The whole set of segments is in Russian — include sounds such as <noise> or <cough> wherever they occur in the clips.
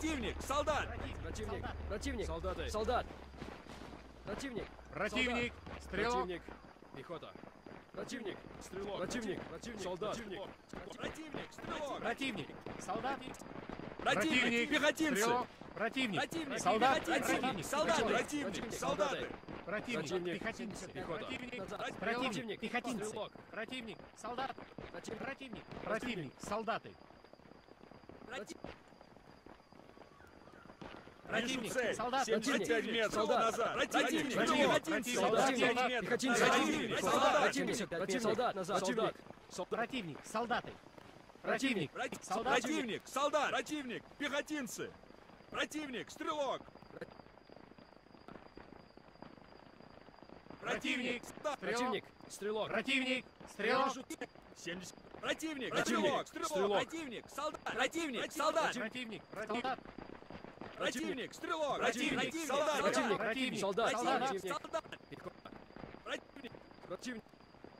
Противник! Солдат! Противник! Противник! Солдаты! Солдат! Противник! Противник! Стрелок! Противник! Пехота! Противник! Стрелок! Противник! Противник! Солдат! Противник! Противник! Стрелок! Противник! Солдат! Противник! Пехотинцы! Стрелок! Противник! Противник! Солдат! Противник! Солдаты! Противник! Солдаты! Противник! Пехотинцы! Пехота! Противник! Пехотинцы! Противник! Солдат! Противник! Противник! Солдаты! Противник! Противник! Солдат! 75 метров Солдат. назад! Противник! Противник. Солдат. Противник! Солдат. Противник! Солдат! Противник! 75 метров! Солдат! Назад! Противник! Солдат! Противник! Солдаты! Противник! Против- Солдат. Противник! Солдат! Противник! Пехотинцы! Противник! Стрелок! Противник! Противник! Стрелок! Противник! Стрелок! 70. Противник! Противник. Стрелок! Стрелок. Противник! Солдат! Противник! Солдат! Противник! Солдат! Противник! Стрелок! Противник. Солдат! Противник! Противник! Солдат! Противник! Солдат! Противник! Противник!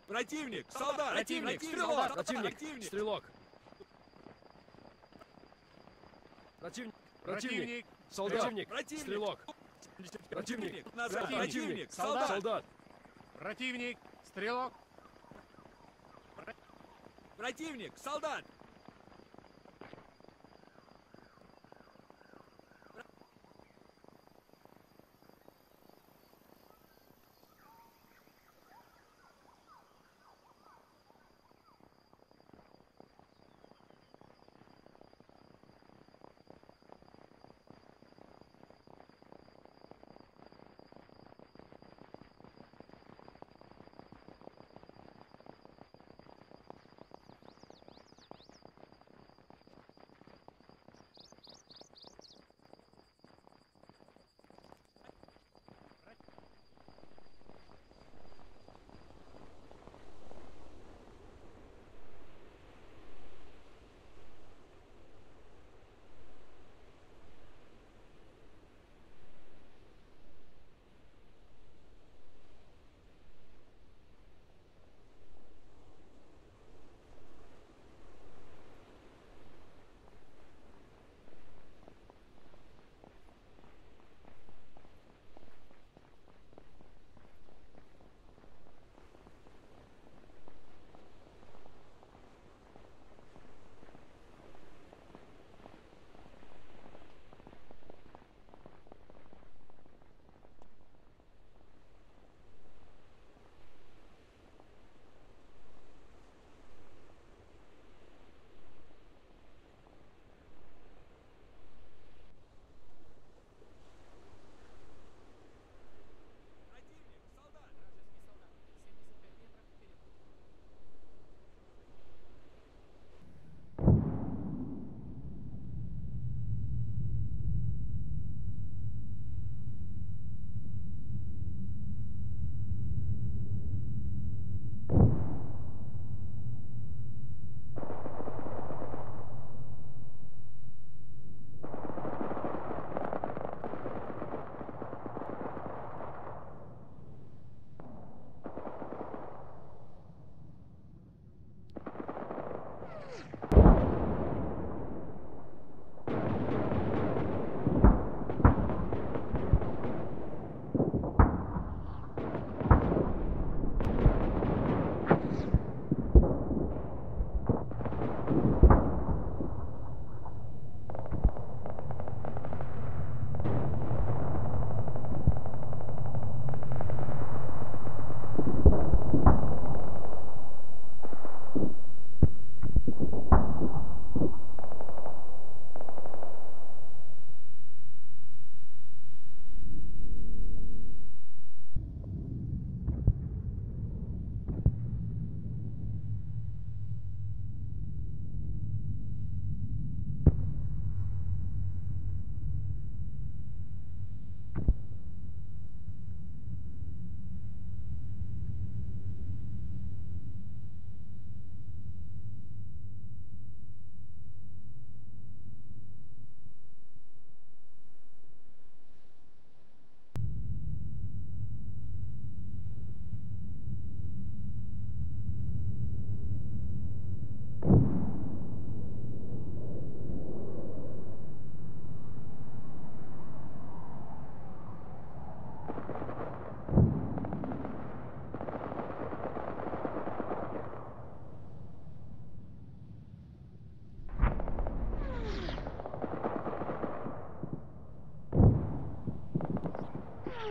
Противник! Солдат! Противник. Стрелок! Противник! Стрелок! Противник! Противник! Солдат! Противник. Стрелок! Противник! Назад! Противник. Солдат! Солдат! Противник! Стрелок! Противник! Солдат!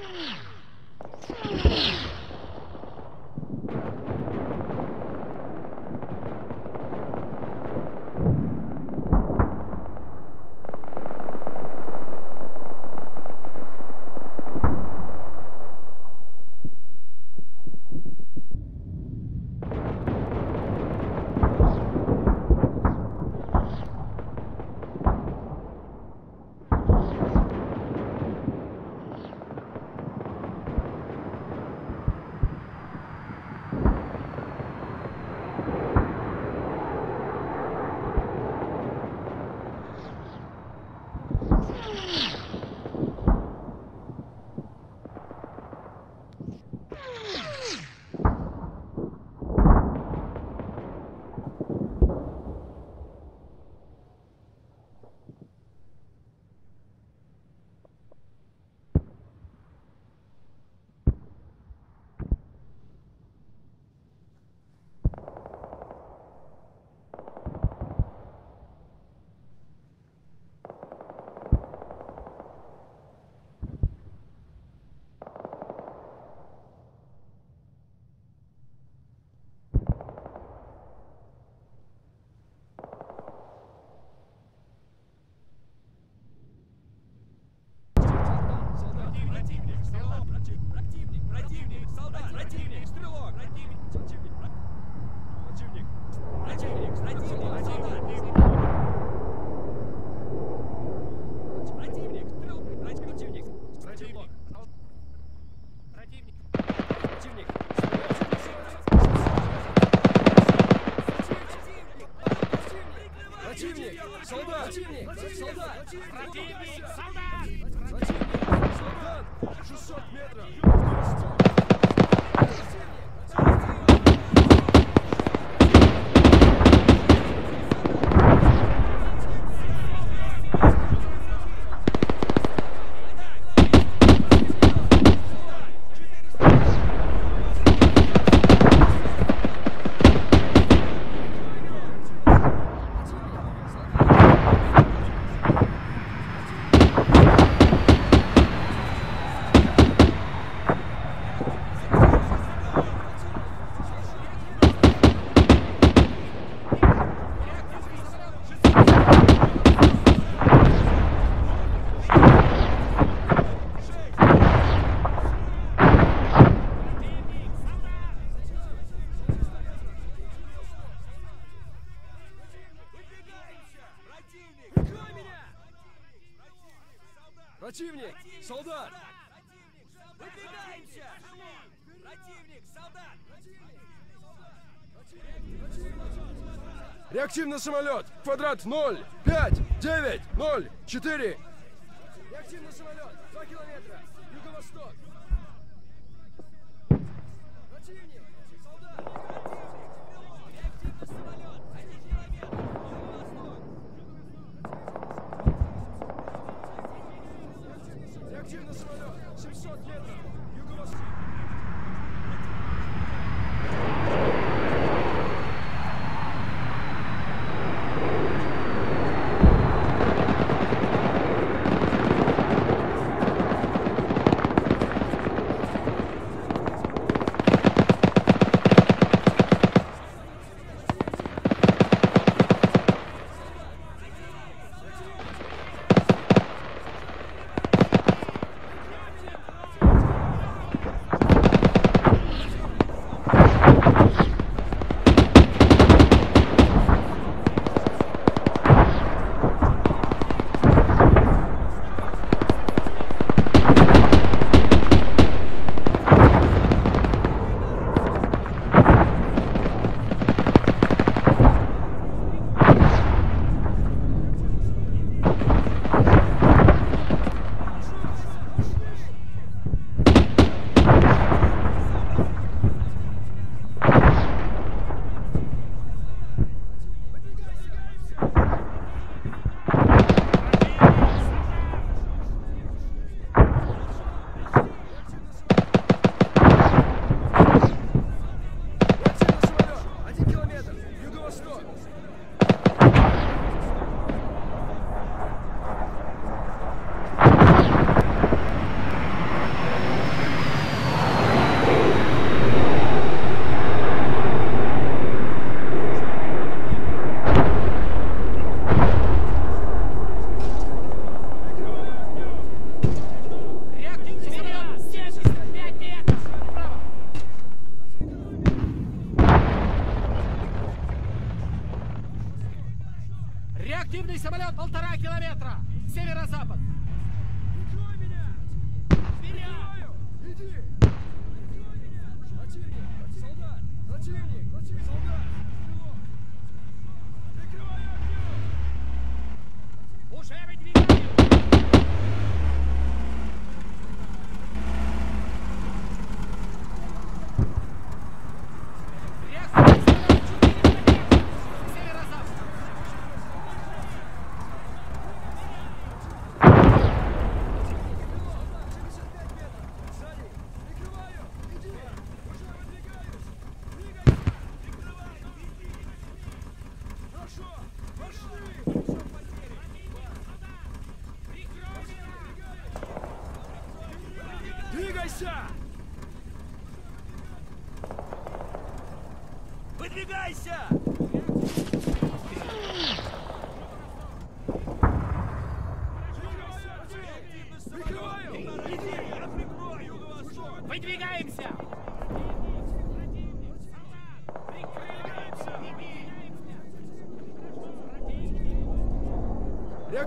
Oh. <laughs> Солдат! Выдвигаемся! Противник! Солдат! Реактивный самолет! Квадрат 0, 5, 9, 0, 4! Реактивный самолет! 2 километра! Юго-восток!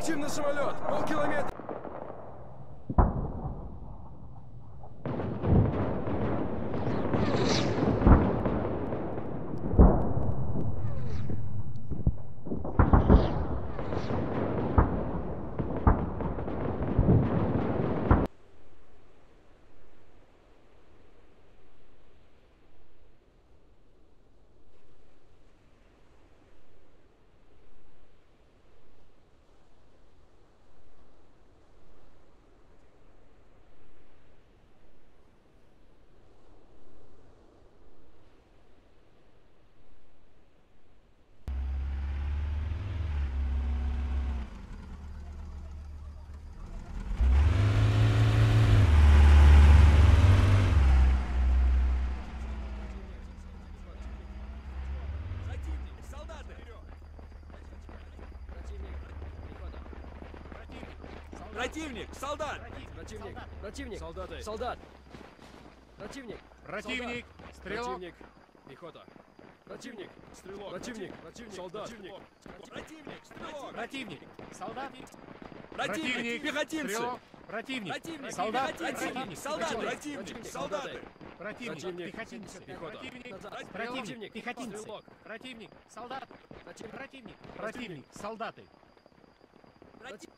Активный самолет! Полкилометра! Противник! Солдат! Противник! Противник! Солдаты! Солдат! Противник! Противник! Стрелок! Противник! Пехота! Противник! Стрелок! Противник! Противник! Солдат! Противник! Противник! Стрелок! Противник! Солдат! Противник! Пехотинцы! Стрелок! Противник! Противник! Солдат! Противник! Солдат! Противник! Противник! Противник! Солдаты! Противник! Противник! Пехотинцы! Пехота. Противник! Противник! Противник! Пехотинцы! Стрелок! Противник! Солдат! Противник! Противник! Противник! Солдаты! Вижу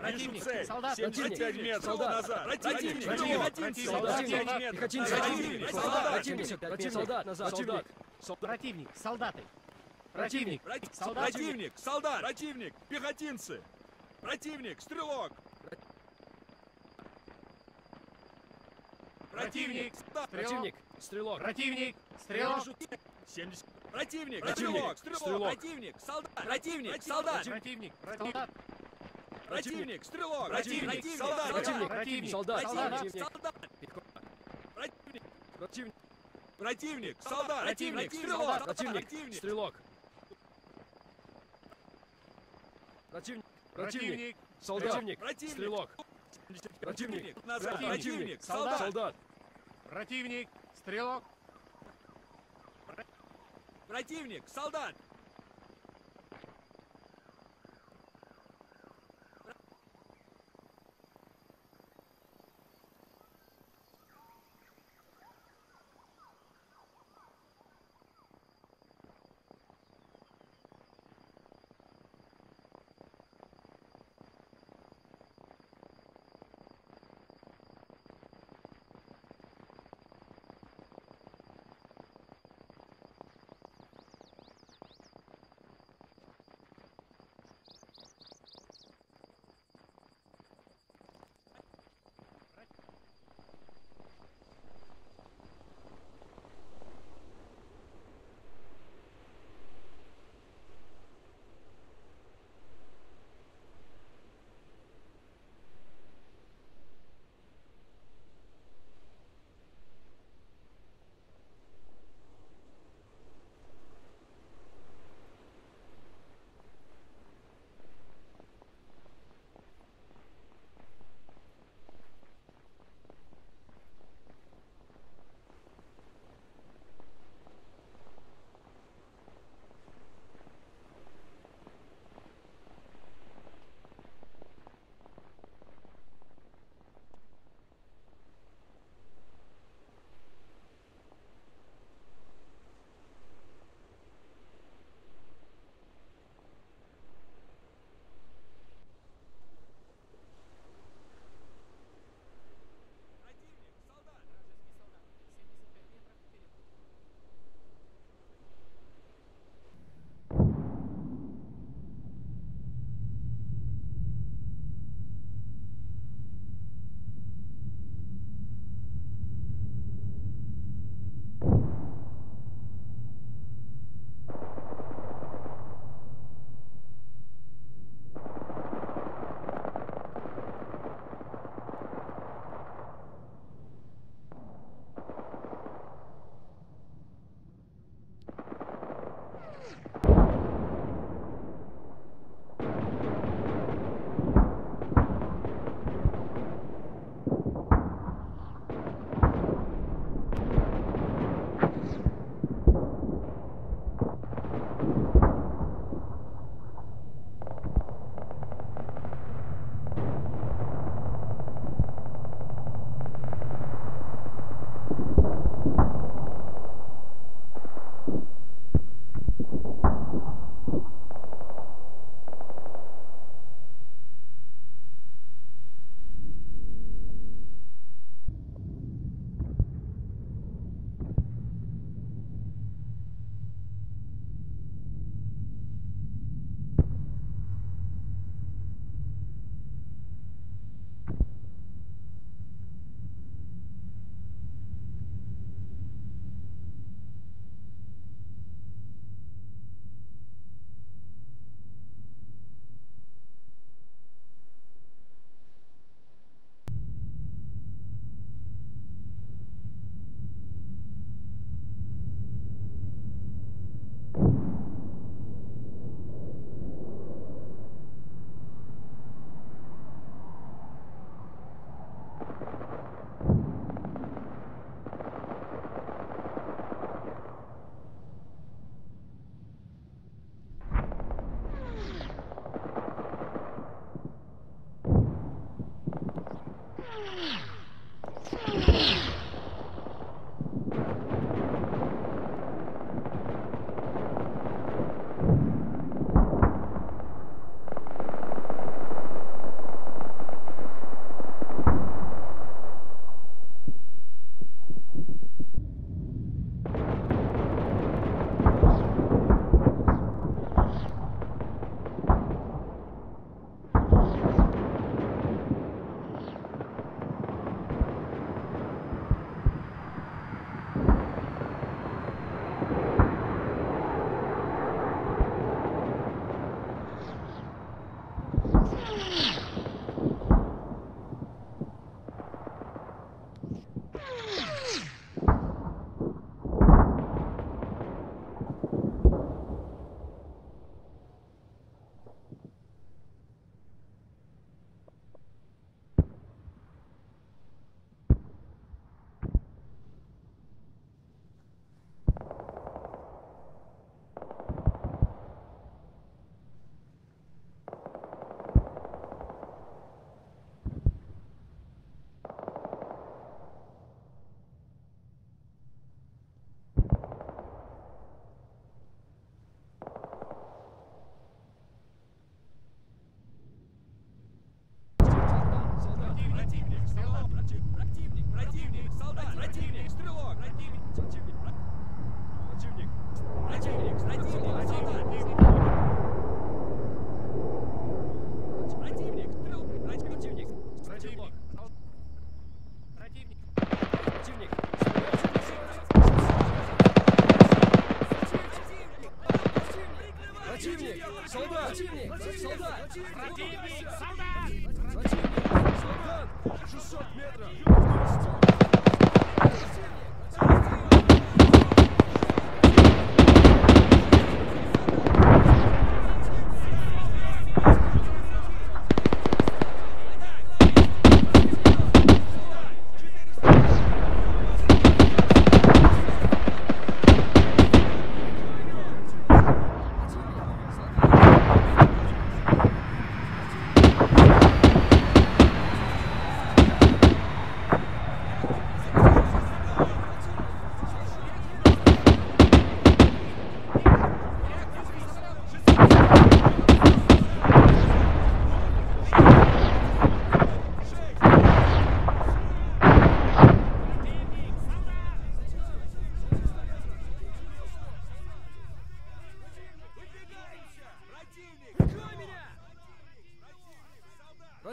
Противник! цель! Солдат! 75 метров назад! Противник! Противник! Солдат! 75 метров! Пехотинцы! Противник! Солдат! Назад! Солдат! Противник! Солдаты! Противник! Против- Солдат! Противник! Солдат! Противник! Пехотинцы! Противник! Стрелок! Противник! Противник! Стрелок! Противник! Стрелок! Вижу цель. 70. Противник! Противник. Стрелок. Противник! Солдат! Противник! Солдат! Противник! Солдат! Противник! Стрелок! Противник! Солдат! Противник! Противник! Солдат! Противник! Солдат! Противник! Противник! Противник! Солдат! Противник! Стрелок! Противник! Стрелок! Противник! Противник! Солдат! Противник! Стрелок! Противник! Противник. Солдат! Солдат! Противник! Стрелок! Противник! Солдат!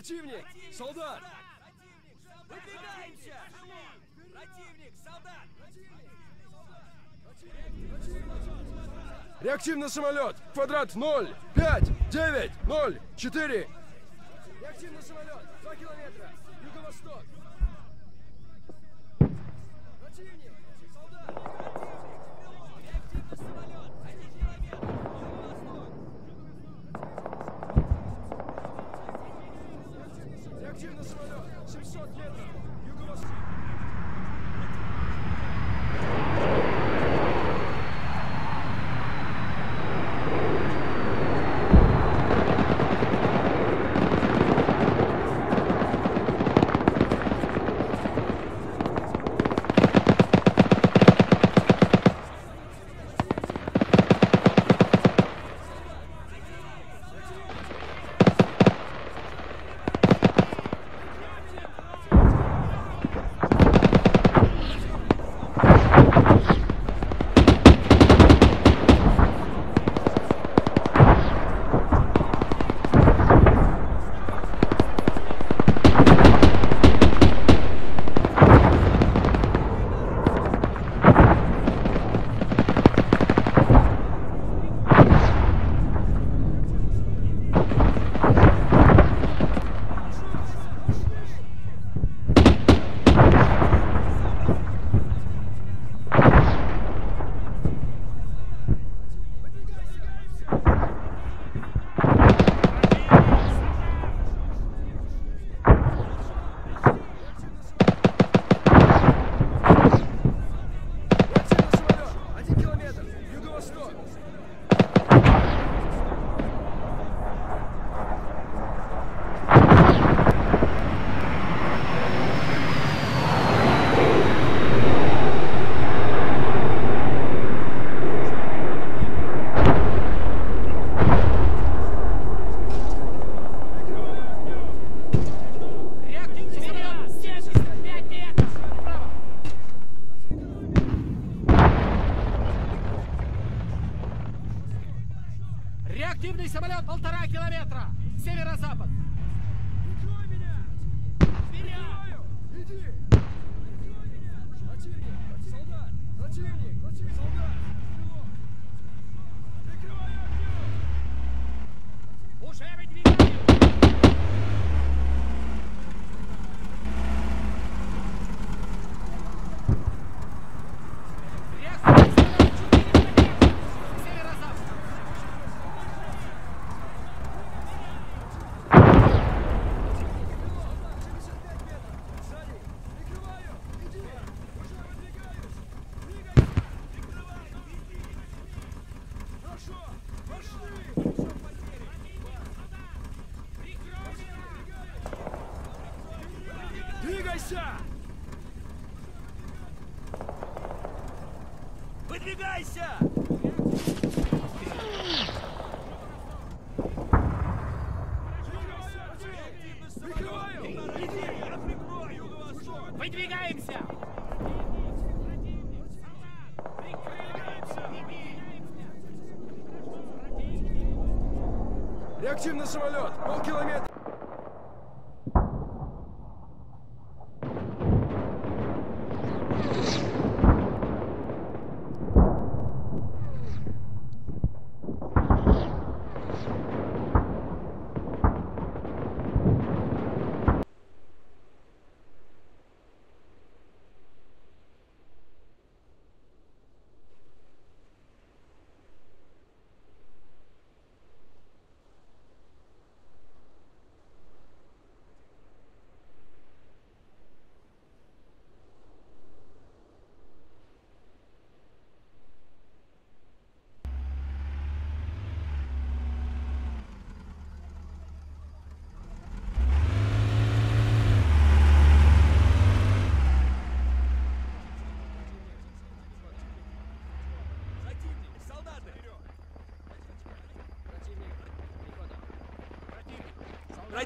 Противник! Противник! Солдат! Противник! Выдвигаемся! Противник! Солдат! Реактивный самолет! Квадрат 0, 5, 9, 0, 4! Реактивный самолет! 2 километра! Юго-восток! Противник! Летим на самолет! Полкилометра!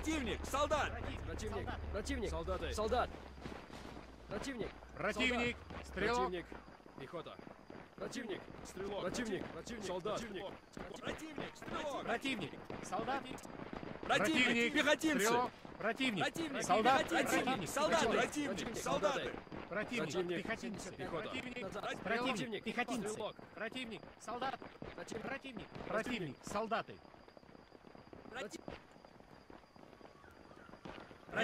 Противник! Солдат! Противник! Противник! Солдаты! Солдат! Противник! Противник. Стрелок. Противник! Пехота! Противник! Стрелок! Противник! Противник! Солдат! Противник! Противник! Стрелок! Противник. Солдат. Противник! Пехотинцы! Стрелок. Противник. Противник! Солдат. Противник. Солдат! Противник. Солдаты! Противник. Пехотинцы. Пехота. Противник. Пехотинцы. Противник. Солдат. Противник. Противник. Солдаты.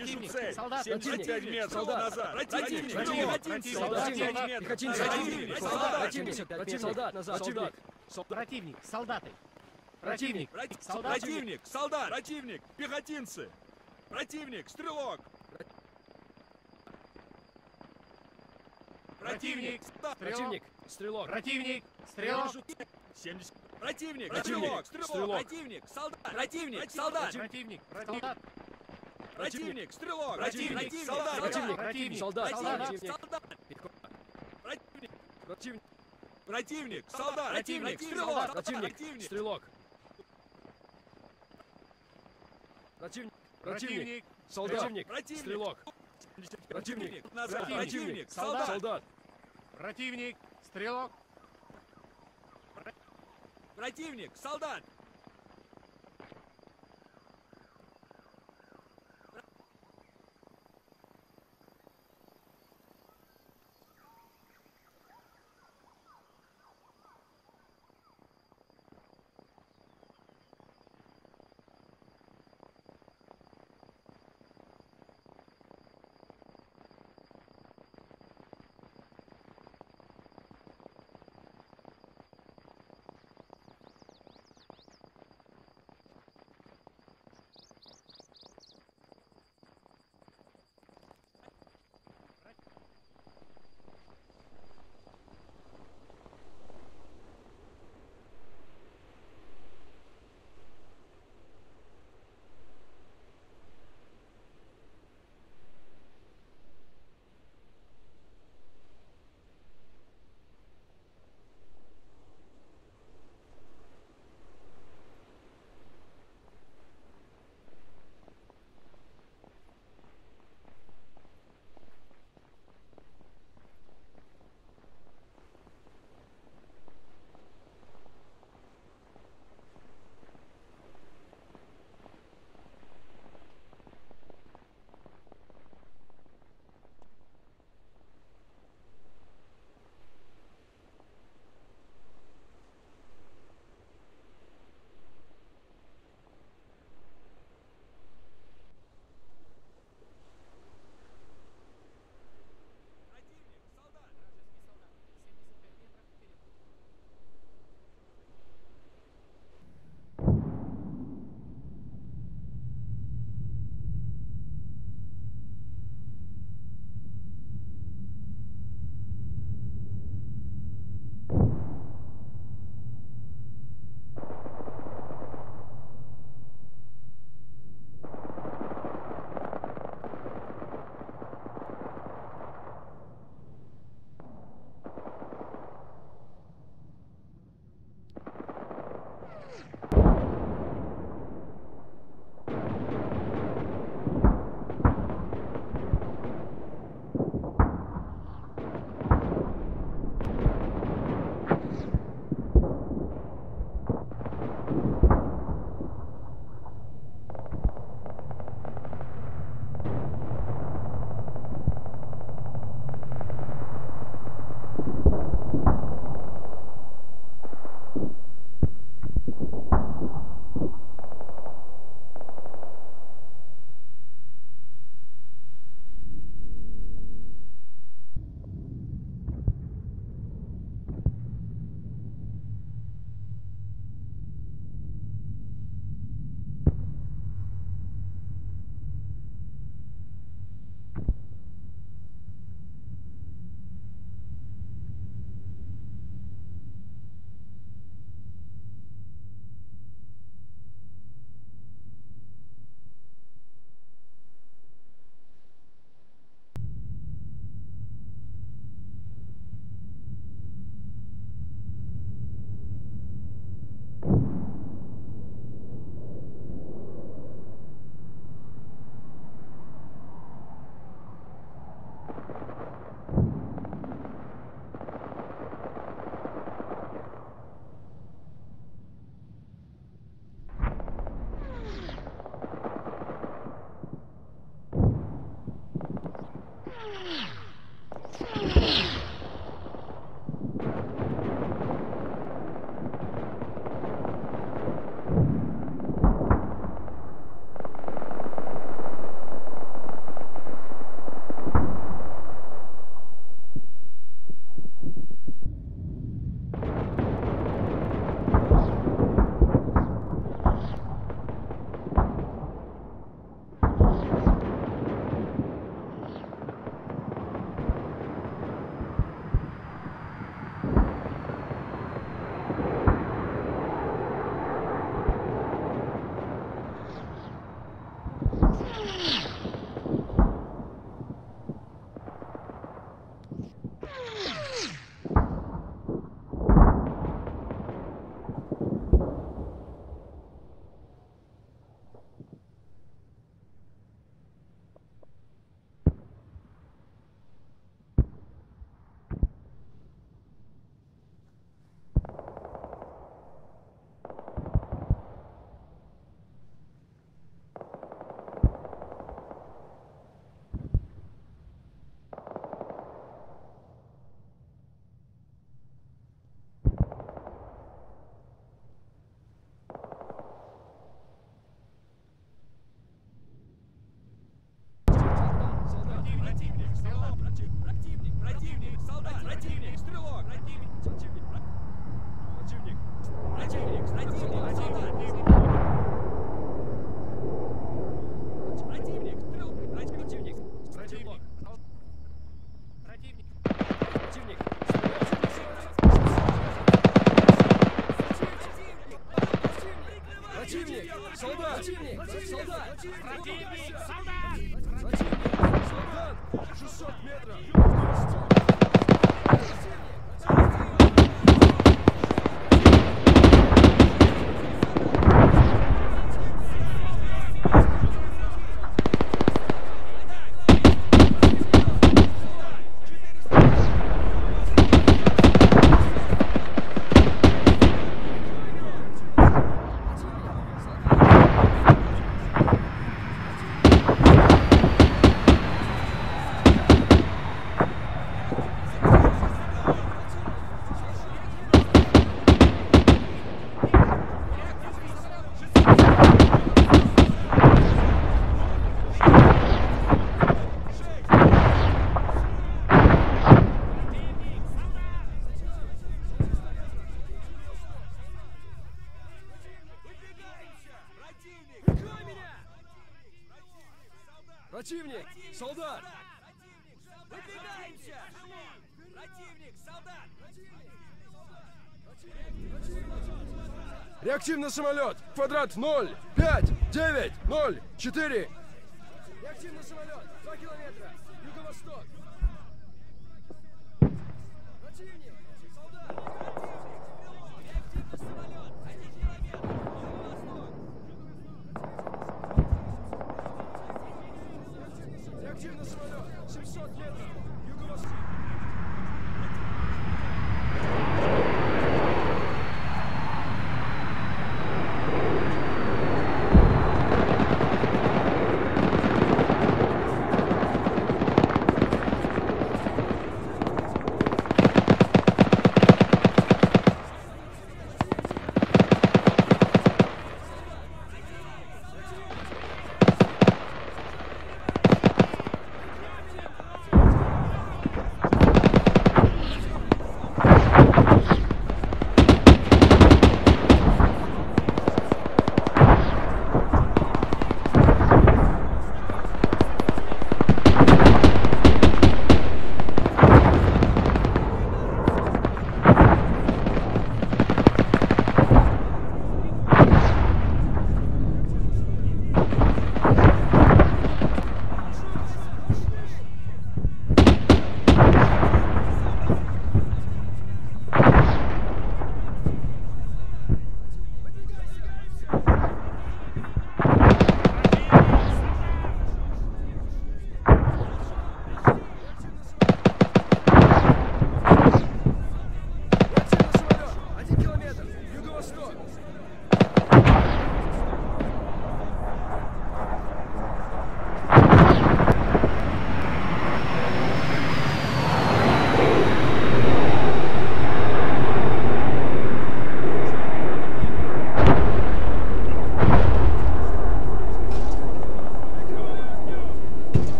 Противник. цель. Солдат. 75 метров Солдат. назад! Противник! Противник. Пехотинцы! Солдат. 75 Солдат. метров! Противник! Солдат! Солдат! Противник! Противник! Солдат! Назад! Противник! Солдат! Противник. Солдаты. Противник. Противник! Солдат. Противник! Солдат! Противник! Пехотинцы! Противник! Стрелок! Противник! Противник! Стрелок! Противник. Стрелок. 70. Противник! Противник. Стрелок! Стрелок. Противник! Солдат! Противник! Солдат! Противник. Солдат. Противник! Стрелок! Противник. Солдат! Противник! Противник. Солдат! Противник! Солдат! Противник! Противник! Противник! Солдат! Противник! Стрелок! Противник! Стрелок! Противник! Противник! Солдат! Противник! Стрелок! Противник! Противник. Солдат! Солдат! Противник. Стрелок. Противник! Солдат! Противник! Противник! Солдат! Выдвигаемся! Противник! Солдат! Реактивный самолет! Квадрат 0, 5, 9, 0, 4! Реактивный самолет! 2 километра! Юго-восток!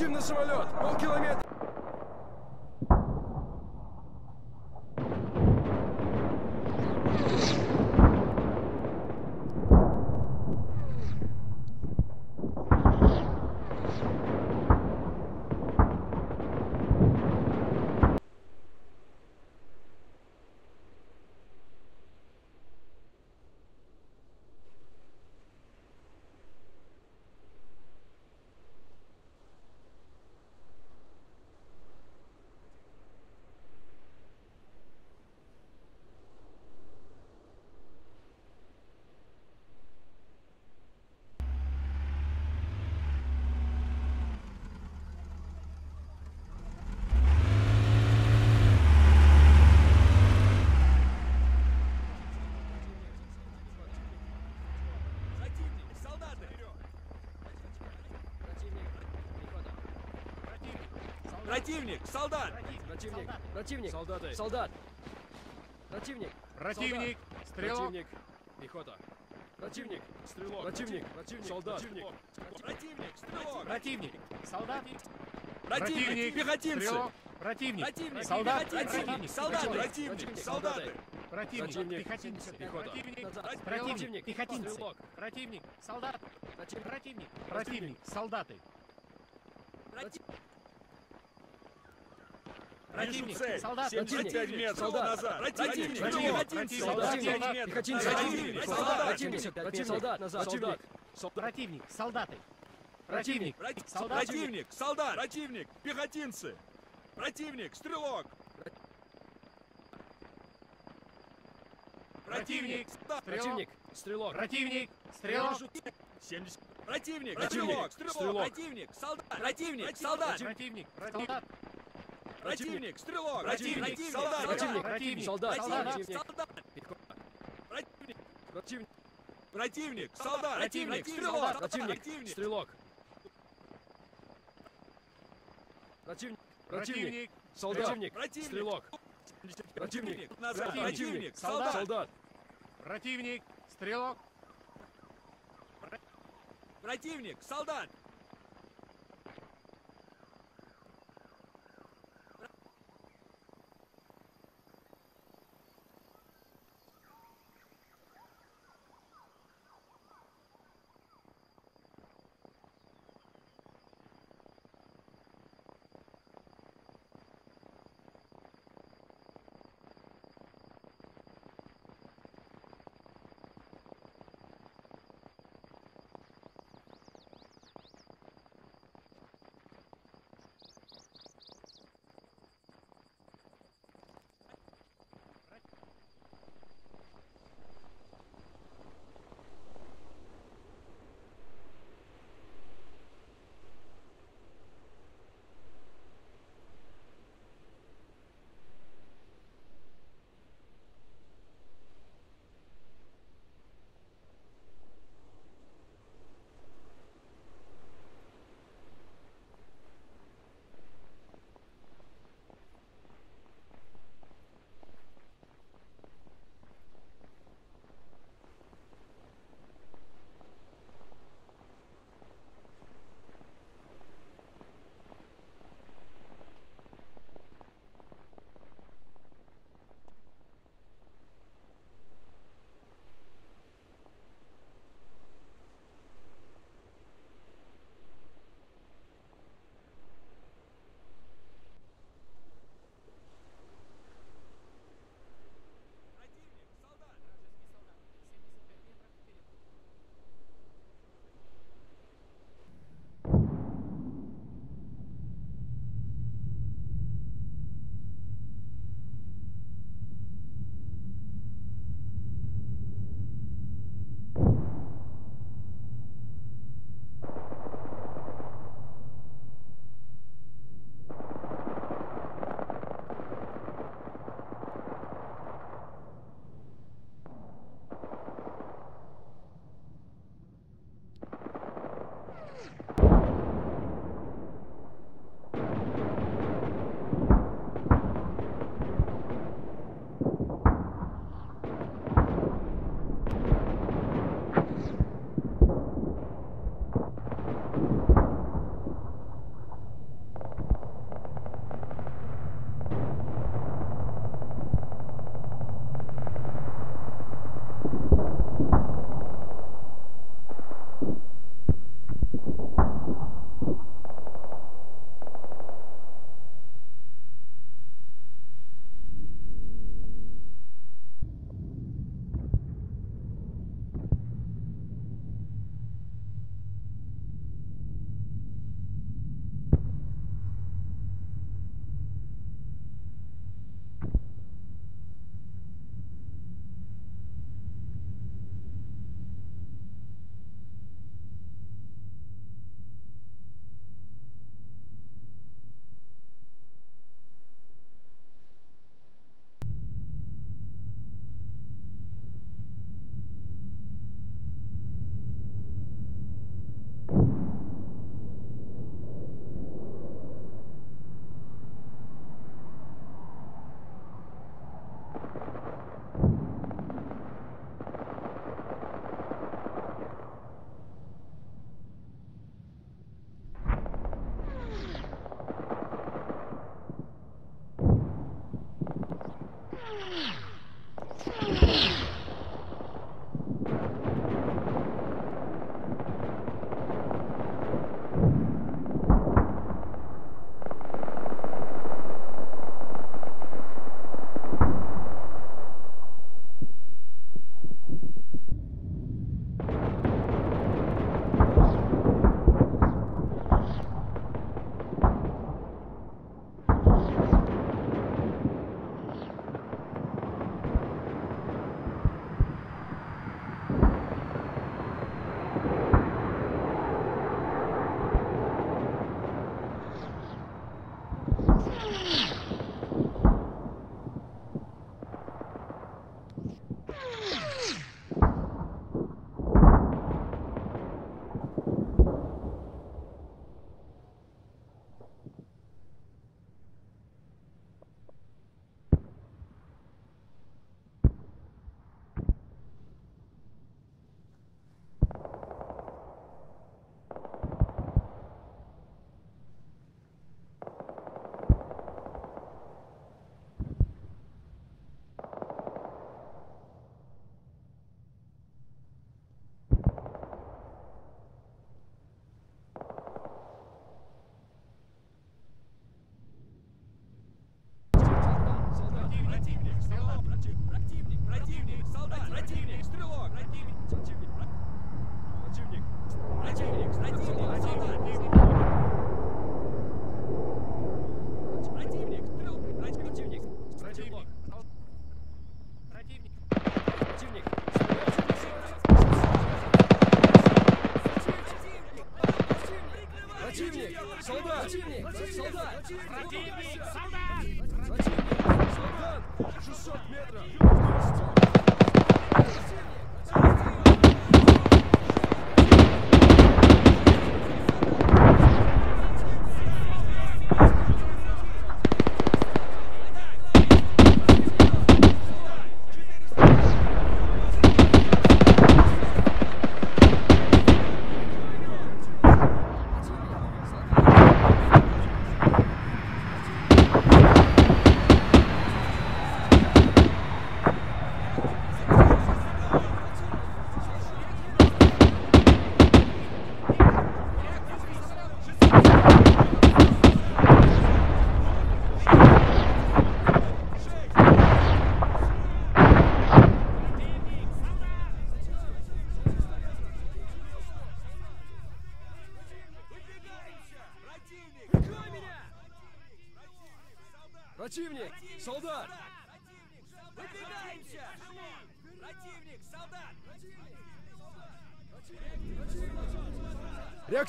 Летим на самолет! Полкилометра! Противник! Солдат! Противник. Противник. Солдаты. Солдат. Противник. Противник. Стрелок. Противник. Пехота. Противник. Стрелок. Противник. Противник. Солдат. Противник. Противник! Стрелок! Противник. Солдат. Противник! Пехотинцы! Стрелок. Противник. Противник! Солдат. Противник. Солдаты! Противник. Солдаты! Противник. Пехотинцы. Пехота. Противник. Пехотинцы. Противник. Солдат. Противник. Противник. Солдаты. Противник! Противник. Солдат. 75 метров Солдат. назад! Противник! Противник. Солдат. 75 метров! Противник! Солдат. Противник. Солдат. Назад. Солдат. Противник. Солдаты. Противник. Проти- Солдат. Противник! Солдат! Противник! Пехотинцы! Противник! Стрелок! Противник. Противник. Стрелок. Противник. Стрелок. 70. Противник! Противник. Стрелок. Противник! Солдат! Противник! Солдат! Противник. Солдат. Противник! Стрелок! Противник. Солдат! Противник. Противник. Солдат. Солдат. Противник. Противник! Противник. Солдат! Противник. Стрелок! Противник. Стрелок. Противник. Противник. Солдат. Противник. Стрелок. Противник! Противник. Солдат! Солдат. Противник. Стрелок. Противник! Солдат!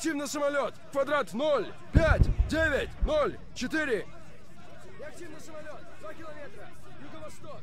Реактивный самолет! Квадрат 0, 5, 9, 0, 4! Реактивный самолет! 2 километра! Юго-восток!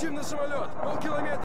Реактивный самолет! Полкилометра!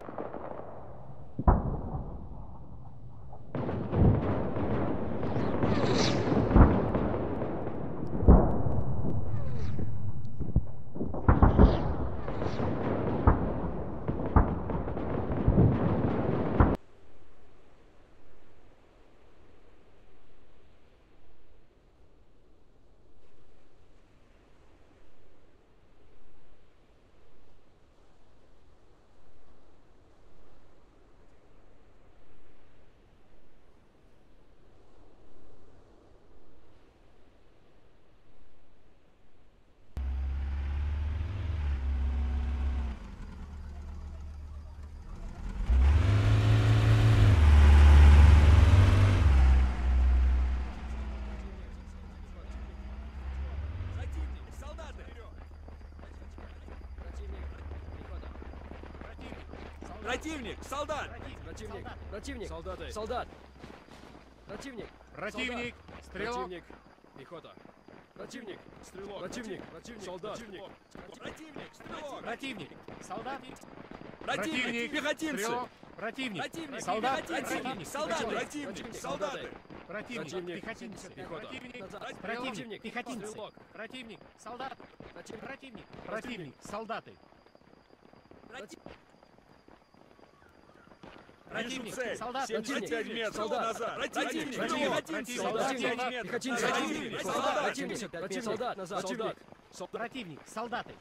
Противник, солдаты! Противник. Противник, солдат! Противник. Противник. Солдаты. Солдат. Противник. Противник! Стрелок! Противник! Пехота! Противник! Стрелок! Противник! Противник! Солдат! Противник, стрелок! Противник! Солдат! Противник, пехотинцы! Противник! Противник, Солдат! Противник! Солдат, Противник! противник, солдаты! Противник! Противник. Пехотинцы! Пехота. Противник! Противник! Пехотинцы! Стрелок. Противник! Солдат! Противник. Противник! Противник! Солдаты! Против- Противник! Цель! Солдат! 75 метров Солдат. назад! Противник. Противник, Противник. Солдат. 75 метров! Пехотинцы. Противник, Солдат. солдат! Противник. Противник. Солдат. Назад. Противник! Противник! Солдаты!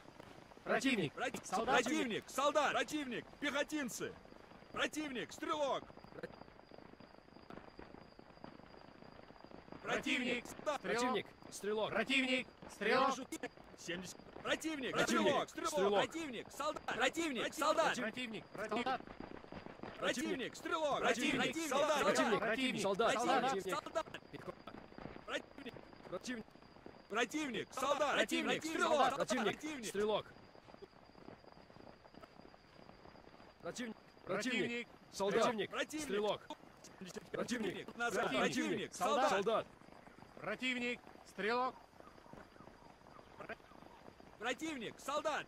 Противник! Против- Солдат. Противник, солдат! Противник, пехотинцы! Противник, стрелок! Противник. солдат! Противник. Стрелок. Противник! Стрелок! Вижу цель. 70. Противник, Противник. стрелок, стрелок, Стрелок. противник, солдат, противник, солдат, Противник! Солдат! Противник, стрелок, Противник. солдат, Противник. Противник. Солдат. Противник. солдат, противник, Противник. противник, солдат, Противник. стрелок, Противник. Стрелок. Противник. Противник. Солдат. Противник. Стрелок. противник, Противник. солдат, Солдат. Противник! Стрелок! противник, солдат,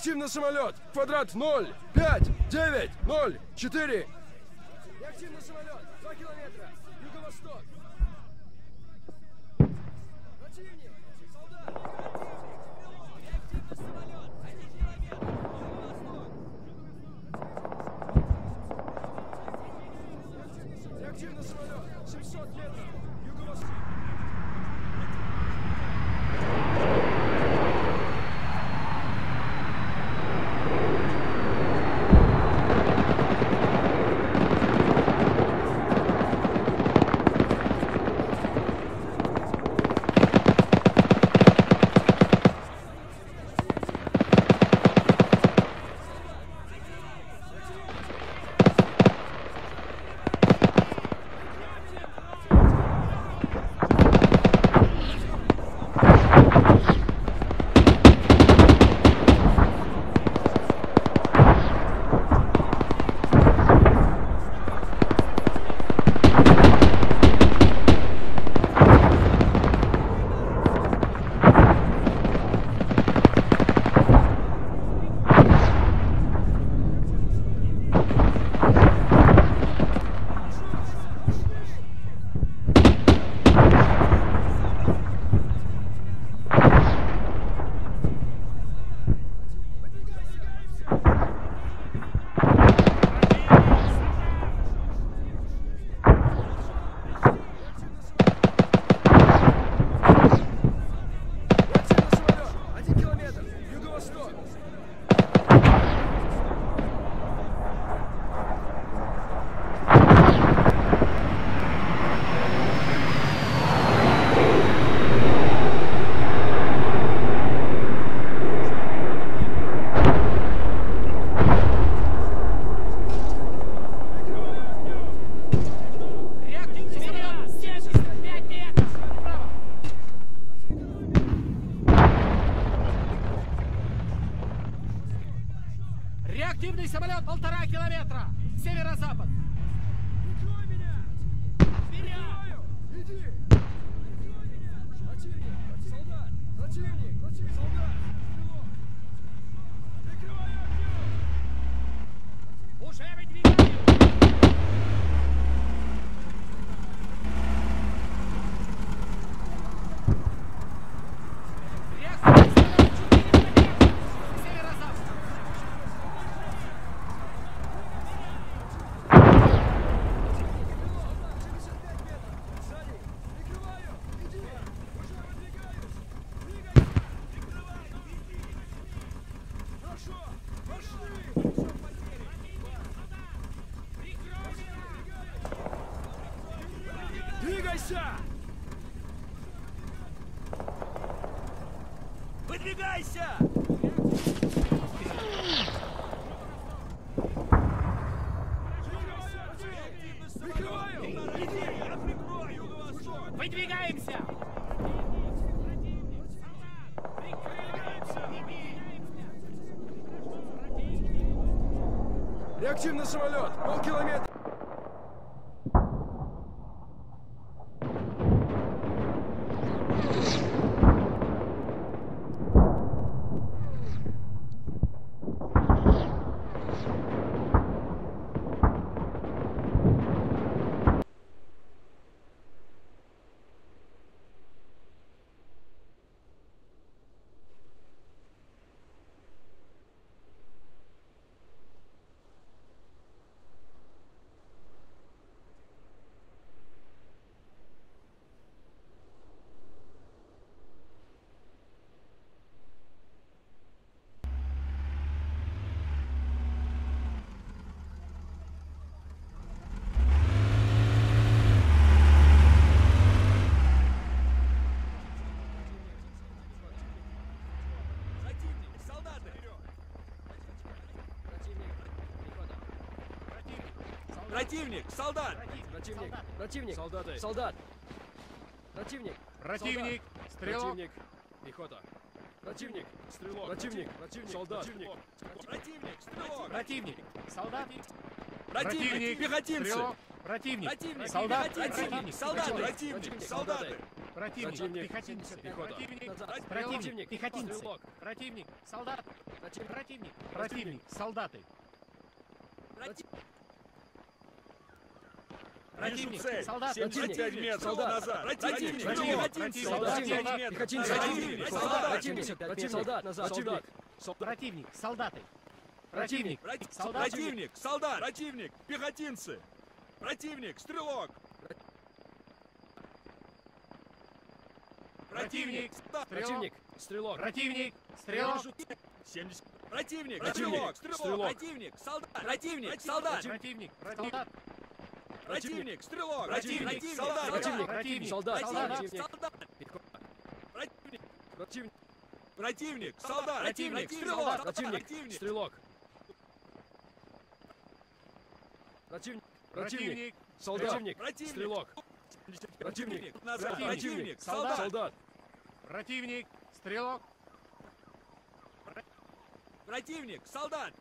Реактивный самолет! Квадрат 0, 5, 9, 0, 4! Реактивный самолет! 2 километра! Юго-восток! Polícia, é malhado! Volta! Реактивный самолет! Полкилометра! Противник! Солдат! Противник! Противник! Солдаты! Солдат! Противник! Противник. Стрелок. Противник! Пехота! Противник! Стрелок! Противник! Противник! Солдат! Противник! Стрелок! Противник. Солдат. Противник! Пехотинцы! Стрелок. Противник. Противник! Солдат. Противник. Солдаты! Противник. Противник! Противник. Солдаты! Противник. Противник. Пехотинцы. Пехота! Противник. Противник. Пехотинцы. Стрелок! Противник. Солдат. Противник! Противник. Противник. Солдаты. Вижу Противник. цель! Солдат. 75 метров Солдат. назад! Противник! Противник. Пехотинцы! Солдат. 75 Солдат. метров! Пехотинцы! Противник! Солдат! Противник! Противник! Солдат! Назад! Противник! Солдат! Противник. Солдаты. Противник. Противник! Солдат. Противник! Солдат! Противник! Пехотинцы! Противник! Стрелок! Противник! Противник! Стрелок! Противник. Стрелок. 70. Противник! Противник! Стрелок! Противник! Солдат! Противник! Солдат! Противник. Солдат. Противник! Стрелок! Противник! Солдат! Противник! Противник. Солдат! Противник! Солдат! Противник! Противник! Противник! Солдат! Противник! Стрелок! Противник! Стрелок! Противник! Противник! Солдат! Противник. Стрелок! Противник! Назад! Противник. Солдат! Солдат! Противник. Стрелок. Противник! Солдат!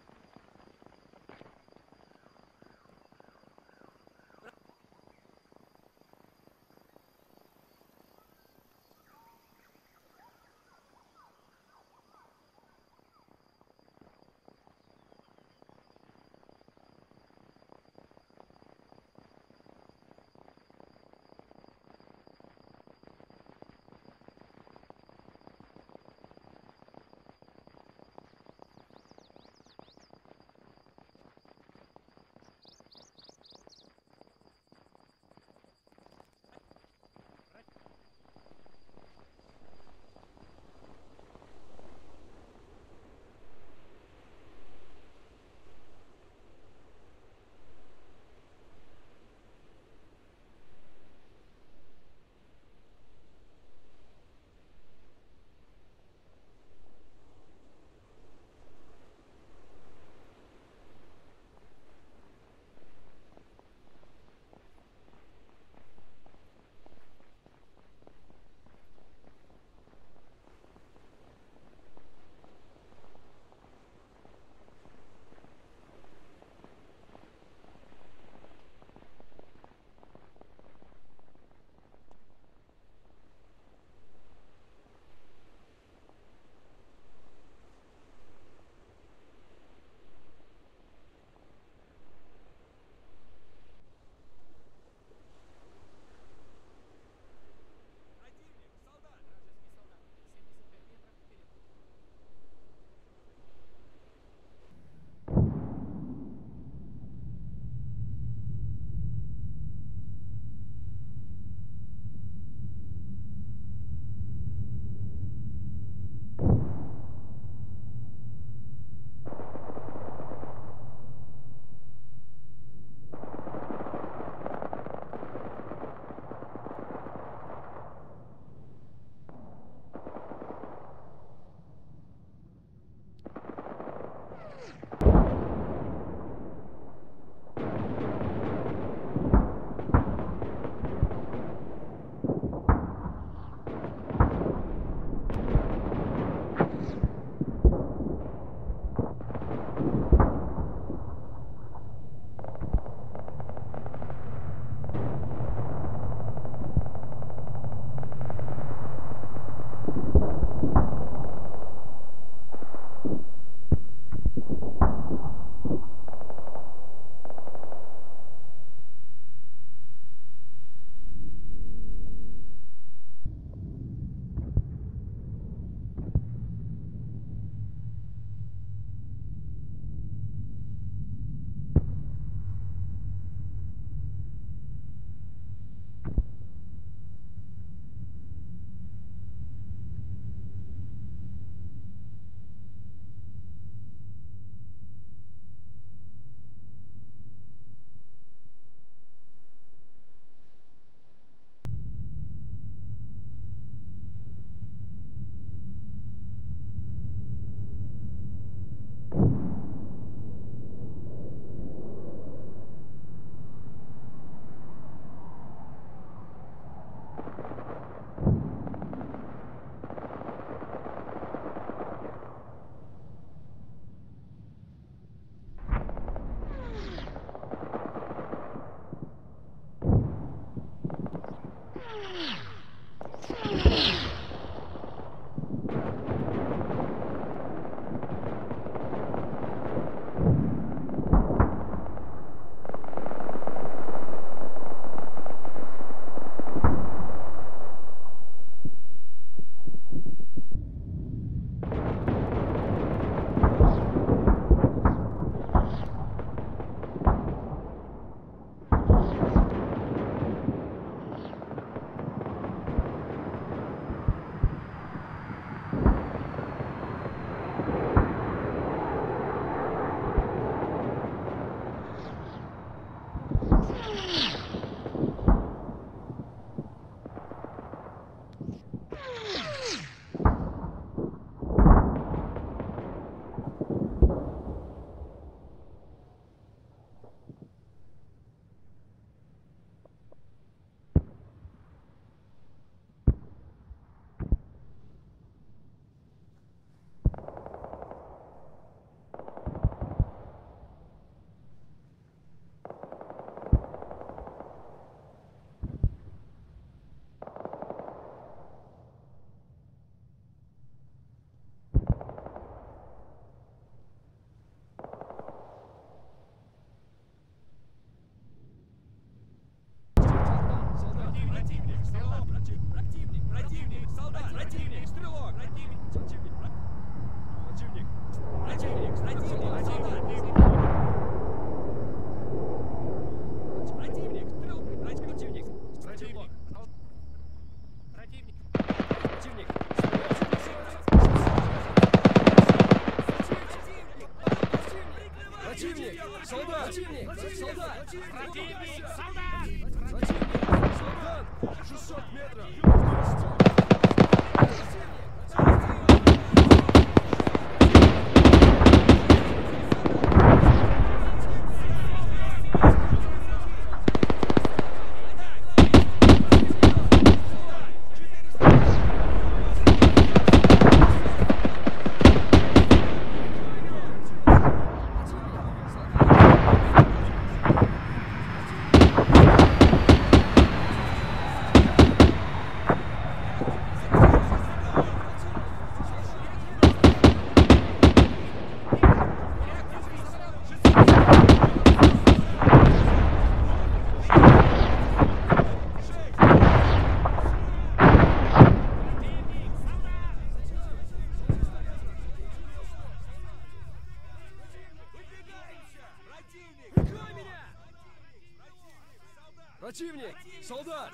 Противник! Солдат!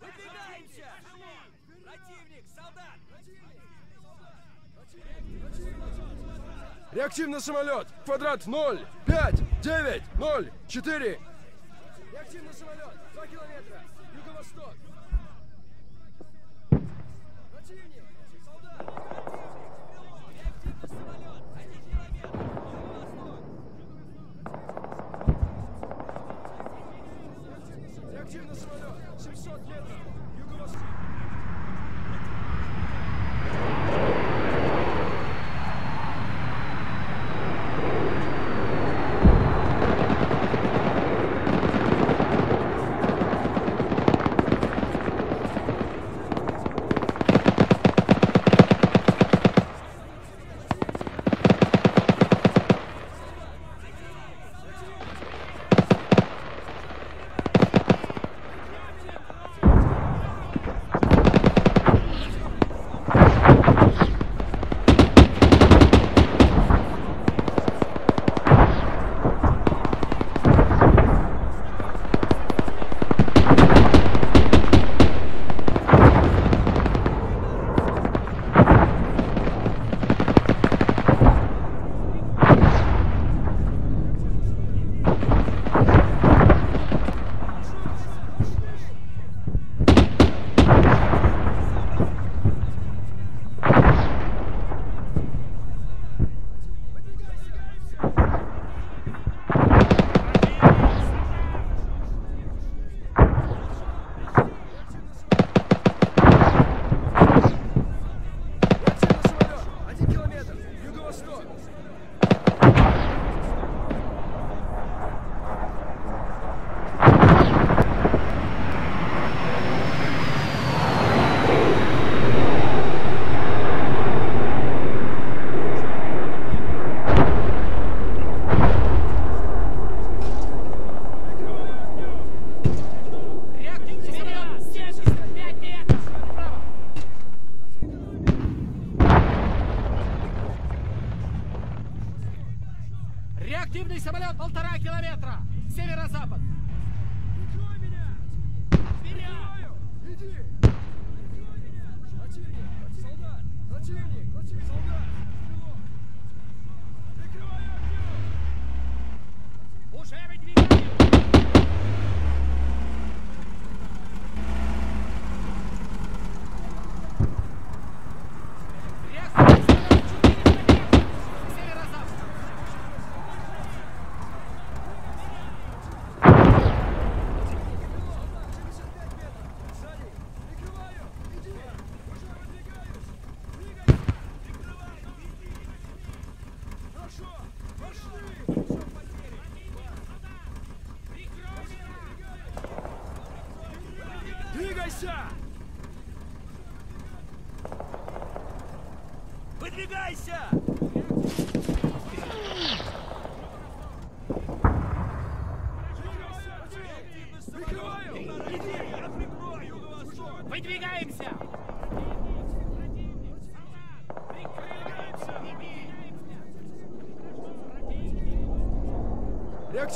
Выдвигаемся! Противник! Солдат! Реактивный самолет! Квадрат 0, 5, 9, 0, 4! Реактивный самолет! 2 километра! Юго-восток!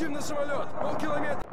Летим на самолет! Полкилометра!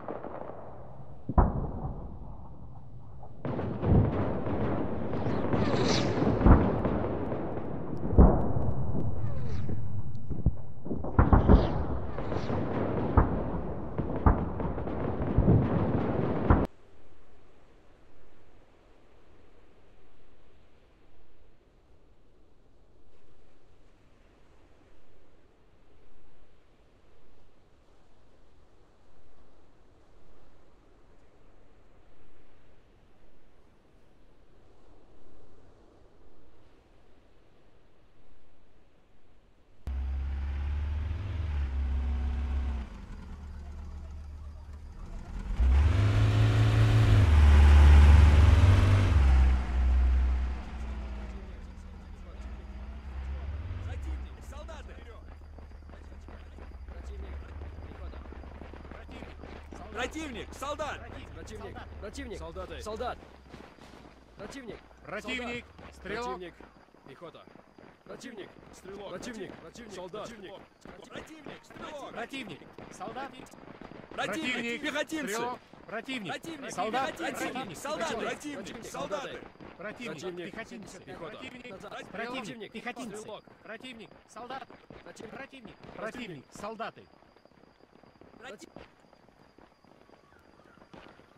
Противник! Солдат! Противник! Противник! Солдаты! Солдат! Противник! Противник! Стрелок! Противник! Пехота! Противник! Стрелок! Противник! Противник! Солдат! Противник! Стрелок! Противник! Солдат! Противник! Пехотинцы! Стрелок! Противник! Противник! Солдат! Противник! Солдаты! Противник! Противник! Противник! Солдаты! Противник! Противник! Пехотинцы! Пехота! Противник! Противник! Пехотинцы! Противник! Солдат! Противник! Противник! Противник! Солдаты! Вижу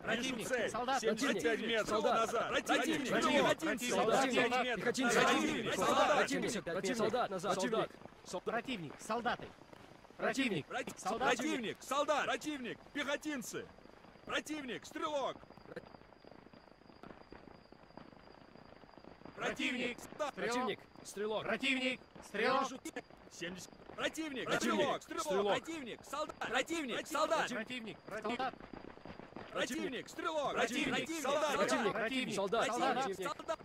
Противник! Солдат! 75 метров Солдат! назад! Противник! Противник! Пехотинцы! Солдат! 75 метров! Пехотинцы! Противник! Солдат! Противник! Противник! Солдат! Назад! Солдат! Противник! Солдаты! Противник! Противник! Солдат! Противник! Солдат! Противник! Пехотинцы! Противник! Стрелок! Противник! Противник! Стрелок! Противник! Стрелок! 70. Противник! Противник! Стрелок! Стрелок! Противник! Солдат! Противник! Солдат! Противник! Солдат! Противник! Стрелок! Противник! Солдат! Противник! Противник! Солдат! Противник! Солдат!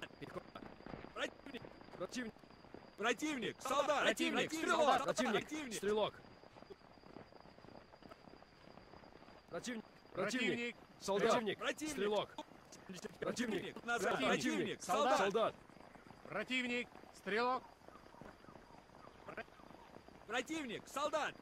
Противник! Противник! Противник! Солдат! Противник! Стрелок! Противник! Стрелок! Противник! Противник! Солдат! Противник! Стрелок! Противник! Противник! Солдат! Солдат! Противник! Стрелок! Противник! Солдат!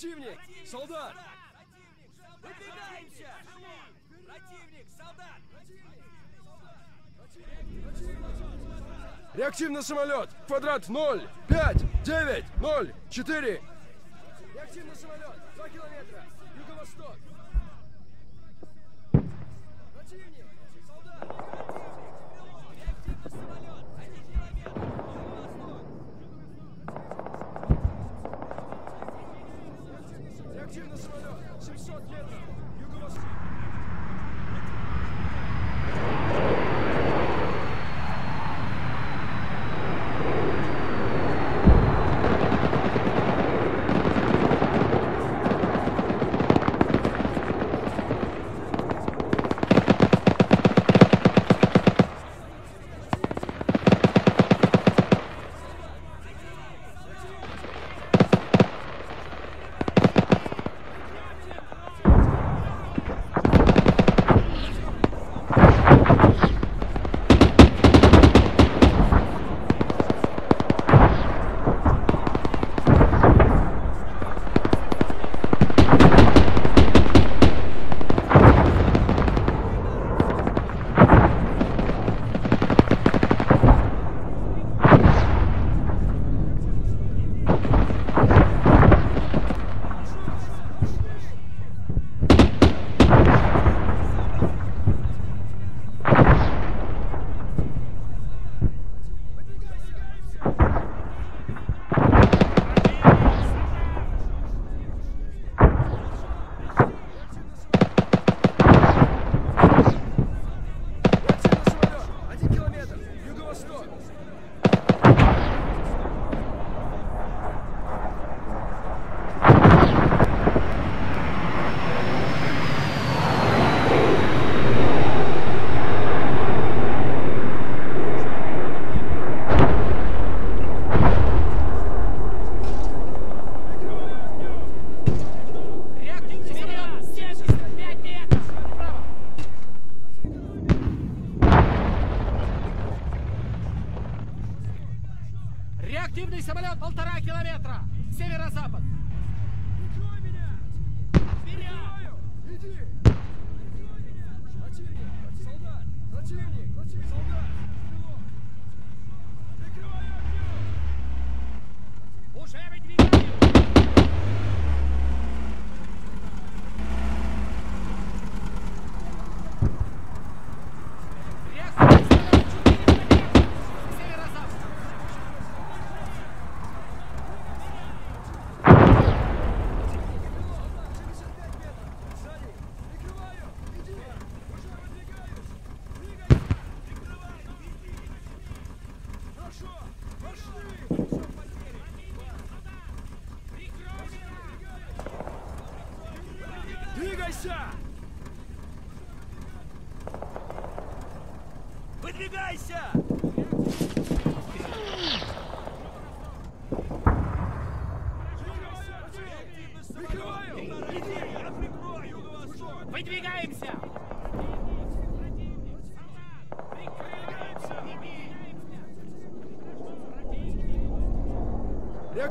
Противник! Солдат! Выдвигаемся! Противник! Солдат! Реактивный самолет! Квадрат 0, 5, 9, 0, 4! Реактивный самолет! 2 километра!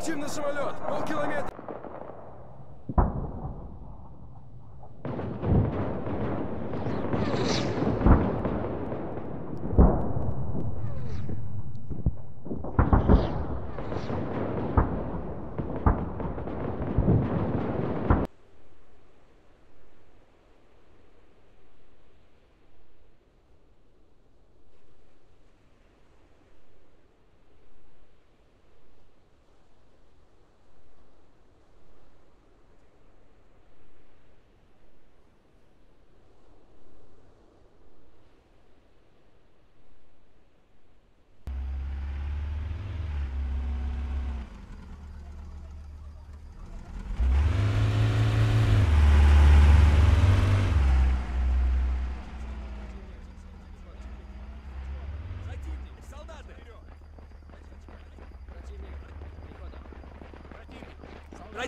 Летим на самолет!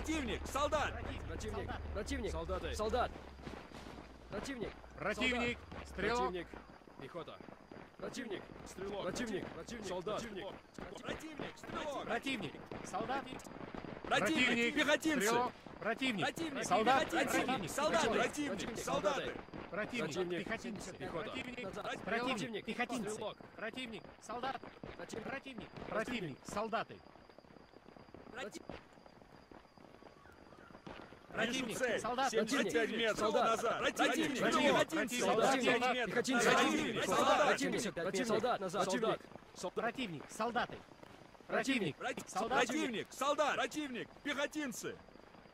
Противник! Солдат! Противник! Противник! Солдаты! Солдат! Противник! Противник. Стрелок. Противник! Пехота! Противник! Стрелок! Противник! Противник! Солдат! Противник! Противник! Стрелок! Противник. Солдат. Противник! Пехотинцы! Стрелок. Противник. Противник! Солдат. Противник! Солдат! Противник. Солдаты! Противник. Пехотинцы. Пехота. Противник. Противник. Пехотинцы. Стрелок! Противник. Солдат. Противник. Противник. Солдаты. Противник! Противник. Солдат. 75 метров назад! Противник! Противник. Солдат. 75 Солдат. метров! Пехотинцы! Противник! Солдат! Противник! Солдат! Назад! Солдат! Противник. Солдаты. Противник. Противник! Солдат. Противник! Солдат! Противник! Пехотинцы!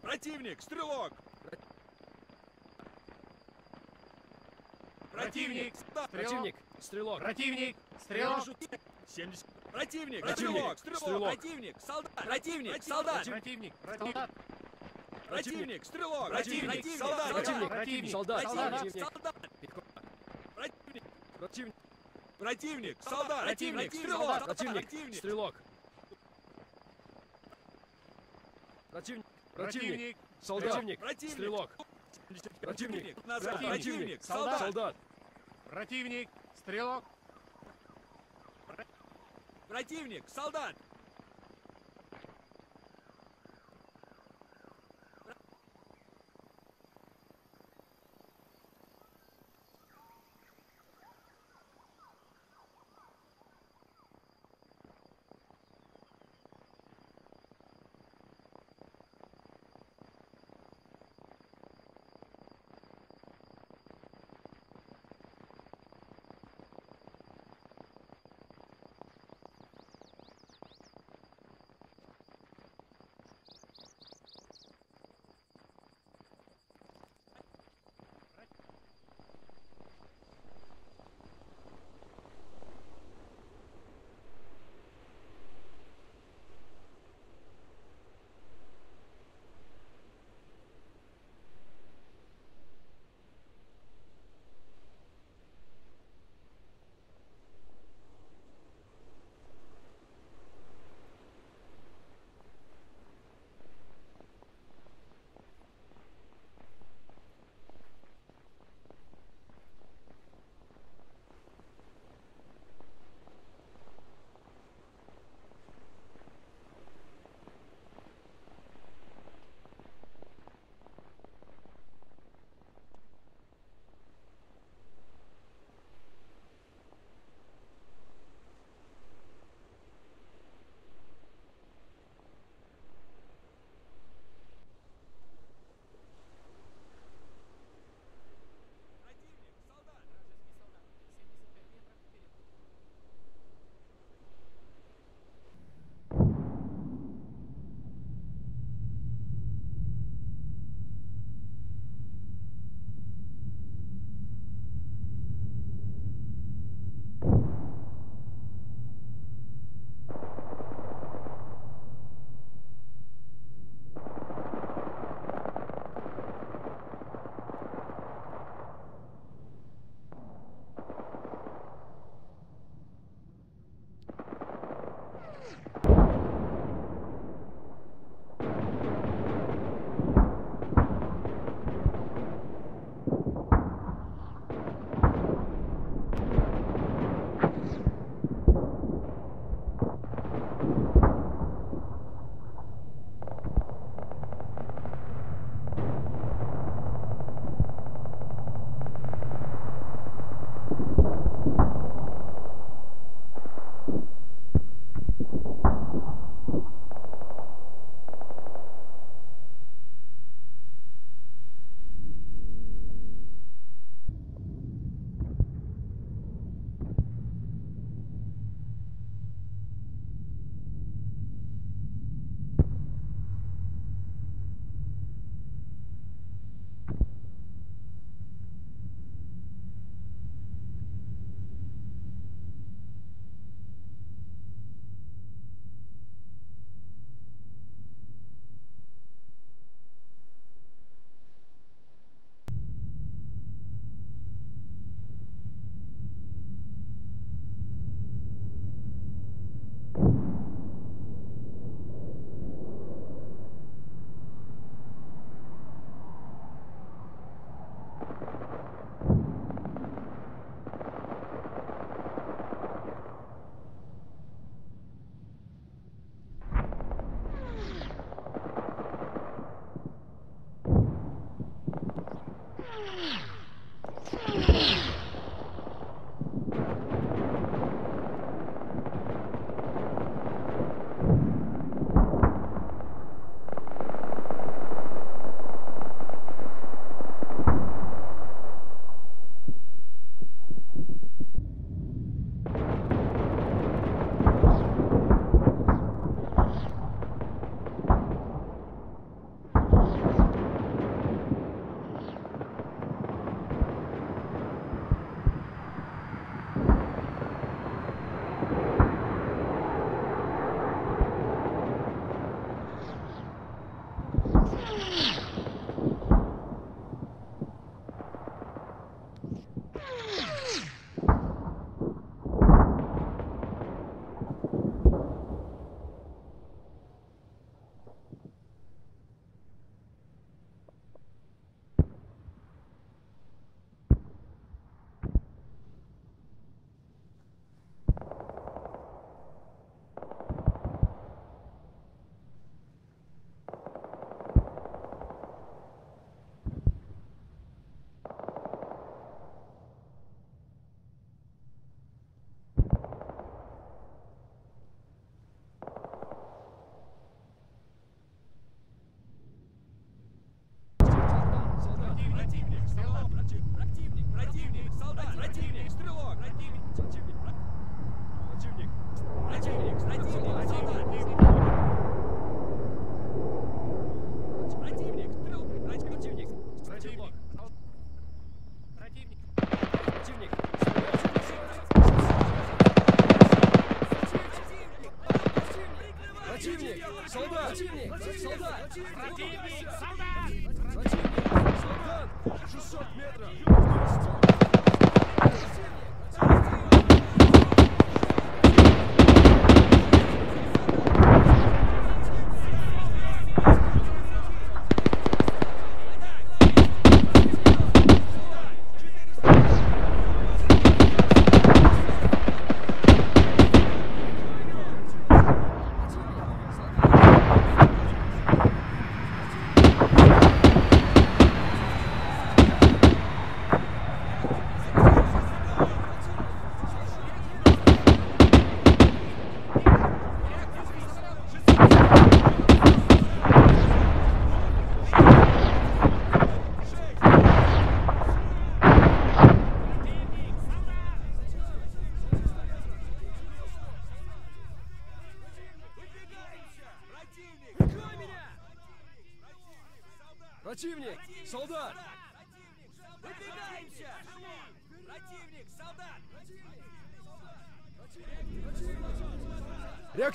Противник! Стрелок! Противник. Противник! Стрелок! Противник. Стрелок. 70. Противник! Противник. Стрелок! Стрелок. Противник! Солдат! Противник! Солдат! Противник. Солдат. Противник! Стрелок! Противник. Солдат! Противник! Противник. Солдат! Солдат. Противник! Солдат! Противник! Противник! Противник! Солдат! Противник! Стрелок! Противник! Стрелок! Противник! Противник! Солдат! Противник! Стрелок! Противник! Противник. Солдат! Солдат! Противник. Стрелок. Противник! Солдат!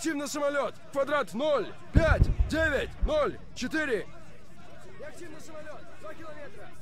Реактивный самолет! Квадрат 0, 5, 9, 0, 4! Реактивный самолет! 2 километра!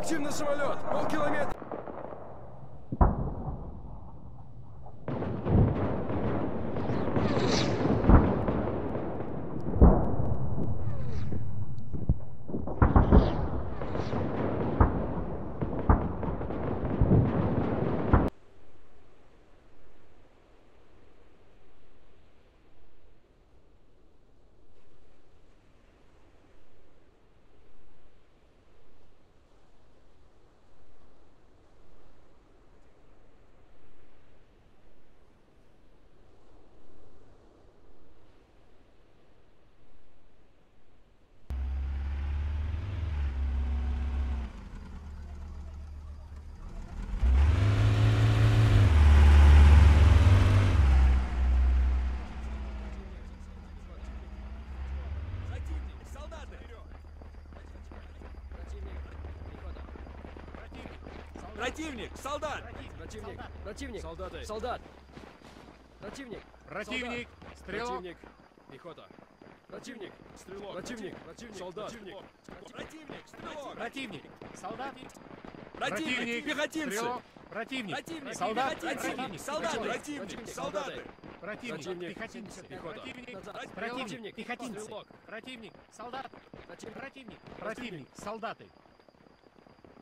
активный самолет! Полкилометра! Противник! Солдат! Противник! Солдаты. Противник! Солдаты! Солдат! Противник! Противник. Стрелок. Противник! Пехота! Противник! Стрелок! Противник! Противник! Солдат! Противник! Стрелок! Противник. Солдат. Противник! Пехотинцы! Стрелок. Противник. Противник! Солдат. Противник. Солдат! Противник. Противник! Противник. Солдаты! Противник. Противник. Пехотинцы. Пехота. Противник. Противник. Противник. Пехотинцы. Стрелок. Противник. Солдат. Противник! Противник. Противник. Солдаты.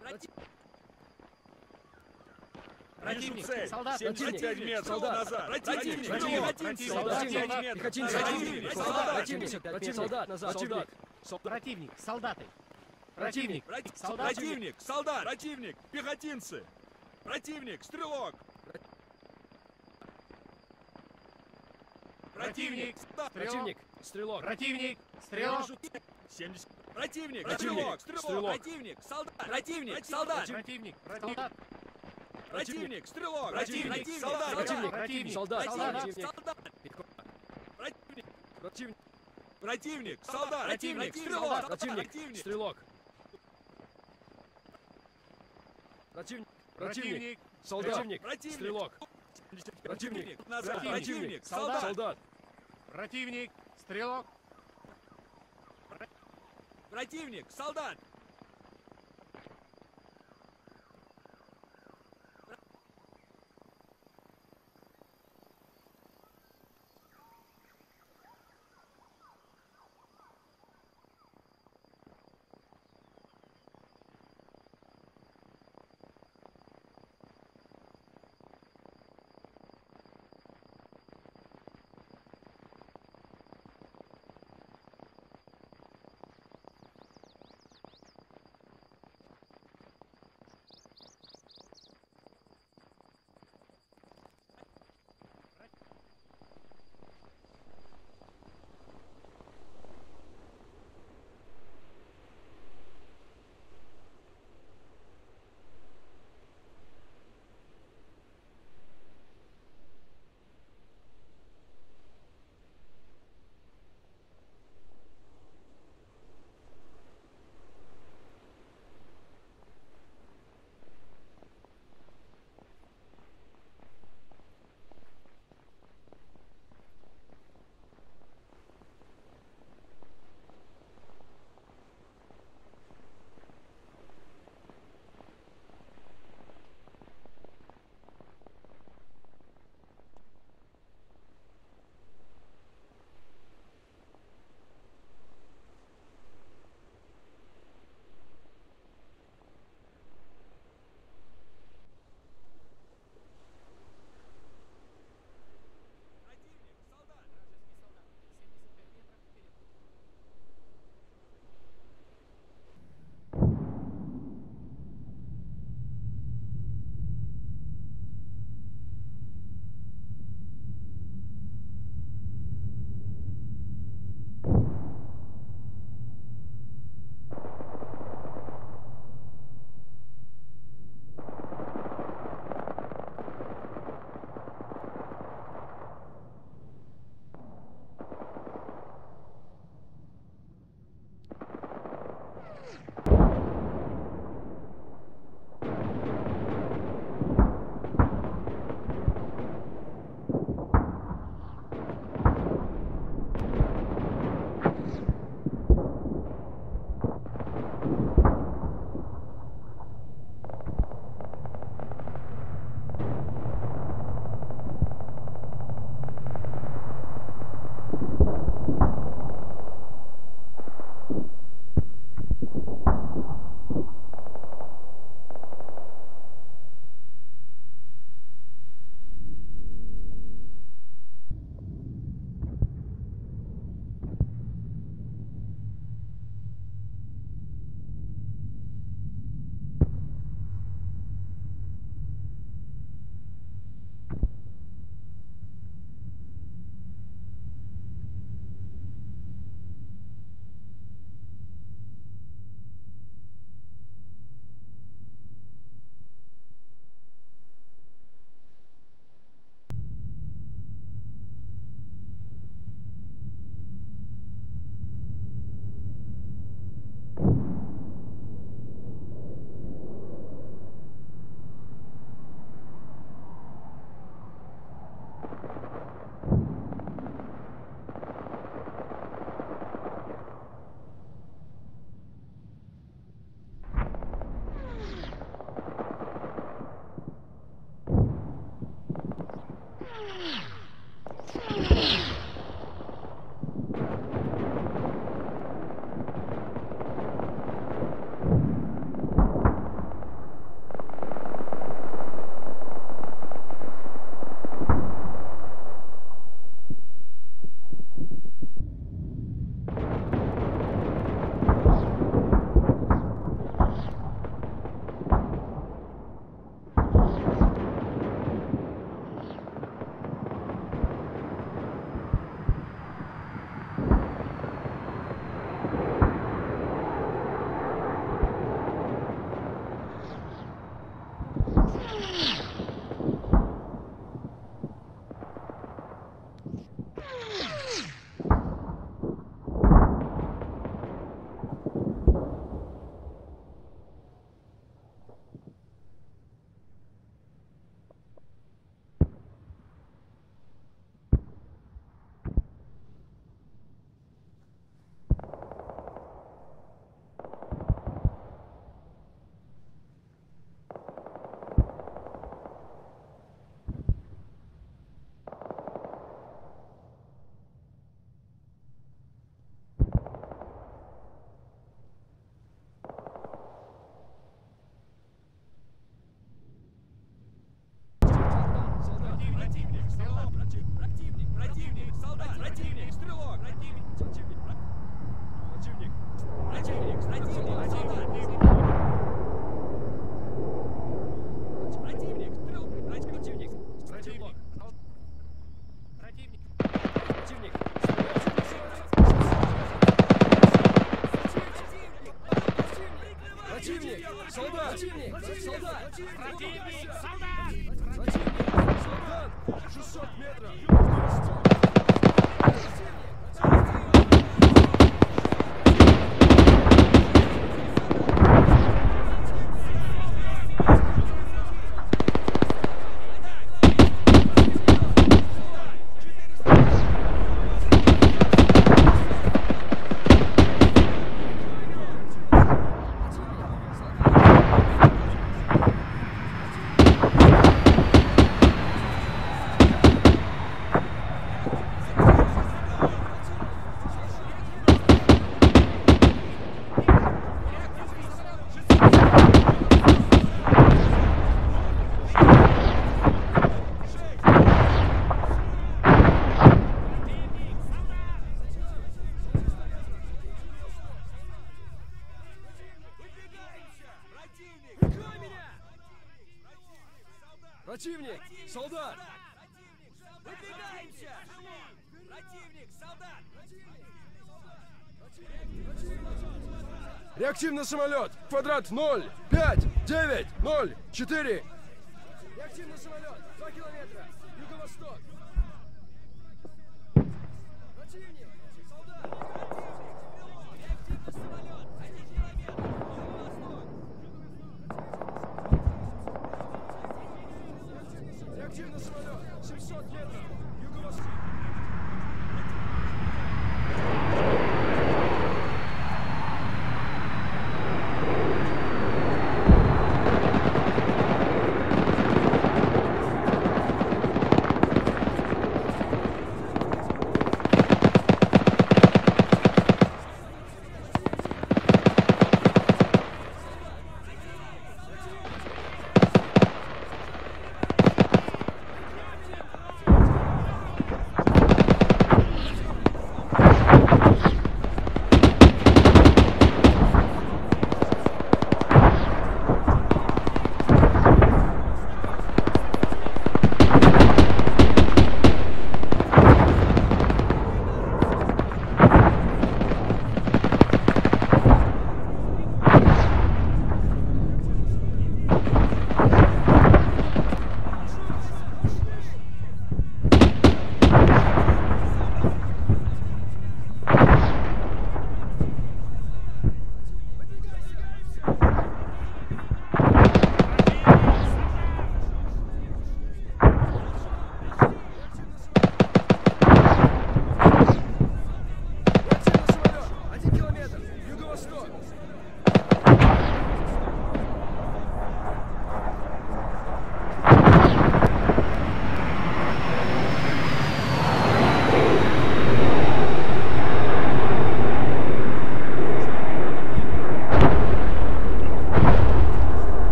Противник! Противник. Солдат. 75 Противник. метров Солдат. назад! Противник. Противник! Солдат. 75 метров! Пехотинцы! Противник! Солдат! Солдат! Противник! Противник! Солдат! Назад! Противник! Противник. Солдаты. Противник. Противник! Солдат. Противник! Солдат! Противник! Пехотинцы! Противник! Стрелок! Противник. Солдат! Противник! Стрелок! Противник. Стрелок. 70. Противник! Противник. Стрелок! Стрелок. Противник! Солдат! Противник! Солдат! Противник. Солдат. Противник! Стрелок! Противник. Солдат! Противник! Противник. Солдат! Солдат. Противник! Противник! Противник! Солдат! Противник! Стрелок! Противник! Стрелок! Противник! Противник! Солдат! Противник! Стрелок! Противник! Противник. Солдат! Солдат! Противник. Стрелок. Противник! Солдат! Прокинь! Реактивный самолет! Квадрат 0, 5, 9, 0, 4! Реактивный самолет! 2 километра! Юго-восток!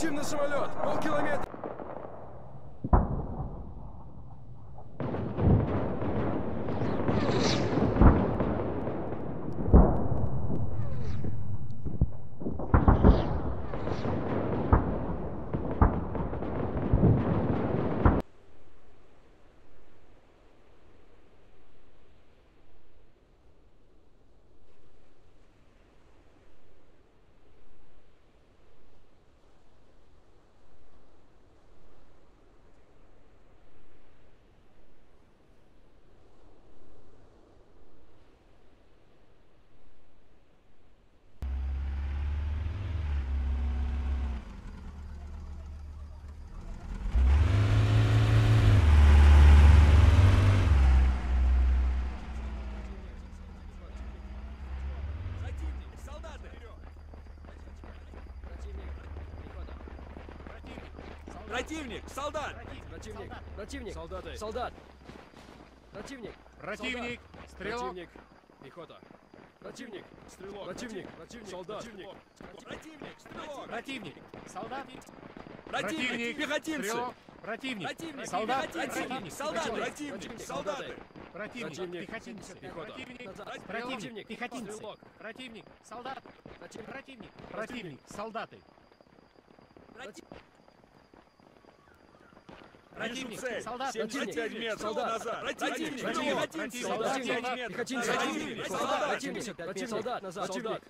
Реактивный самолет! Полкилометра! Противник! Солдат! Противник! Противник! Солдаты! Солдат! Противник! Противник! Стрелок! Противник! Пехота! Противник! Стрелок! Противник! Противник! Солдат! Противник! Стрелок! Противник! Солдат! Противник! Пехотинцы! Стрелок! Противник! Противник! Солдат! Противник! Солдат! Противник! Противник! Противник! Солдаты! Противник! Противник! Пехотинцы! Пехота! Противник! Противник! Пехотинцы! Стрелок! Противник! Солдат! Противник! Противник! Противник! Солдаты! Вижу цель! Солдат! 75 метров Солдат! назад! Противник! Противник! Солдат! 75 метров! Пехотинцы! Противник! Солдат! Солдат! Противник! Противник! Солдат! Назад! Солдат!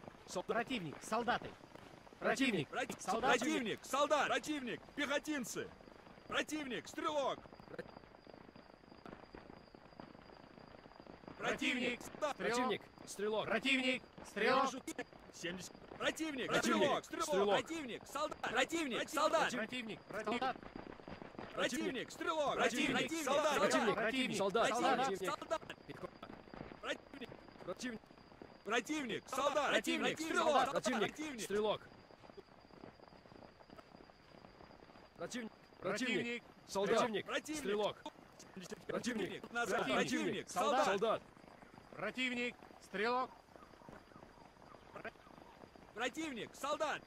Противник! Солдаты! Противник! Противник! Солдат! Противник! Солдат! Противник! Пехотинцы! Противник! Стрелок! Противник! Солдат! Противник! Стрелок! Противник! Стрелок! Вижу цель. 70. Противник! Противник. Стрелок! Стрелок! Стрелок. Противник! Солдат! Противник! Солдат! Противник! Солдат! Противник! Стрелок! Противник. Солдат! Противник! Противник. Солдат! Противник! Солдат! Противник! Противник! Противник! Солдат! Противник. Стрелок! Противник! Стрелок! Противник! Противник! Солдат! Противник! Стрелок! Противник! Противник! Солдат! Солдат! Противник! Стрелок! Противник! Солдат!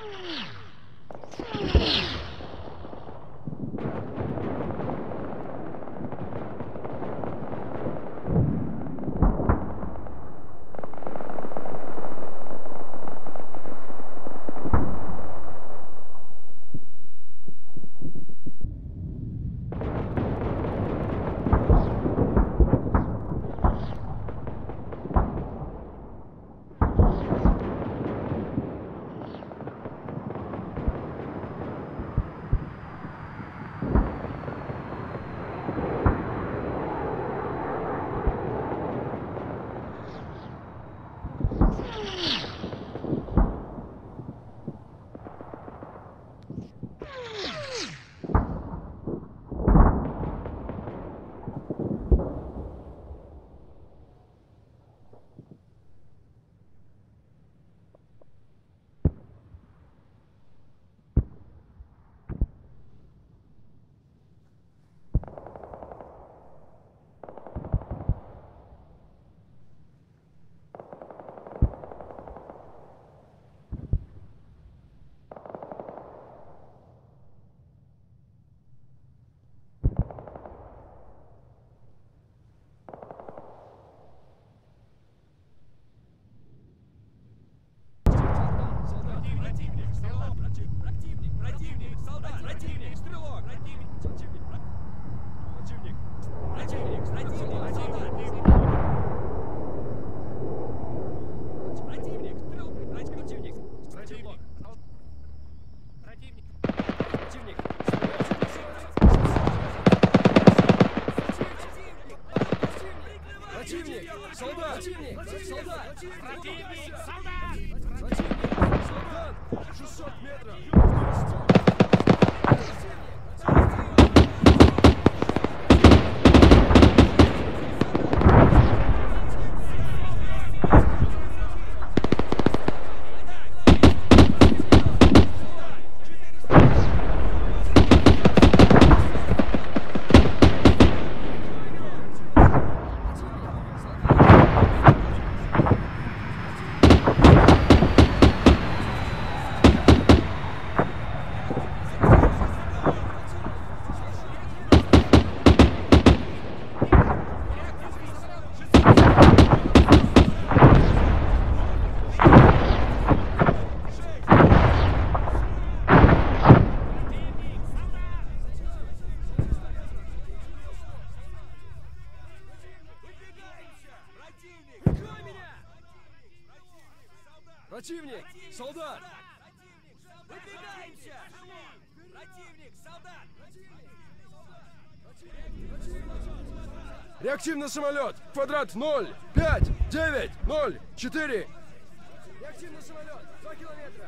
Thank you. Солдат! Выдвигаемся! Противник! Солдат! Реактивный самолет! Квадрат 0, 5, 9, 0, 4! Реактивный самолет! 2 километра!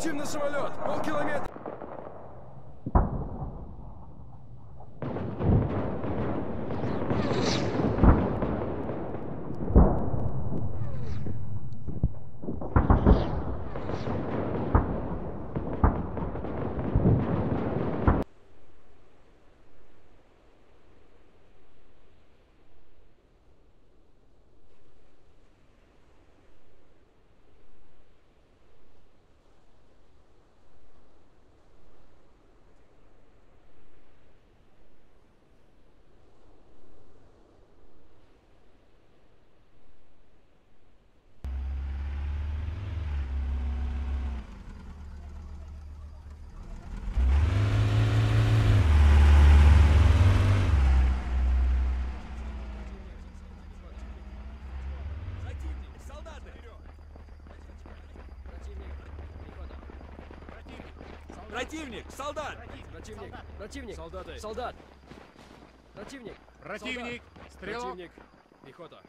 Реактивный самолет! Полкилометра! Противник! Солдат! Противник! Солдат. Противник! Солдаты! Солдат! Противник! Противник. Стрелок. Противник! Пехота!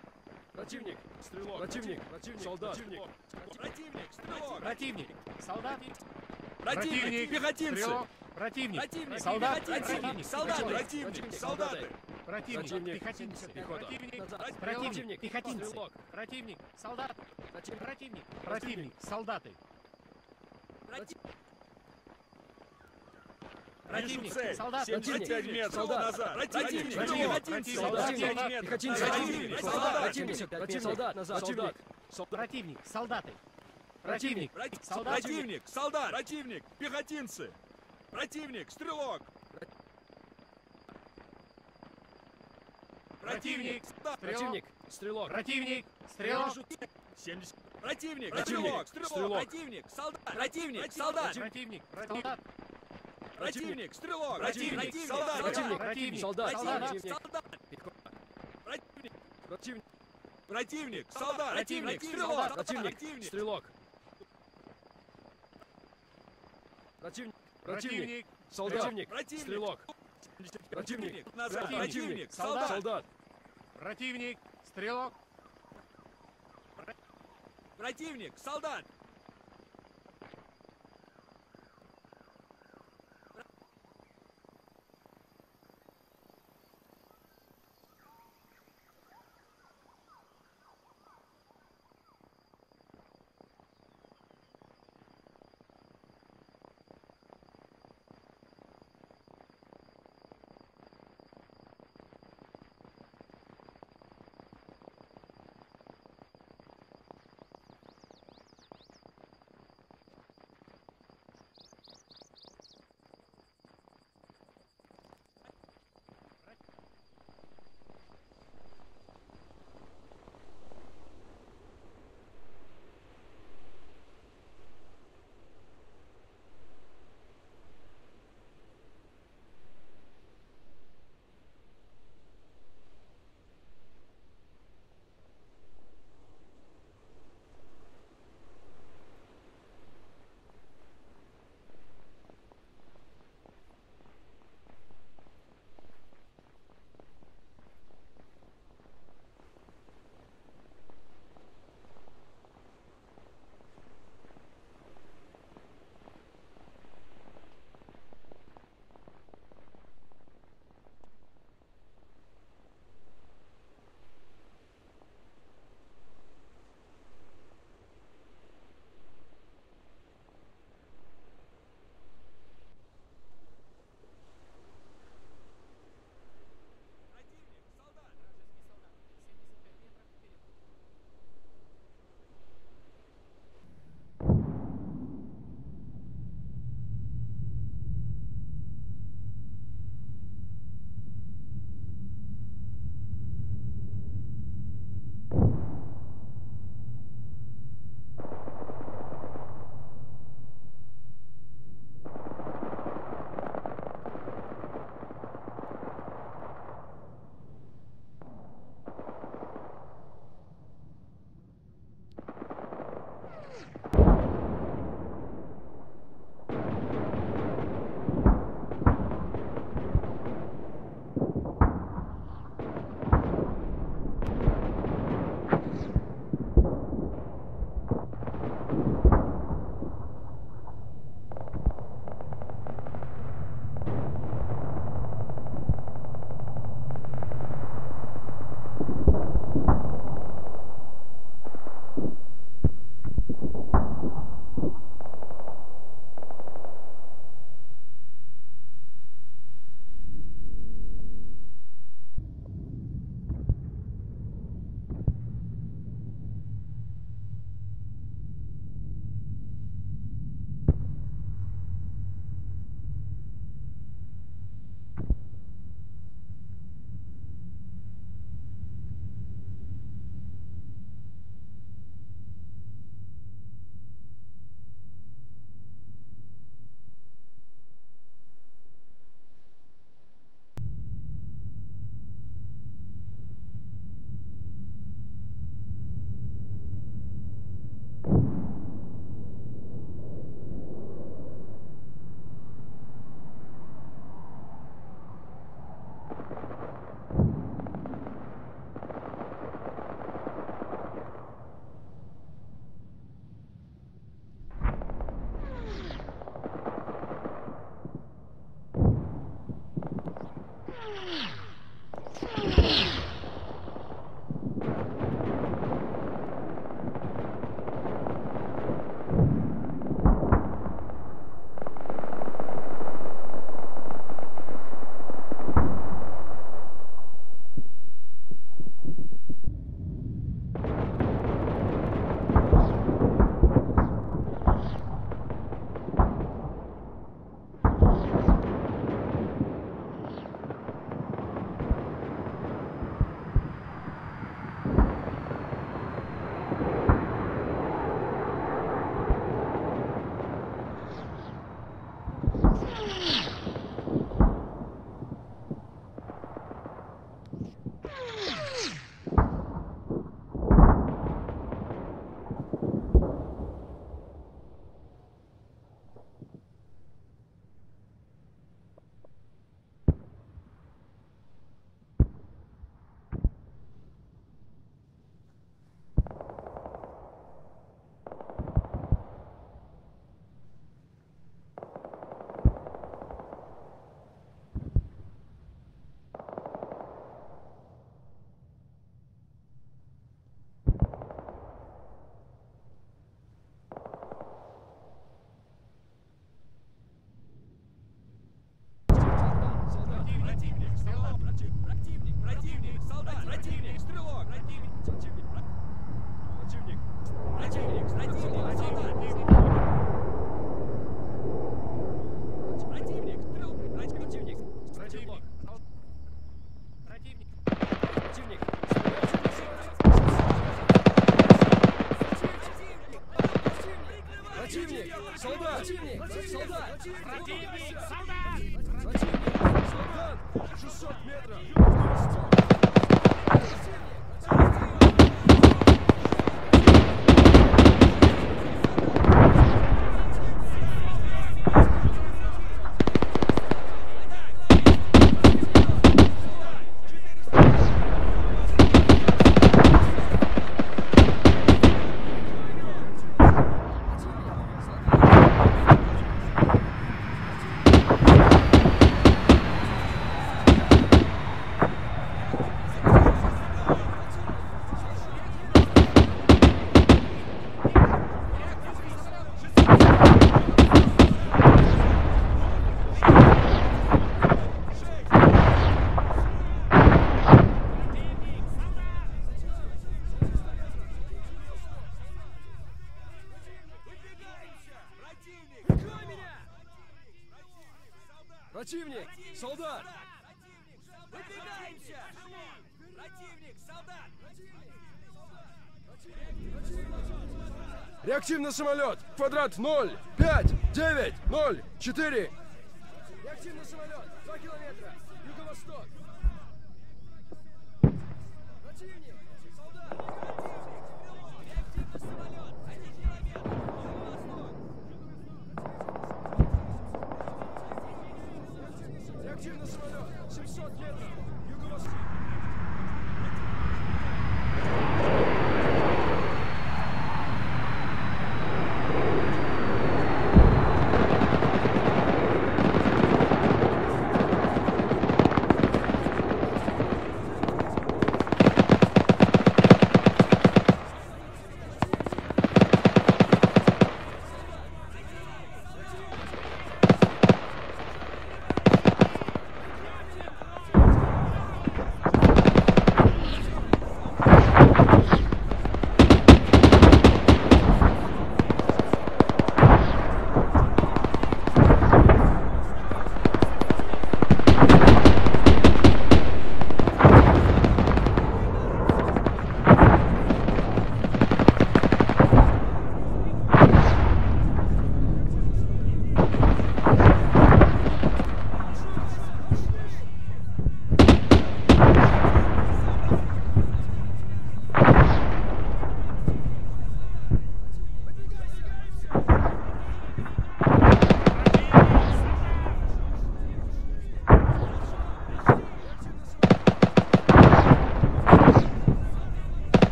Противник! Стрелок! Противник! Противник! Солдат! Противник! Стрелок! Противник. Солдат. Противник! Пехотинцы! Стрелок. Противник. Противник! Солдат. Противник. Солдаты! Противник. Противник! Противник. Солдаты! Противник. Противник. Пехотинцы. Пехота. Противник. Противник. Пехотинцы. Стрелок! Противник. Солдат. Противник! Противник. Противник. Солдаты. Противник. Цель. Солдат. 75 метров Солдат. назад! Противник! Противник. Пехотинцы! Солдат. 75 метров! Пехотинцы! Противник! Солдат! Противник! Противник! Солдат! Назад! Солдат! Противник. Солдаты. Противник. Противник! Солдат. Противник! Солдат! Противник! Пехотинцы! Противник! Стрелок! Противник. Противник! Стрелок! Противник. Стрелок. 70. Противник! Противник. Стрелок. Противник! Солдат! Противник! Солдат! Противник. Солдат. Противник! Стрелок! Противник. Солдат! Противник! Противник. Солдат! Противник! Солдат! Противник! Противник! Противник! Солдат! Противник. Стрелок! Противник! Стрелок! Противник! Противник! Солдат! Противник! Стрелок! Противник! Назад! Противник. Солдат! Солдат! Противник. Стрелок. Противник! Солдат! Противник! Противник! Солдат! Выдвигаемся! Противник! Солдат! Реактивный самолет! Квадрат 0, 5, 9, 0, 4! Реактивный самолет! 2 километра!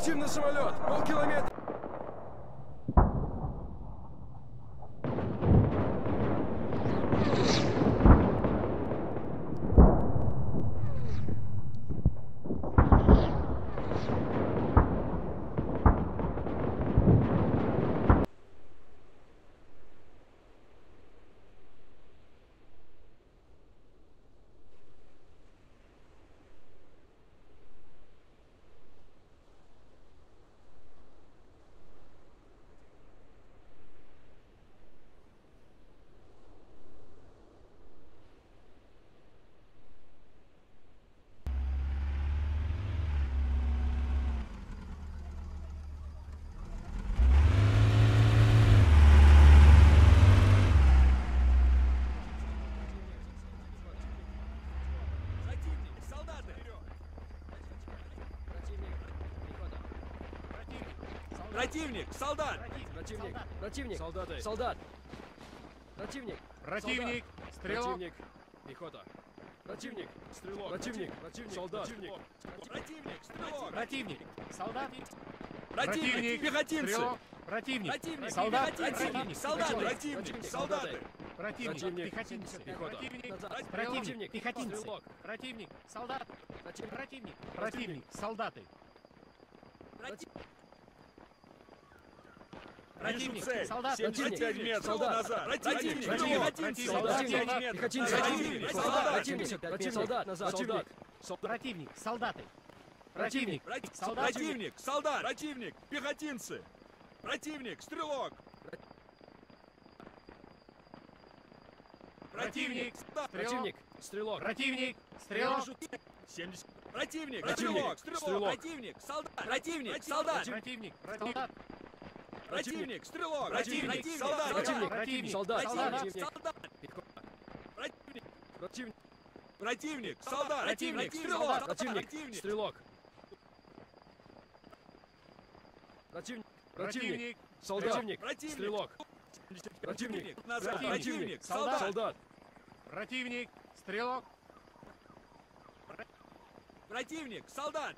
Реактивный самолет! Полкилометра! Противник! Солдат! Противник! Противник! Солдаты! Солдат! Противник! Противник. Стрелок. Противник! Пехота! Противник! Стрелок! Противник! Противник! Солдат! Противник! Стрелок! Противник. Солдат. Противник! Пехотинцы! Стрелок. Противник. Противник! Солдат. Противник. Солдат! Противник. Противник! Противник. Солдаты! Противник. Противник. Пехотинцы. Пехота. Противник. Противник. Противник. Пехотинцы. Стрелок. Противник. Солдат. Противник! Противник. Противник. Солдаты. Вижу Противник. Солдат. 75 метров назад! Противник! Противник. Солдат. 75 Солдат. метров! Пехотинцы! Противник! Солдат! Солдат! Противник! Солдаты. Противник. Против- Солдат. Противник! Солдат! Противник! Пехотинцы! Противник! Стрелок! Противник. Противник! Стрелок! Противник. Стрелок. Вижу цель. 70. Противник! Стрелок! Стрелок. Противник! Солдат! Противник! Солдат! Противник. Солдат. Противник! Стрелок! Противник. Солдат! Противник! Противник. Солдат! Противник! Противник! Солдат! Противник! Противник! Противник! Солдат! Противник! Стрелок! Противник! Стрелок! Противник! Противник! Солдат! Противник! Стрелок! Противник! Противник! Солдат! Солдат! Противник. Стрелок. Противник! Солдат!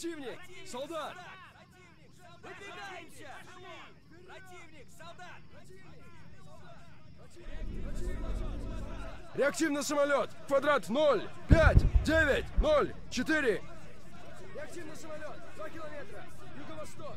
Противник! Солдат! Выдвигаемся! Противник! Солдат! Реактивный самолет! Квадрат 0, 5, 9, 0, 4! Реактивный самолет! 2 километра! Юго-восток!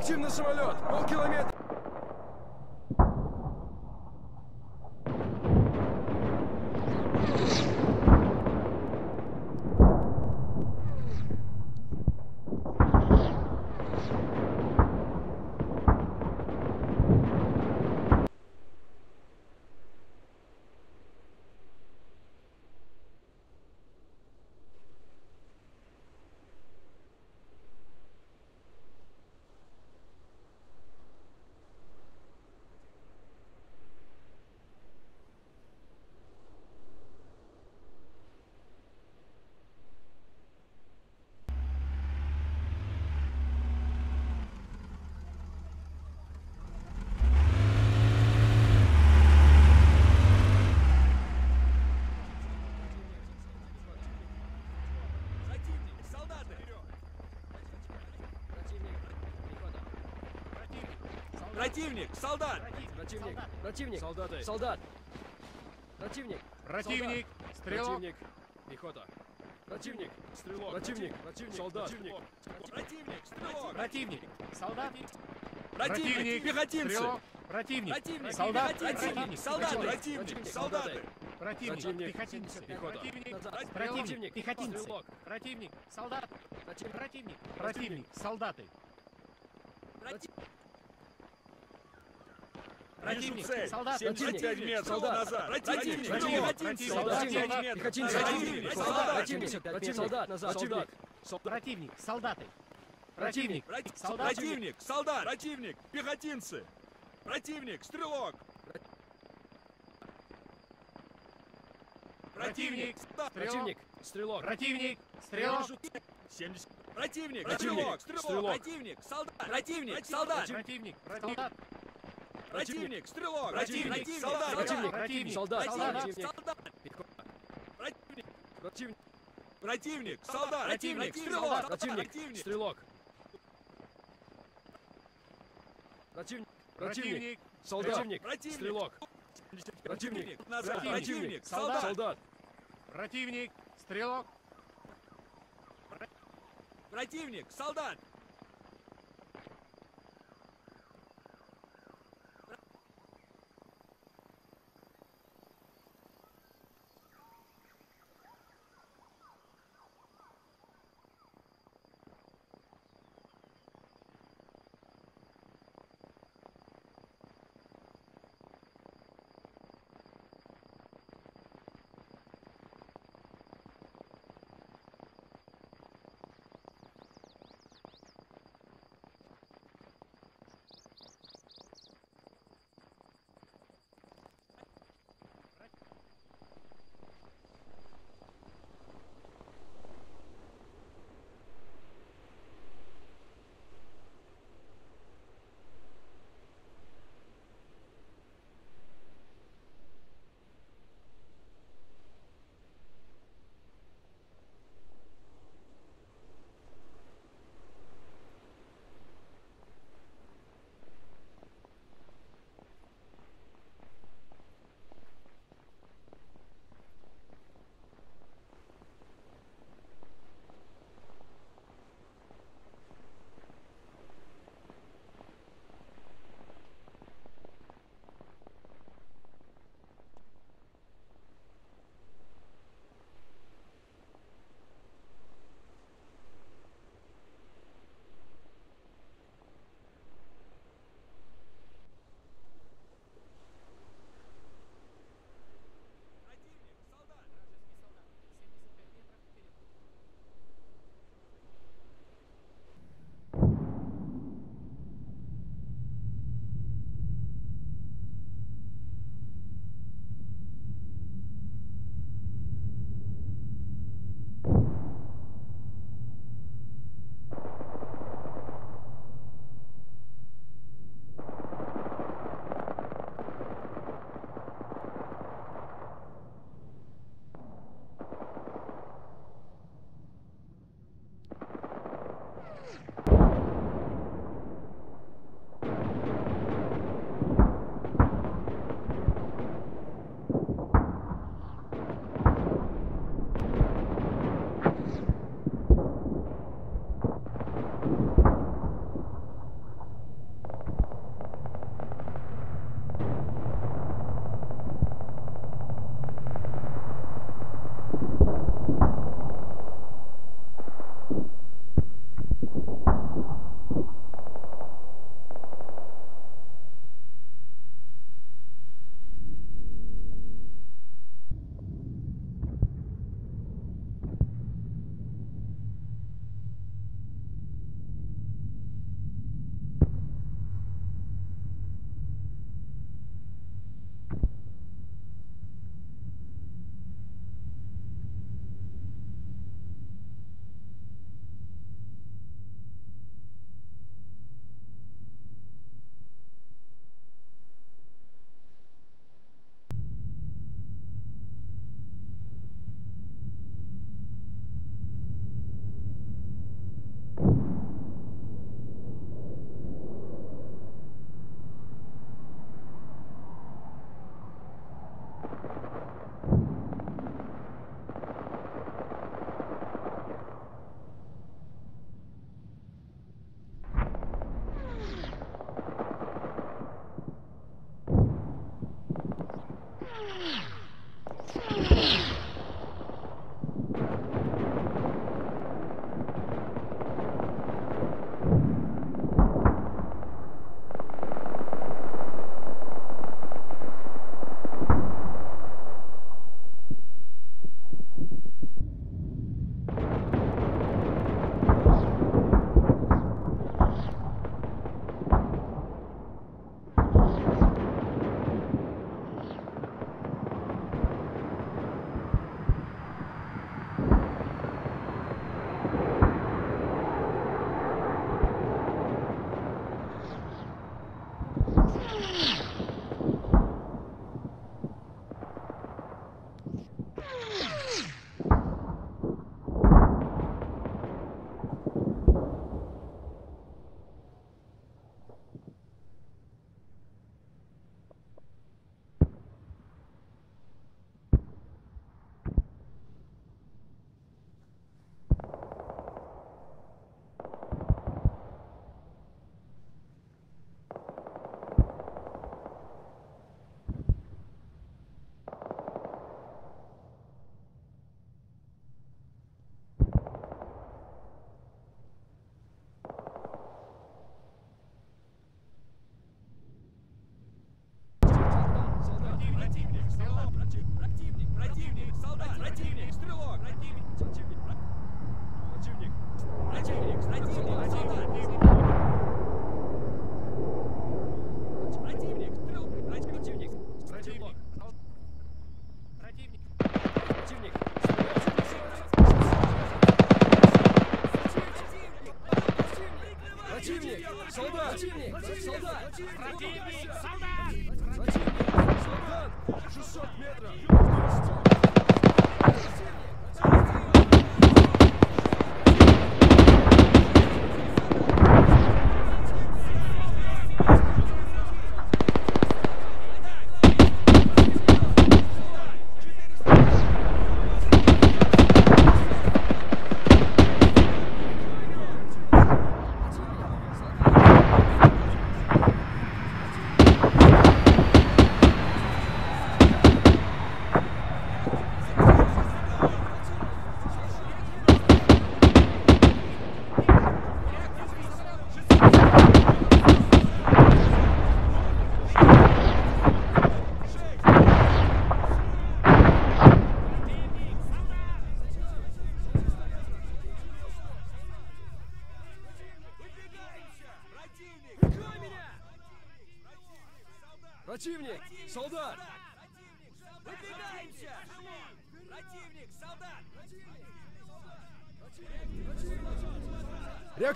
Реактивный самолет! Полкилометра! Противник, солдаты! Противник, солдат! Противник! Противник! Солдаты! Солдат! Противник! Противник! Стрелок! Противник! Пехота! Противник! Стрелок! Противник! Противник! Солдат! Противник, стрелок! Противник! Солдат! Противник, пехотинцы! Стрелок! Противник! Противник, Солдат! пехотинцы! Противник! Солдаты! Противник, Противник, солдаты! Противник! Противник. Пехотинцы! Пехота. Противник! Противник! Противник. Пехотинцы! Стрелок. Противник! Солдат! Противник! Противник! Противник! Солдаты! Противник, Противник! Солдат! 75 метров Солдат. назад! Противник, Противник. Солдат. 75 Солдат. метров! Пехотинцы! Противник, Солдат! солдат! Противник! Солдат! Назад! Противник! Противник! Солдаты! Противник! Против- Солдат. Противник, солдат! Противник, пехотинцы! Противник, стрелок! Противник! солдат! Противник! Стрелок! Противник! Стрелок! 70. Противник, Противник, стрелок, стрелок. противник, солдат, противник, солдат, Противник! Солдат! Противник, стрелок, Противник, солдат, Противник! Противник. Солдат! противник, солдат, противник, Противник! противник, солдат, Противник! стрелок, Противник! Стрелок! Противник! Противник! Солдат! Противник. Стрелок! Противник! Противник. солдат, Солдат! Противник! Стрелок! противник, солдат,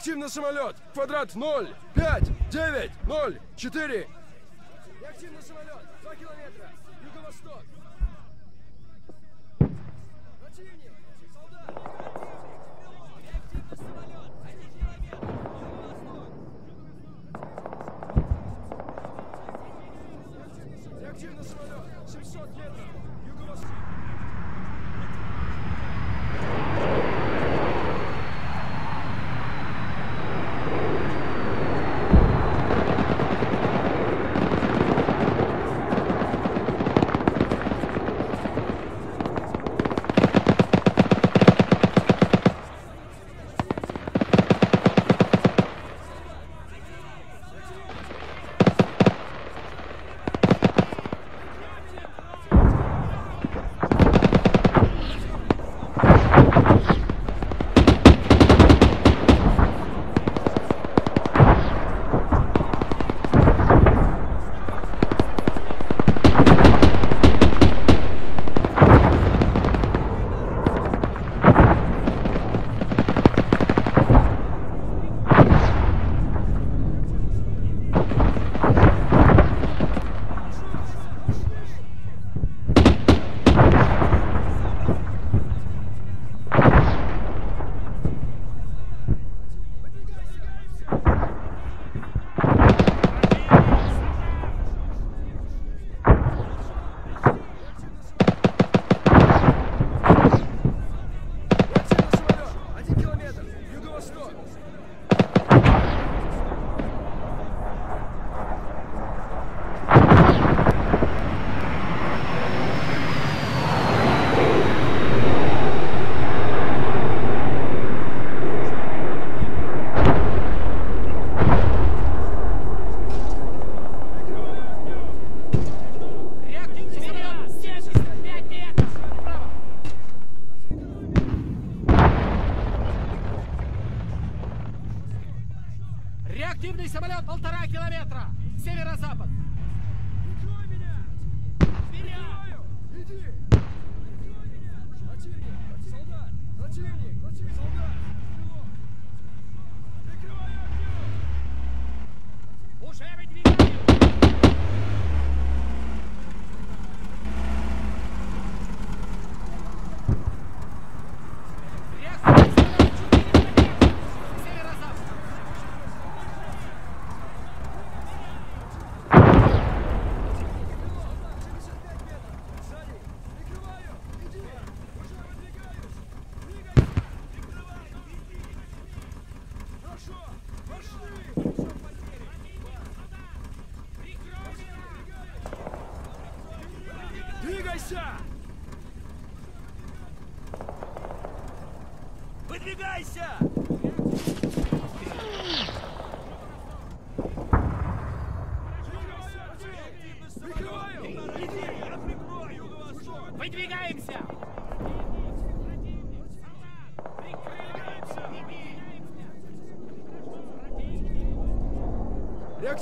Реактивный самолет! Квадрат 0, 5, 9, 0, 4! Реактивный самолет! 2 километра! Юго-восток!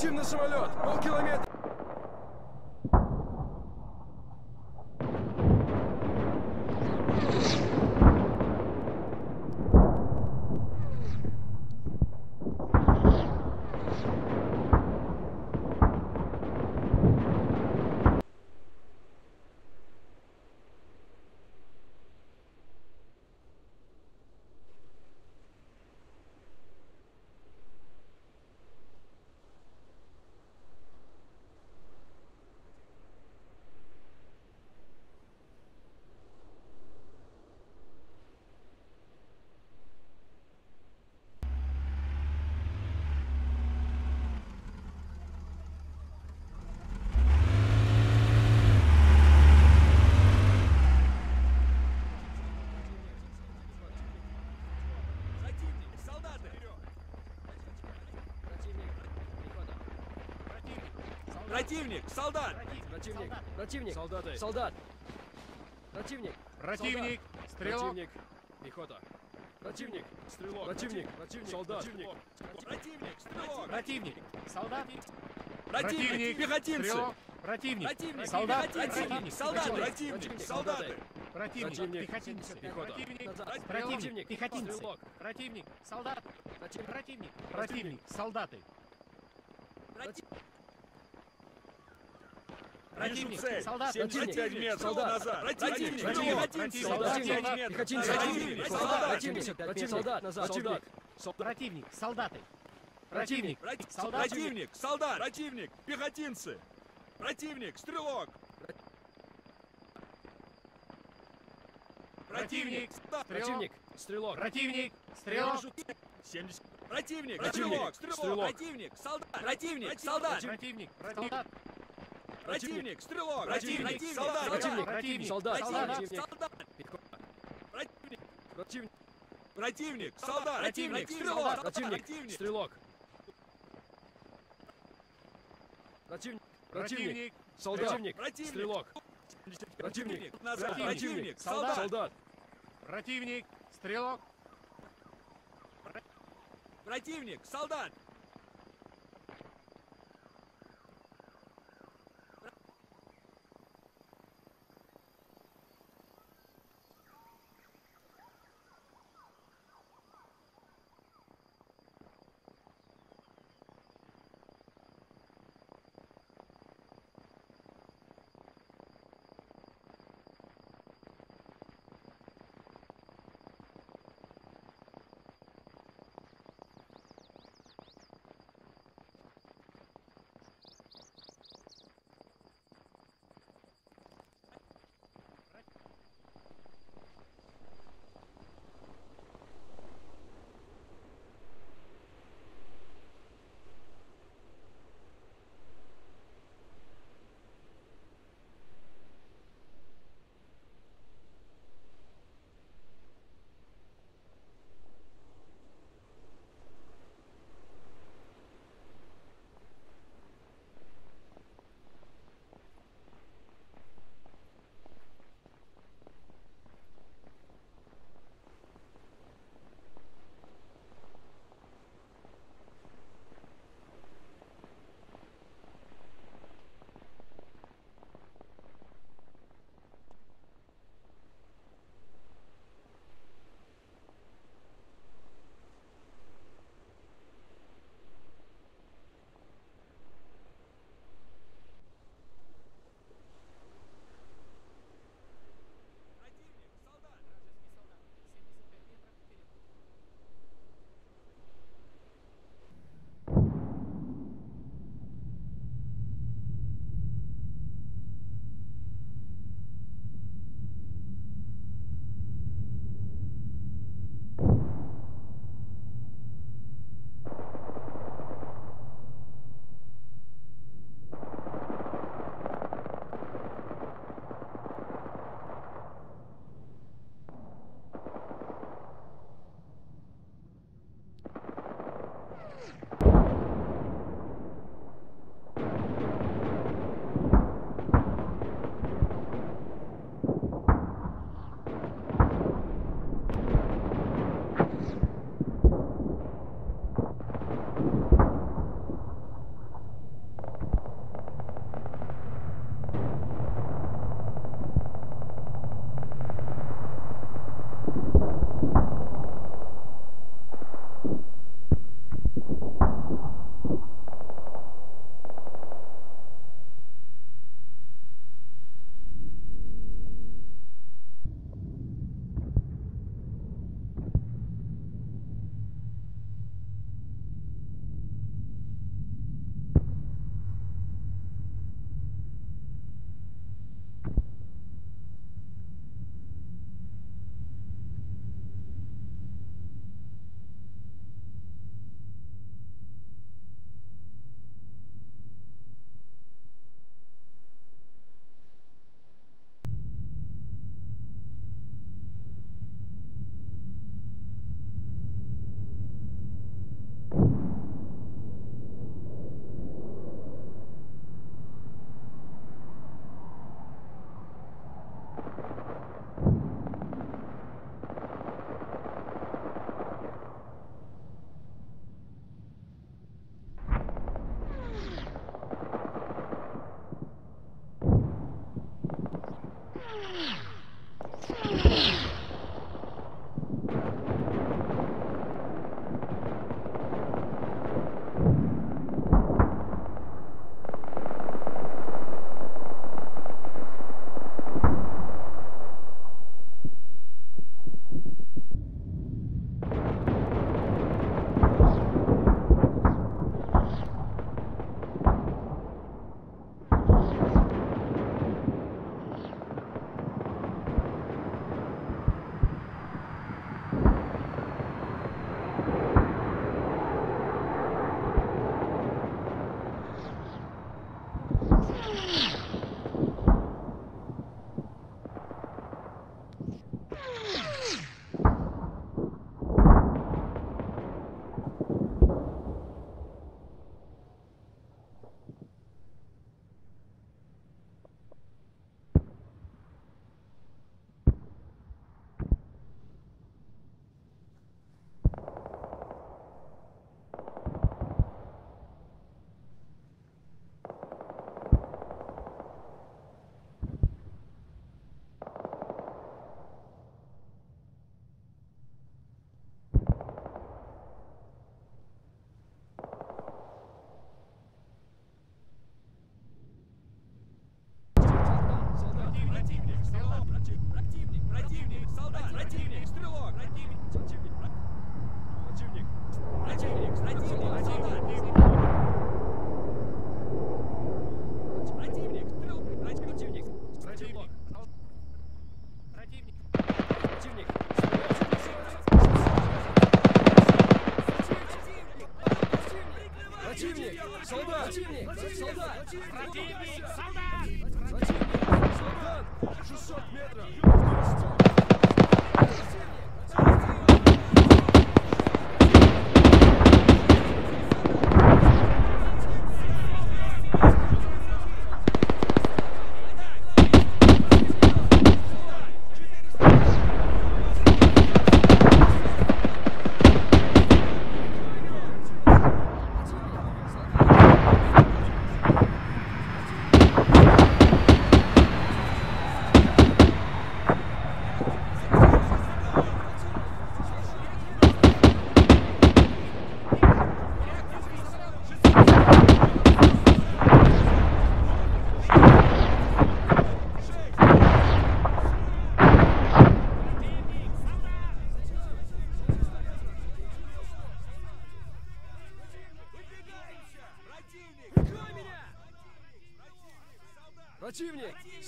Реактивный самолет! Полкилометра! Противник, солдаты! Противник, Противник, солдат! Противник, противник, солдаты, солдат. Противник, Противник! Стрелок! противник, пехота. Противник, стрелок. Противник, противник, солдат. Противник, стрелок! Противник! Солдат! Противник, пехотинцы! Стрелок! Противник! Противник, Солдат! пехотинцы! Противник! Солдат, Противник, противник, противник, солдаты! Противник! Противник, Пехотинцы! пехота. Противник! Противник! Пехотинцы! Стрелок. Противник! Солдат! Противник, Противник! Противник! Солдаты! Вижу Противник! Солдат! 75 метров солдат. назад! Противник, Противник, солдат. 75 метров! Пехотинцы, Противник, солдат. солдат! Противник, противник, солдат, назад, солдат. Противник! Солдаты! Противник! Противник, Солдат. противник, солдат, противник, пехотинцы, противник, стрелок, Противник! солдат, Противник, стрелок. Противник! Стрелок! 70, противник, Противник, стрелок, стрелок, стрелок. противник, солдат, противник, солдат, Противник! Солдат! Противник, стрелок, Противник, солдат, Противник, Противник. солдат, противник, солдат, противник, Противник, противник, солдат, противник, стрелок, противник, стрелок. Противник, противник, солдат, Противник. стрелок. Противник, Противник. солдат, солдат. Противник! Стрелок! противник, солдат,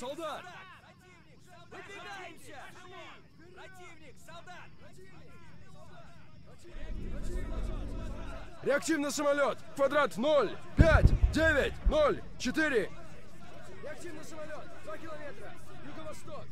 солдат! Выдвигаемся! Противник, солдат! Реактивный самолет! Квадрат 0, 5, 9, 0, 4! Реактивный самолет! 2 километра! Юго-восток!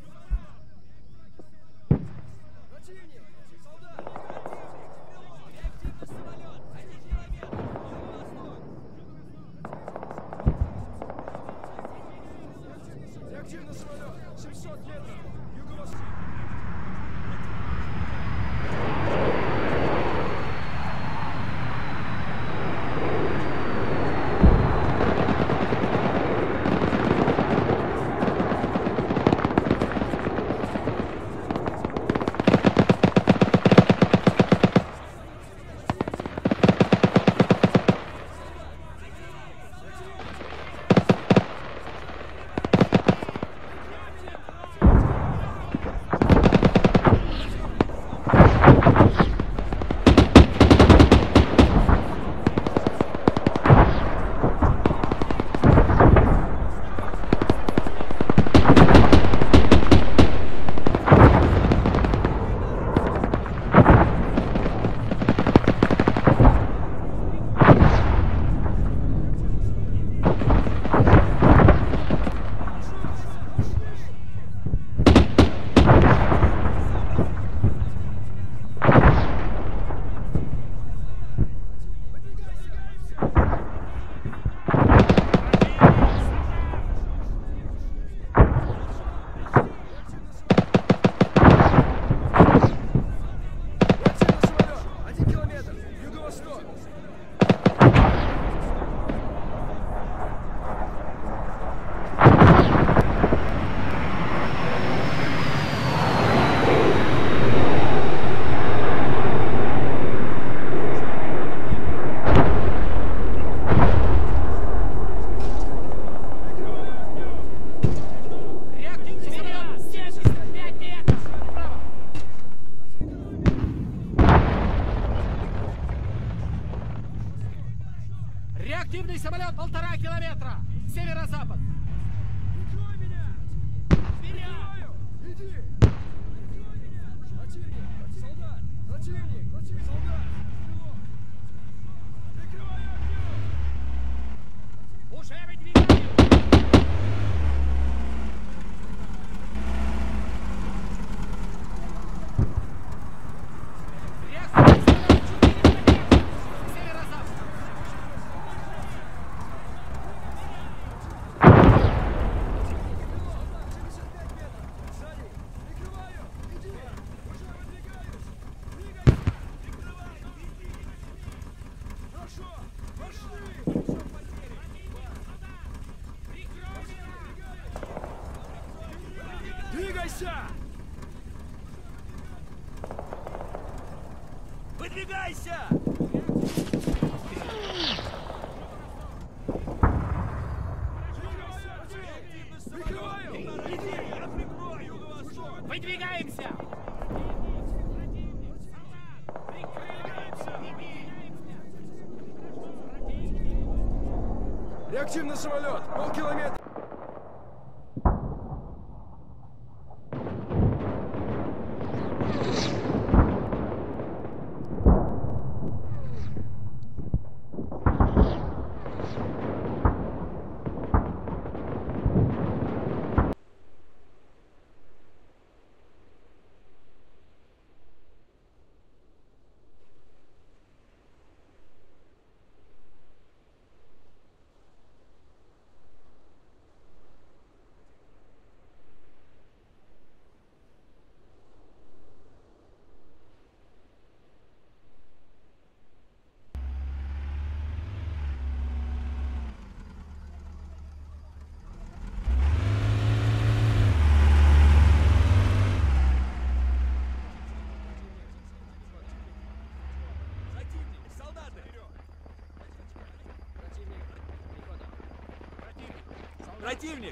Реактивный самолет! Полкилометра!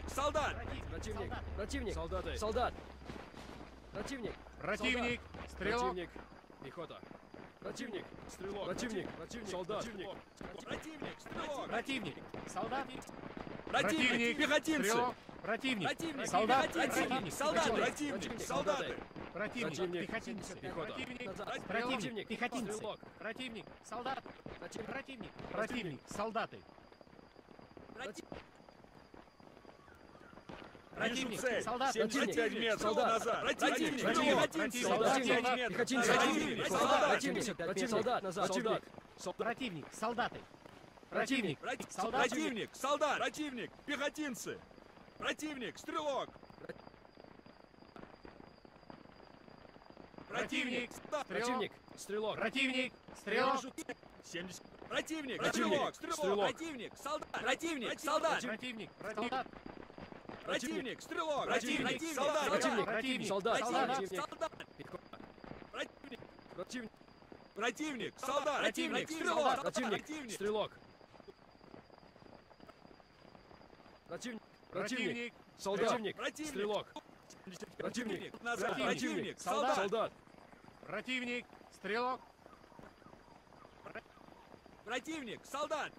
Противник! Солдат! Противник! Солдаты. Противник! Солдаты! Солдат! Противник! Противник. Солдат. Стрелок. Противник! Пехота! Противник! Стрелок! Противник! Противник! Солдат! Противник! Стрелок! Противник. Солдат. Противник! Пехотинцы! Стрелок. Противник. Противник! Солдат. Противник. Солдат! Противник. Противник! Противник. Солдаты! Противник. Противник. Пехотинцы. Пехота. Противник. Противник. Противник. Пехотинцы. Стрелок. Противник. Солдат. Противник. Противник. Противник. Вижу цель! Солдат. 75 метров Солдат. назад! Противник! Противник. Солдат. 75 метров! Пехотинцы! Противник! Солдат! Солдат! Противник! Противник! Солдат! Назад! Солдат! Солдат! Противник. Солдаты. Противник. Против- Солдат. Противник! Солдат! Противник! Пехотинцы! Противник! Стрелок! Противник! Солдат! Противник! Стрелок! Противник. Стрелок. Вижу цель. 70. Противник! Противник. Стрелок! Стрелок! Стрелок. Противник! Солдат! Противник! Солдат! Противник. Солдат. Противник! Стрелок! Противник. Солдат! Противник! Противник. Солдат! Противник! Солдат! Противник! Противник! Противник! Солдат! Противник. Стрелок! Противник! Стрелок! Противник! Противник! Солдат! Противник. Стрелок! Противник! Назад! Противник. Солдат! Солдат! Противник. Стрелок. Противник! Солдат!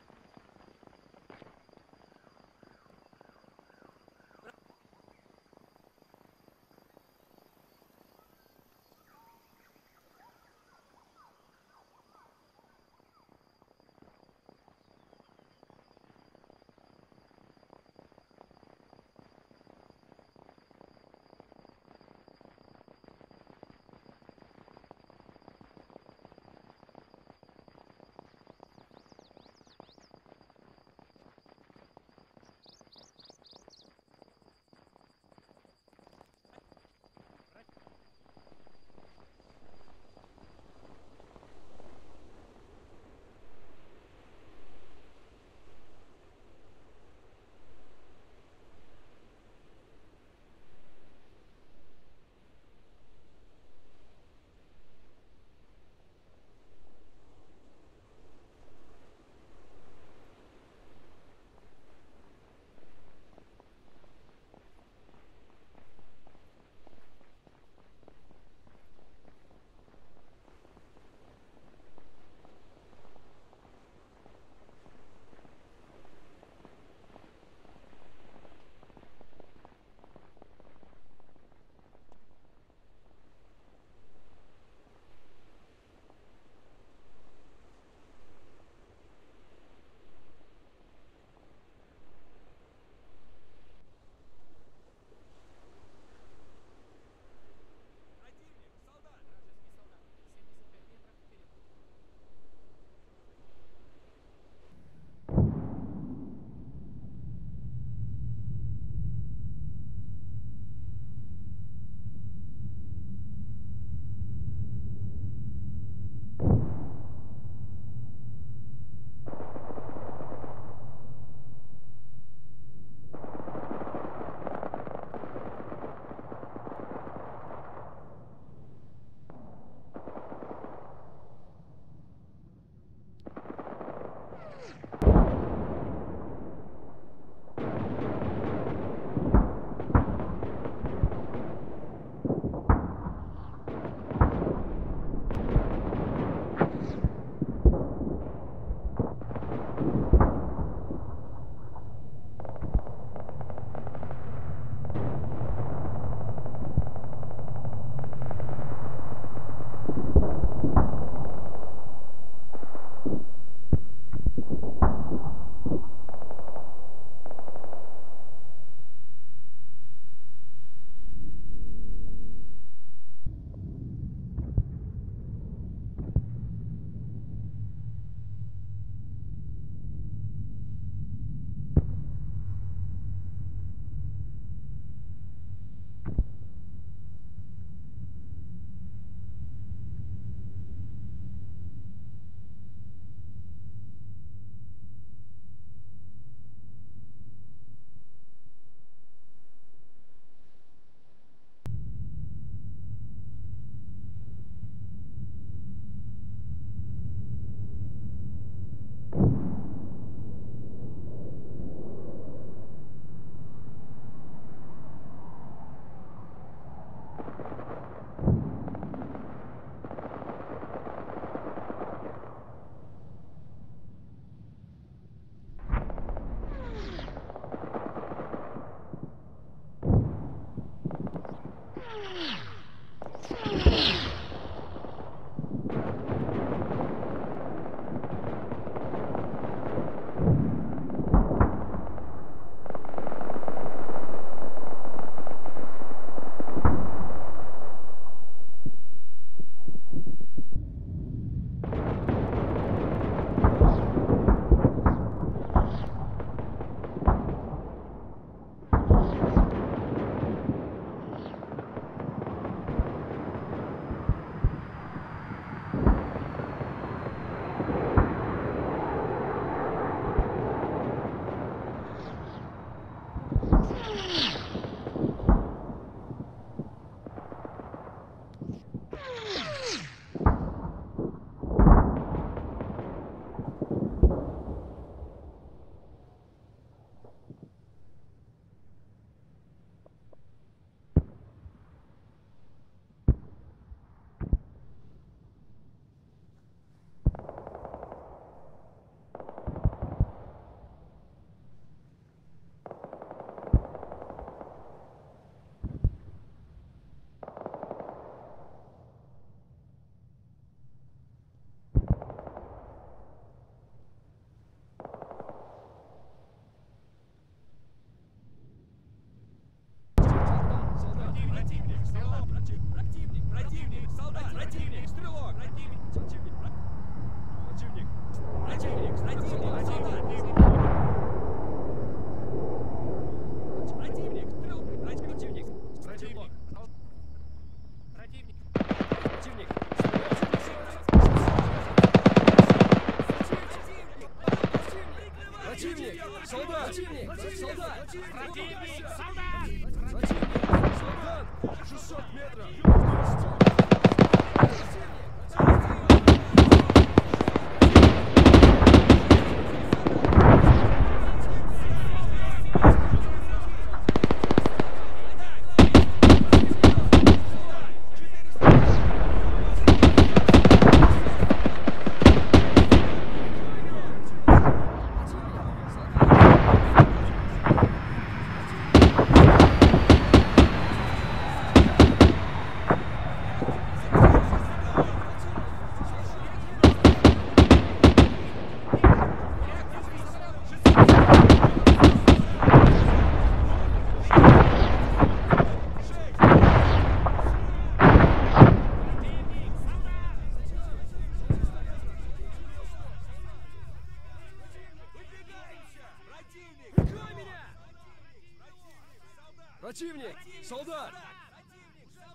Противник! Солдат!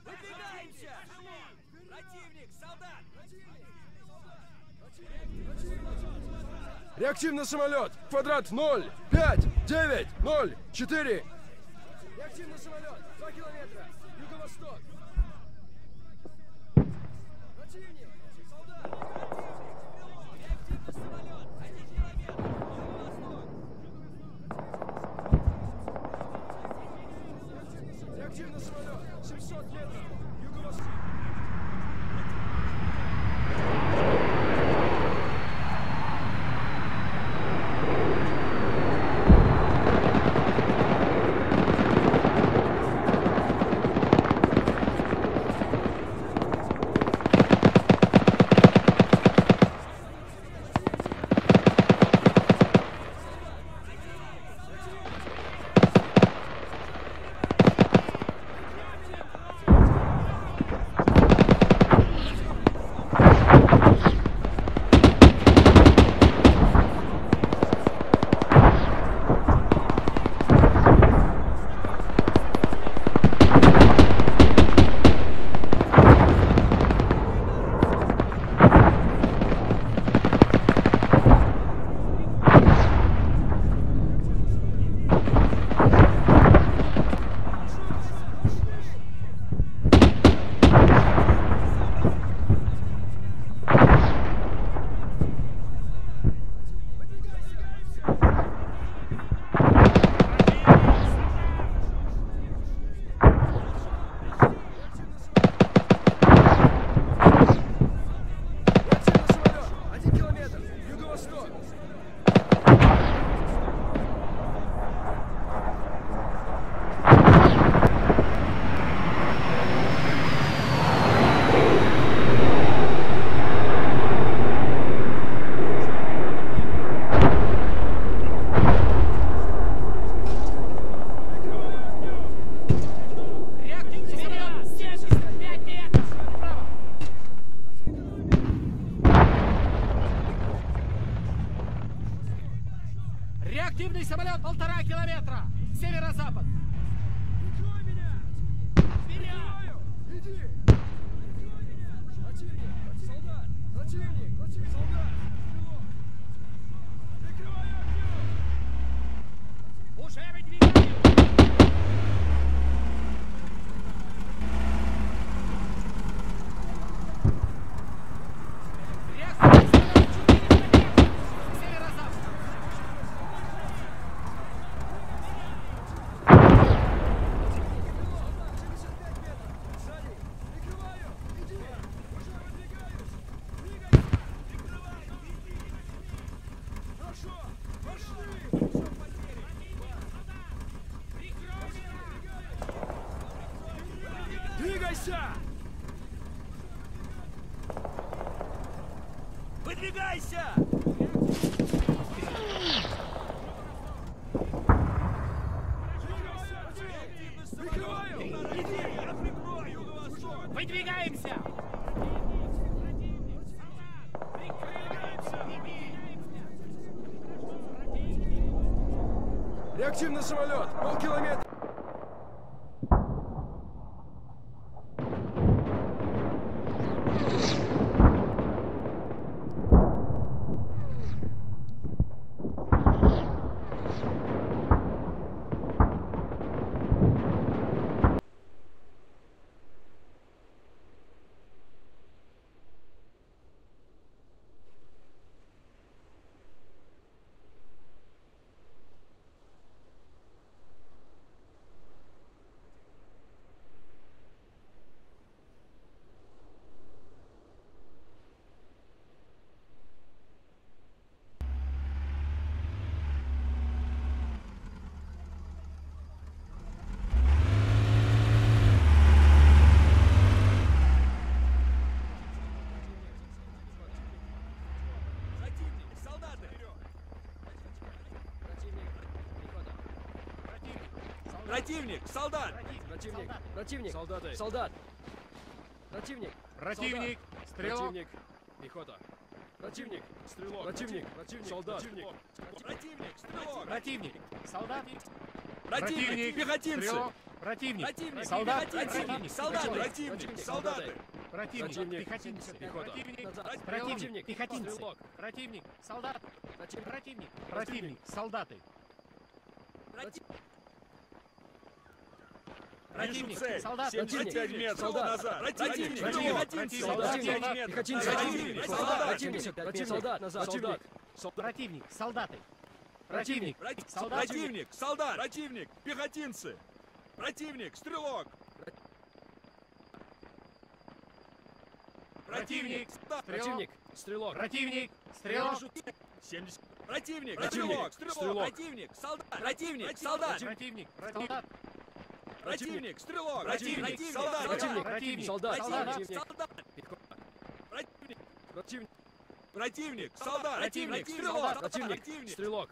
Выдвигаемся! Противник! Солдат! Реактивный самолет! Квадрат 0, 5, 9, 0, 4! Реактивный самолет! 2 километра! Юго-восток! Самолет! Полкилометра! Противник! Солдаты! Противник! Солдат! Противник! Противник! Солдаты! Солдат! Противник! Противник. Стрелок. Противник! Пехота! Противник! Стрелок! Противник! Противник! Солдат! Противник! Стрелок! Противник. Солдат. Противник! Пехотинцы! Противник. Противник! Солдат. Противник. Солдаты! Противник. Солдаты! Противник. Пехотинцы. Пехота. Противник. Пехотинцы. Стрелок. Противник. Солдат. Противник. Противник. Солдаты. Противник! Противник. Солдат. 75 метров Солдат. назад! Противник! Противник. Солдат. 75 метров! Пехотинцы! Противник! Солдат! Солдат! Назад! Солдат! Противник. Солдаты. Противник. Противник! Солдат. Противник! Солдат! Противник! Пехотинцы! Противник! Стрелок! Противник! Солдат! Противник! Стрелок! Противник. Стрелок. 70. Противник! Противник. Стрелок. Противник! Солдат! Противник! Солдат! Противник. Солдат. Противник! Стрелок! Противник. Солдат! Противник! Противник. Солдат! Противник! Противник! Солдат! Противник! Противник! Противник! Солдат! Противник. Стрелок!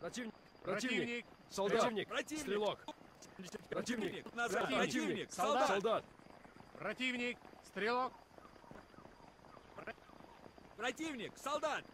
Противник! Стрелок! Противник! Противник! Солдат! Противник. Стрелок! Противник! Назад! Противник. Солдат! Солдат! Противник. Стрелок. Противник! Солдат!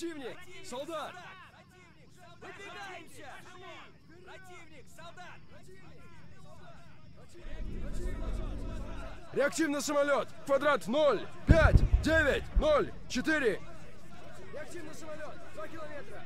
Противник! Солдат! Выдвигаемся! Противник! Солдат! Реактивный самолет! Квадрат 0, 5, 9, 0, 4! Реактивный самолет! 2 километра!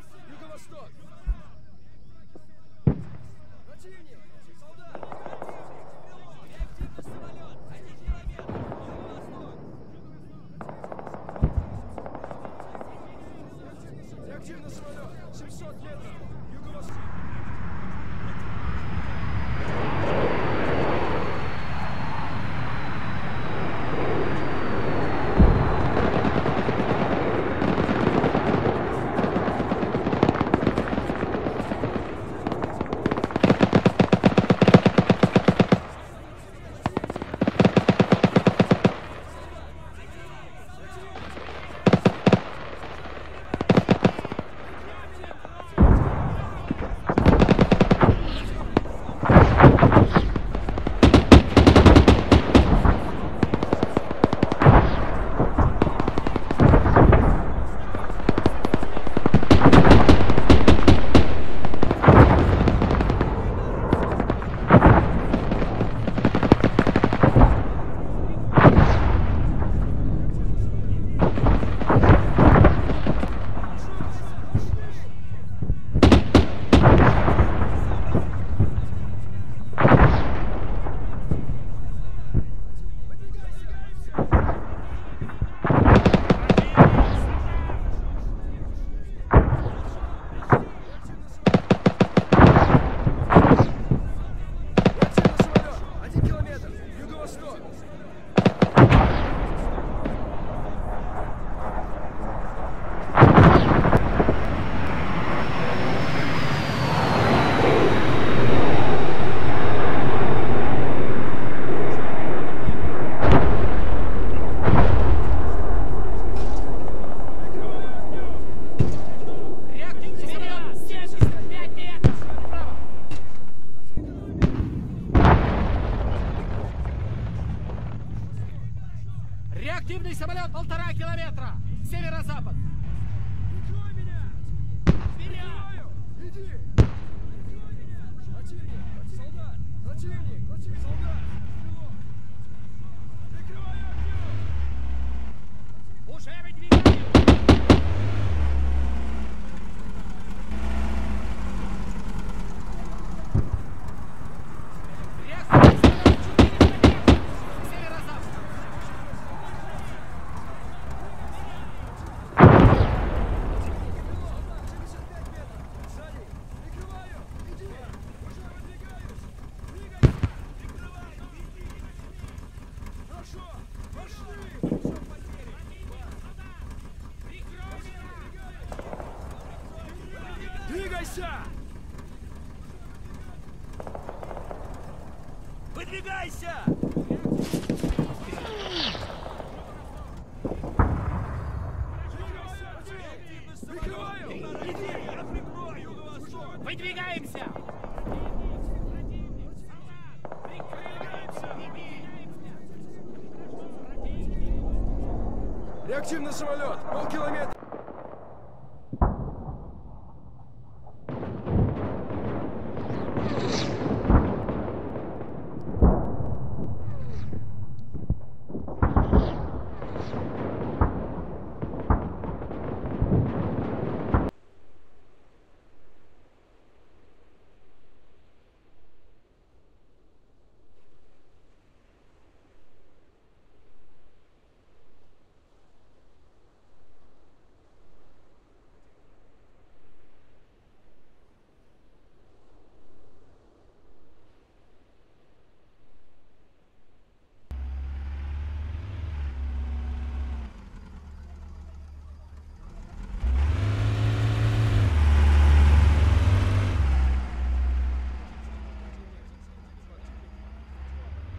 Реактивный самолет! Полкилометра!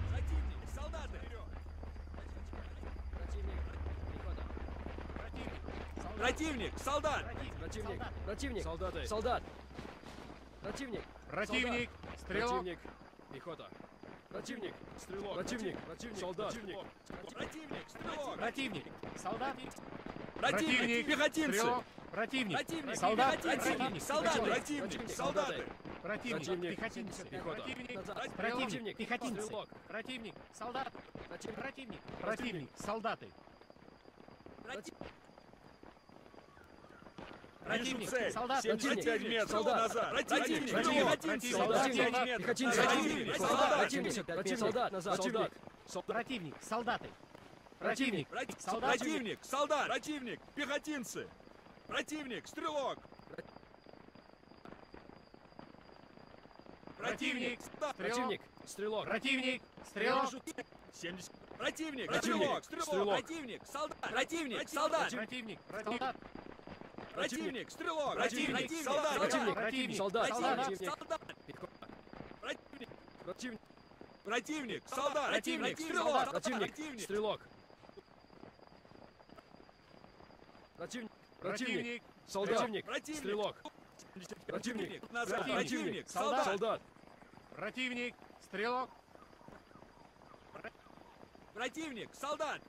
Противник! Солдаты! Противник! Солдат! Противник! Противник! Солдаты! Солдат! Противник! Противник. Стрелок. Противник! Пехота! Противник! Стрелок! Противник! Противник! Солдат! Противник! Противник! Стрелок! Противник. Солдат. Противник! Пехотинцы! Стрелок. Противник. Противник! Солдат. Противник. Солдаты! Противник. Солдаты! Противник. Пехотинцы. Пехота. Противник. Пехотинцы. Стрелок. Противник. Солдат. Противник. Противник. Солдаты. Противник! Противник. Цель! Солдат. 75 метров Солдат. назад! Противник! Противник. Пехотинцы! Солдат. 75 метров! Пехотинцы! Противник! Солдат! Противник! Противник! Солдат! Назад! Солдат! Противник. Солдаты. Противник. Противник! Солдат. Противник! Солдат! Противник! Пехотинцы! Противник! Стрелок! Противник. Противник! Стрелок! Противник. Стрелок. 70. Противник! Противник. Стрелок! Стрелок. Противник! Солдат! Противник! Солдат! Противник. Солдат. Противник! Стрелок! Противник. Солдат! Противник! Противник. Солдат! Противник! Солдат! Противник! Противник! Противник! Солдат! Противник! Стрелок! Противник! Стрелок! Противник! Противник! Солдат! Противник. Стрелок! Противник! Противник. Солдат! Солдат! Противник. Стрелок. Противник! Солдат!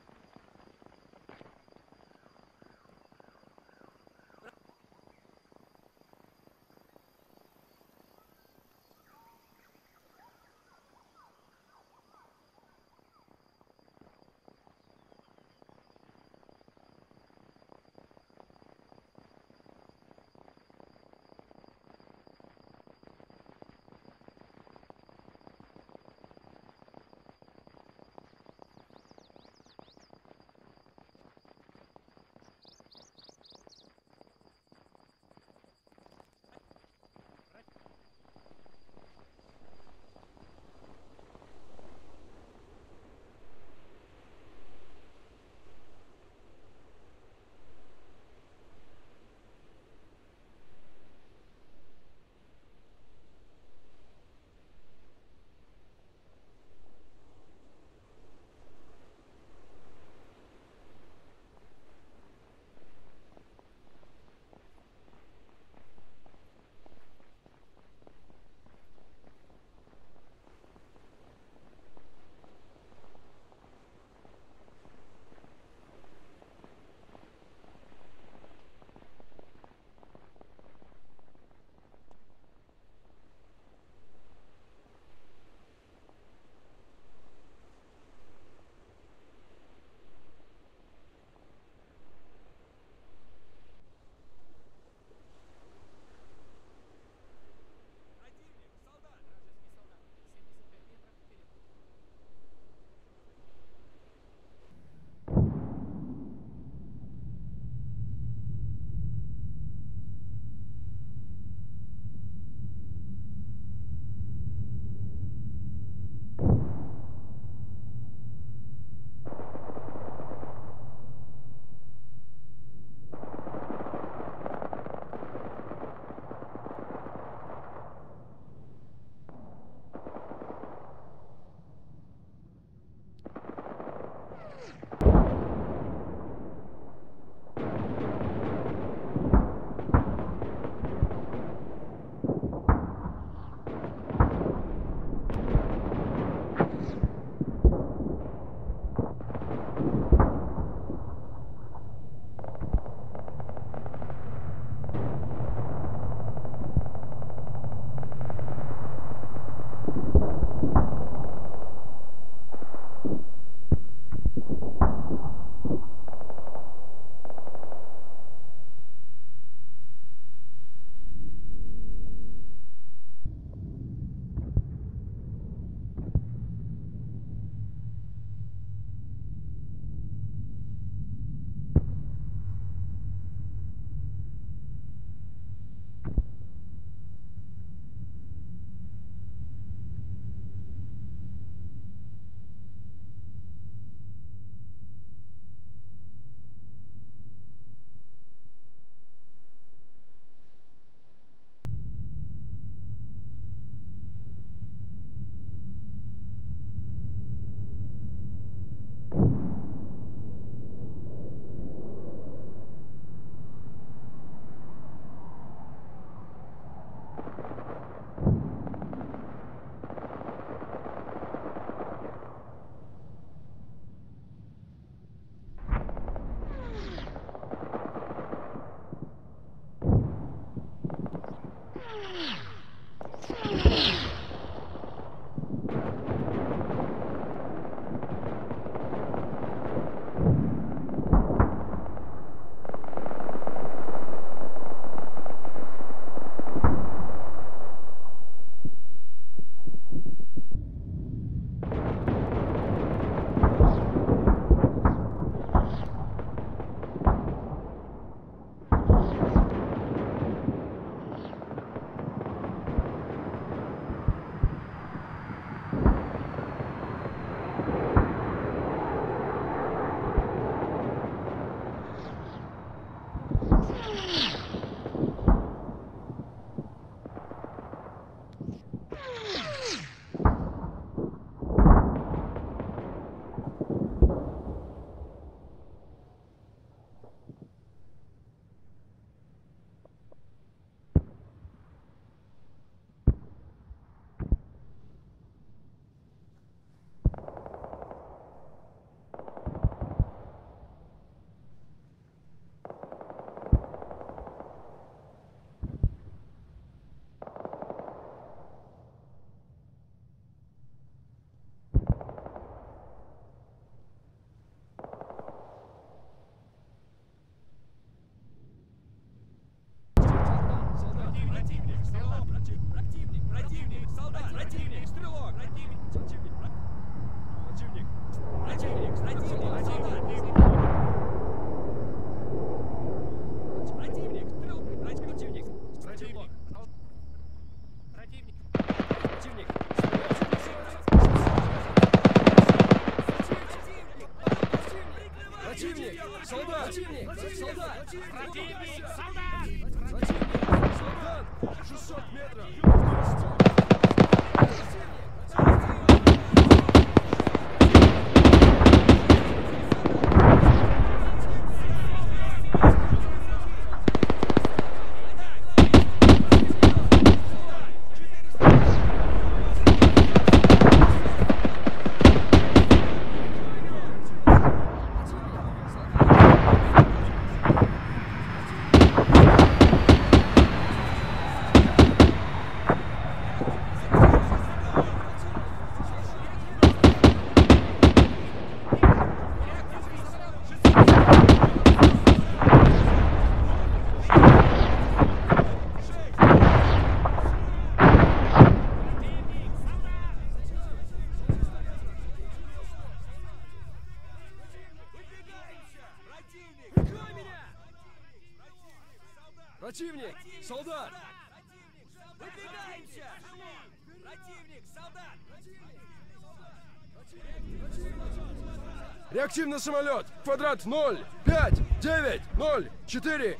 Реактивный самолет! Квадрат 0, 5, 9, 0, 4!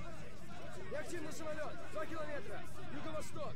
Реактивный самолет! 2 километра! Юго-восток!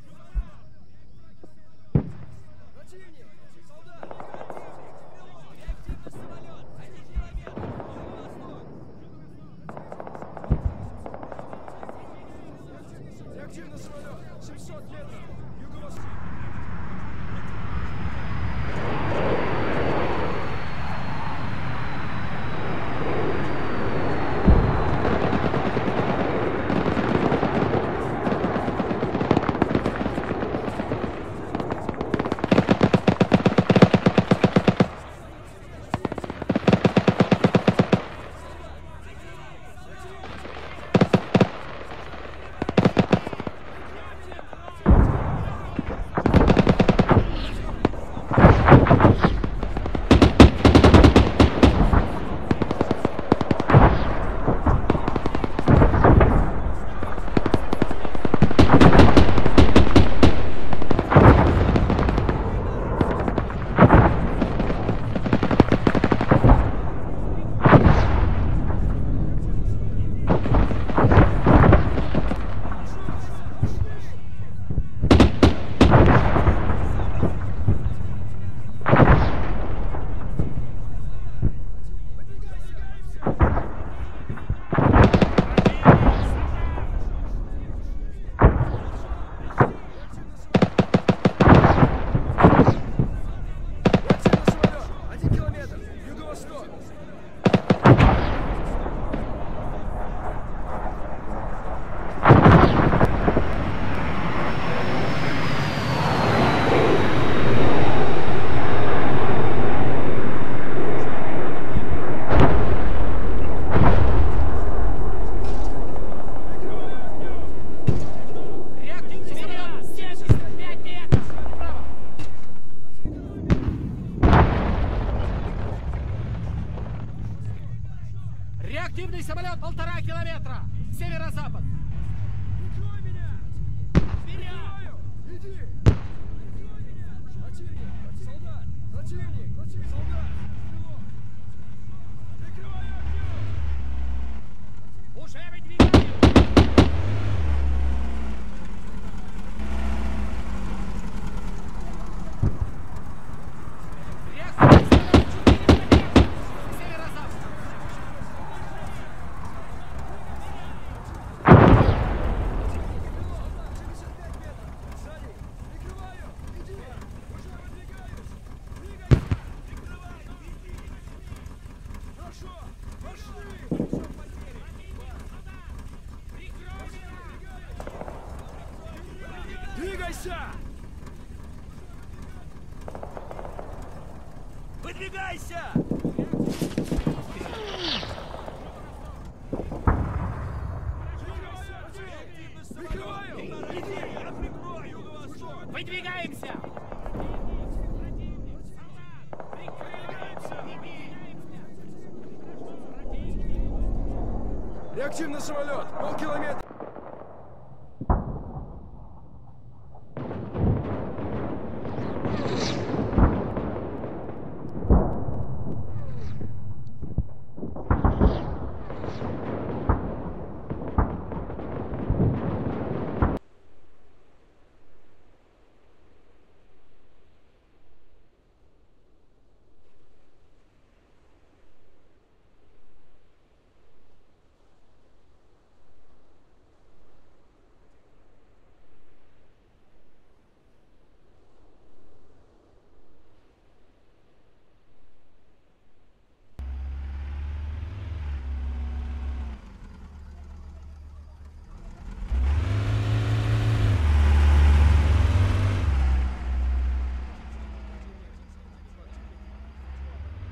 Реактивный самолет! Полкилометра!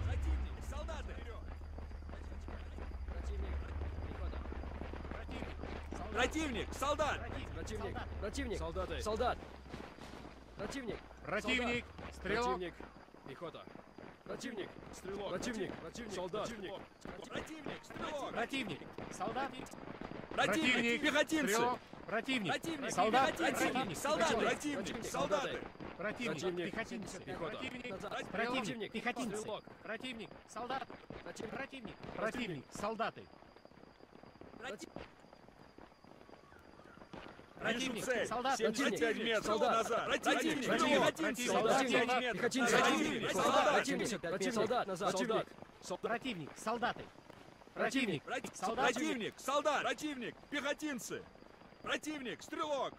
Противник! Солдаты! Противник! Солдат! Противник! Противник! Солдаты! Солдат! Противник! Противник. Стрелок. Противник! Пехота! Противник! Стрелок! Противник! Противник! Солдат! Противник! Стрелок! Противник. Солдат. Противник! Пехотинцы! Стрелок. Противник. Противник! Солдат. Противник! Противник. Солдаты! Противник. Противник! Противник. Солдаты! Противник. Противник. Пехотинцы. Пехота. Противник. Противник. Пехотинцы. Стрелок! Противник. Солдат. Противник! Противник. Противник. Солдаты. Противник! Противник. Солдат. 75 метров назад! Противник! Противник. Солдат. 75 метров! Пехотинцы! Противник! Солдат! Противник! Противник! Солдат! Назад! Солдат! Противник. Солдаты. Противник. Противник! Солдат. Противник! Солдат! Противник! Пехотинцы! Противник! Стрелок!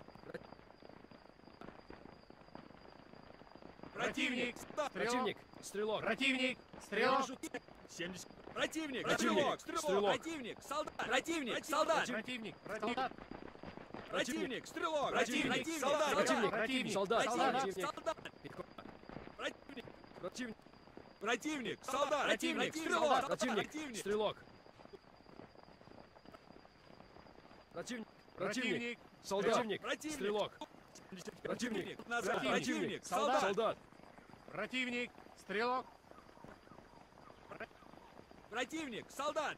Противник. Противник! Стрелок! Противник. Стрелок. 70. Противник! Стрелок! Стрелок. Противник! Солдат! Противник! Солдат! Противник. Солдат. Противник! Стрелок! Противник. Солдат! Противник! Противник. Солдат! Солдат. Противник! Противник! Противник! Противник! Солдат! Противник! Стрелок! Противник! Стрелок! Противник! Противник! Солдат! Противник. Стрелок! Противник! Противник. Солдат! Солдат! Противник. Стрелок. Противник! Солдат!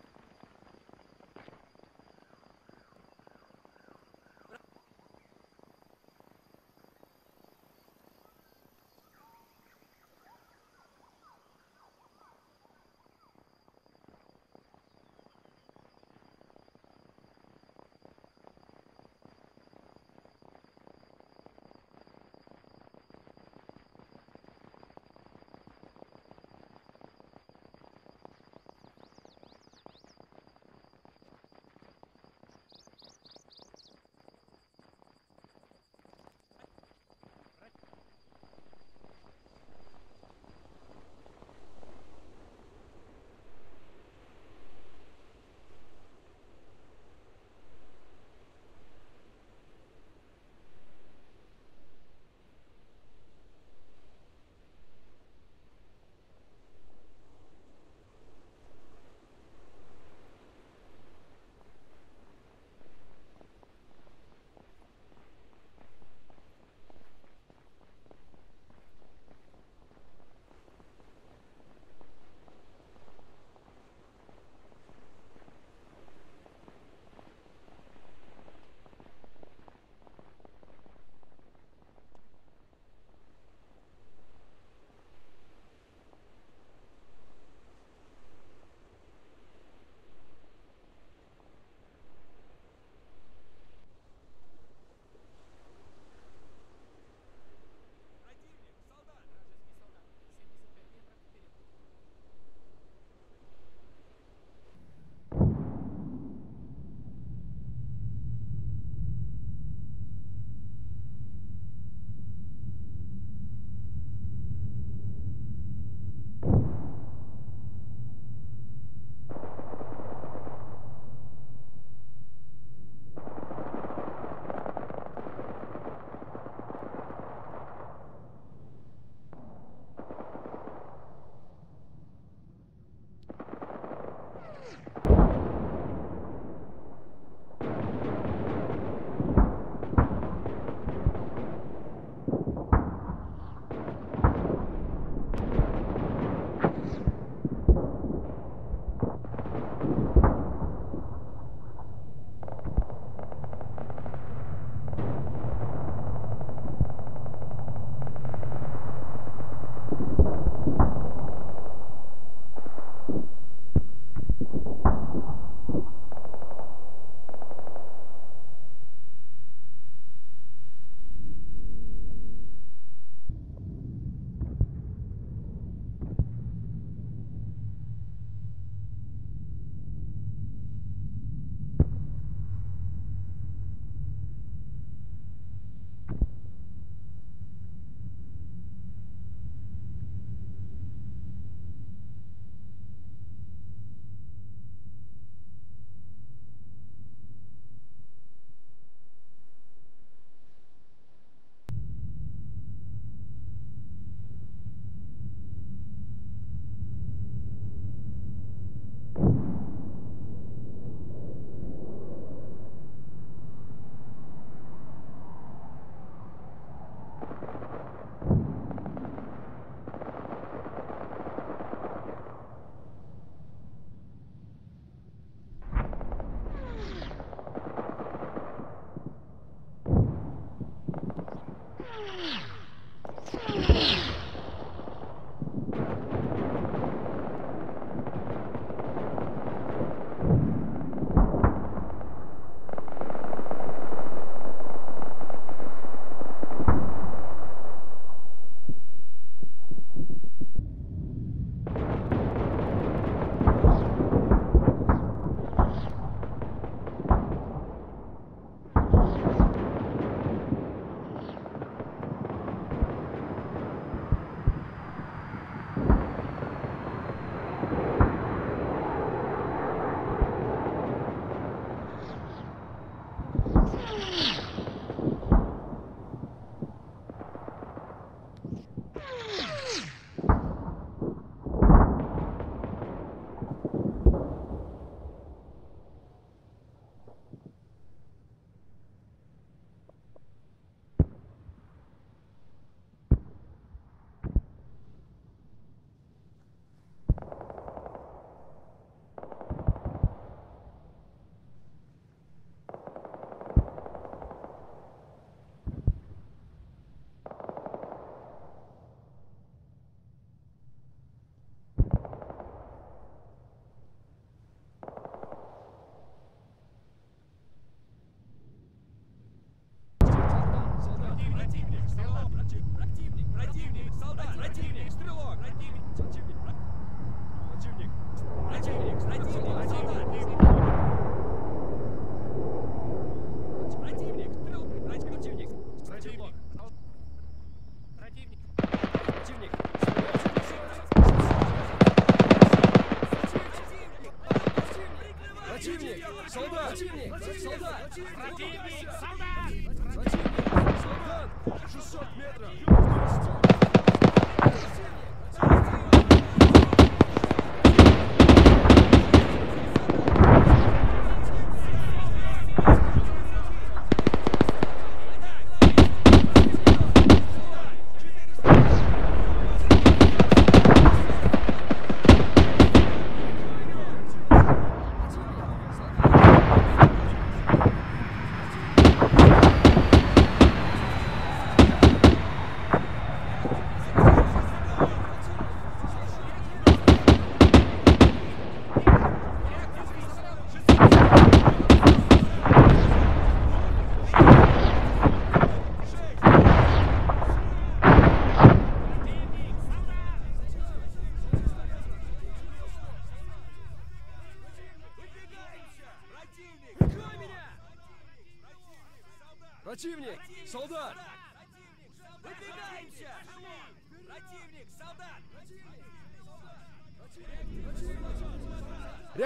Stratégie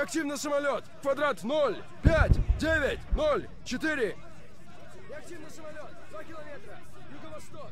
Реактивный самолет! Квадрат 0, 5, 9, 0, 4! Реактивный самолет! 2 километра! Юго-восток!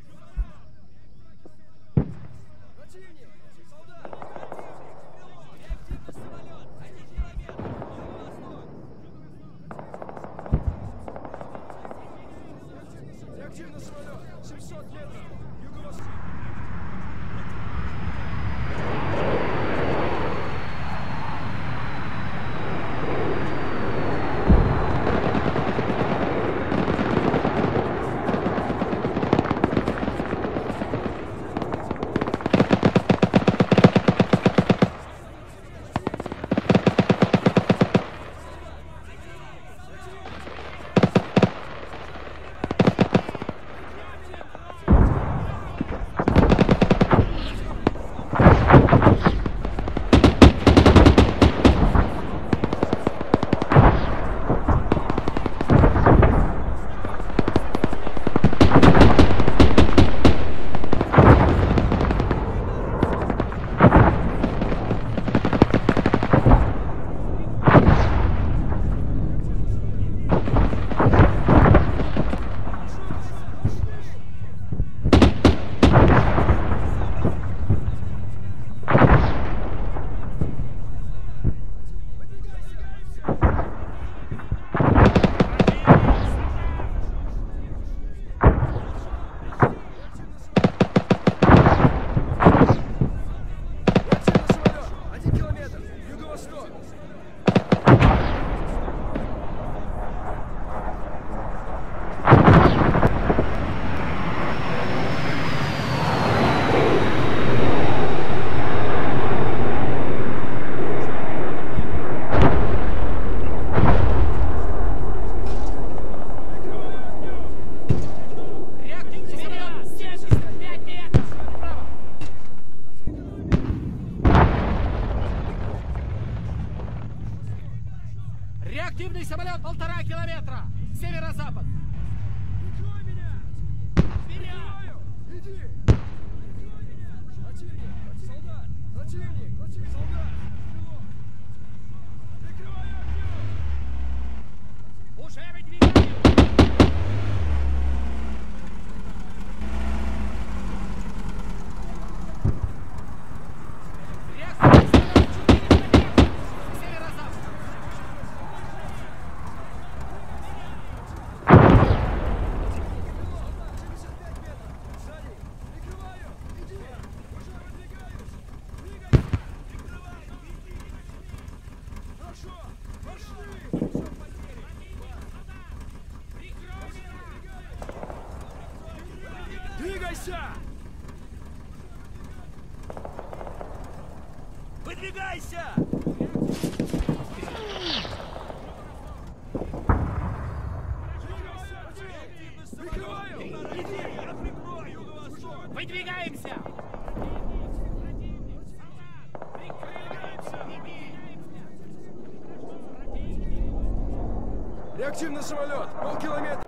Реактивный самолет! Полкилометра!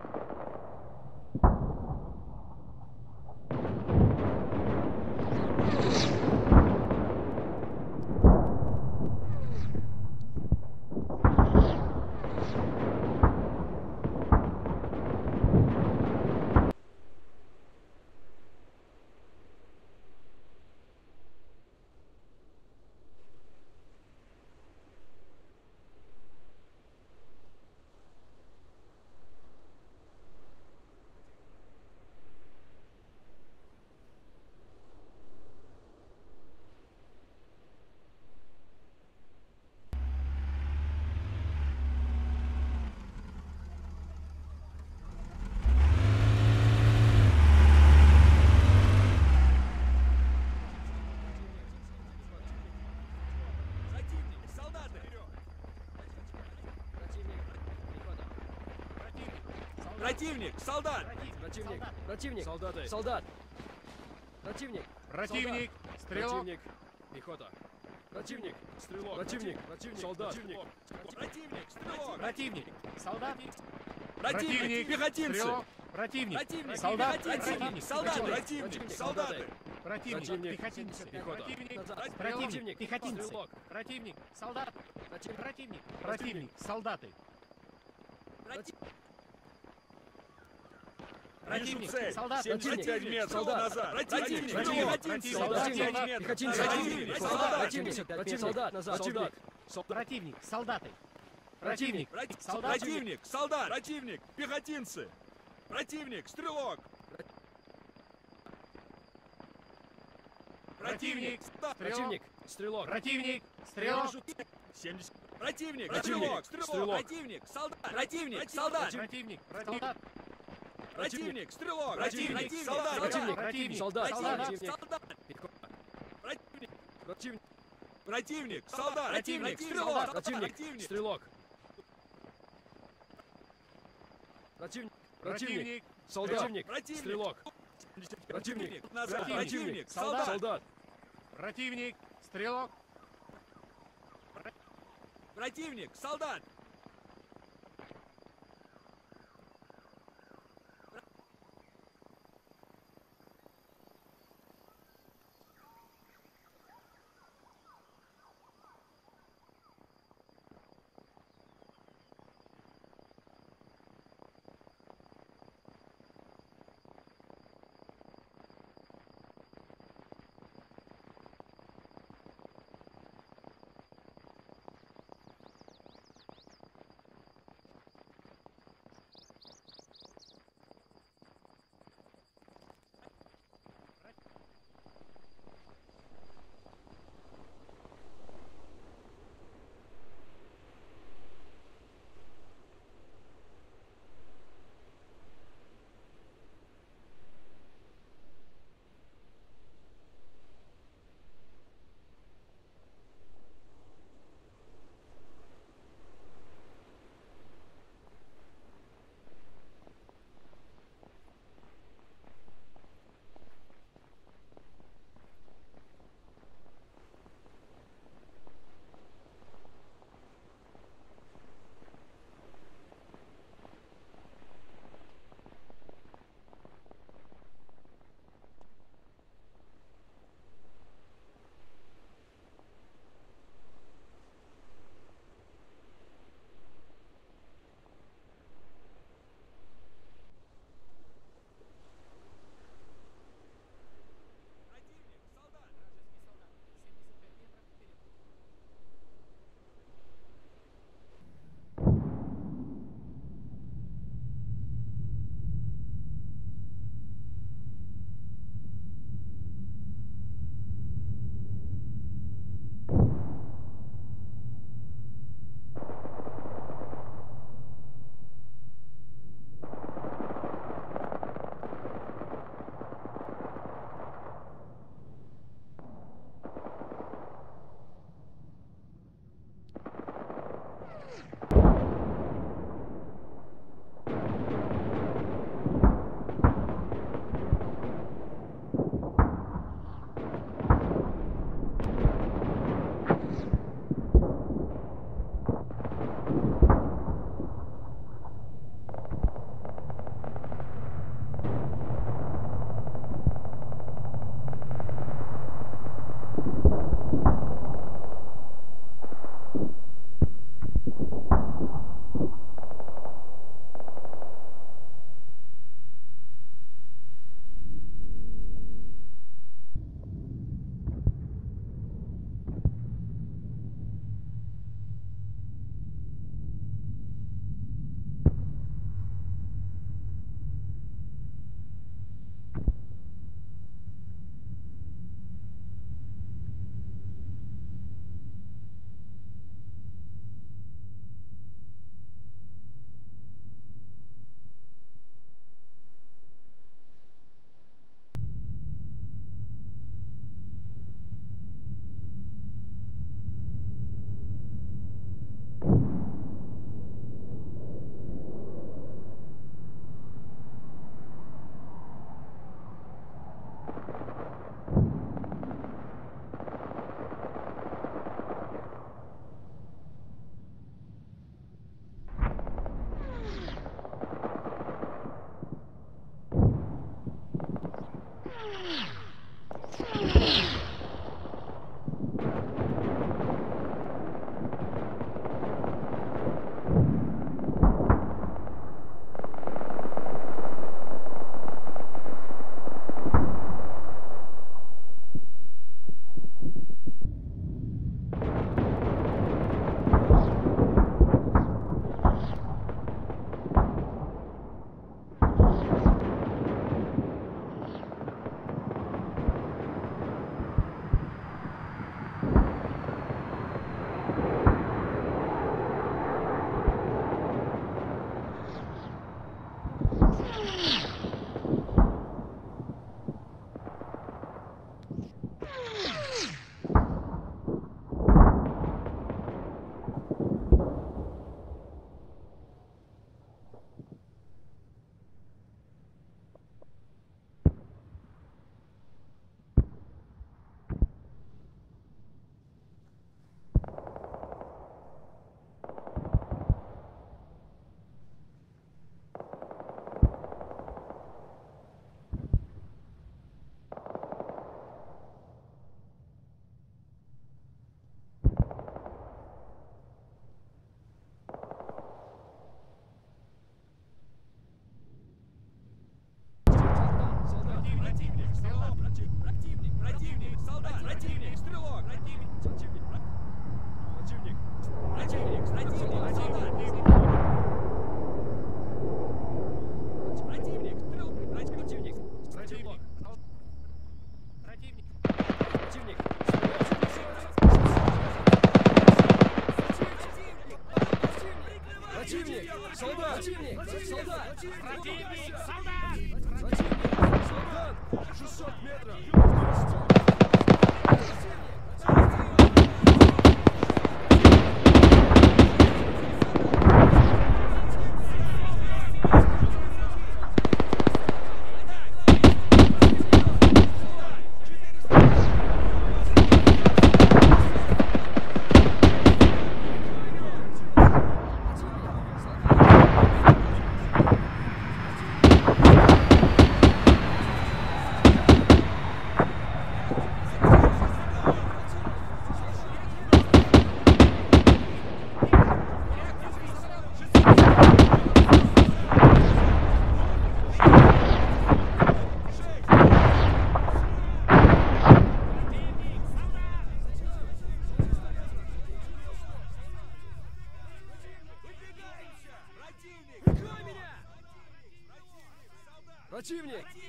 Противник! Солдат! Противник! Противник! Солдаты! Солдат! Противник! Противник. Стрелок. Противник! Пехота! Противник! Стрелок! Противник! Противник! Солдат! Противник! Противник! Стрелок! Противник. Солдат. Противник! Пехотинцы! Стрелок. Противник. Противник! Солдат. Противник. Солдат! Противник. Солдаты! Противник. Пехотинцы. Пехота. Противник. Противник. Пехотинцы. Противник. Солдат. Противник! Противник. Противник. Солдаты. Противник! Противник. Солдат. 75 метров Солдат. назад! Противник! Противник. Солдат. 75 Солдат. метров! Пехотинцы! Противник! Солдат! Противник! Противник! Солдат! Назад! Противник! Солдат! Противник. Солдаты. Противник. Противник! Солдат. Противник! Солдат! Противник! Пехотинцы! Противник! Стрелок! Противник. Противник! Стрелок! Противник. Стрелок. 70. Противник! Противник. Стрелок! Стрелок. Противник! Солдат! Противник! Солдат! Противник. Солдат. Противник! Стрелок! Противник. Солдат! Противник! Противник. Солдат! Противник! Солдат! Противник! Противник! Противник! Солдат! Противник! Стрелок! Противник! Стрелок! Противник! Противник! Солдат! Противник! Противник. Стрелок! Противник! Противник. Солдат! Солдат! Противник. Стрелок. Противник! Солдат!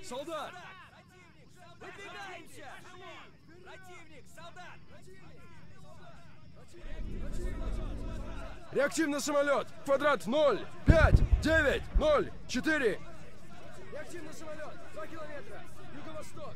Солдат! Выдвигаемся! Противник! Солдат! Реактивный самолет! Квадрат 0, 5, 9, 0, 4! Реактивный самолет! 2 километра! Юго-восток!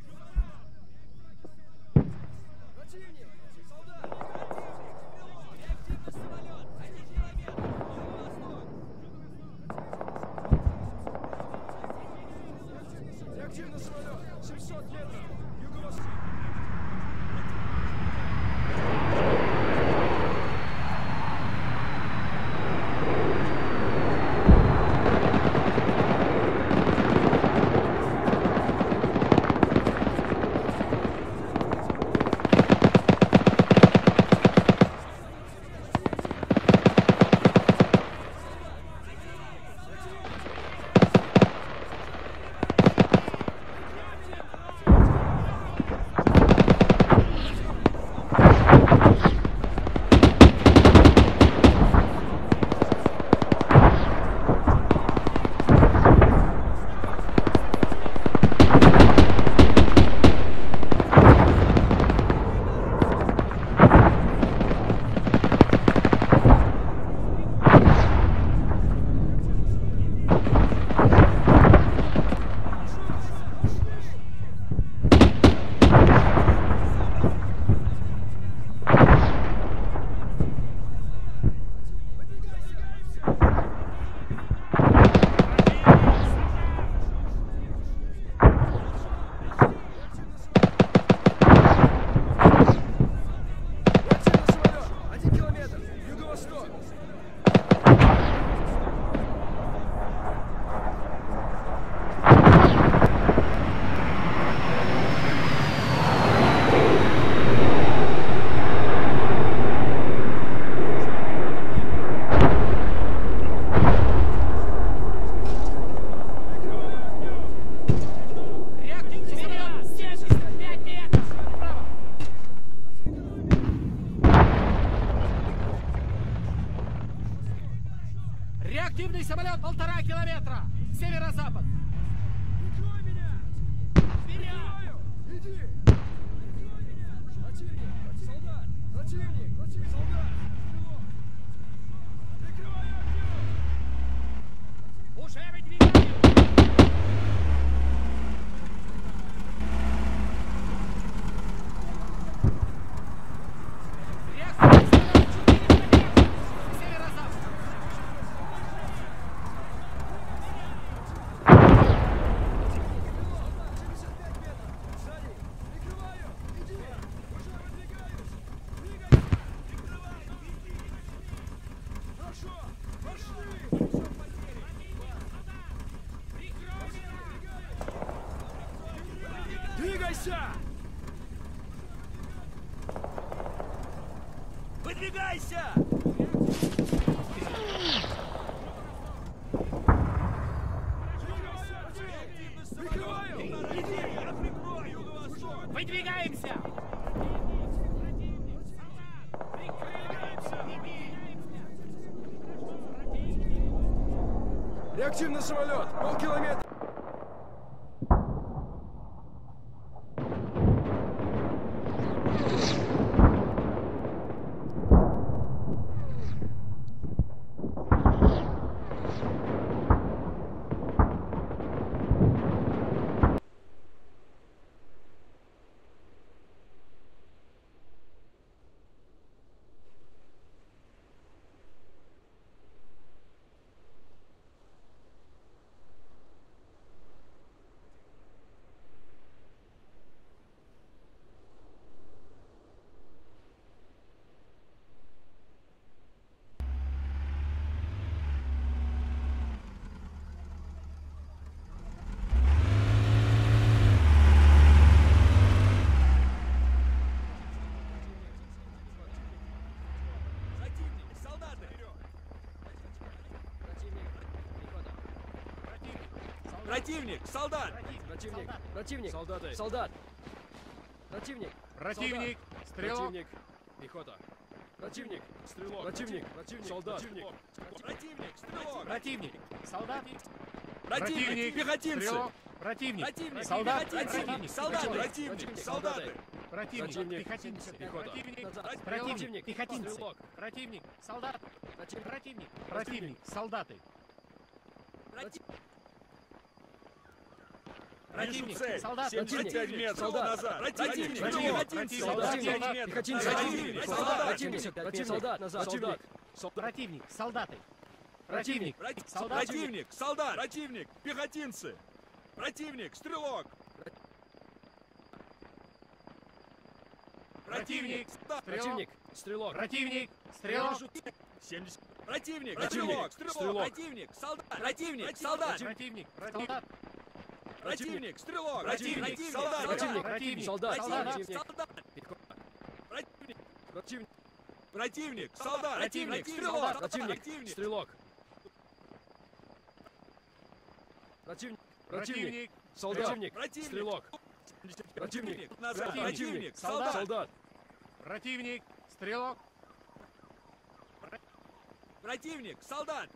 Реактивный самолет! Полкилометра! Противник! Солдаты! Противник! Солдат! Противник! Противник! Солдаты! Солдат! Противник! Противник. Стрелок. Противник! Пехота! Противник! Стрелок! Противник! Противник! Солдат! Противник! Стрелок! Противник. Солдат. Противник! Пехотинцы! Стрелок. Противник. Противник! Солдат. Противник. Солдаты! Противник. Противник! Противник. Солдаты! Противник. Противник. Пехотинцы. Пехота! Противник. Противник. Пехотинцы. Стрелок! Противник. Солдат. Противник! Противник. Противник. Солдаты. Противник! Противник. Солдат. 75 метров Солдат. назад! Противник! Противник. Солдат. 75 метров! Пехотинцы! Противник! Солдат! Солдат! Противник! Противник! Солдат! Назад! Солдат! Солдат! Противник. Солдаты. Противник. Противник! Солдат. Противник! Солдат! Противник! Пехотинцы! Противник! Стрелок! Противник. Солдат! Противник! Стрелок! Противник. Стрелок. 70. Противник! Противник. Стрелок! Стрелок! Стрелок. Противник! Солдат! Противник! Солдат! Противник. Солдат. Противник! Стрелок! Противник. Солдат! Противник! Противник. Солдат! Солдат. Противник! Противник! Противник! Солдат! Противник! Стрелок! Противник! Стрелок! Противник! Противник! Солдат! Противник! Стрелок! Противник! Противник. Солдат! Солдат! Противник. Стрелок. Противник! Солдат!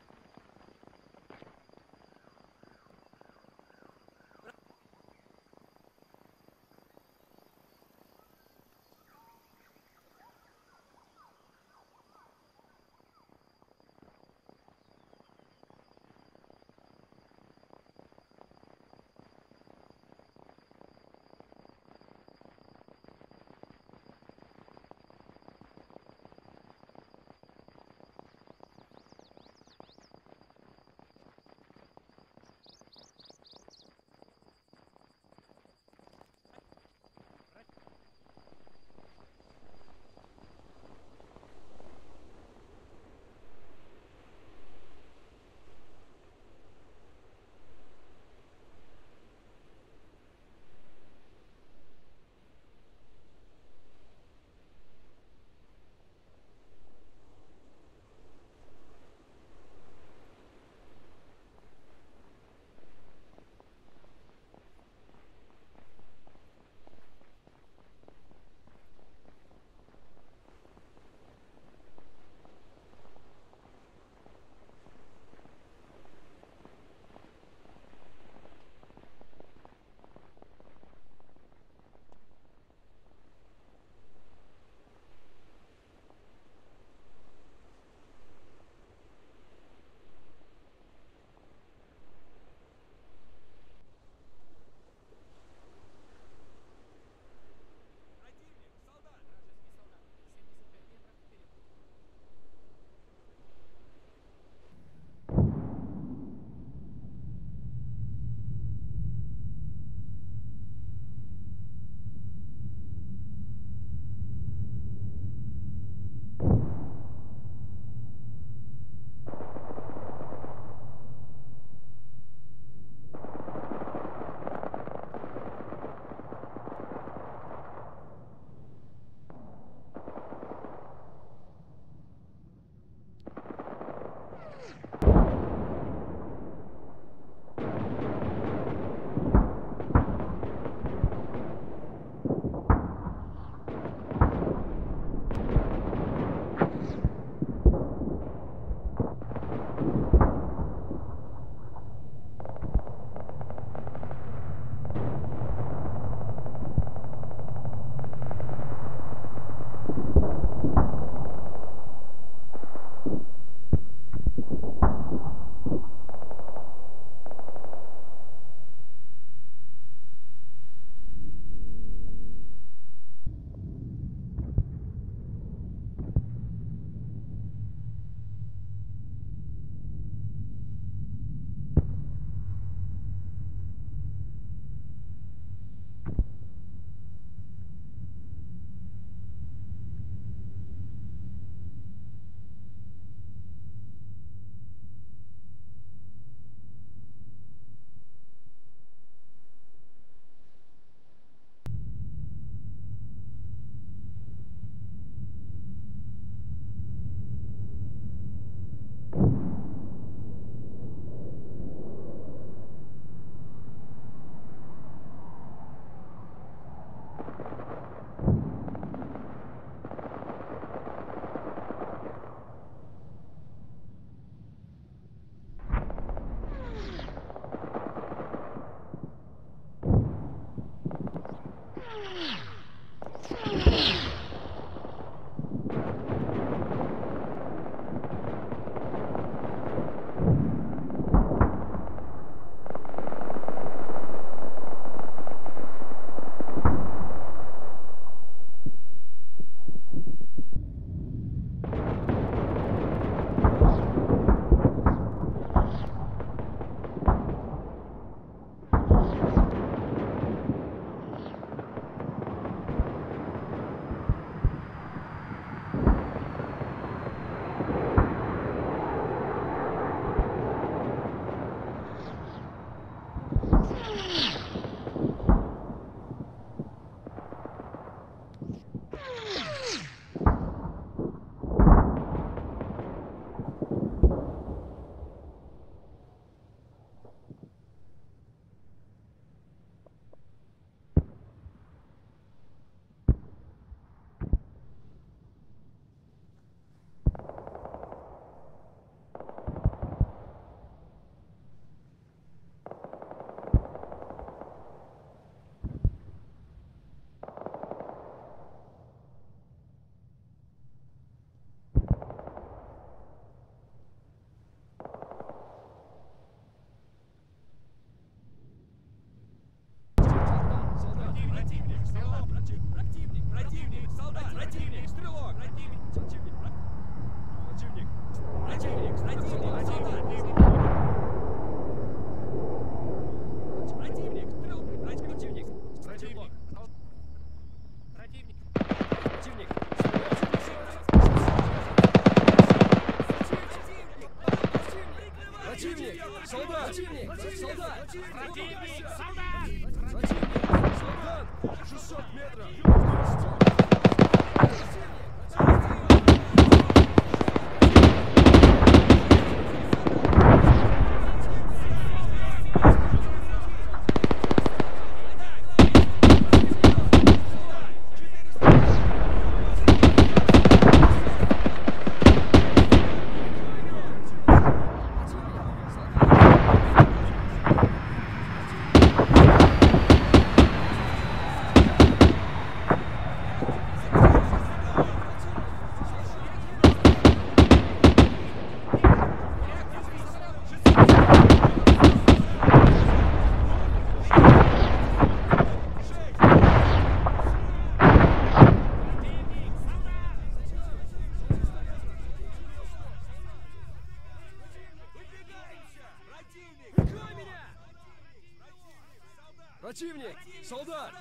Противник! Солдат!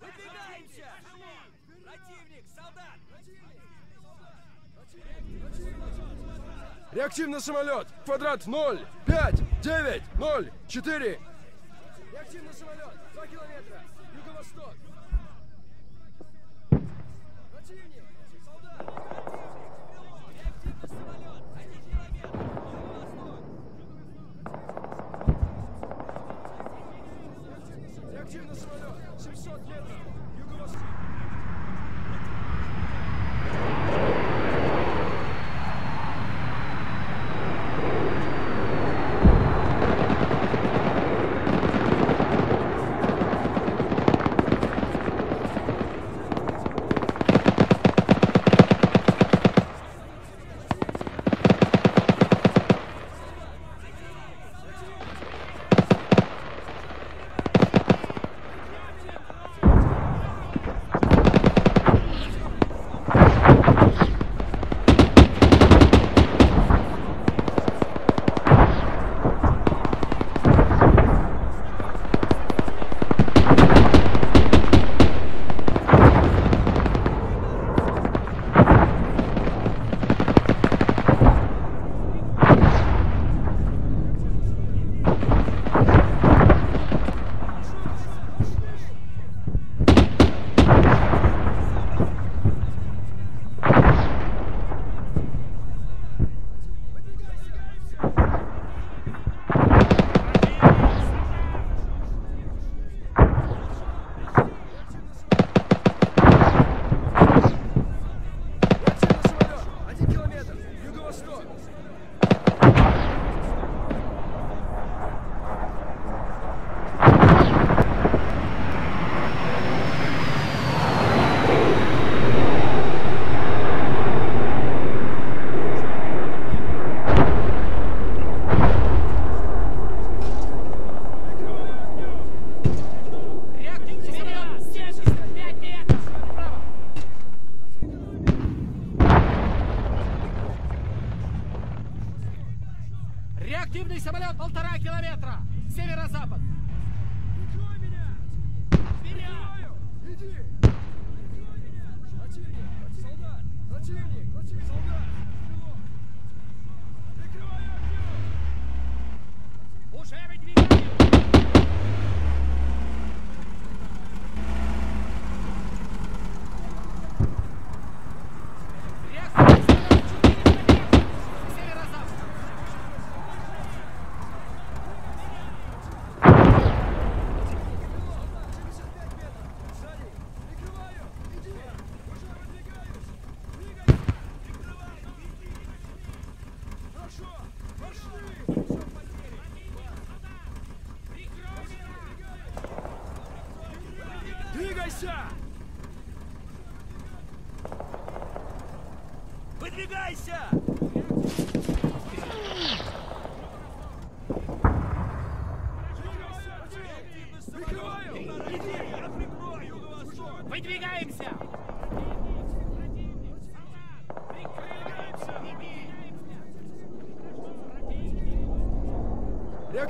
Выдвигаемся! Противник! Солдат! Реактивный самолет! Квадрат 0, 5, 9, 0, 4! Реактивный самолет! 2 километра!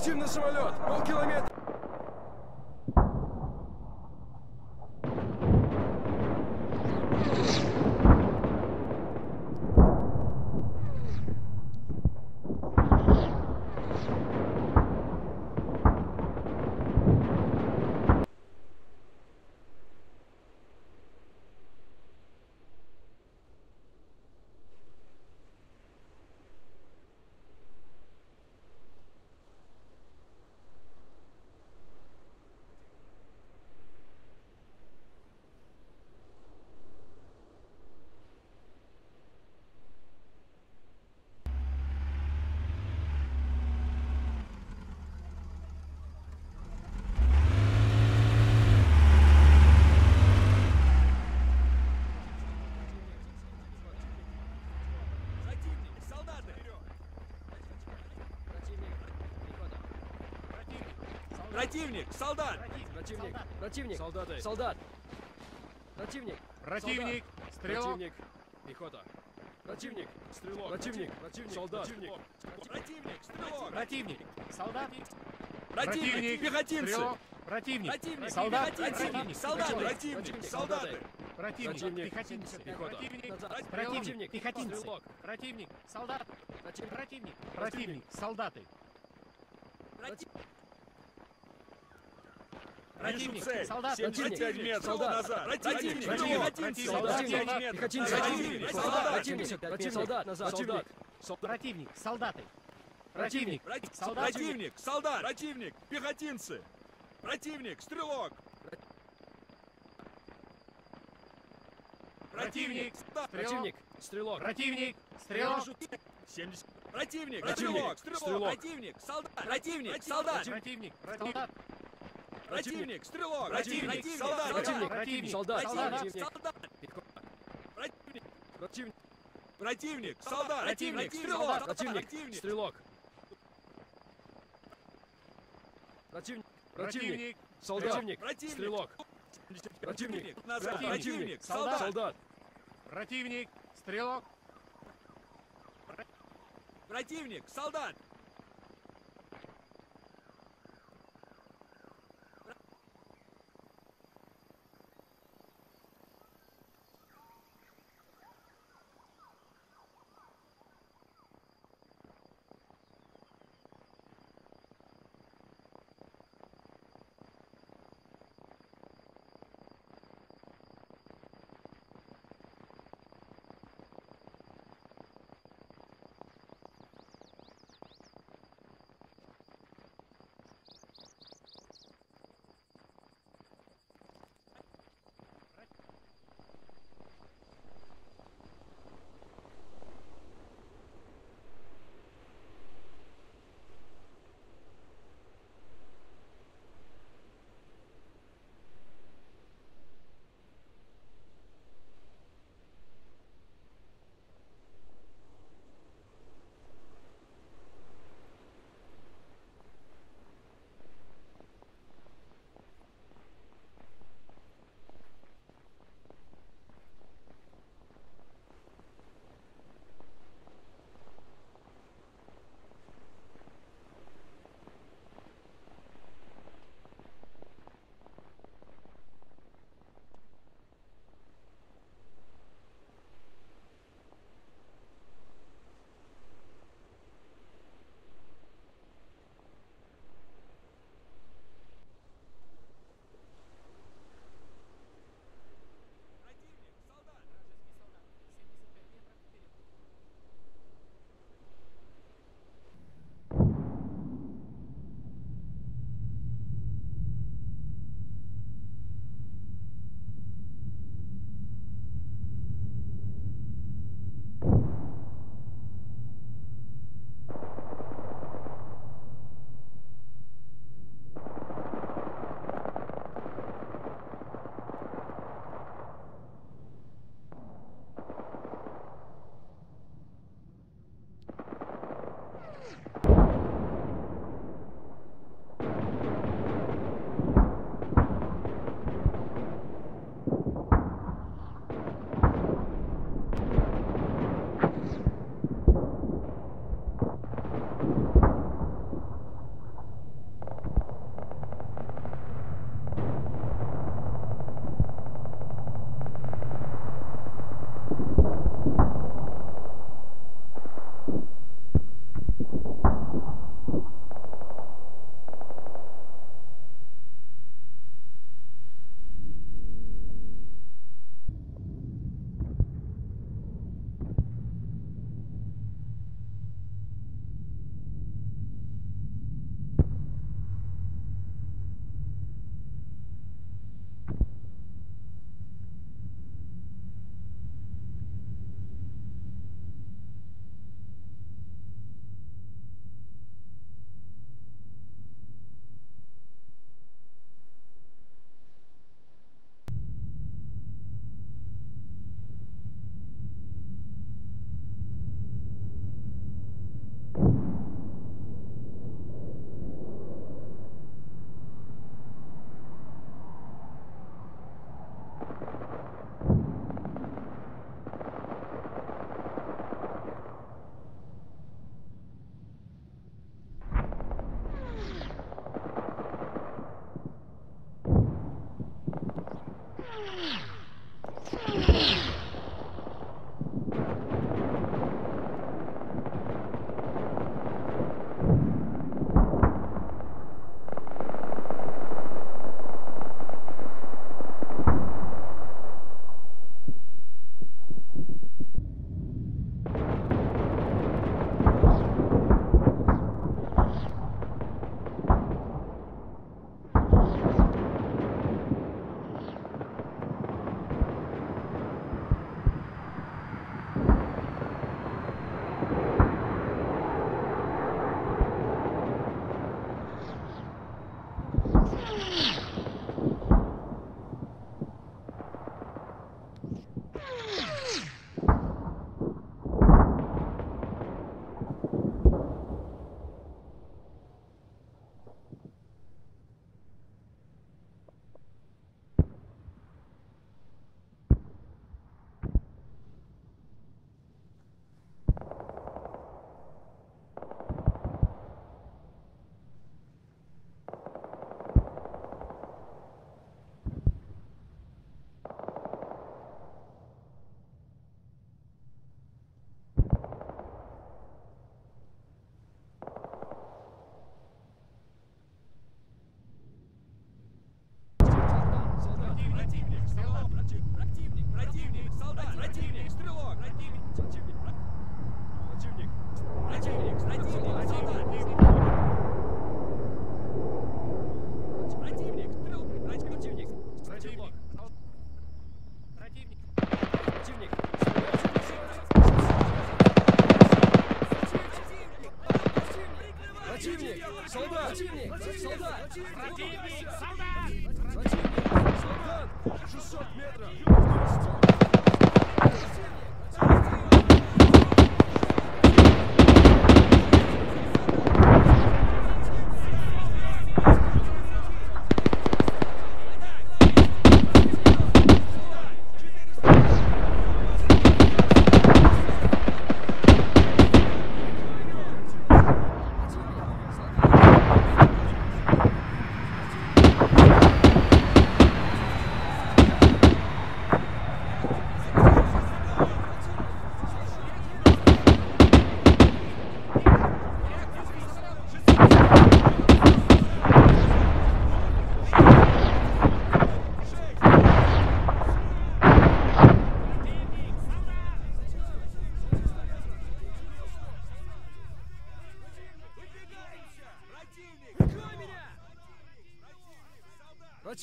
Реактивный самолет! Полкилометра! Противник! Солдаты! Противник! Солдат! Противник! Противник! Солдаты! Солдат! Противник! Противник. Стрелок. Противник! Пехота! Противник! Стрелок! Противник! Противник! Солдат! Противник! Стрелок! Противник. Солдат. Противник! Пехотинцы! Противник. Противник! Солдат. Противник. Солдат! Противник. Противник! Противник. Солдаты! Противник. Противник. Пехотинцы. Пехота. Противник. Противник. Пехотинцы. Противник. Солдат. Противник! Противник. Противник. Солдаты. Противник! Противник. цель! Солдат. 75 метров назад! Противник! Противник. Солдат. 75 метров! Пехотинцы! Противник! Солдат! Солдат! Противник! Солдаты. Противник. Против- Солдат. Противник! Солдат! Противник! Пехотинцы! Противник! Стрелок! Противник. Противник! Стрелок! Противник. Стрелок. 70. Противник! Стрелок! Стрелок. Противник! Солдат! Противник! Солдат! Противник. Солдат. Противник! Стрелок! Противник. Солдат! Противник! Противник. Солдат! Солдат. Противник! Солдат! Противник! Противник! Противник! Солдат! Противник. Стрелок! Противник! Стрелок! Противник! Противник! Противник. Солдат! Противник. Стрелок! Противник!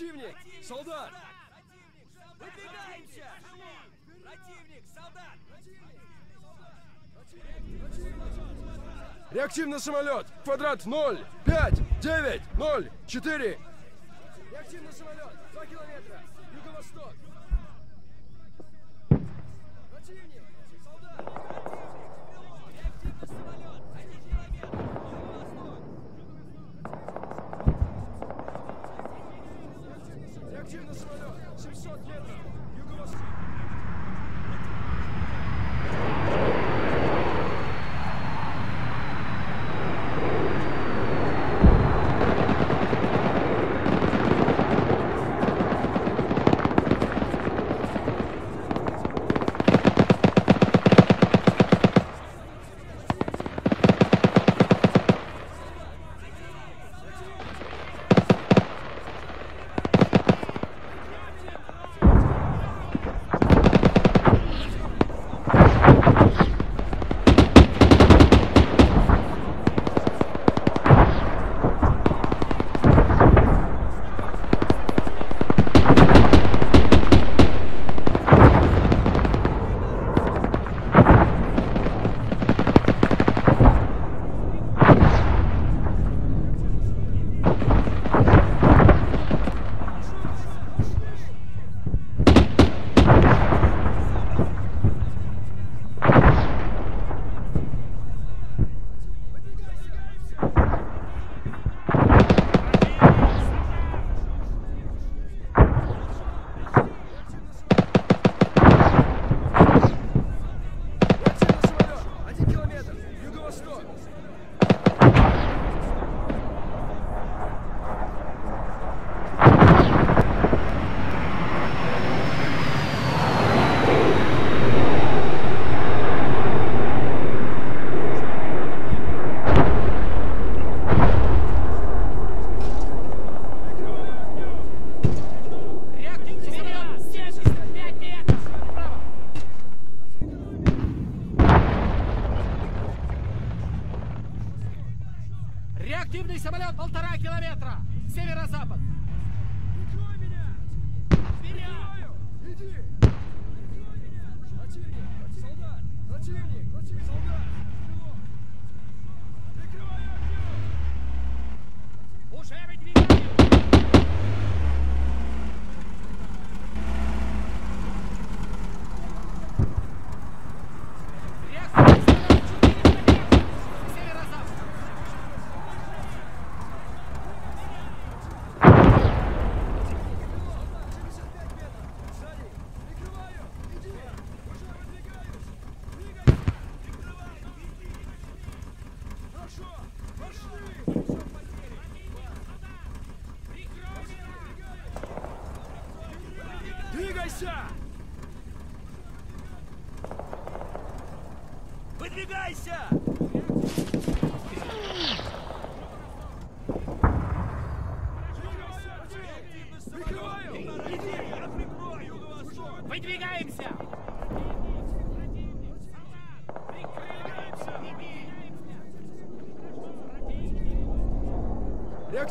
Противник! Солдат! Выдвигаемся! Противник! Солдат! Реактивный самолет! Квадрат 0, 5, 9, 0, 4! Реактивный самолет! 2 километра!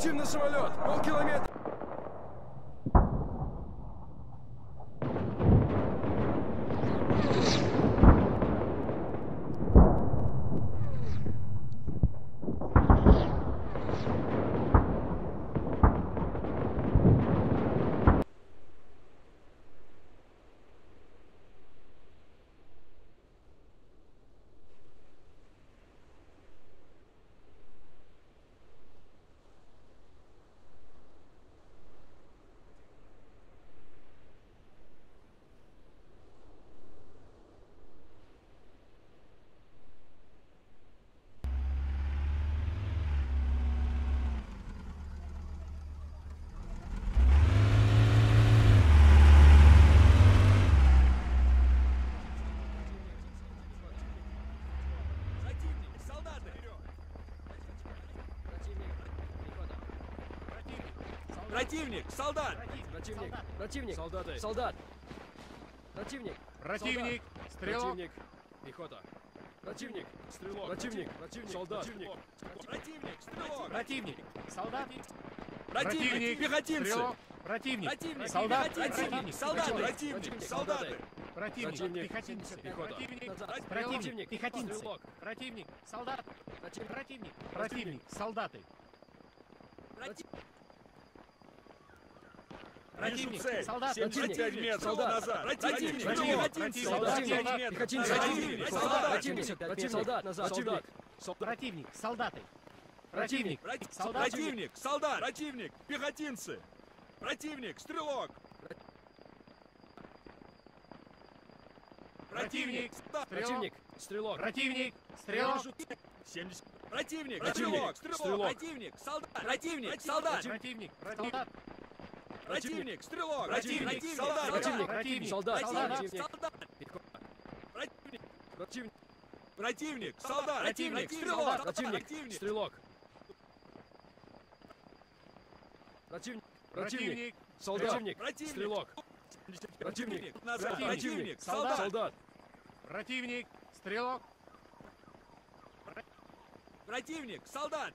Реактивный самолет! Полкилометра! Противник! Солдат! Противник! Противник! Солдаты! Солдат! Противник! Противник! Стрелок! Противник! Пехота! Противник! Стрелок! Противник! Противник! Солдат! Противник! Противник! Стрелок! Противник! Солдат! Противник! Пехотинцы! Стрелок! Противник! Противник! Солдат! Противник! Солдаты! Противник! Солдаты! Противник! Пехотинцы! Пехота! Противник! Пехотинцы! Стрелок! Противник! Солдат! Противник! Противник! Солдаты! Противник! Противник! Солдат! 75 метров солдат. назад! Противник! Противник! Противник! Солдат! Противник! Солдат! Противник! Противник! Солдат! Назад! Солдат! Противник! Солдаты! Противник! Солдат! Противник! Солдат! Противник! Пехотинцы! Противник! Стрелок! Противник! Противник! Стрелок! Противник! Стрелок! 70! Противник! Противник! Стрелок! Противник! Солдат! Противник! Солдат! Противник! Солдат! Противник, стрелок, Противник, солдат, Противник! Противник. Солдат! противник, солдат, противник, Противник! противник, солдат, Противник, стрелок, Противник! Стрелок! Противник! Противник! Солдат! Противник. Стрелок! противник, назад, Противник. противник, солдат, Солдат! Противник! Стрелок! противник, солдат,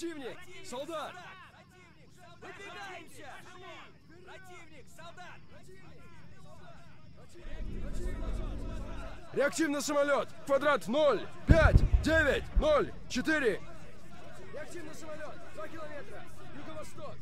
Противник! Солдат! Выдвигаемся! Противник! Солдат! Реактивный самолет! Квадрат 0, 5, 9, 0, 4! Реактивный самолет! 2 километра! Юго-восток!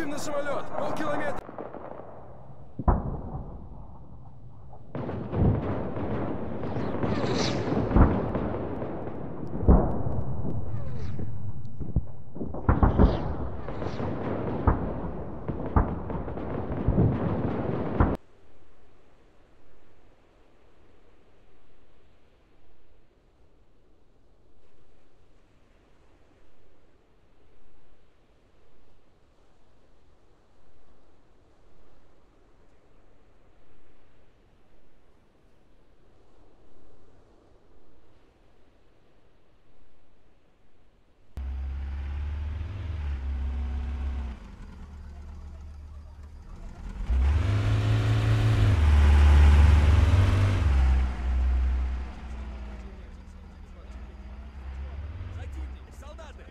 Реактивный самолет! Полкилометра! Противник, солдаты!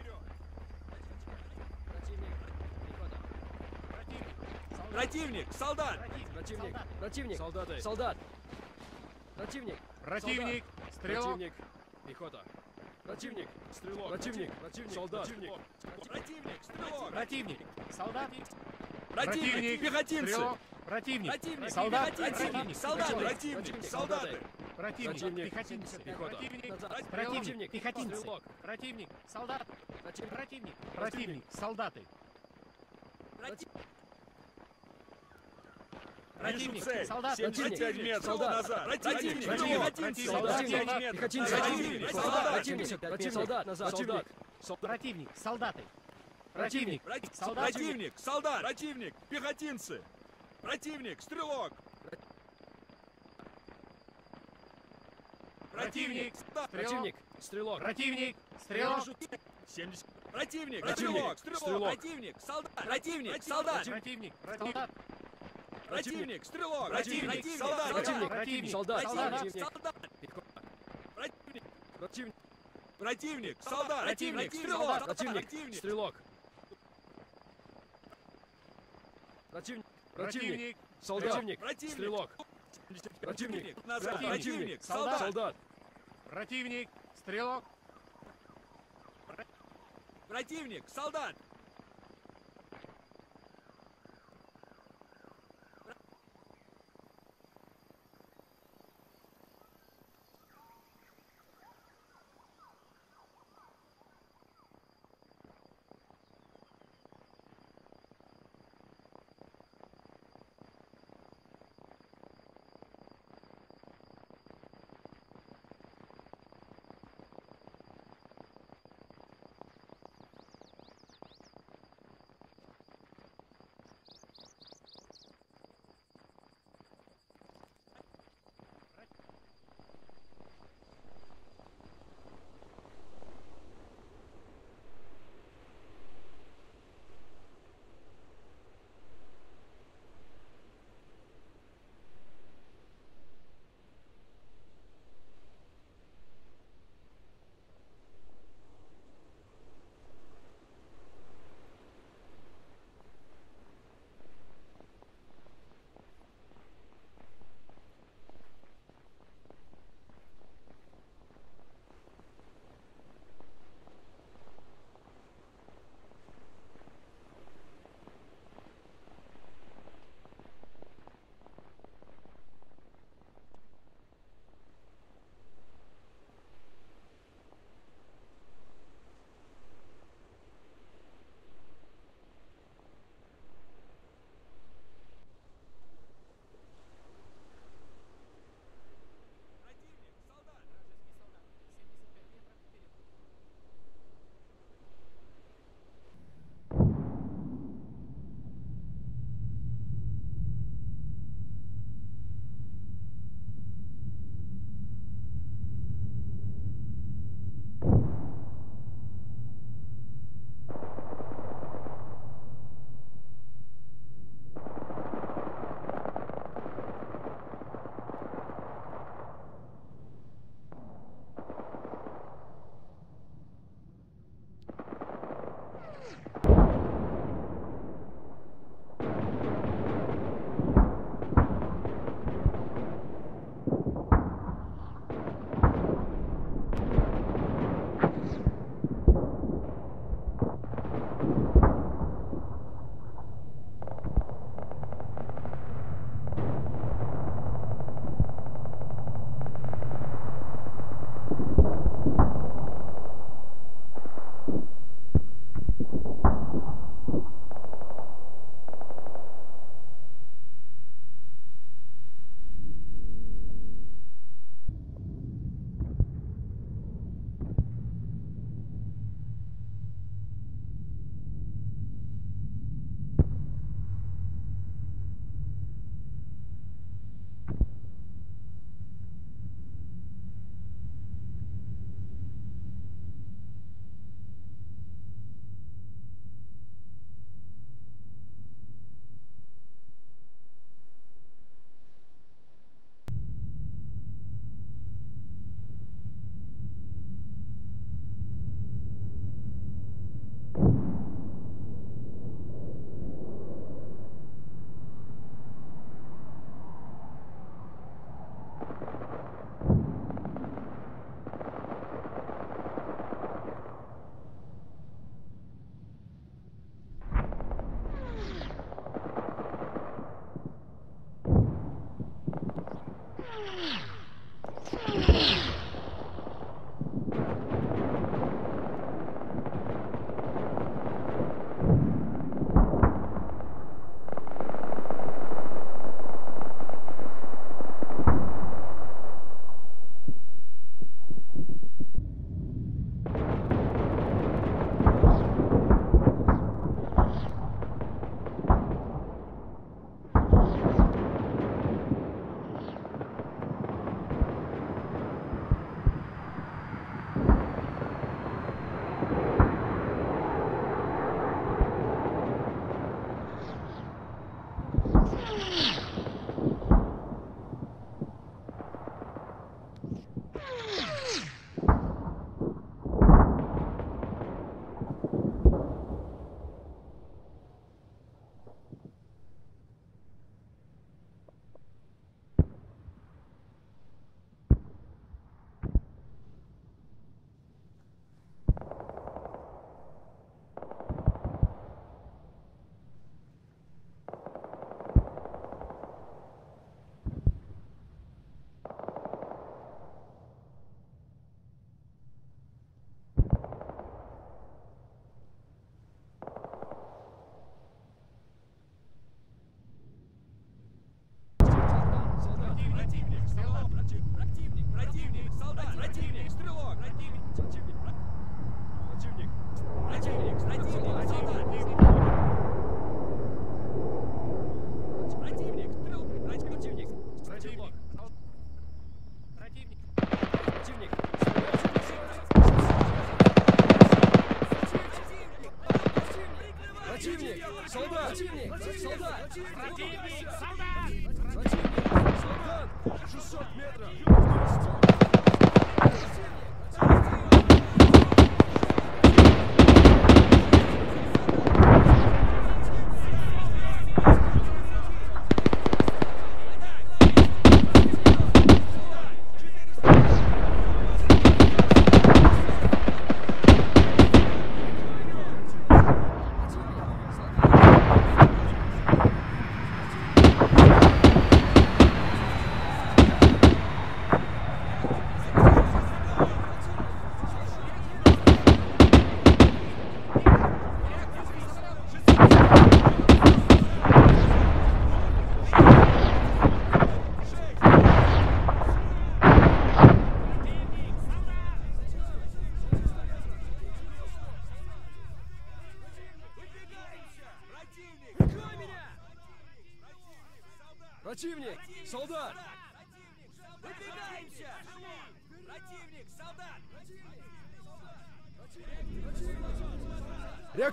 Противник, солдат! Противник, противник, Солдаты. солдат. Противник, Противник! Стрелок! противник, пехота. Противник, стрелок. Противник, противник, солдат. Противник, Противник, стрелок! Противник! Солдат! Противник, пехотинцы! Стрелок! Противник! Противник, Солдат! Противник! Солдаты, Противник, солдаты! Противник! Пехотинцы! пехота. Противник! Пехотинцы! стрелок. Противник! Солдат! Противник! Противник! Солдаты! Противник, Противник! цель! Солдат! 75 метров солдат. назад! Противник, Противник, пехотинцы! солдат. 75 метров! Пехотинцы, Противник, солдат. Противник, противник, солдат, назад, солдат. Противник! Солдаты! Противник! Противник, Солдат! противник, солдат! Противник, пехотинцы! Противник, стрелок! Противник! Противник, стрелок. Противник! Стрелок! 70. Противник, Противник, стрелок, стрелок. противник, солдат, противник, солдат, Противник! Солдат! Противник, стрелок, Противник, солдат, противник, Противник, солдат, противник, солдат, противник, Противник, противник, солдат, противник, стрелок, противник, стрелок. Противник, противник, солдат, противник, стрелок. противник, Противник. солдат, Солдат, Противник! Стрелок! противник, солдат,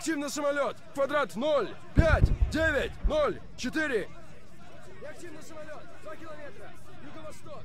Реактивный самолет! Квадрат 0, 5, 9, 0, 4! Реактивный самолет! 2 километра! Юго-восток!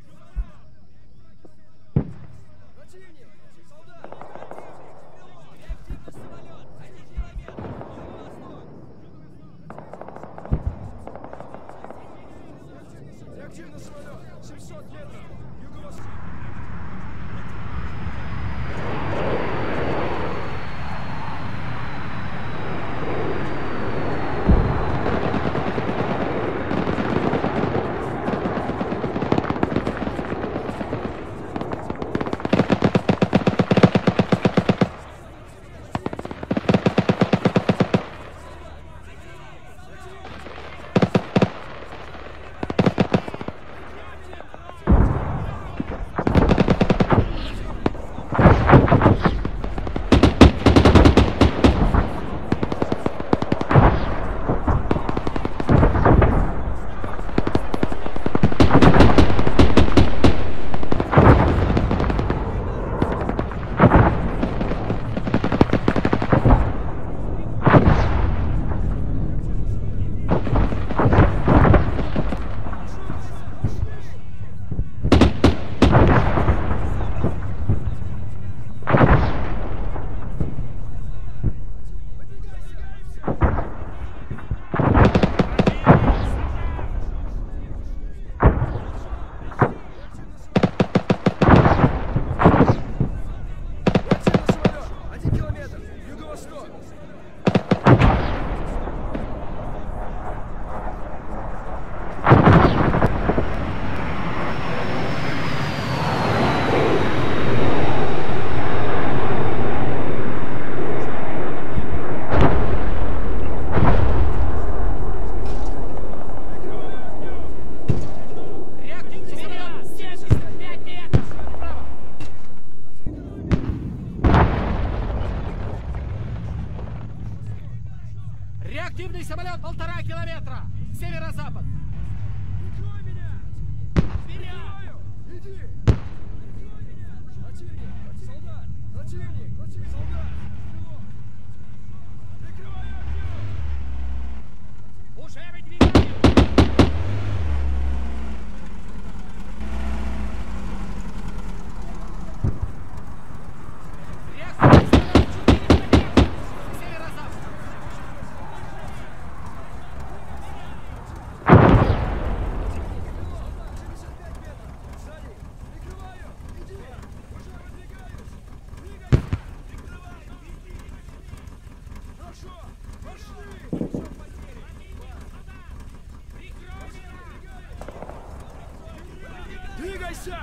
Выдвигайся!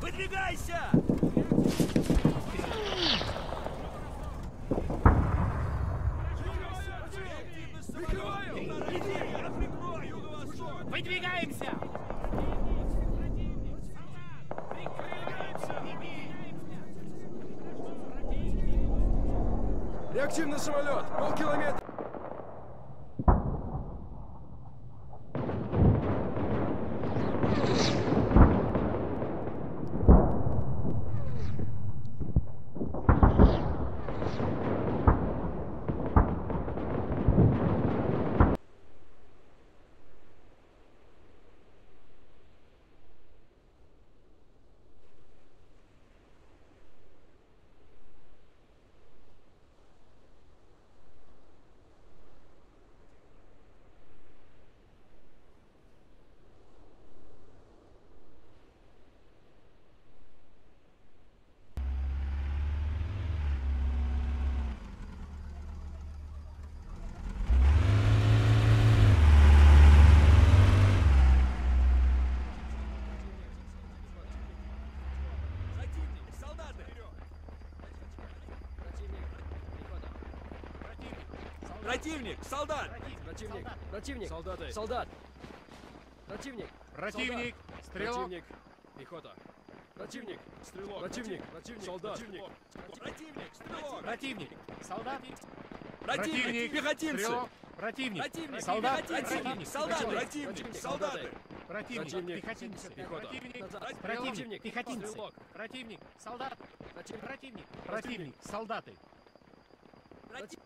Выдвигайся! Выдвигаемся! Реактивный самолет! Противник, солдат! Противник, противник, солдаты, солдат. Противник, Противник! Стрелок! противник, пехота. Противник, стрелок. Противник, противник, солдат. Противник, Противник, стрелок! Противник! Солдат! Противник, пехотинцы! Стрелок! Противник! Противник, Солдат! Противник! Солдаты! Противник, солдаты. Противник! Пехотинцы! пехота. Противник! Пехотинцы! Стрелок. Противник! Солдат! Противник! Противник! Солдаты! Противник,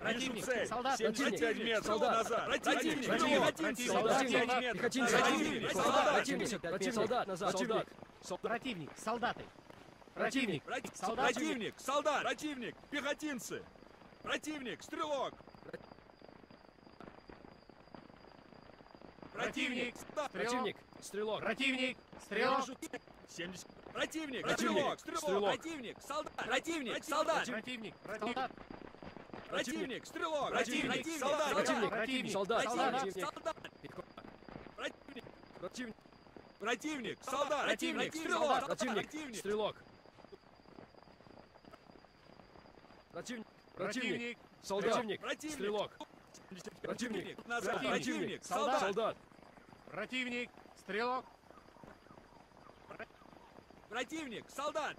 Противник! Солдат! 75 метров назад! Противник, Противник, Солдат, противник, 75 метров! Противник, солдат, противник, солдат, назад, солдат. Противник! Солдаты! Противник! Противник, Солдат! Противник, солдат! Противник, пехотинцы! Противник, стрелок! Противник! Противник, стрелок. Противник! Стрелок! 70. Противник, стрелок, стрелок. противник, солдат, противник, солдат, Противник! Солдат! Противник, стрелок, Противник, солдат, Противник, Противник, солдат, противник, солдат, противник, Противник, противник, солдат, противник, стрелок, противник, стрелок. Противник, противник, солдат, противник, стрелок. Противник, Противник. солдат, солдат. Противник! Стрелок! противник, солдат,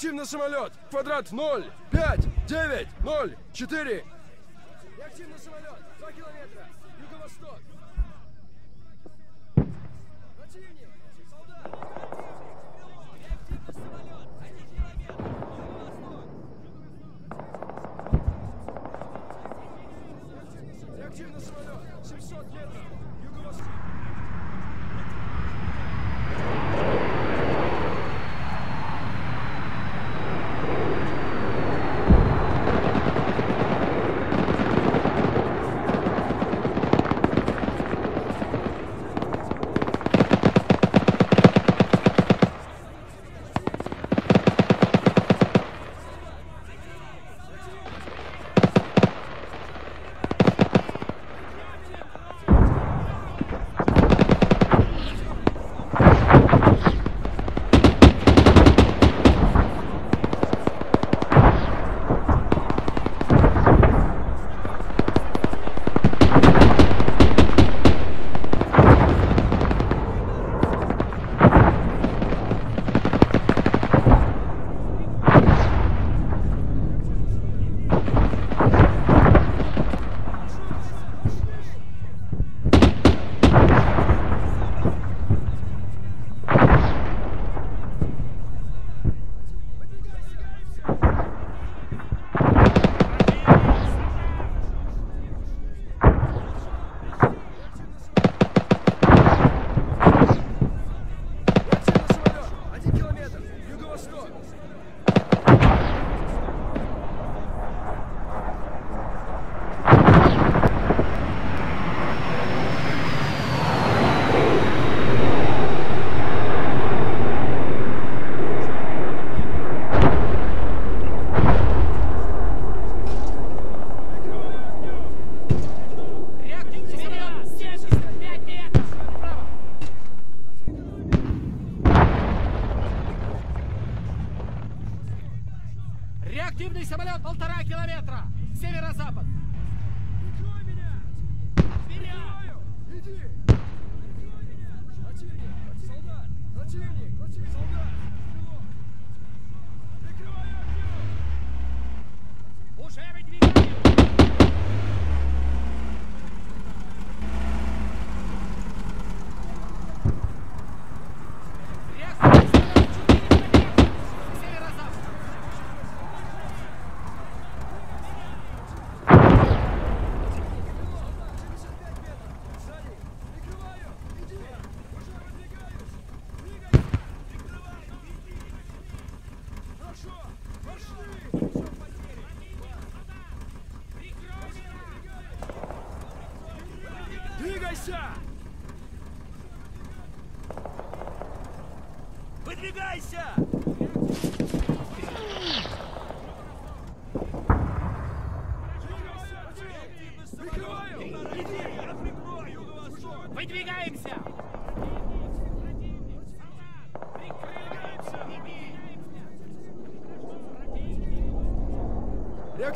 Реактивный самолет! Квадрат 0, 5, 9, 0, 4! Реактивный самолет! 2 километра! Юго-восток!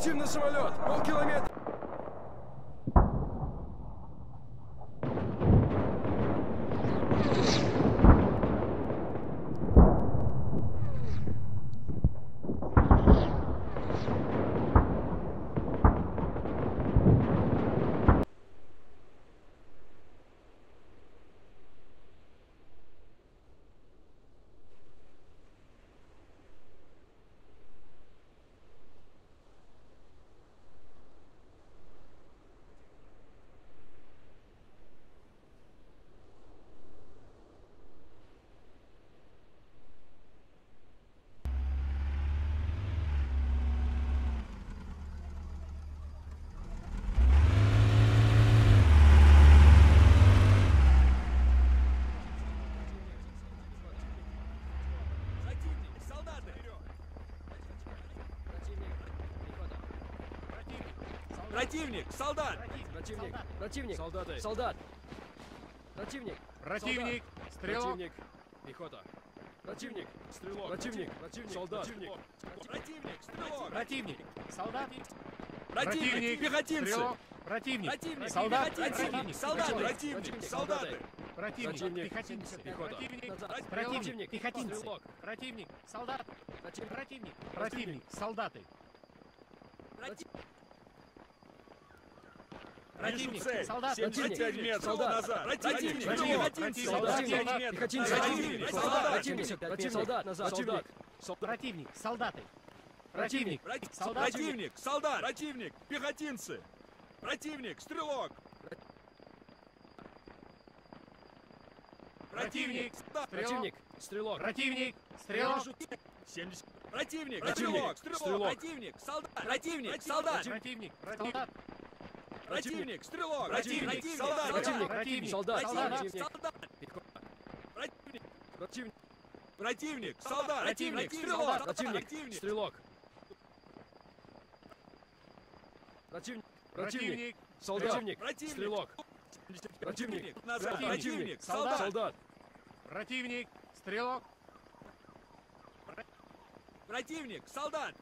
Реактивный самолет! Полкилометра! Противник! Солдаты! Противник! Солдат! Противник! Противник! Солдаты! Солдат! Противник! Противник! Стрелок! Противник! Пехота! Противник! Стрелок! Противник! Противник! Солдат! Противник! Стрелок! Противник! Солдат! Противник! Пехотинцы! Стрелок! Противник! Противник! Солдат! Противник! Солдат! Противник! Противник! Солдаты! Противник! Противник! Пехотинцы! Пехота! Противник! Противник! Пехотинцы! Стрелок! Противник! Солдат! Противник! Противник! Противник! Солдаты! Противник! Противник! Цель! Солдат! 75 метров Солдат! назад! Противник! Противник! Солдат! 75 метров! Пехотинцы! Противник! Солдат! Противник! Противник! Солдат! Назад! Солдат! Противник! Солдаты! Противник! Противник! Солдат! Противник! Солдат! Противник! Пехотинцы! Противник! Стрелок! Противник! Противник! Стрелок! Противник! Стрелок! Вижу цель. 70. Противник! Стрелок! Стрелок. Противник! Солдат! Противник! Солдат! Противник! Солдат! Противник! Стрелок! Противник. Противник! Солдат! Противник! Противник. Солдат! Противник! Солдат! Противник! Противник! Противник! Солдат! Противник! Стрелок! Противник! Стрелок! Противник! Противник! Солдат! Противник. Стрелок! Противник! Противник. Солдат! Солдат! Противник! Стрелок! Противник! Солдат!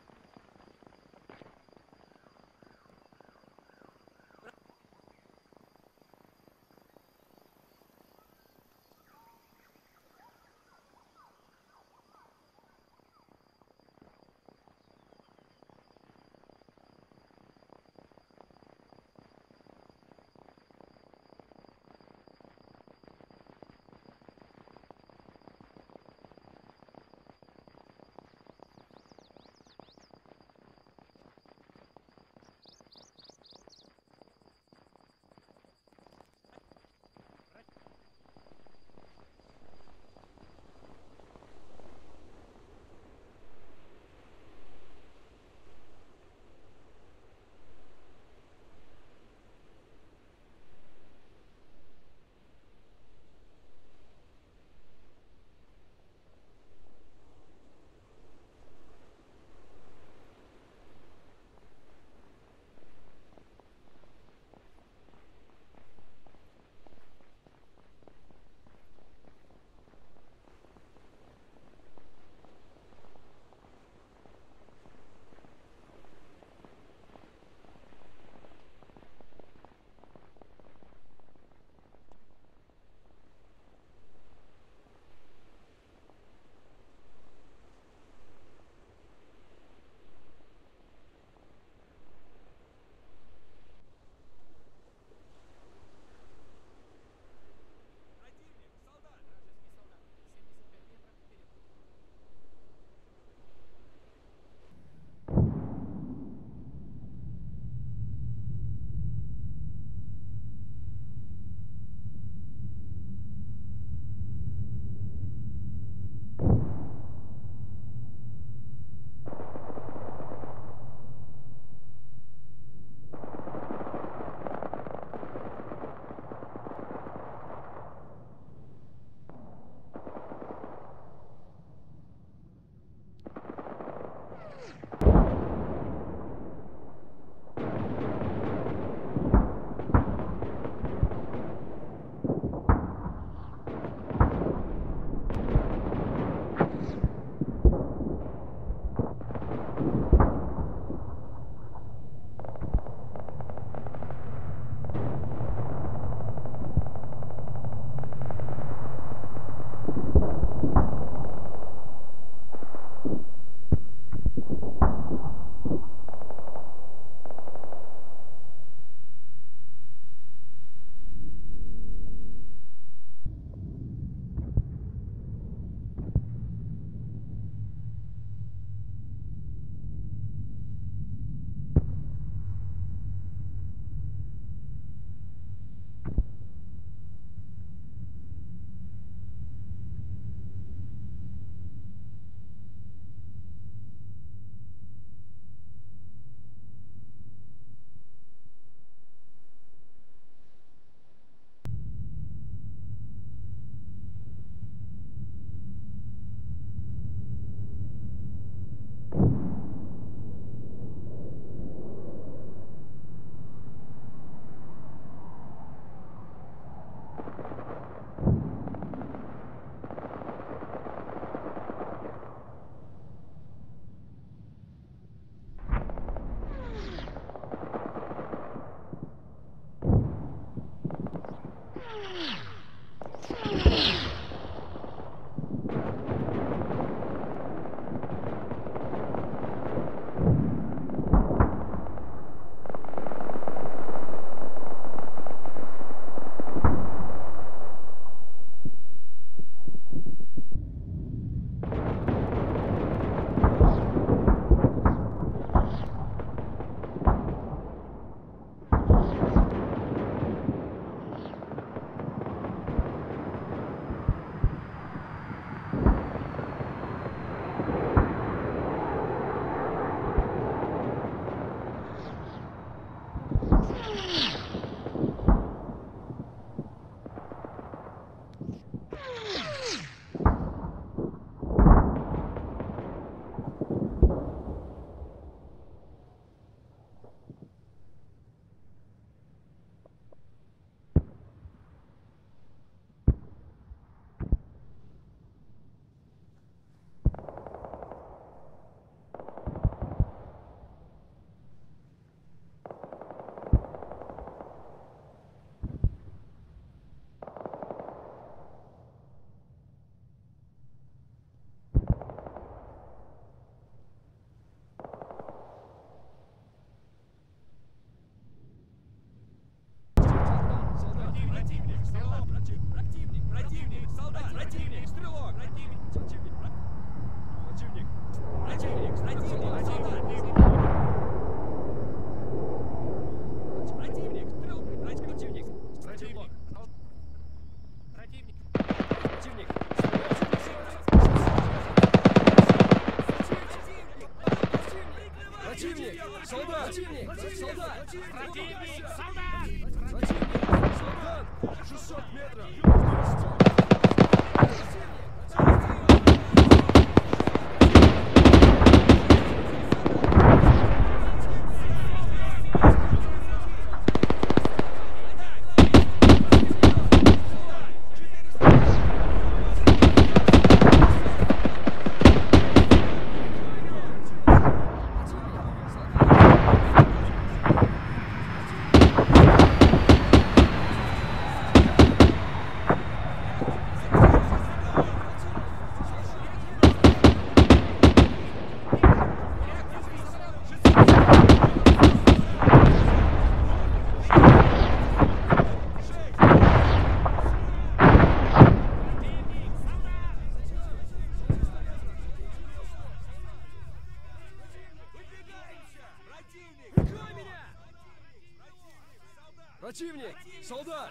Противник! Солдат!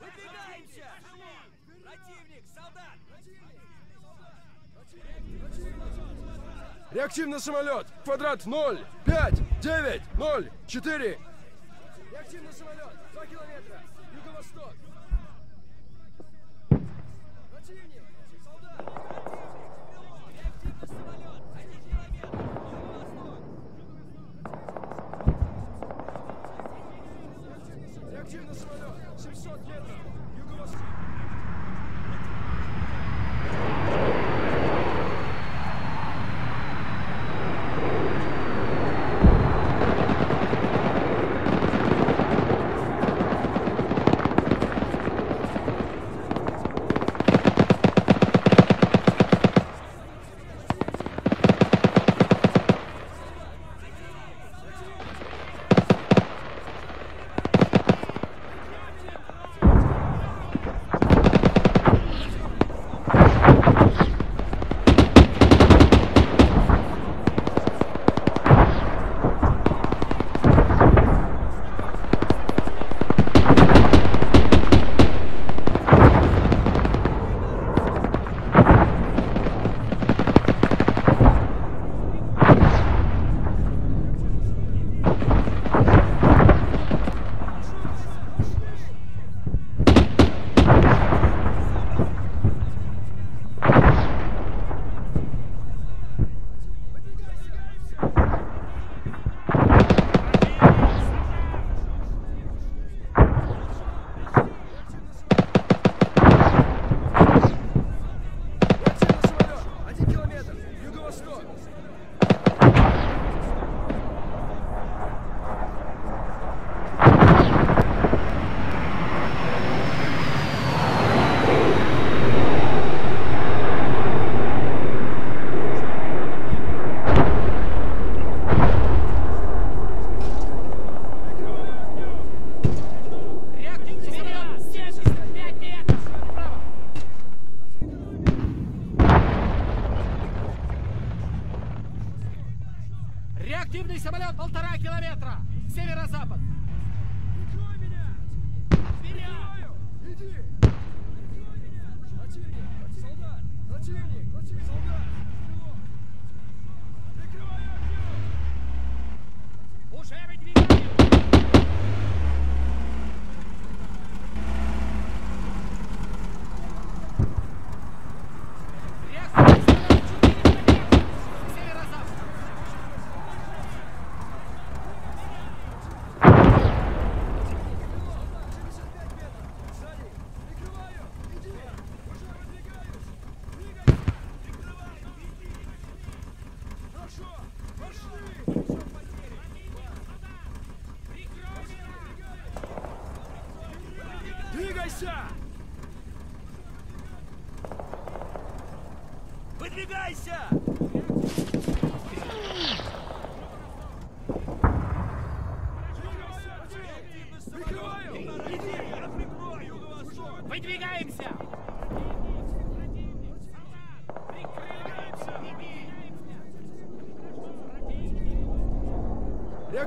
Выдвигаемся! Противник! Солдат! Реактивный самолет! Квадрат 0, 5, 9, 0, 4! Реактивный самолет! 2 километра!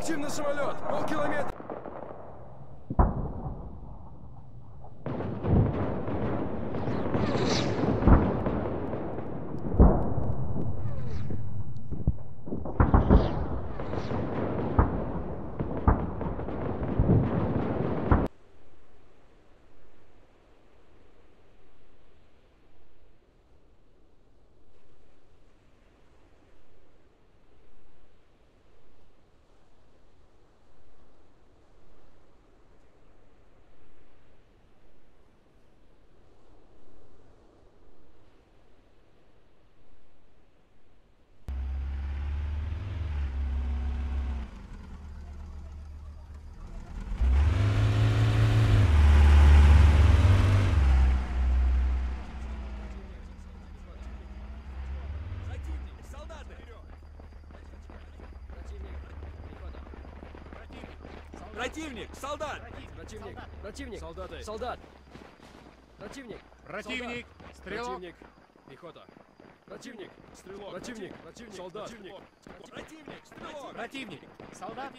Реактивный самолет! Полкилометра! Противник! Солдаты! Противник! Солдат! Противник! Противник! Солдаты! Солдат! Противник! Противник. Солдат! Стрелок. Противник! Пехота! Противник! Стрелок! Противник! Противник! Солдат! Противник! Стрелок! Противник. Солдат.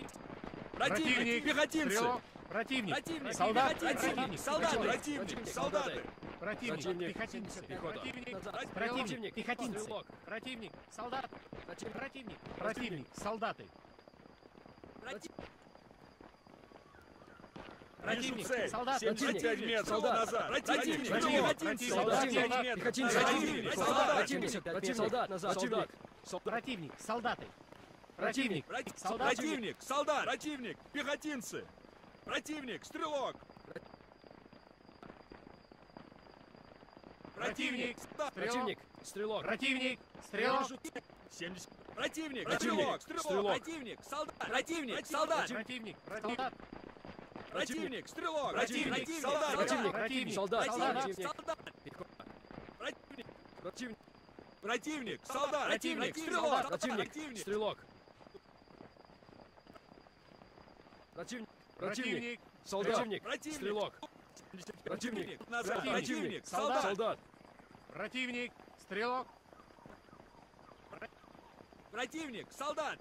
Противник! Пехотинцы! Противник. Противник! Солдат. Противник. Солдаты! Противник. Противник! Противник. Солдаты! Противник. Противник. Пехотинцы. Пехота. Противник. Противник. Противник. Пехотинцы. Стрелок. Противник. Солдат. Противник! Противник. Противник. Солдаты. Вижу Противник. Солдат. 75 метров Солдат. назад! Противник! Противник. Пехотинцы! Солдат. 75 метров! Пехотинцы! Противник! Солдат! Противник! Противник! Солдат! Назад! Солдат! Противник. Солдаты. Противник. Против- Солдат. Противник! Солдат! Противник! Пехотинцы! Противник! Стрелок! Противник! Противник! Стрелок! Противник. Стрелок. Вижу цель. 70. Противник! Противник. Стрелок. Противник! Солдат! Противник! Солдат! Противник. Солдат. Противник! Стрелок! Противник. Солдат! Противник! Противник. Солдат! Противник! Противник! Противник! Противник! Солдат! Противник. Стрелок! Противник! Стрелок! Противник! Противник! Солдат! Противник. Стрелок! Противник! Назад! Противник. Солдат! Солдат! Противник. Стрелок. Противник! Солдат!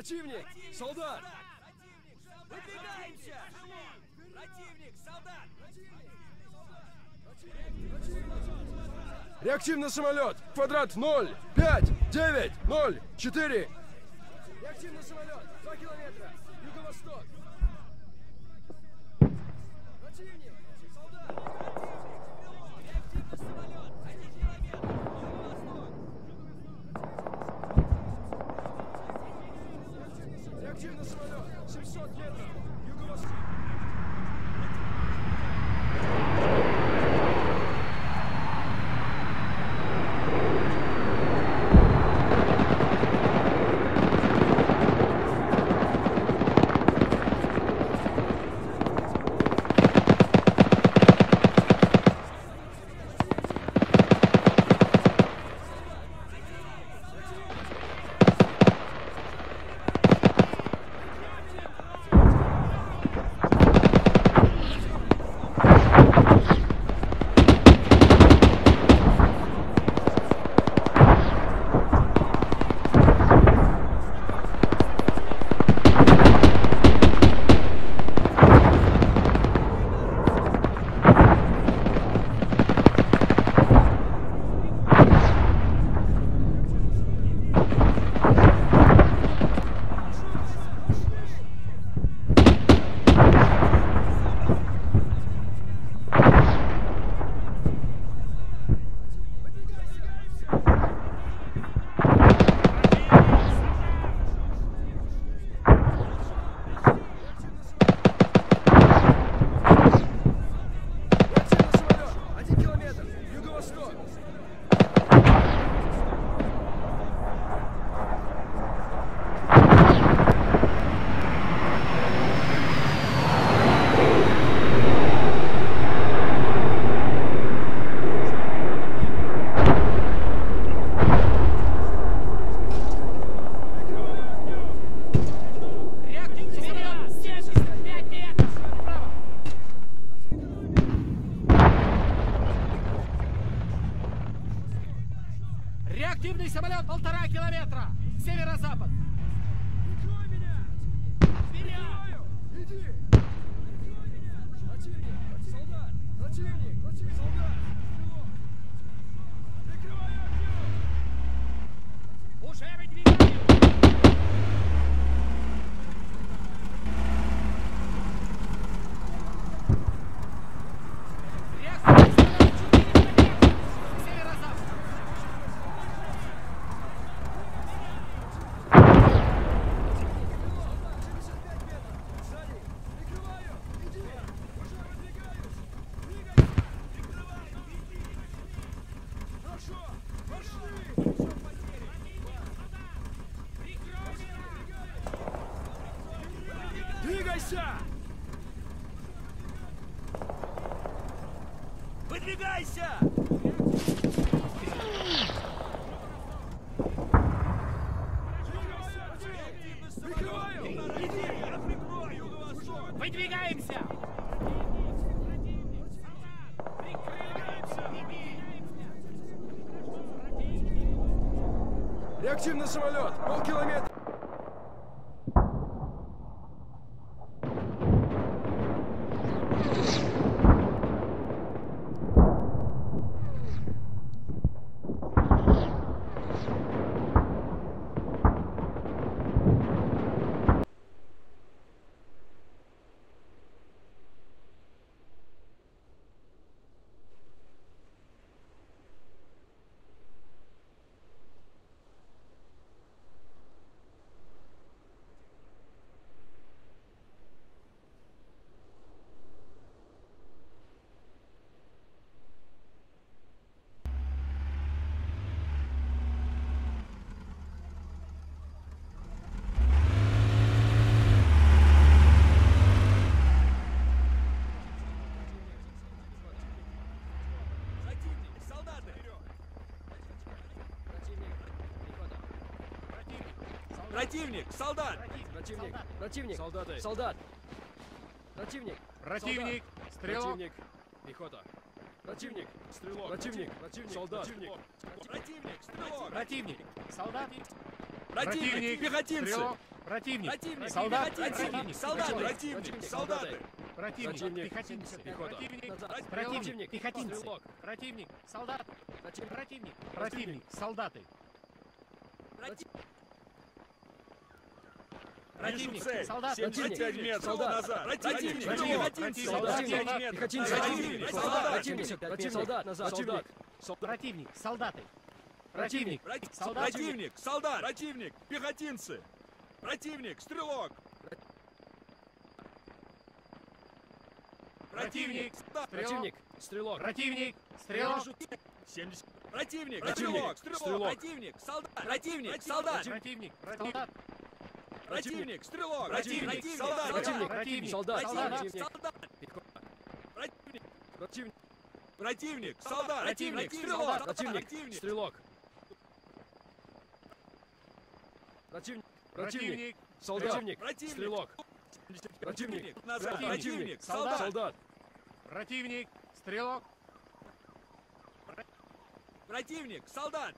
Противник! Солдат! Выдвигаемся! Противник! Солдат! Реактивный самолет! Квадрат 0, 5, 9, 0, 4. Реактивный самолет! 2 километра! Юго-восток! Противник! Реактивный самолет! Полкилометра! Противник! Солдаты! Противник! Солдат! Противник! Противник! Солдаты! Солдат! Противник! Противник! Стрелок! Противник! Пехота! Противник! Стрелок! Противник! Противник! Солдат! Противник! Стрелок! Противник! Солдат! Противник! Пехотинцы! Стрелок! Противник! Противник! Солдат! Противник! Солдаты! Противник! Противник! Противник! Солдаты! Противник! Противник! Пехотинцы! Пехота! Противник! Противник! Пехотинцы! Противник! Солдат! Противник! Противник! Противник! Солдаты! Противник! Солдат! 75 метров Солдат! назад! Противник! Противник! Противник! 75 метров! Пехотинцы! Противник! Солдат! Противник! Противник! Солдат! Назад! Солдат! Противник! Солдаты! Противник! Противник! Солдат! Противник! Солдат! Противник! Пехотинцы! Противник! Стрелок! Противник! Солдат! Противник! Стрелок! Противник! Стрелок! Вижу цель. 70. Противник! Стрелок! Стрелок. Противник! Солдат! Противник! Солдат! Противник! Солдат! Противник! Стрелок! Противник. Солдат! Противник! Противник. Солдат! Противник! Солдат! Противник! Противник! Противник! Солдат! Противник! Стрелок! Противник! Стрелок! Противник! Противник! Солдат! Противник. Стрелок! Противник! Противник. Солдат! Солдат! Противник! Стрелок! Противник! Солдат!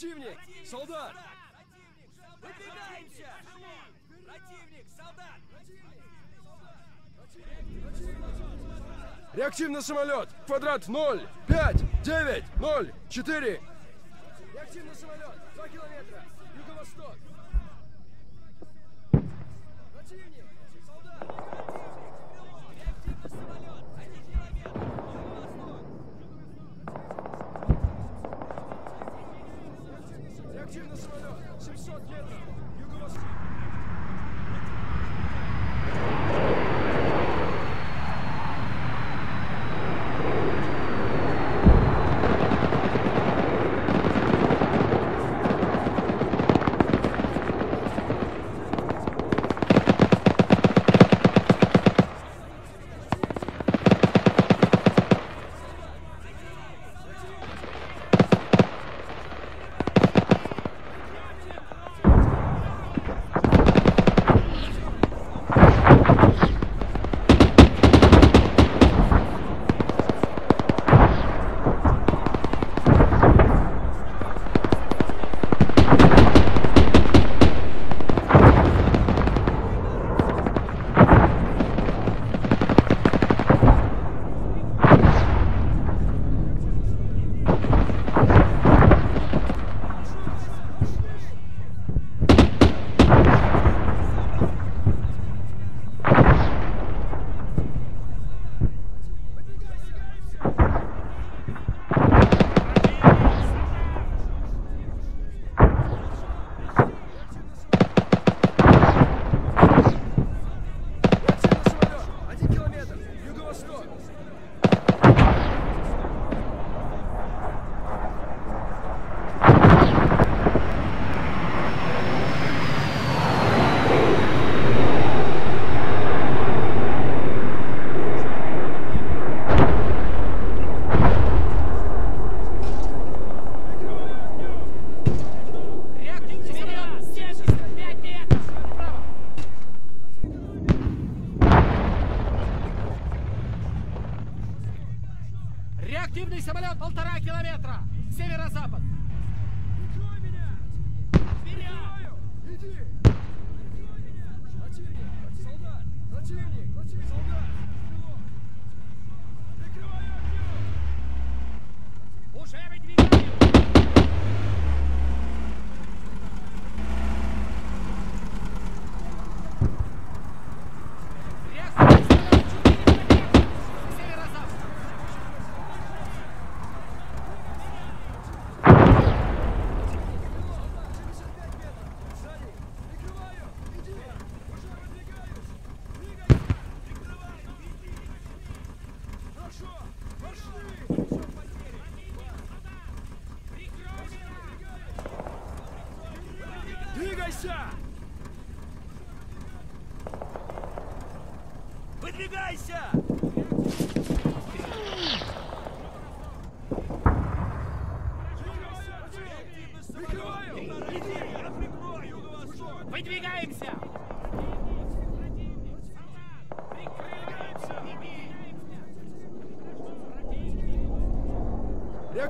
Противник! Солдат! Выдвигаемся! Противник! Солдат! Реактивный самолет! Квадрат 0, 5, 9, 0, 4! Реактивный самолет! 2 километра!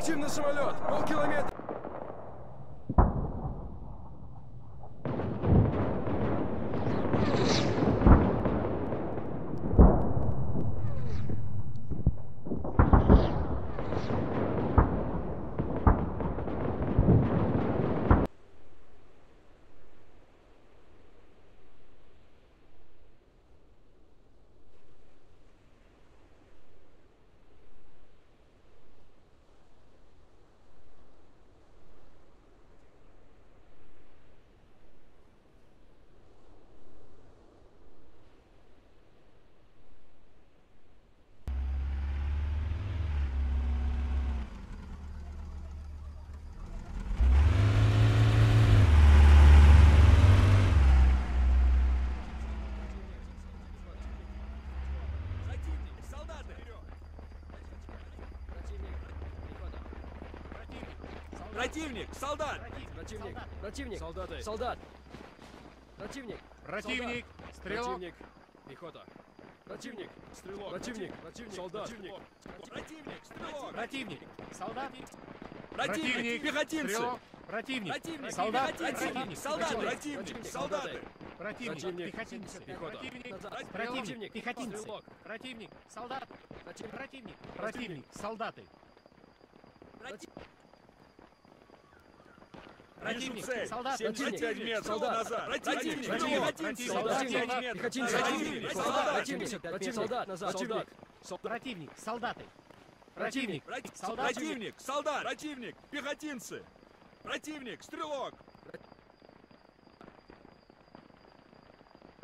Реактивный самолет! Полкилометра! Противник, солдаты! Противник, солдат! Противник! Противник! Солдаты! Солдат! Противник! Противник! Стрелок! Противник! Пехота! Противник! Стрелок! Противник! Противник! Солдат! Противник! Противник, стрелок! Противник! Солдат! Противник, пехотинцы! Стрелок! Противник! Противник, Солдат! Противник! Солдаты, Противник, солдаты! Противник! Пехотинцы! Пехота. Противник! Пехотинцы! Стрелок! Противник! Солдат! Противник! Противник! Солдаты! Противник, Противник! Солдат! 75 метров Солдат. назад! Противник, Противник. Солдат. 75 Солдат. метров! Пехотинцы! Противник, Солдат! Противник! Солдат! Назад! Солдат! Противник! Солдаты! Противник! Против- Солдат. Противник, солдат! Противник, пехотинцы! Противник, стрелок!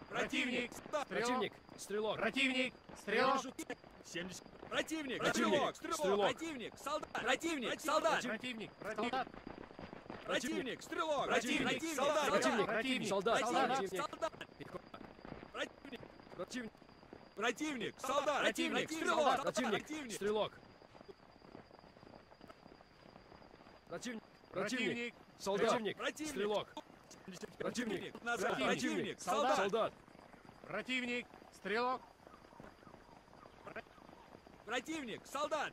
Противник! Противник! Стрелок! Противник! Стрелок! 70. Противник, стрелок, стрелок. противник, солдат, противник, солдат, Противник! Солдат! Противник, стрелок, Противник, солдат, противник, Противник. солдат, противник, солдат, противник, противник, противник, солдат, противник, стрелок, противник, стрелок, противник, противник, солдат, противник, стрелок, противник, противник, назад, Противник. противник, солдат, солдат, Противник! Стрелок! противник, солдат,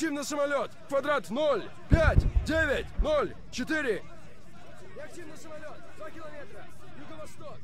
Реактивный самолет! Квадрат 0, 5, 9, 0, 4! Реактивный самолет! 2 километра! Юго-восток!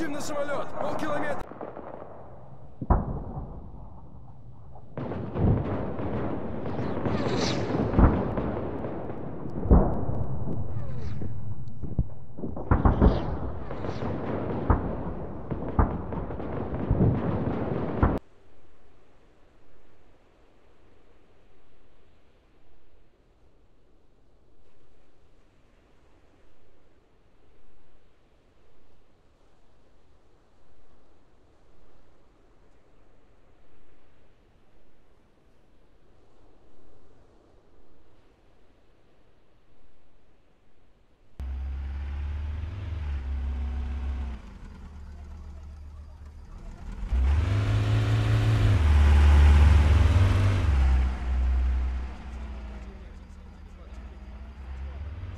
Реактивный самолет! Полкилометра!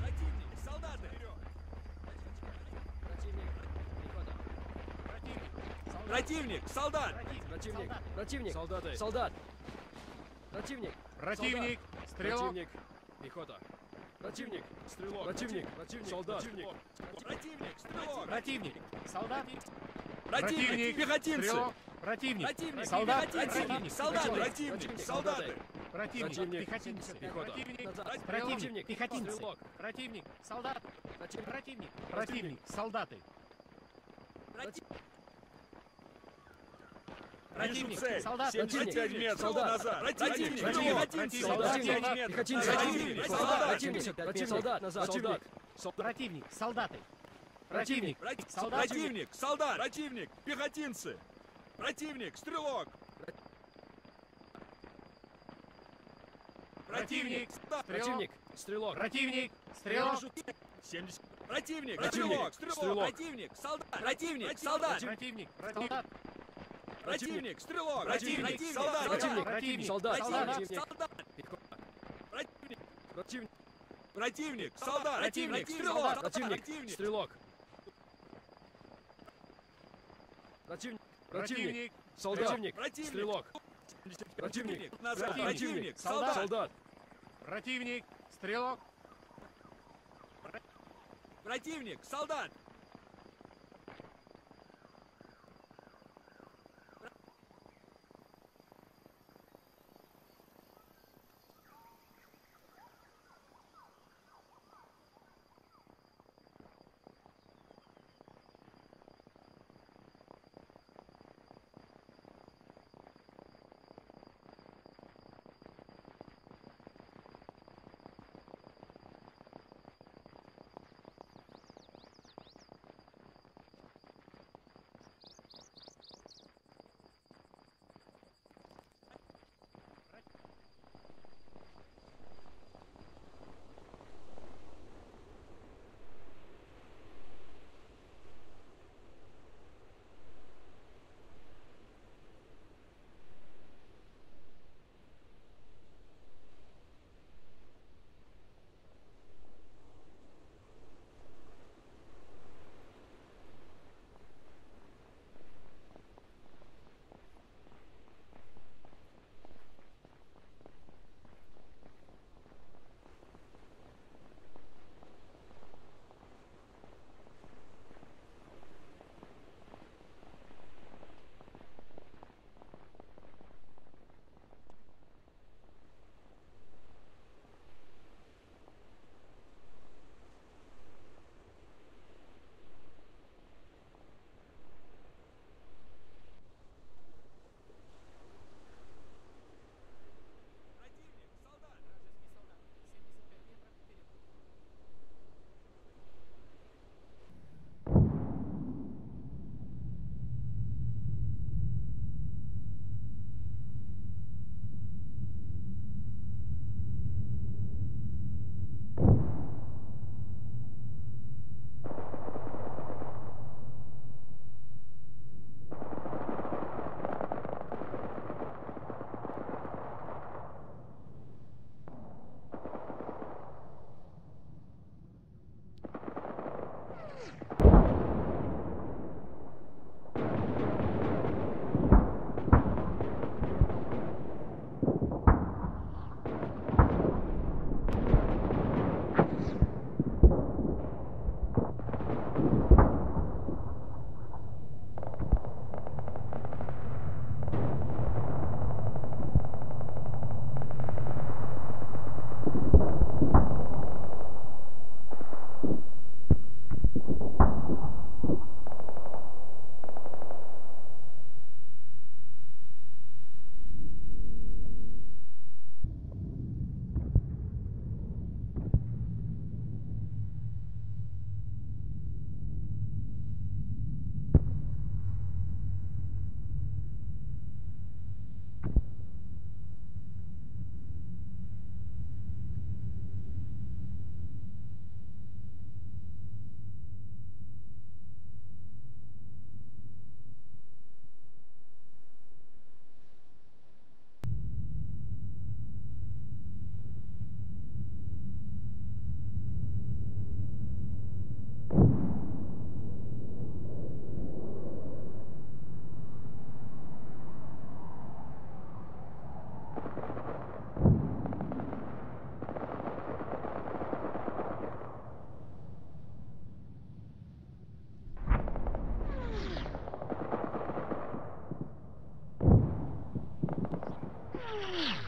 Противник, солдаты! Противник, солдат! Противник, противник, солдаты, солдат. Противник, Противник! Стрелок! противник, пехота. Противник, стрелок. Противник, противник, солдат. Противник, Противник, стрелок! Противник! Солдат! Противник, пехотинцы! Стрелок! Противник! Противник, Солдат! Противник! Солдаты! Противник, солдаты. Противник! Пехотинцы! пехота. Противник! Пехотинцы! Стрелок. Противник! Солдат! Противник! Противник! Солдаты! Противник, Противник! Солдат! 75 метров назад! Противник, Противник. Солдат. 75 метров! Пехотинцы, Противник, солдат, солдат! назад, солдат. Противник! Солдаты! Противник! Противник, Солдат. Противник, солдат! Противник, пехотинцы! Противник, стрелок! Противник! Противник, стрелок. Противник! Стрелок! 70. Противник, Противник, стрелок, стрелок. противник, солдат, противник, солдат, Противник! Солдат! Противник, стрелок, Противник, солдат, Противник, Противник. солдат, противник, солдат, противник, Противник, противник, солдат, противник, стрелок, противник, стрелок. Противник, противник, солдат, противник, стрелок. Противник. противник, солдат, солдат. Противник! Стрелок! противник, солдат, Mm-hmm. <laughs>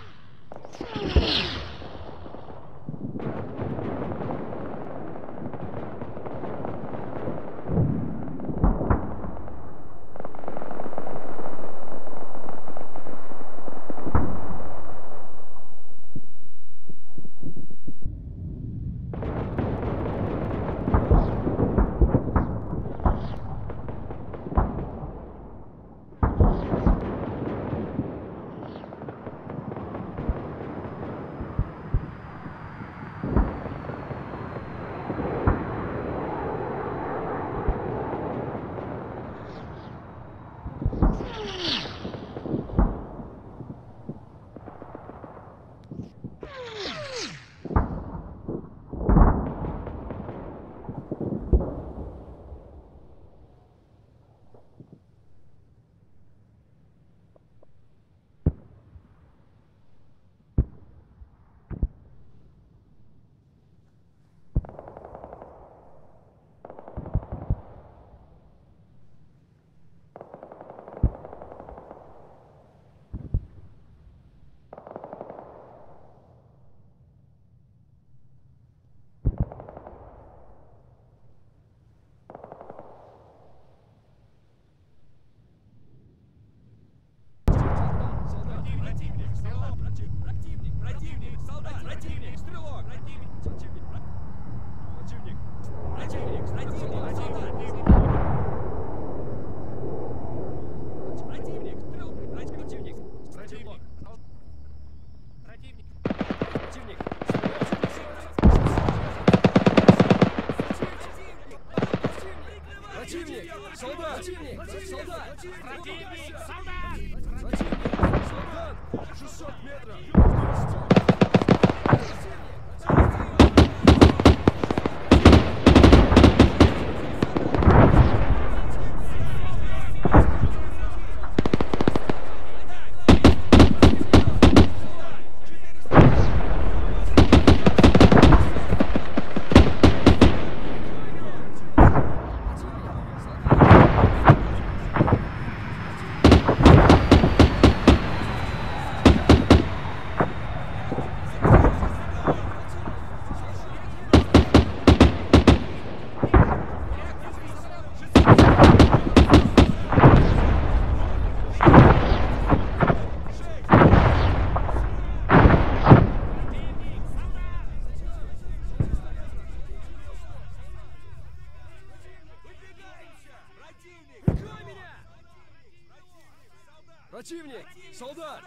солдат!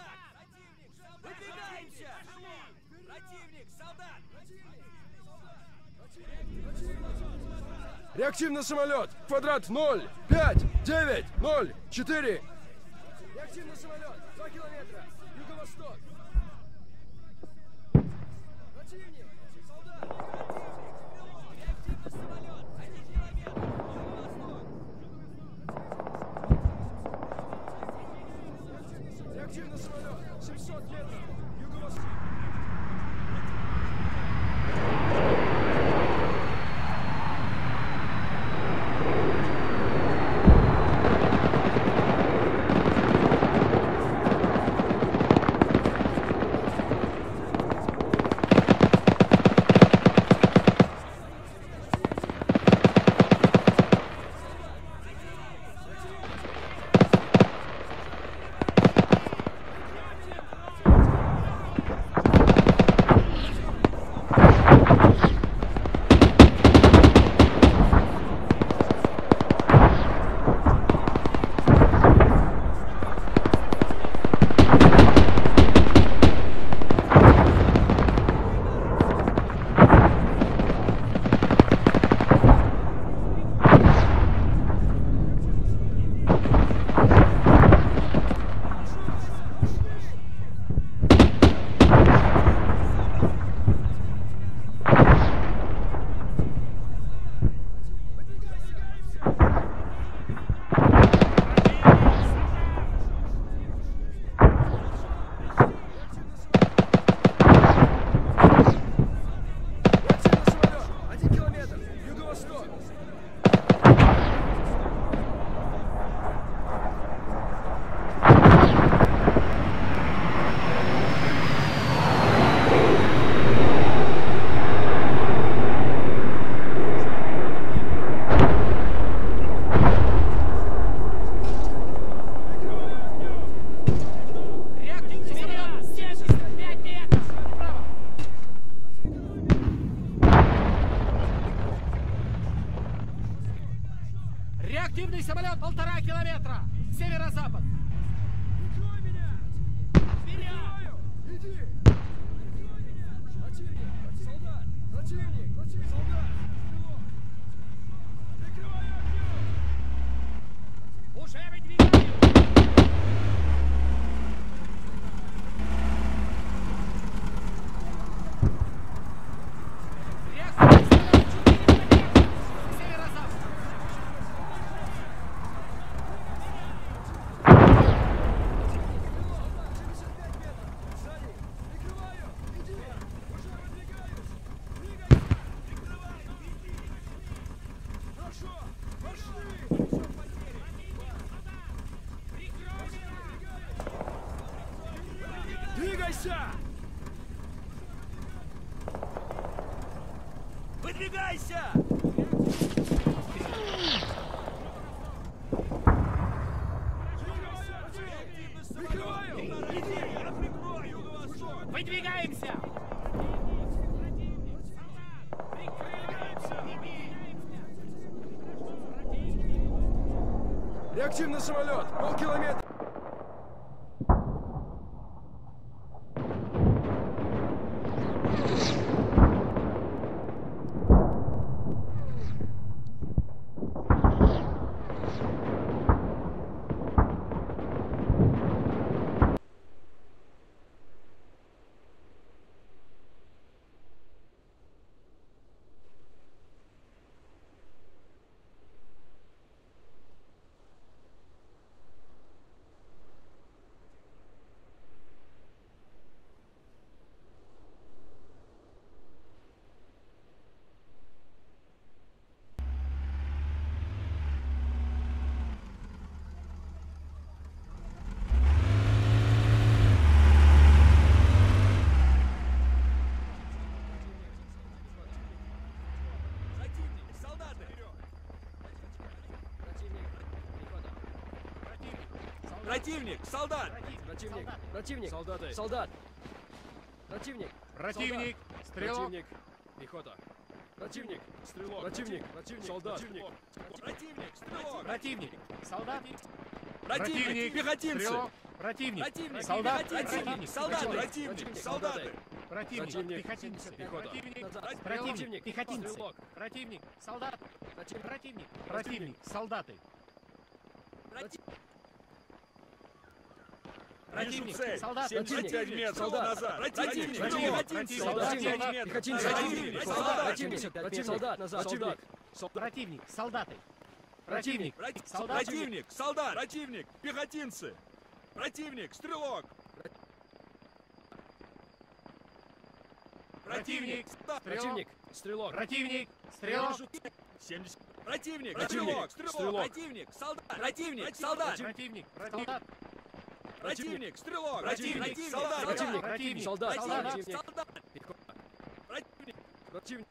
Выдвигаемся! Противник, солдат! Реактивный самолет! Квадрат 0, 5, 9, 0, 4! Реактивный самолет! 2 километра! Юго-восток! Реактивный самолет! Полкилометра! Противник! Солдаты! Противник! Солдат! Противник! Противник! Солдаты! Солдат! Противник! Противник. Стрелок. Противник! Пехота! Противник! Стрелок! Противник! Противник! Солдат! Противник! Стрелок! Противник. Солдат. Противник! Пехотинцы! Противник. Противник! Солдат. Пехотинцы! Противник. Солдат! Противник. Противник! Противник. Солдаты! Противник. Противник. Пехотинцы. Пехота. Противник. Противник. Пехотинцы. Стрелок. Противник. Солдат. Противник! Противник. Противник. Солдаты. Противник! Противник. цель! Солдат. 75 метров назад! Противник! Противник. Солдат. 75 метров! Пехотинцы! Противник! Солдат! Противник! Солдат! Противник. Солдаты. Противник. Противник! Солдат. Противник! Солдат! Противник! Пехотинцы! Противник! Стрелок! Противник. Противник! Стрелок! Противник. Стрелок. 70. Противник! Стрелок! Стрелок. Противник! Солдат! Противник! Солдат! Противник. Солдат. Противник! Стрелок! Противник. Солдат! Противник! Противник. Солдат! Противник! Солдат! Противник! Противник!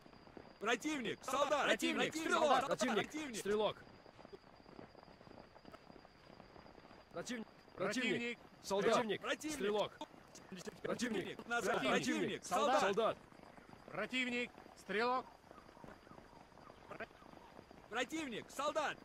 Противник! Солдат! Противник! Стрелок! Противник! Стрелок! Противник! Противник! Солдат! Противник. Стрелок! Противник! Противник. Противник! Солдат! Солдат! Противник. Стрелок. Противник! Солдат!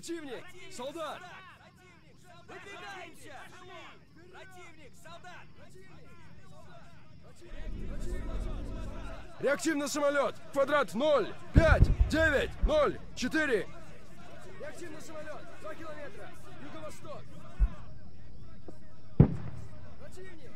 Противник! Солдат! Выдвигаемся! Противник! Солдат! Реактивный самолет! Квадрат 0, 5, 9, 0, 4. Реактивный самолет! 2 километра! Юго-восток! Противник!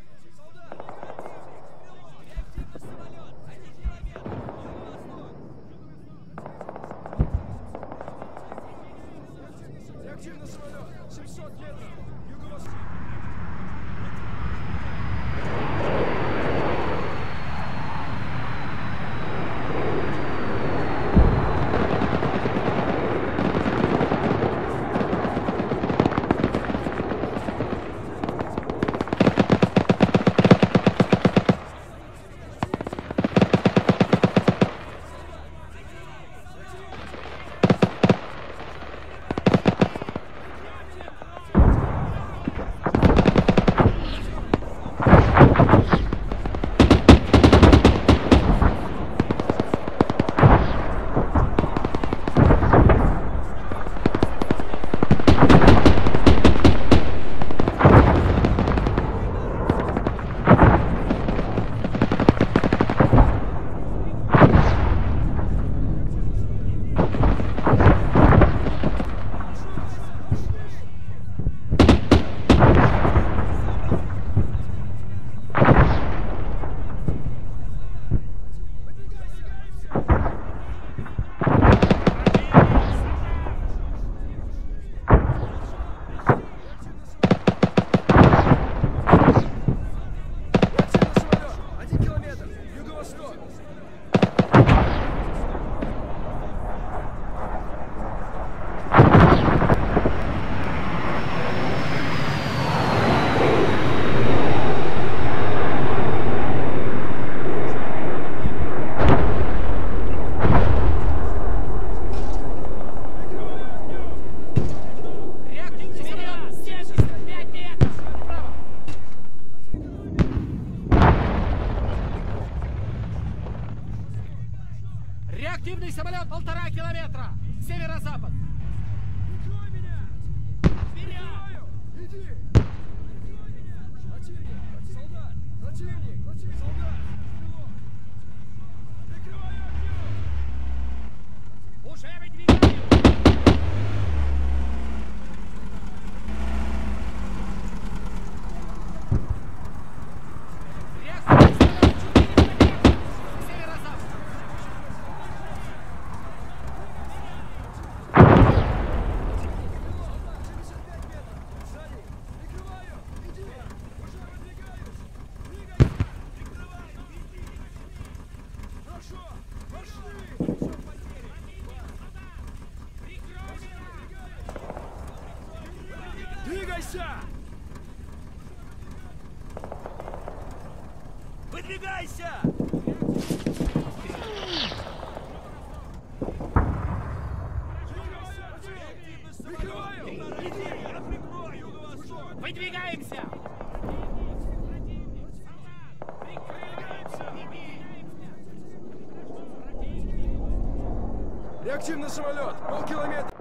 Реактивный самолет! Полкилометра!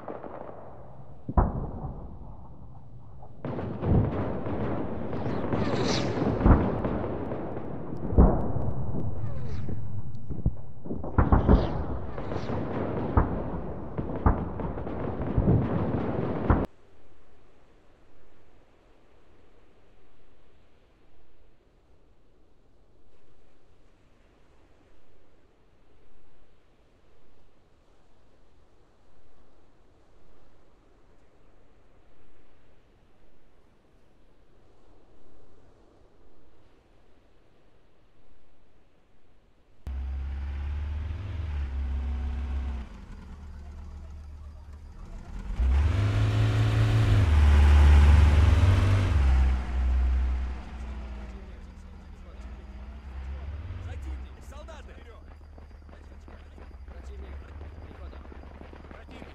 Противник!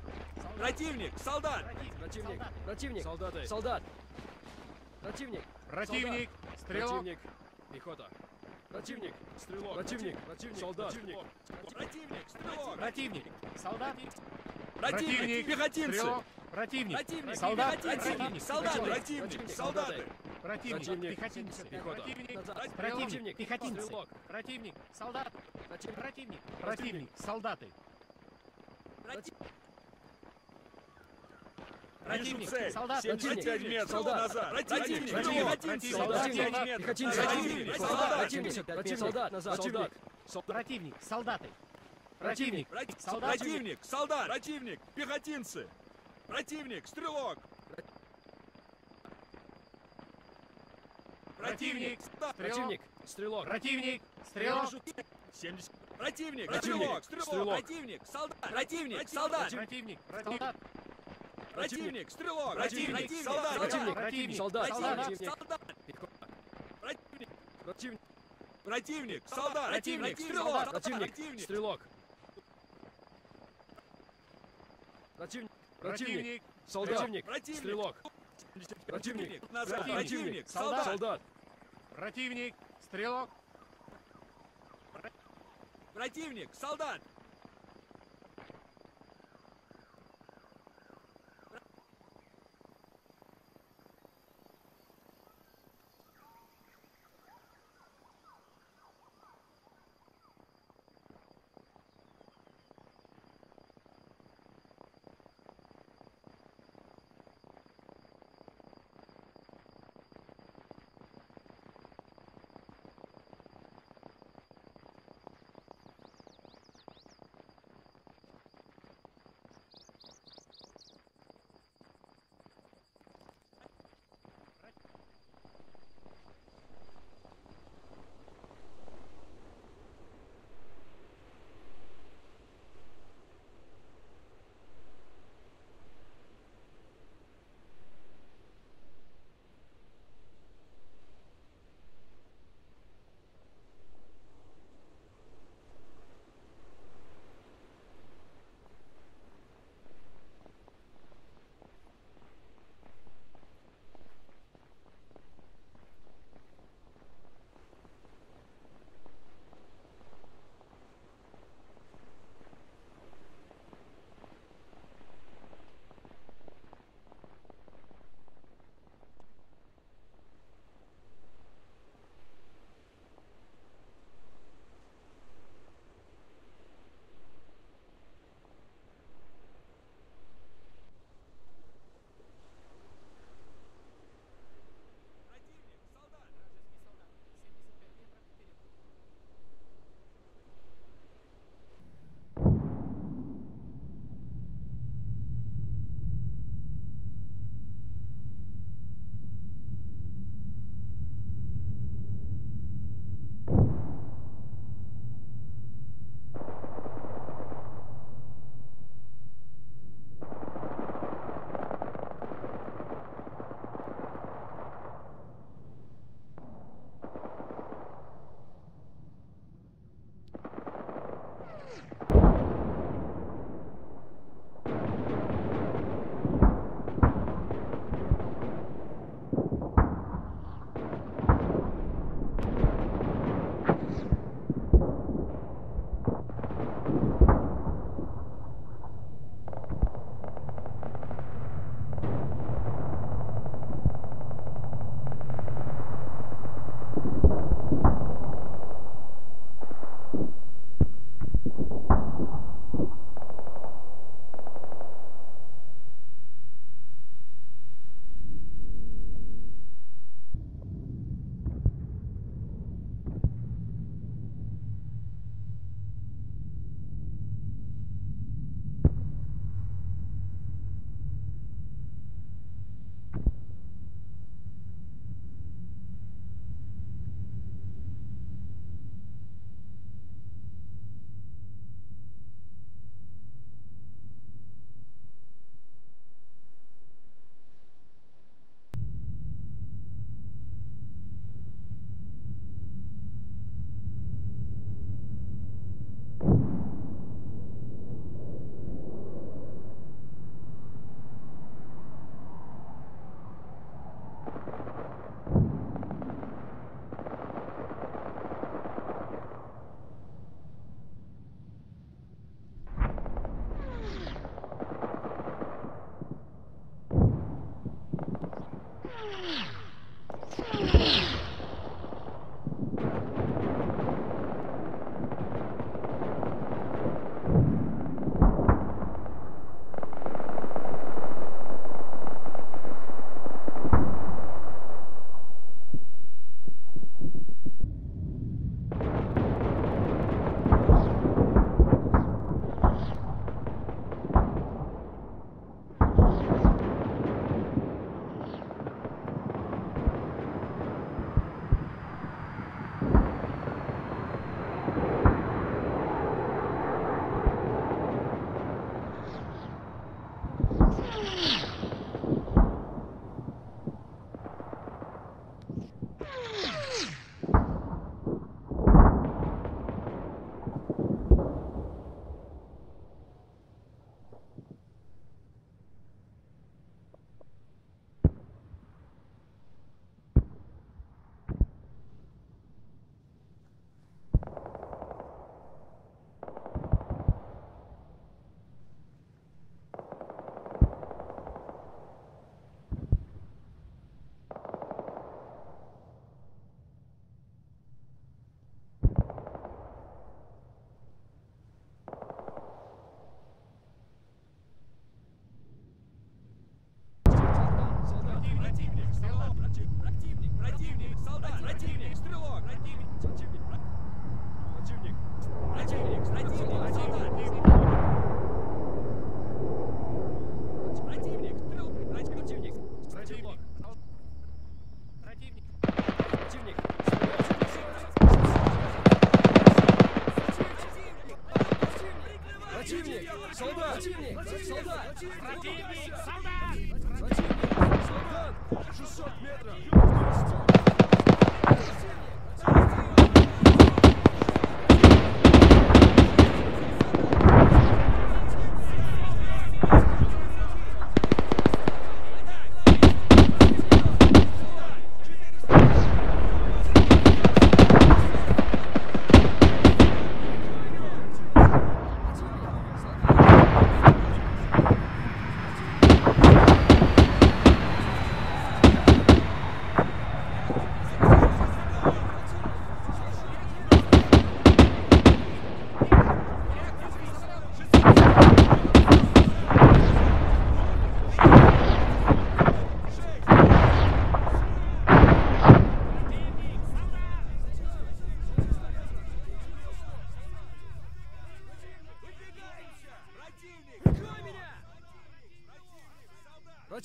Солдаты! Противник! Солдат! Противник! Противник! Солдаты! Солдат! Противник! Противник. Стрелок. Противник! Пехота! Противник! Стрелок! Противник! Противник! Солдат! Противник! Стрелок! Противник. Солдат. Противник! Пехотинцы! Противник. Противник! Солдат. Противник. Солдаты! Противник. Солдаты! Противник. Пехотинцы. Пехота. Противник. Пехотинцы. Противник. Солдат. Противник. Противник. Солдаты. Цель! Солдат. 75 метров назад! Противник! Противник. Солдат. Противник! Солдат. Противник. Солдат! Противник! Противник! Назад! Солдат! Противник. Солдаты. Противник. Противник! Солдат. Противник! Солдат! Противник! Пехотинцы! Противник! Стрелок! Противник! Противник! Стрелок! Противник. Стрелок. Вижу цель. 70. Противник! Противник. Стрелок. Противник! Солдат! Противник! Солдат! Противник. Солдат. Противник! Стрелок! Противник. Солдат! Противник! Противник. Солдат! Противник! Солдат! Противник! Противник! Противник! Солдат! Противник. Стрелок! Противник! Стрелок! Противник! Противник! Солдат! Противник. Стрелок! Противник! Назад! Противник. Солдат! Солдат! Противник. Стрелок. Противник! Солдат!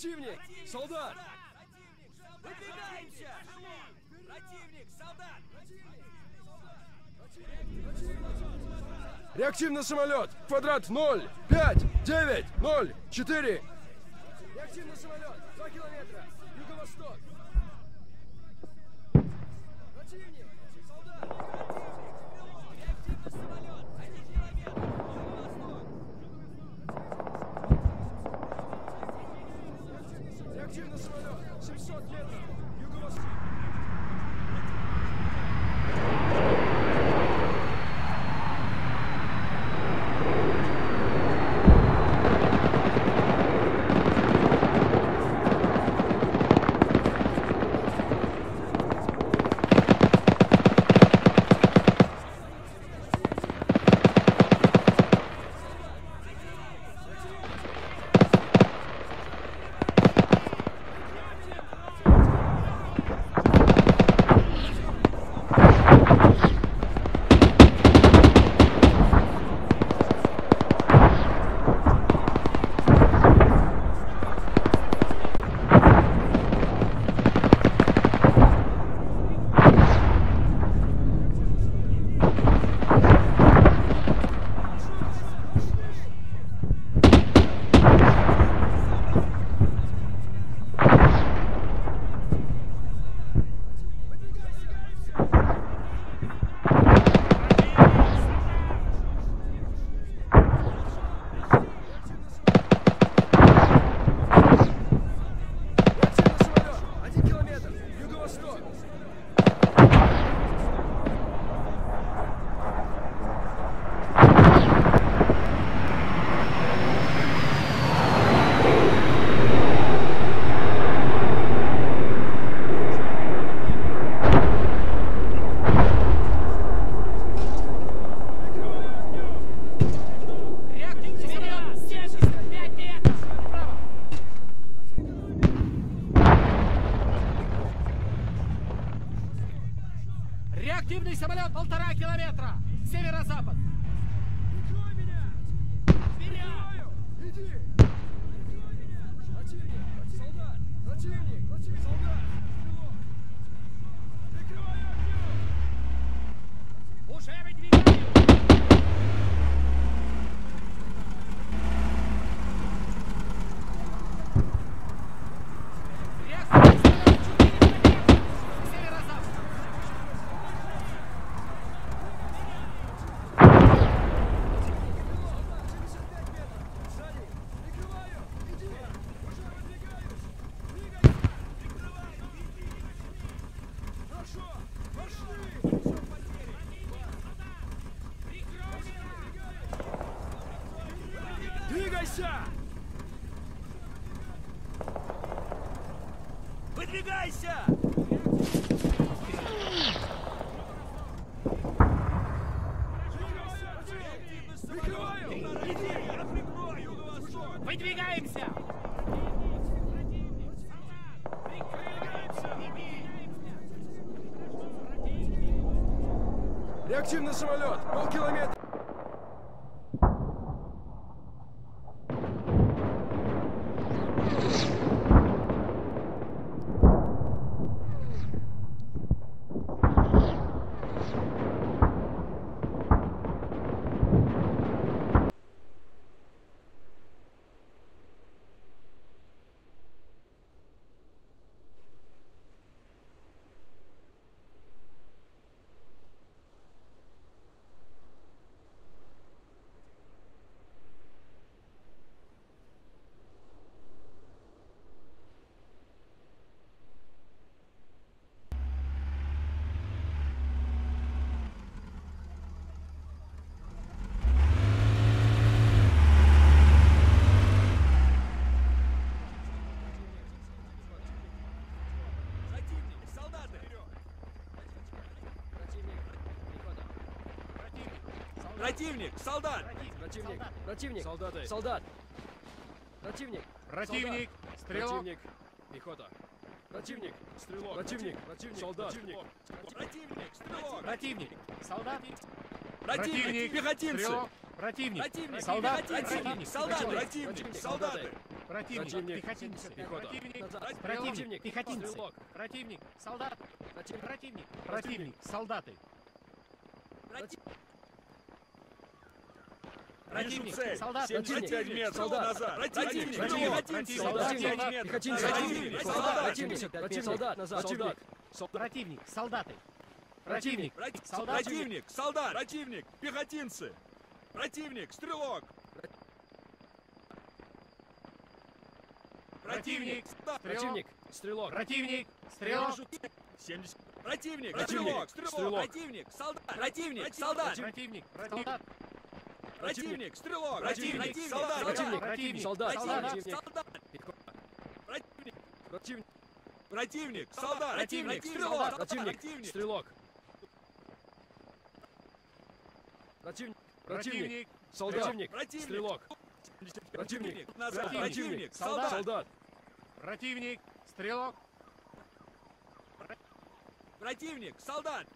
Противник! Солдат! Выдвигаемся! Противник! Солдат! Реактивный самолет! Квадрат 0, 5, 9, 0, 4! Реактивный самолет! 2 километра! Юго-восток! Реактивный самолет! Полкилометра! Противник! Солдаты! Противник! Солдат! Противник! Противник! Солдаты! Солдат! Противник! Противник. Стрелок. Противник! Пехота! Противник! Стрелок! Противник! Противник! Солдат! Противник! Стрелок! Противник. Солдат. Противник! Пехотинцы! Стрелок. Противник. Противник! Солдат. Противник. Солдаты! Противник. Противник! Противник. Солдаты! Противник. Противник. Пехотинцы. Пехота. Противник. Противник. Пехотинцы. Стрелок! Противник. Солдат. Противник! Противник. Противник. Солдаты. Вижу Противник. Солдат. 75 метров Солдат. назад! Противник! Противник. Пехотинцы! Солдат. Противник! Противник! Солдат! Противник! Противник! Солдат! Назад! Солдат! Противник. Солдаты. Противник. Противник! Солдат. Противник! Солдат! Противник! Пехотинцы! Противник! Стрелок! Противник. Противник. Стрелок. Противник. Стрелок. 70. Противник. Противник. Стрелок. Стрелок. Противник. Солдат. Противник. Солдат. Противник. Солдат. Противник. Стрелок. Противник. Солдат. Противник. Противник. Солдат. Противник. Солдат. Противник. Противник. Противник. Солдат. Противник. Стрелок. Противник. Стрелок. Противник. Противник. Солдат. Противник. Стрелок. Противник. Назад. Противник. Противник. Солдат. Солдат. Противник. Стрелок. Противник. Солдат.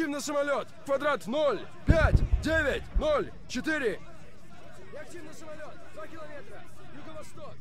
Реактивный самолет! Квадрат 0, 5, 9, 0, 4! Реактивный самолет! 2 километра! Юго-восток!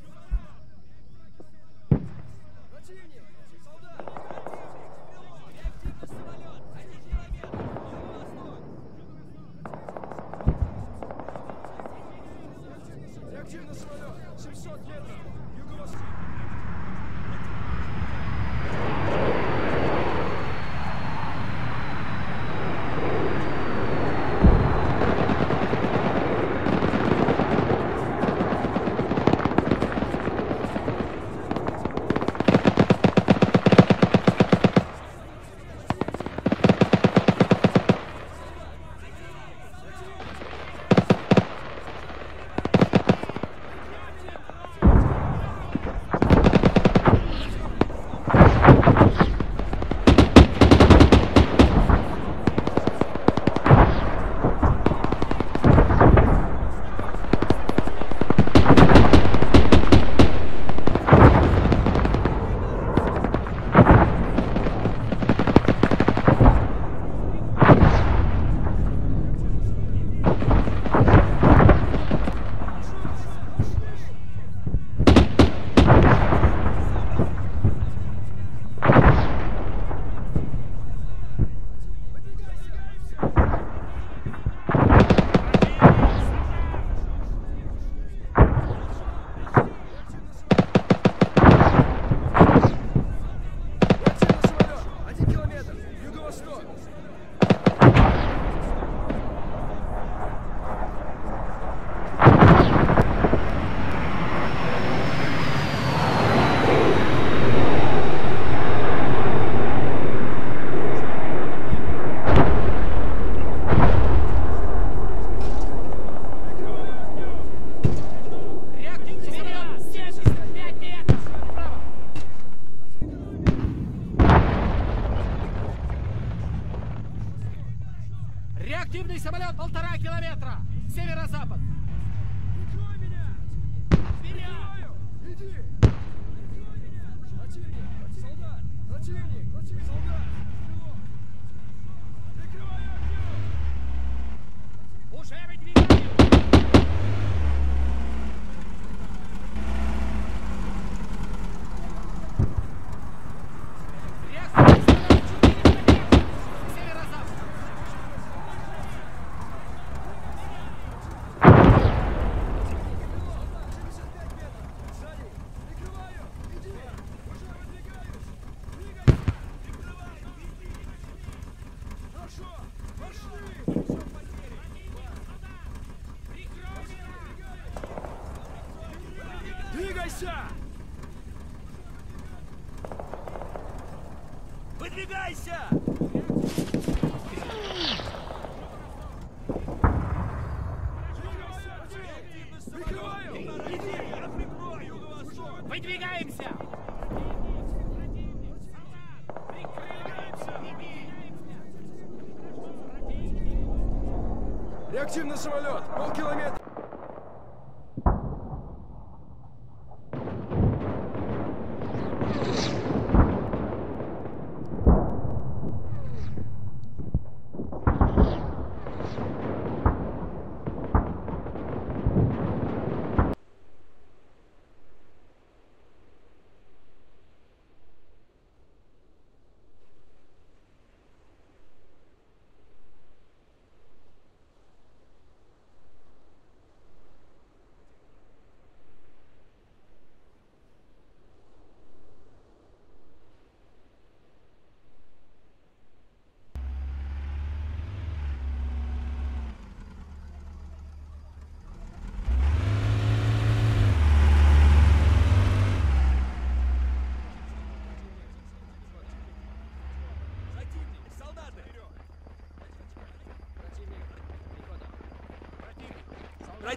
Активный самолет! Полкилометра!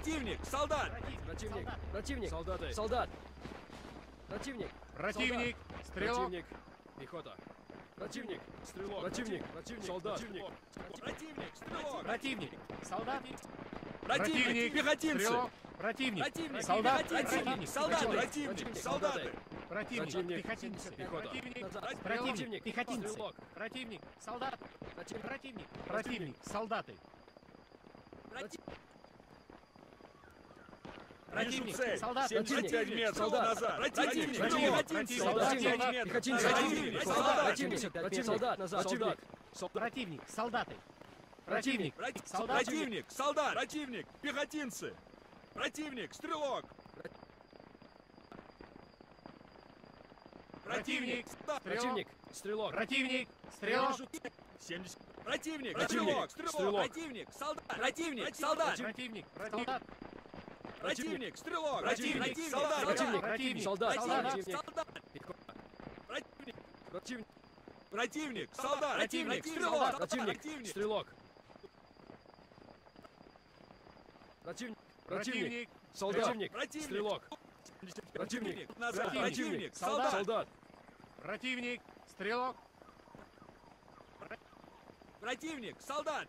Противник! Солдат! Противник! Противник! Солдаты! Солдат! Противник! Противник. Стрелок. Противник! Пехота! Противник! Стрелок! Противник! Противник! Солдат! Противник! Противник! Стрелок! Противник. Солдат. Противник! Пехотинцы! Стрелок. Противник. Противник! Солдат. Противник. Солдат! Противник. Противник! Противник. Солдаты! Противник. Противник. Пехотинцы. Пехота. Противник. Противник. Пехотинцы. Противник. Солдат. Противник! Противник. Противник. Солдаты. Вижу Противник. цель! Солдат. 75 метров Солдат. назад! Противник! Противник. Пехотинцы! Солдат. 75 метров! Пехотинцы! Противник! Солдат! Противник! Противник! Солдат! Назад! Солдат! Противник. Солдаты. Противник. Против- Солдат. Противник! Солдат! Противник! Пехотинцы! Противник! Стрелок! Противник. Противник! Стрелок! Противник. Стрелок. 70. Противник! Противник. Стрелок! Стрелок. Противник! Солдат! Противник! Солдат! Противник. Солдат. Противник! Стрелок! Противник. Солдат! Противник! Противник. Солдат! Противник! Противник! Солдат! Противник! Противник! Противник! Солдат! Противник! Стрелок! Противник! Стрелок! Противник! Противник! Солдат! Противник! Стрелок! Противник! Противник! Солдат! Солдат! Противник. Стрелок. Противник! Солдат!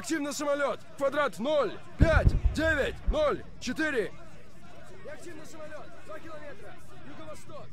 Реактивный самолет! Квадрат 0, 5, 9, 0, 4! Реактивный самолет! 2 километра! Юго-восток!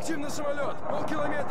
Реактивный самолет! Полкилометра!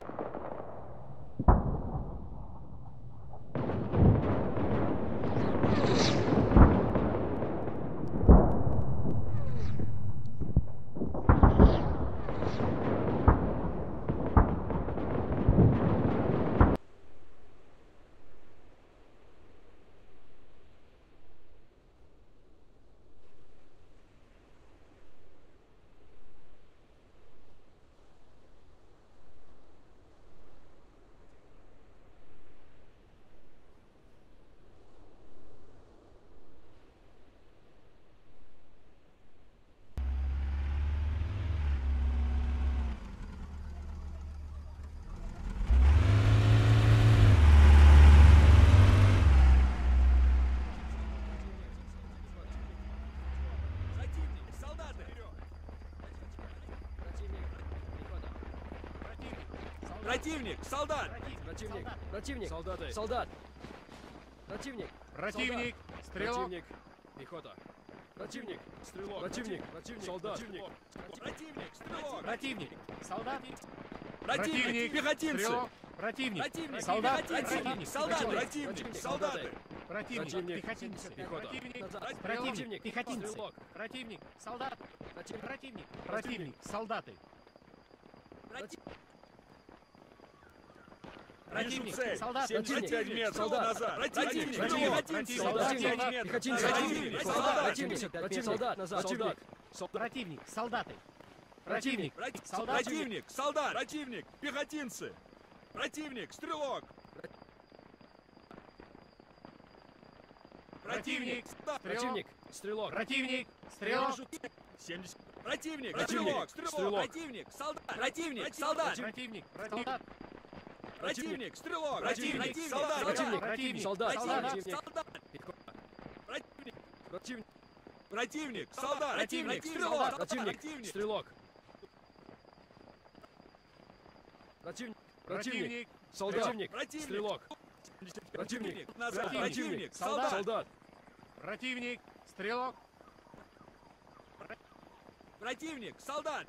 Солдат! Противник! Противник! Солдаты! Солдат! Противник! Противник. Стрелок. Противник! Пехота! Противник! Стрелок! Противник! Противник! Солдат! Противник! Противник! Стрелок! Противник. Солдат. Противник! Пехотинцы! Стрелок. Противник. Противник! Солдат. Противник! Солдаты! Противник. Солдаты! Противник. Пехотинцы. Пехота. Противник. Пехотинцы. Стрелок! Противник. Солдат. Противник. Противник. Солдаты. Противник! Противник. Солдат. 75 метров Солдат. назад! Противник! Противник. Солдат. 75 Солдат. метров! Пехотинцы! Противник! Солдат! Солдат! Противник! Противник! Солдат! Назад! Противник. Солдат! Противник. Солдаты. Противник. Противник! Солдат. Противник! Солдат! Противник! Пехотинцы! Противник! Стрелок! Противник. Противник! Стрелок! Противник. Стрелок. 70. Противник! Противник. Стрелок! Стрелок! Стрелок. Противник! Солдат! Противник! Солдат! Противник. Солдат. Противник! Стрелок! Противник. Солдат! Противник! Противник. Солдат! Солдат. Противник! Солдат! Противник! Противник! Противник! Солдат! Противник! Стрелок! Противник! Стрелок! Противник! Противник! Солдат! Противник! Стрелок! Противник! Противник. Солдат! Солдат! Противник. Стрелок. Противник! Солдат!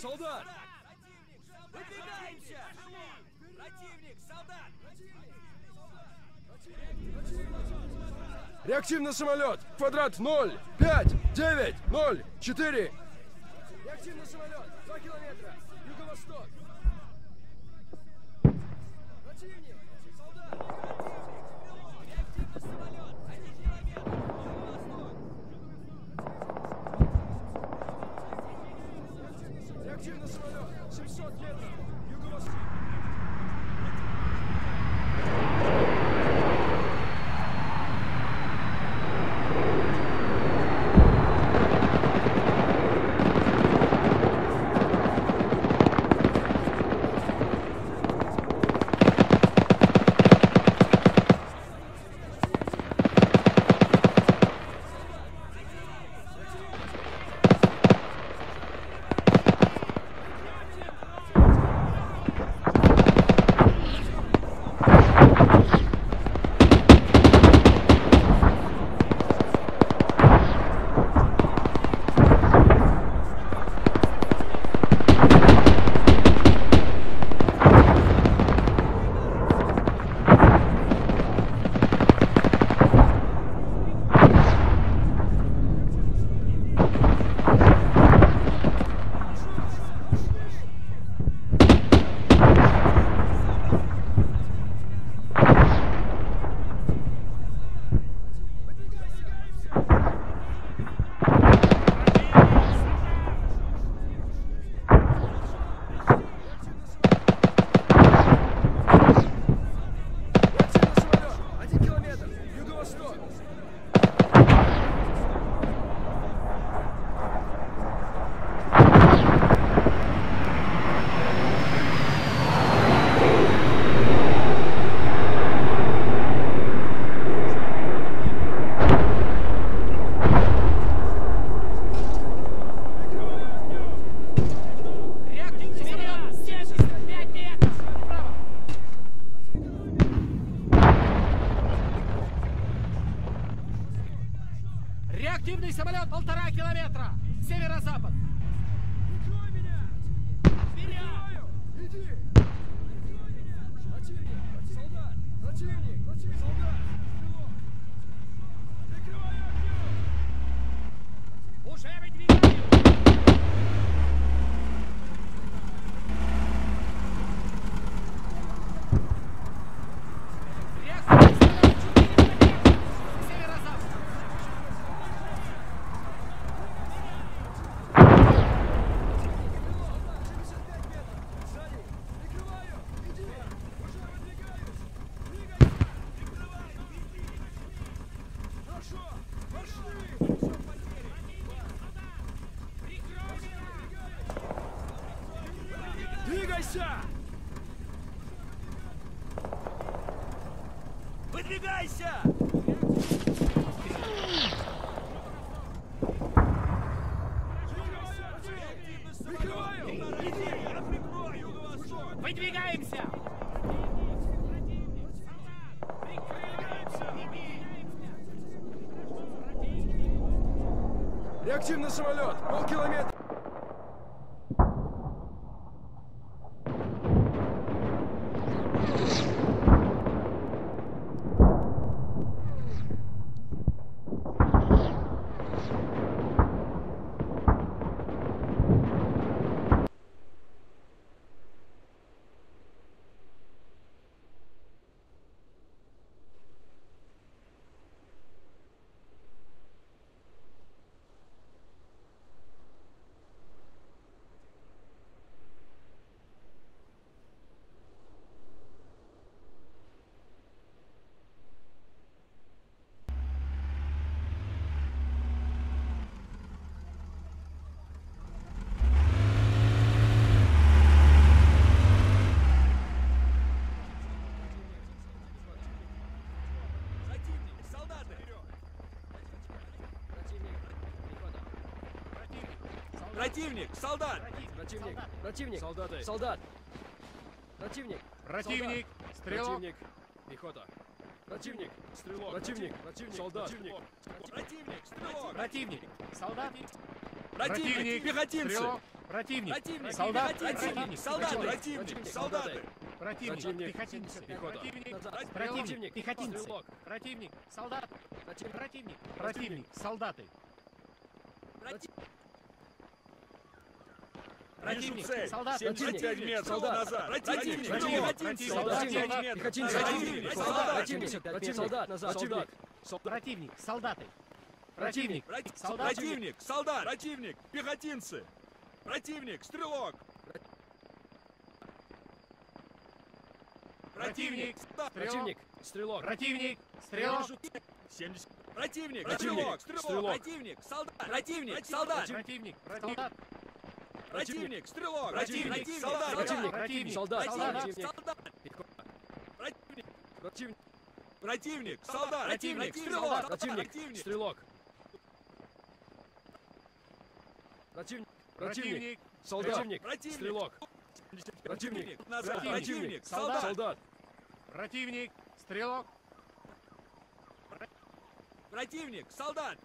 Солдат! Выдвигаемся! Противник! Солдат! Реактивный самолет! Квадрат 0, 5, 9, 0, 4! Реактивный самолет! 2 километра! Летим на самолет! Полкилометра! Противник! Солдат! Противник! Противник! Солдаты. Солдат! Противник! Противник. Стрелок. Противник! Пехота! Противник! Стрелок. Противник! Противник. Солдат! Противник. Противник! Стрелок! Противник. Солдат. Противник! Пехотинцы! Стрелок. Противник. Противник! Солдат. Противник. Солдат! Противник. Солдаты! Противник. Пехотинцы. Пехота. Противник. Пехотинцы. Стрелок! Противник. Солдат. Противник. Противник. Солдаты. Противник! Противник. Солдат. 75 метров назад! Противник! Противник. Солдат. 75 метров! Пехотинцы! Противник! Солдат! Солдат! Противник! Солдаты. Противник. Противник! Солдат. Противник! Солдат! Противник! Пехотинцы! Противник! Стрелок! Противник. Противник! Стрелок! Противник. Стрелок. Вижу цель. 70 Противник! Противник. Стрелок! Стрелок. Противник! Солдат! Противник! Солдат! Противник. Солдат. Противник! Стрелок! Противник. Солдат! Противник! Противник. Солдат! Противник! Солдат! Противник! Противник! Противник! Солдат! Противник! Стрелок! Противник! Стрелок! Противник! Противник! Солдат! Противник! Стрелок! Противник! Противник! Солдат! Солдат! Противник. Стрелок. Противник! Солдат!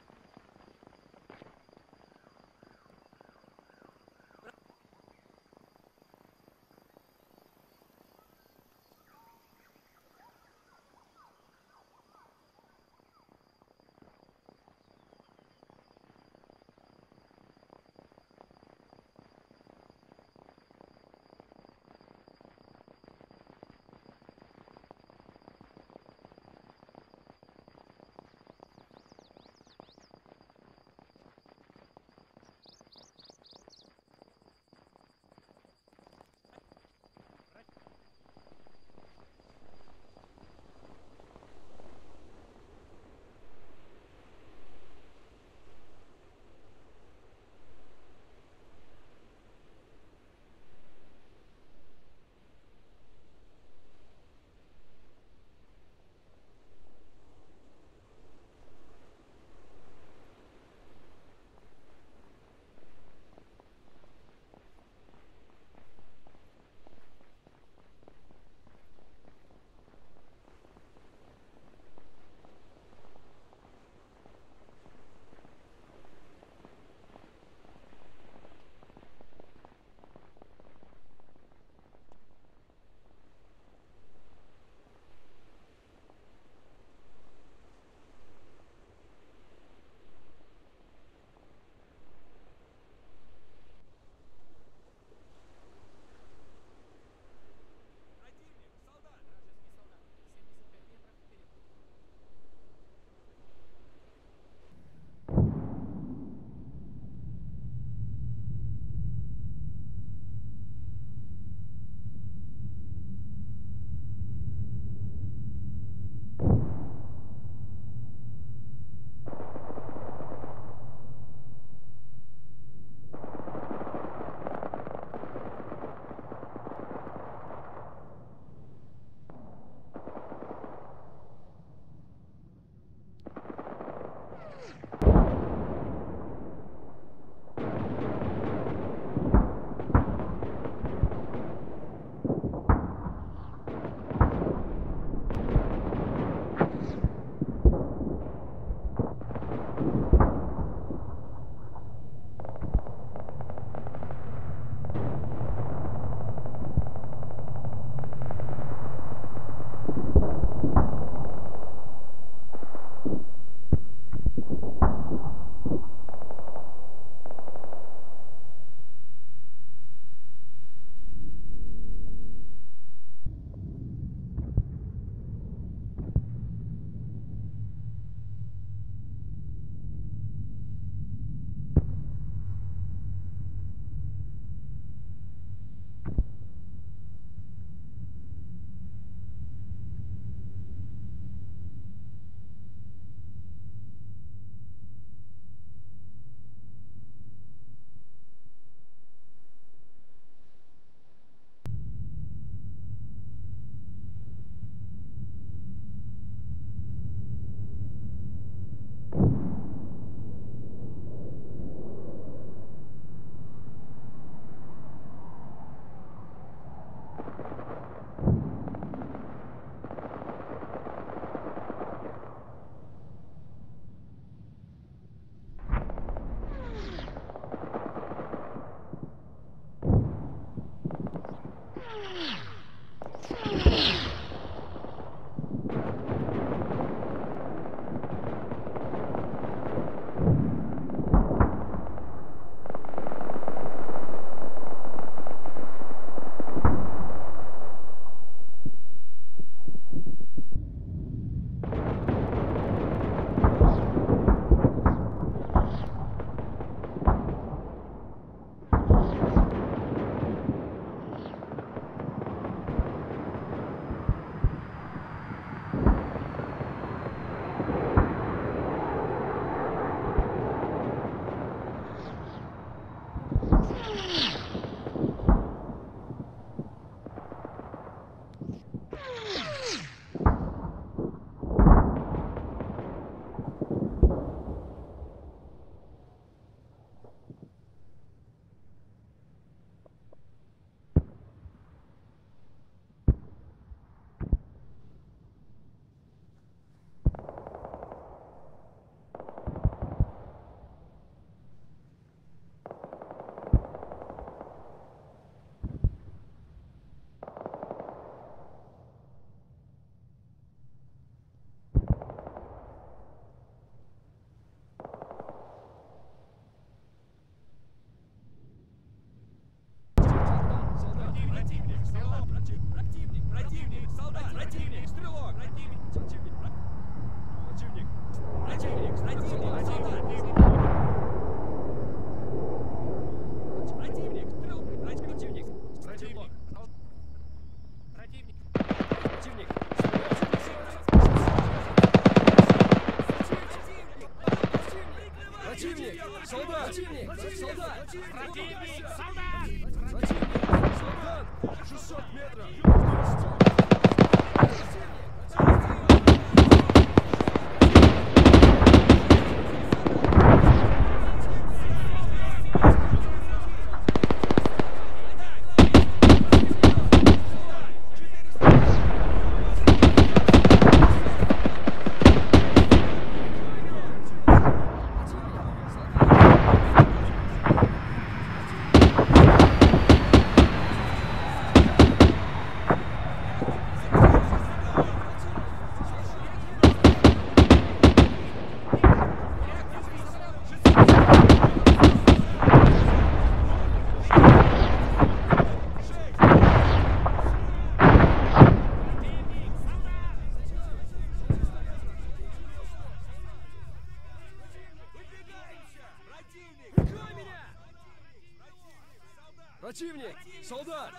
Противник! Солдат!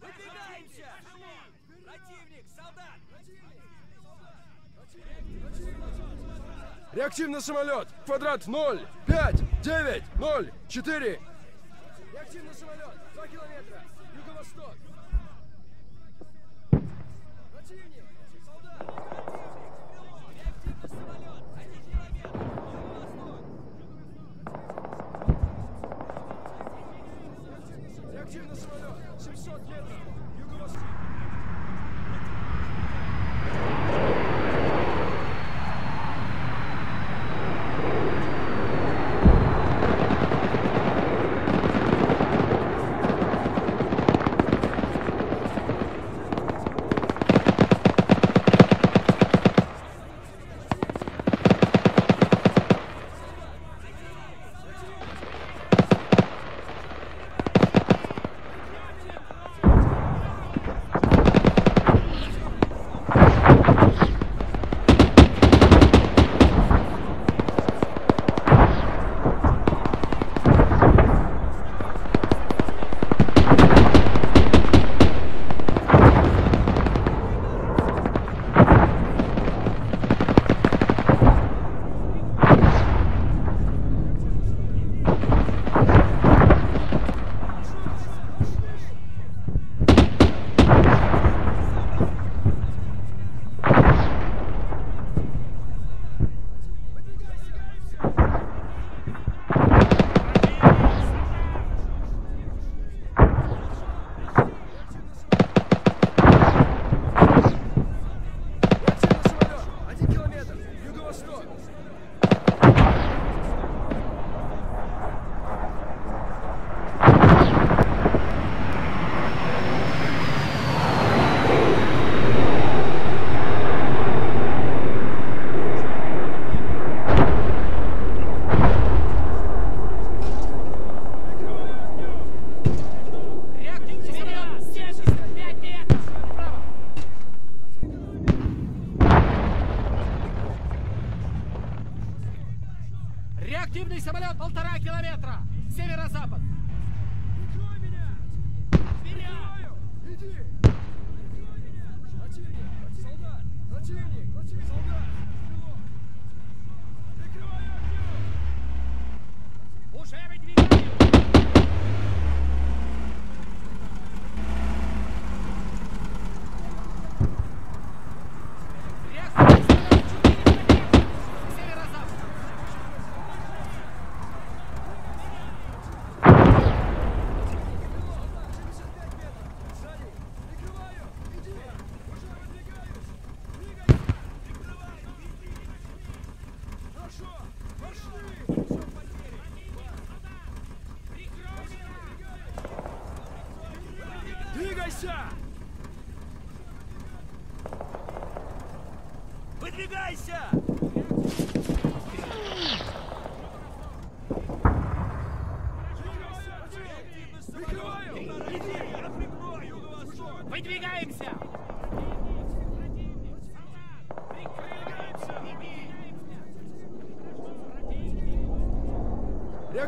Выдвигаемся! Противник! Солдат! Реактивный самолет! Квадрат 0, 5, 9, 0, 4! Реактивный самолет! 2 километра!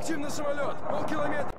Неактивный самолет! Полкилометра!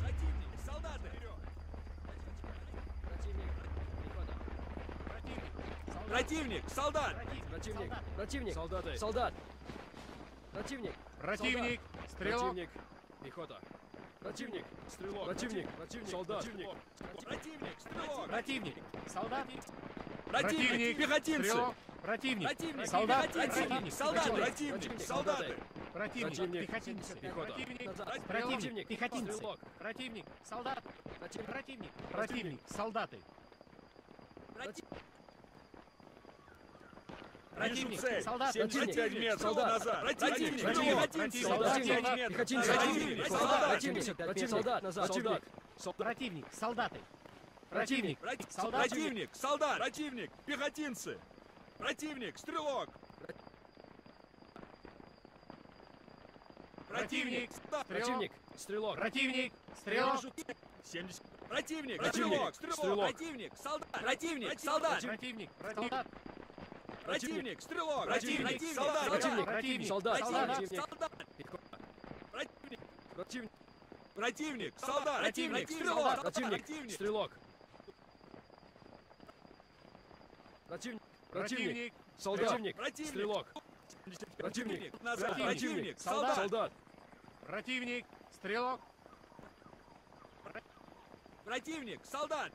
Противник, солдаты! Противник, солдат! Противник, противник, солдаты, солдат. Противник, Противник. Стрелок. Противник, пехота. Противник, стрелок. Противник, противник, солдат. Противник, стрелок! Противник. Солдат. Противник, пехотинцы! Противник. Противник, Солдат. Противник. Солдат, Противник, солдаты! Противник. Пехотинцы. Пехота. Противник. Пехотинцы. Стрелок. Противник. Солдат. Противник. Противник. Солдаты. Противник, Противник. Солдат. 75 метров Солдат. назад! Противник, Противник. Солдат. 75 метров! Пехотинцы, Противник, противник, солдат! противник, противник, солдат, солдат. Противник. Солдаты. Противник. Противник, Солдат. противник, солдат, противник, пехотинцы! Противник, стрелок! Противник, солдат! Противник, стрелок. Противник. Стрелок. 70. Противник, Противник, стрелок, стрелок, стрелок. противник, солдат, противник, солдат, Противник. Солдат. Противник, стрелок, Противник, солдат, Противник, Противник. солдат, противник, солдат, противник, Противник, противник, солдат, противник, стрелок, противник, стрелок. Противник, противник, солдат, Противник. стрелок. Противник, назад, Противник. солдат, солдат. Противник. Стрелок. противник, солдат,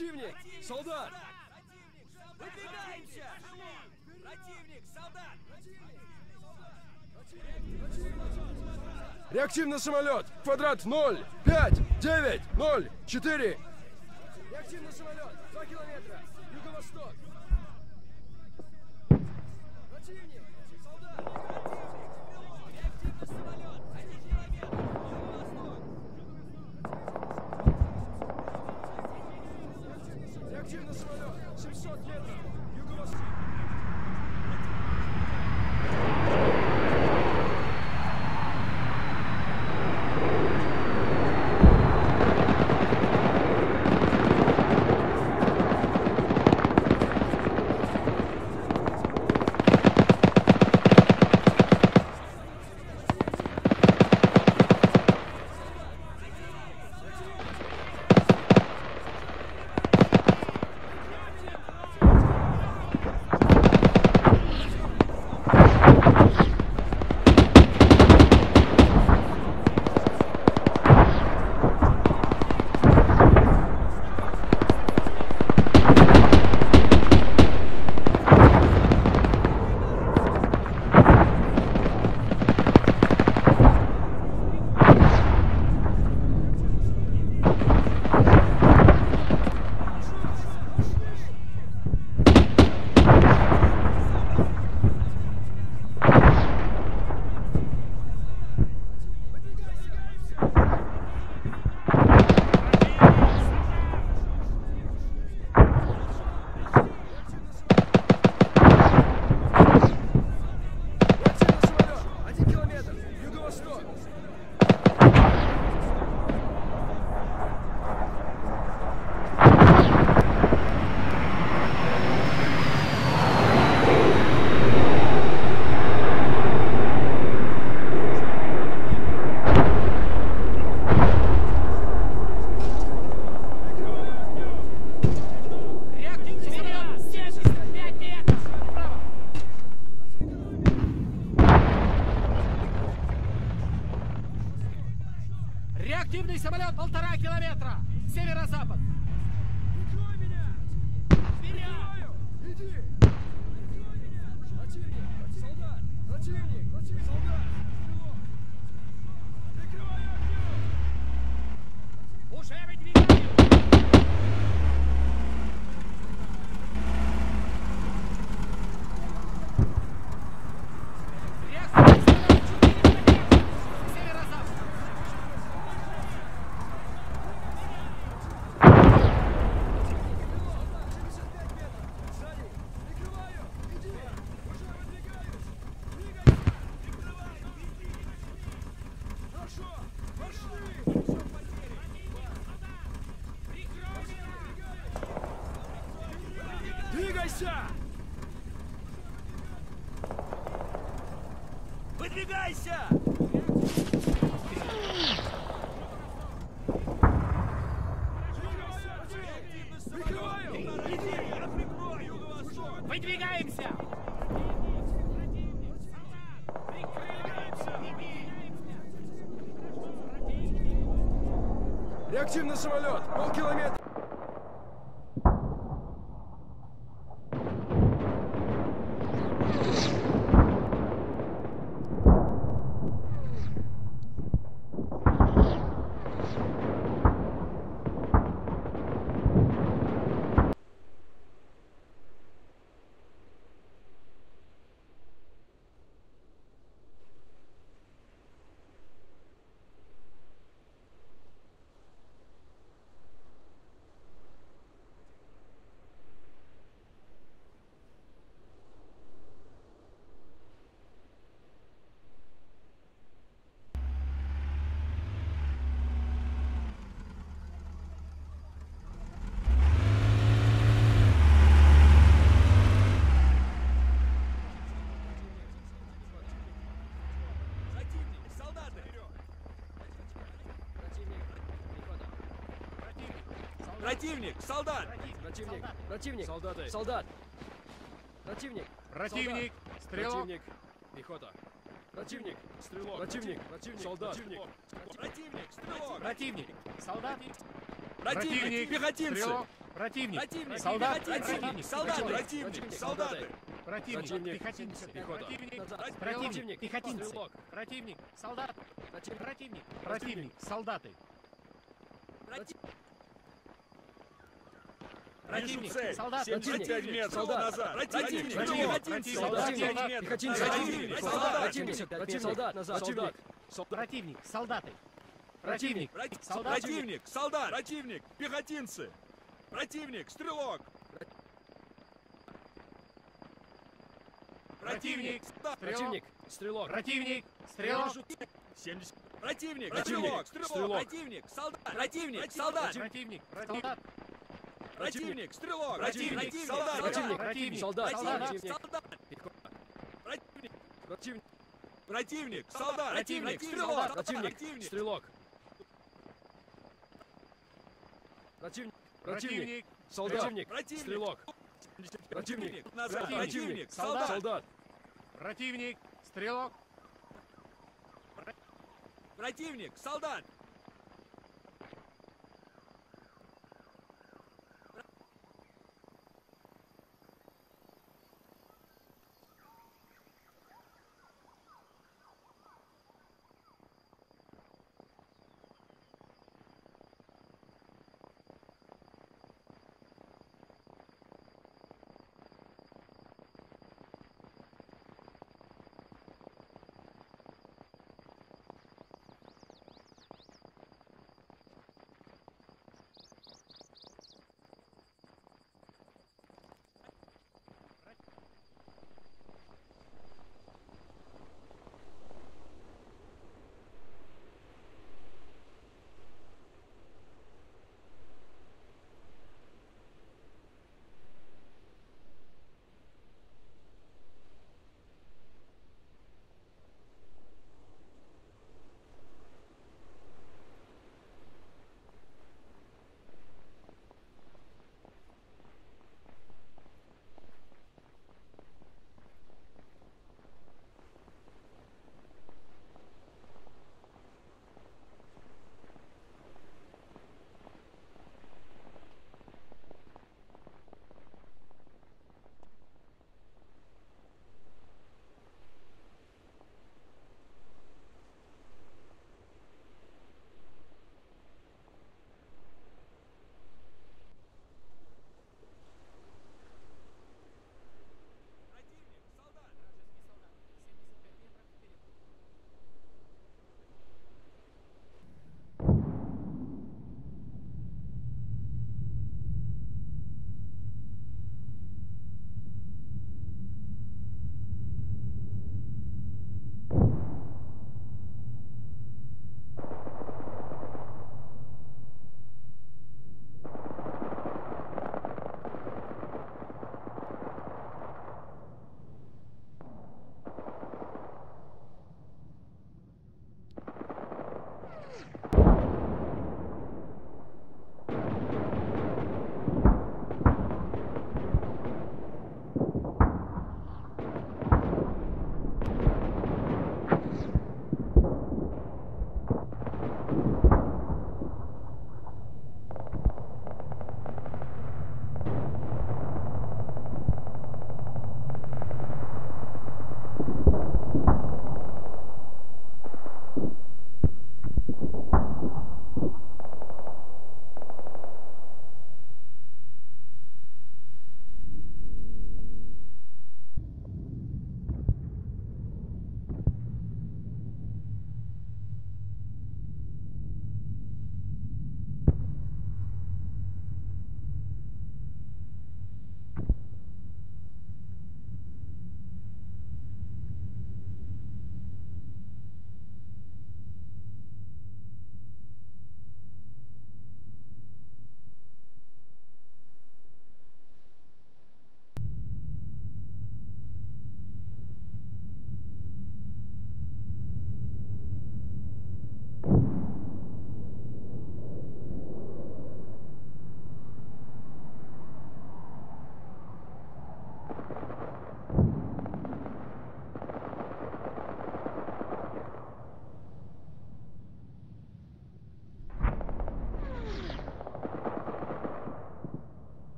Противник! Солдат! Выдвигаемся! Противник! Солдат! Реактивный самолет! Квадрат 0, 5, 9, 0, 4! Реактивный самолет! 2 километра! Реактивный самолет! Полкилометра! Противник! Солдат! Противник! Противник! Солдаты! Солдат! Противник! Противник. Стрелок. Противник! Пехота! Противник! Стрелок! Противник! Противник! Солдат! Противник! Стрелок! Противник. Солдат. Противник! Пехотинцы! Стрелок. Противник. Противник! Солдат. Противник. Солдаты! Противник. Противник! Противник. Солдаты! Противник. Противник. Пехотинцы. Пехота. Противник. Противник. Пехотинцы. Стрелок! Противник. Солдат. Противник! Противник. Противник. Солдаты. Вижу Противник. цель! Солдат. 75 метров Солдат. назад! Противник! Противник. Пехотинцы! Солдат. 75 Солдат. метров! Пехотинцы! Противник! Солдат! Противник! Противник! Солдат! Назад! Солдат! Противник. Солдаты. Противник. Противник! Солдат. Противник! Солдат! Противник! Пехотинцы! Противник! Стрелок! Противник. Противник! Стрелок! Противник. Стрелок. 70. Противник! Противник. Стрелок. Противник! Солдат! Противник! Солдат! Противник. Солдат. Противник! Стрелок! Противник. Солдат! Противник! Противник. Солдат! Противник! Солдат! Противник! Противник! Противник! Солдат! Противник. Стрелок! Противник! Стрелок! Противник! Противник! Солдат! Противник. Стрелок! Противник! Назад! Противник. Солдат! Солдат! Противник. Стрелок. Противник! Солдат!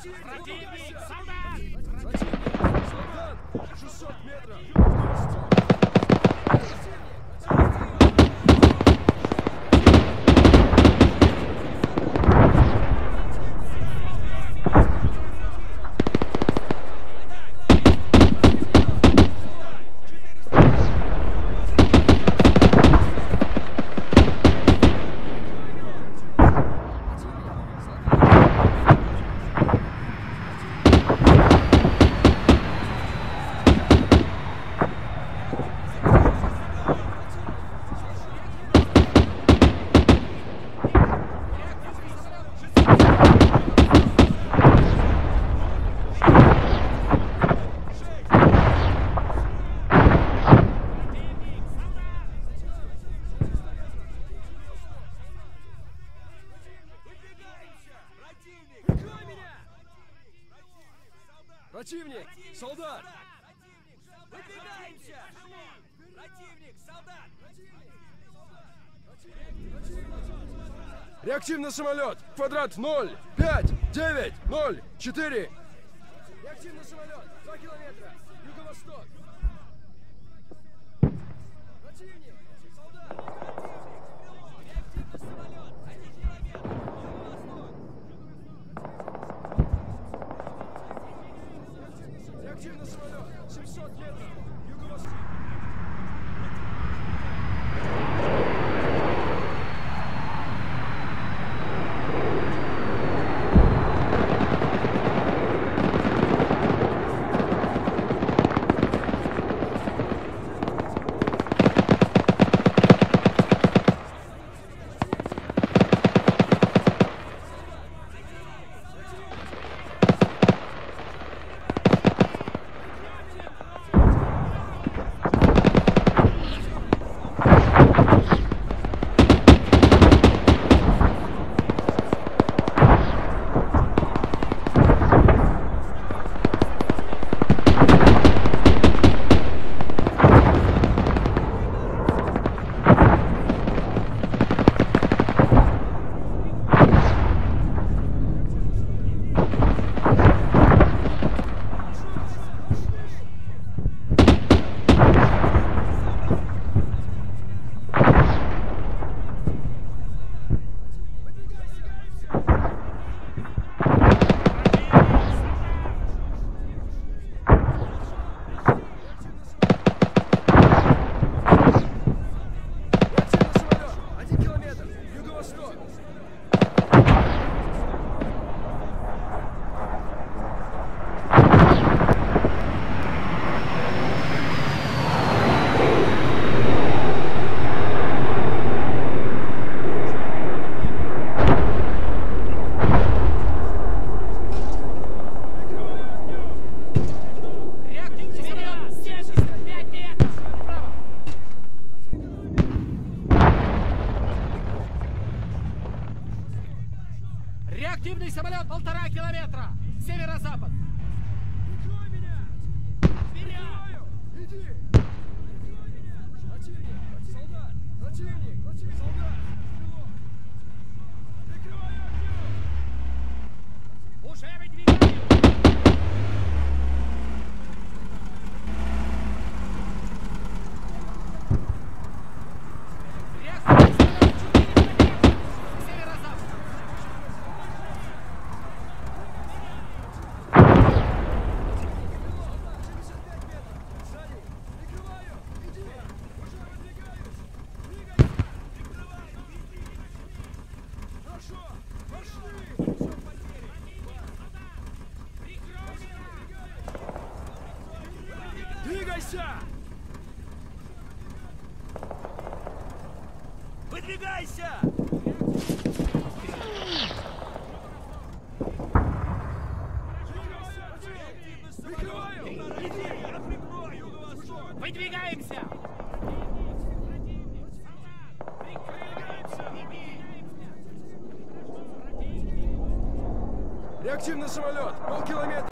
Fragile. Реактивный самолет! Квадрат 0, 5, 9, 0, 4! Реактивный самолет! 2 километра! Юго-восток! Активный самолет! Полкилометра!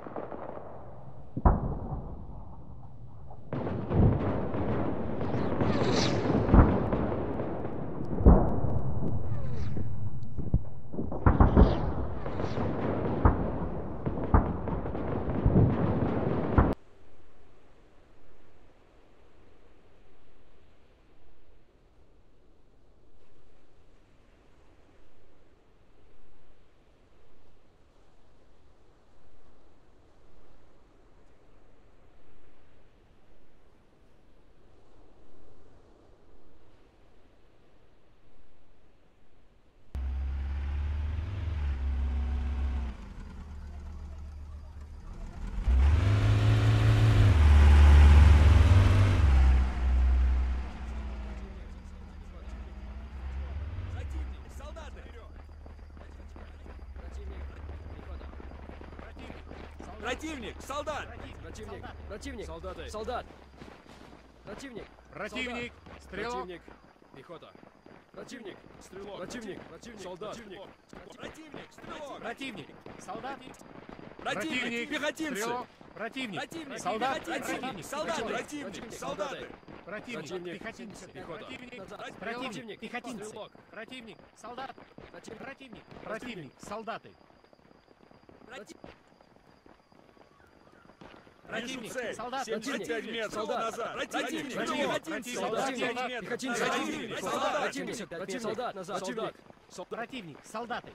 Противник! Солдат! Противник! Противник! Солдаты! Солдат! Противник! Противник. Стрелок. Противник! Пехота! Противник! Стрелок! Противник! Противник! Солдат! Противник! Противник! Стрелок! Противник. Солдат. Противник! Пехотинцы! Стрелок. Противник. Противник! Солдат. Противник. Солдаты! Противник. Противник! Противник. Солдаты! Противник. Противник. Пехотинцы. Пехота. Противник. Противник. Противник. Пехотинцы. Противник. Солдат. Противник! Противник. Противник. Солдаты. Вижу Противник. Солдат. 75 метров назад! Противник! Противник. Солдат. 75 метров! Пехотинцы! Противник! Солдат! Противник! Солдат! Назад! Солдат! Противник. Солдаты.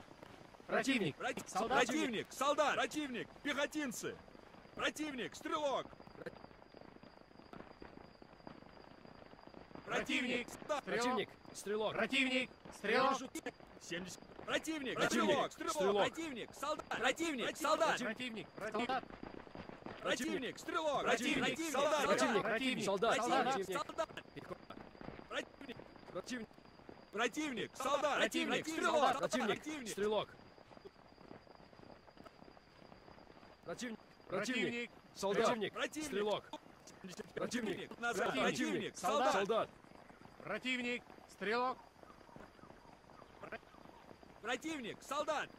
Противник. Против- Солдат. Противник! Солдат! Противник! Пехотинцы! Противник! Стрелок! Противник. Противник! Стрелок! Противник. Стрелок. 70. Противник! Стрелок! Стрелок. Противник! Солдат! Противник! Солдат! Противник. Солдат. Противник! Стрелок! Противник. Солдат! Противник! Противник. Солдат! Противник! Солдат! Противник! Противник! Противник! Солдат! Противник! Стрелок! Противник! Стрелок! Противник! Противник! Солдат! Противник! Стрелок! Противник! Противник. Солдат! Солдат! Противник. Стрелок. Противник! Солдат!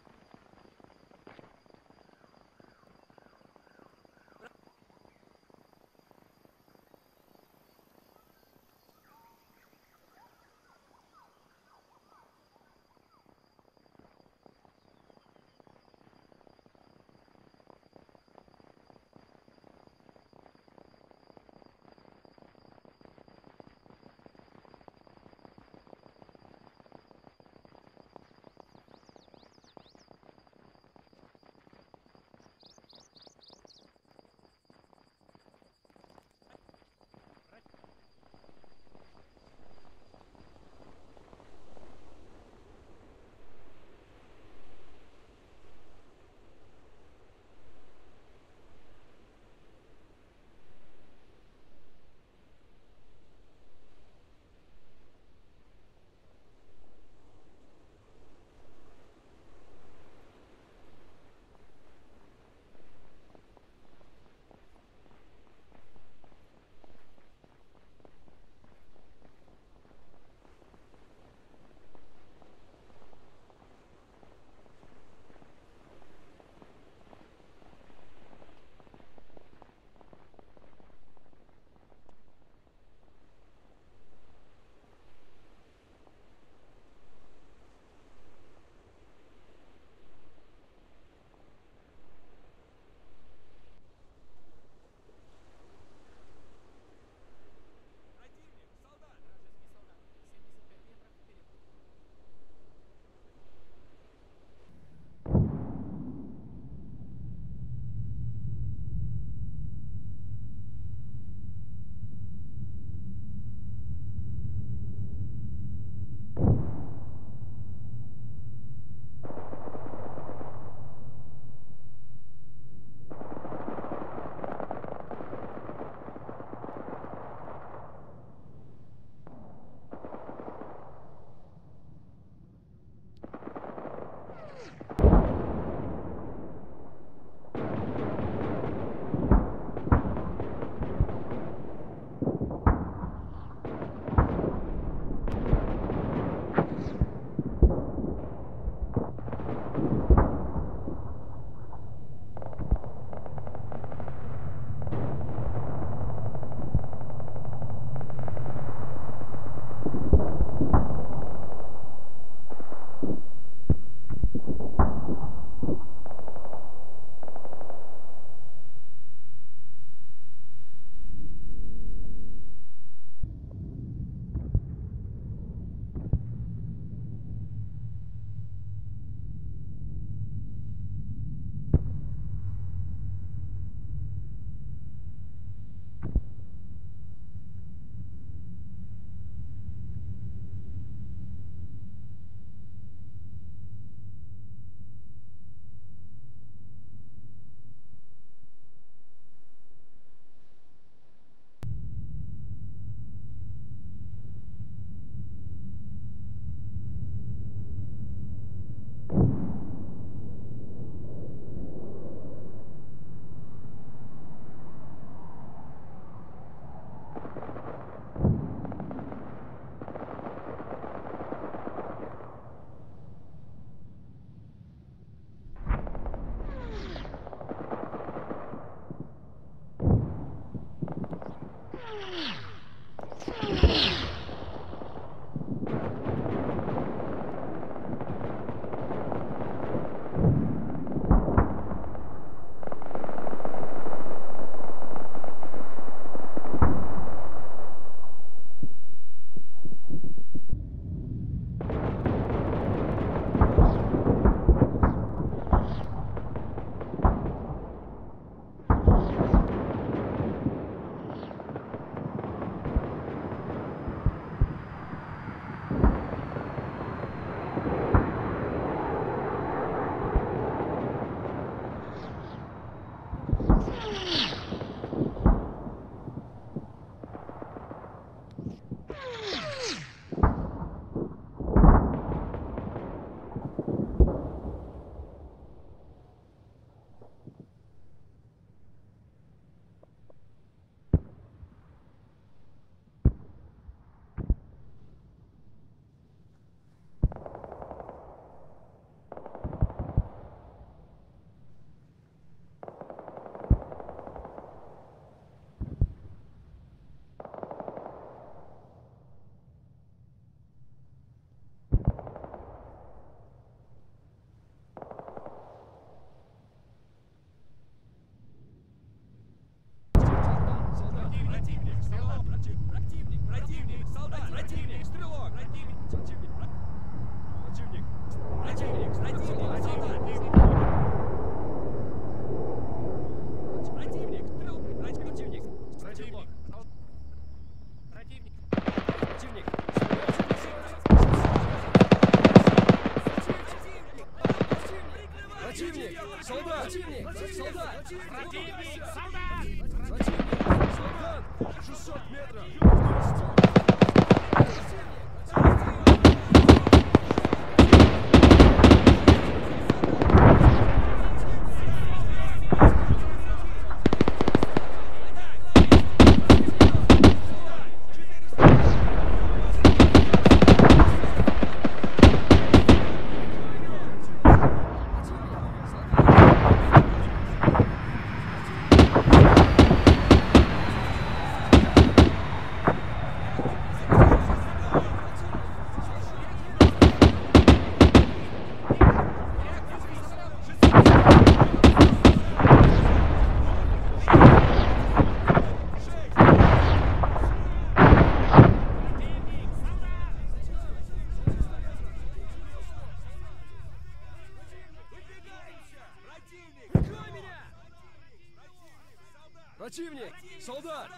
Солдат!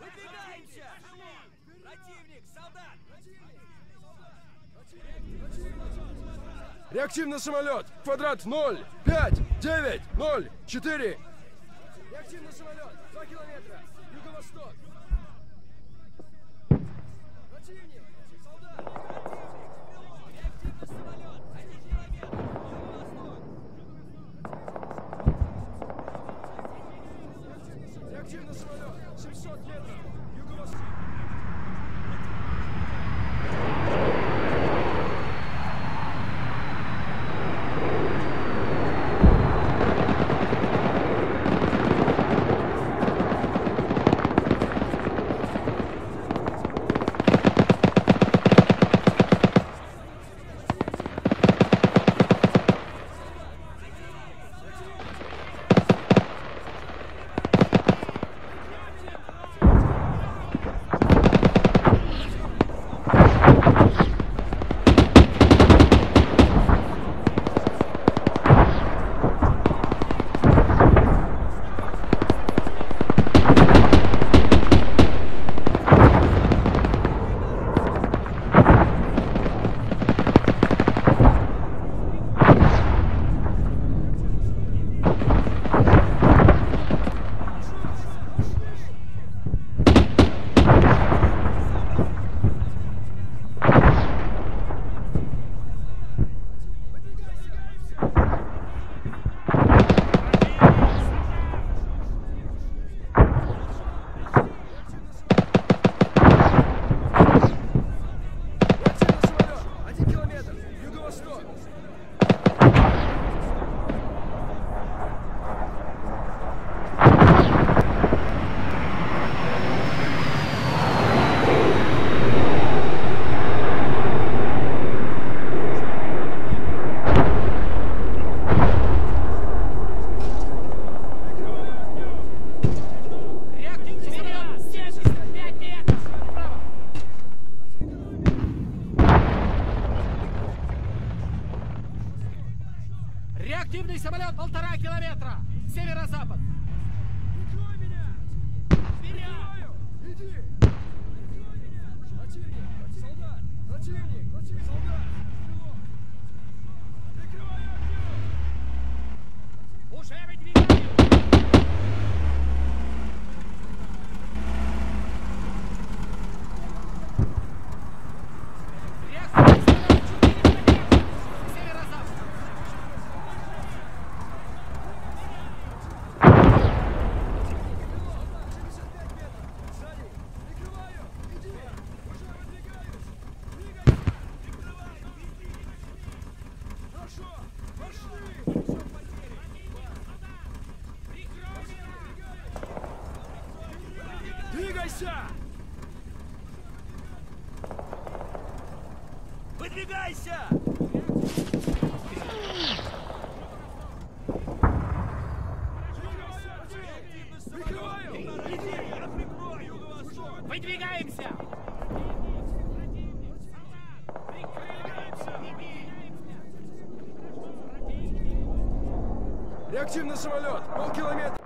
Выдвигаемся! Противник! Солдат! Реактивный самолет! Квадрат 0, 5, 9, 0, 4! Реактивный самолет! 2 километра! Юго-восток! Летим на самолет! Полкилометра!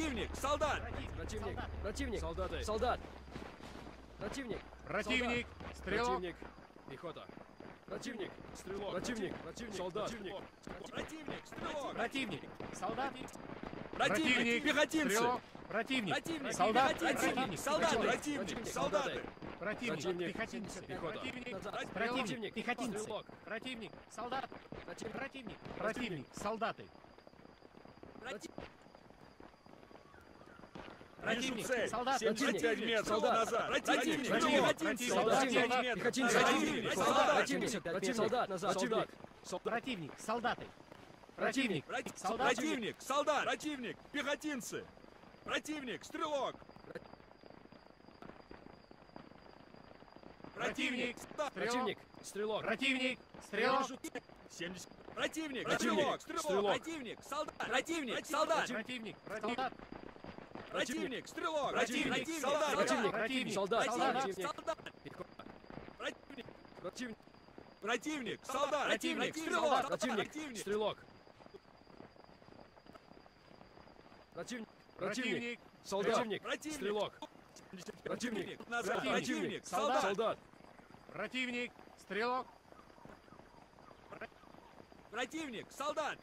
Противник! Солдат! Противник! Противник! Солдаты! Солдат! Противник! Противник. Стрелок. Противник! Пехота! Противник! Стрелок! Противник! Противник! Солдат! Противник! Противник! Стрелок! Противник. Солдат. Противник! Пехотинцы! Стрелок. Противник. Противник! Солдат. Противник! Солдаты! Противник. Солдаты! Противник. Пехотинцы. Пехота. Противник. Пехотинцы. Стрелок. Противник. Солдат. Противник. Противник. Солдаты. Противник! Противник. Солдат. 75 метров назад! Противник! Противник. Солдат. 75 Солдат. метров! Противник! Солдат! Противник! Солдат! Назад! Солдат! Противник. Солдаты. Противник. Противник! Солдат. Противник! Солдат! Противник! Пехотинцы! Противник! Стрелок! Противник. Противник! Стрелок! Противник. Стрелок. 70. Противник! Стрелок! Стрелок. Противник! Солдат! Противник! Солдат! Противник. Солдат. Противник! Стрелок! Противник. Солдат! Противник! Противник. Солдат! Противник! Солдат! Противник! Противник! Противник! Солдат! Противник! Стрелок! Противник! Стрелок! Противник! Противник! Солдат! Противник. Стрелок! Противник! Противник. Солдат! Солдат! Противник. Стрелок. Противник! Солдат!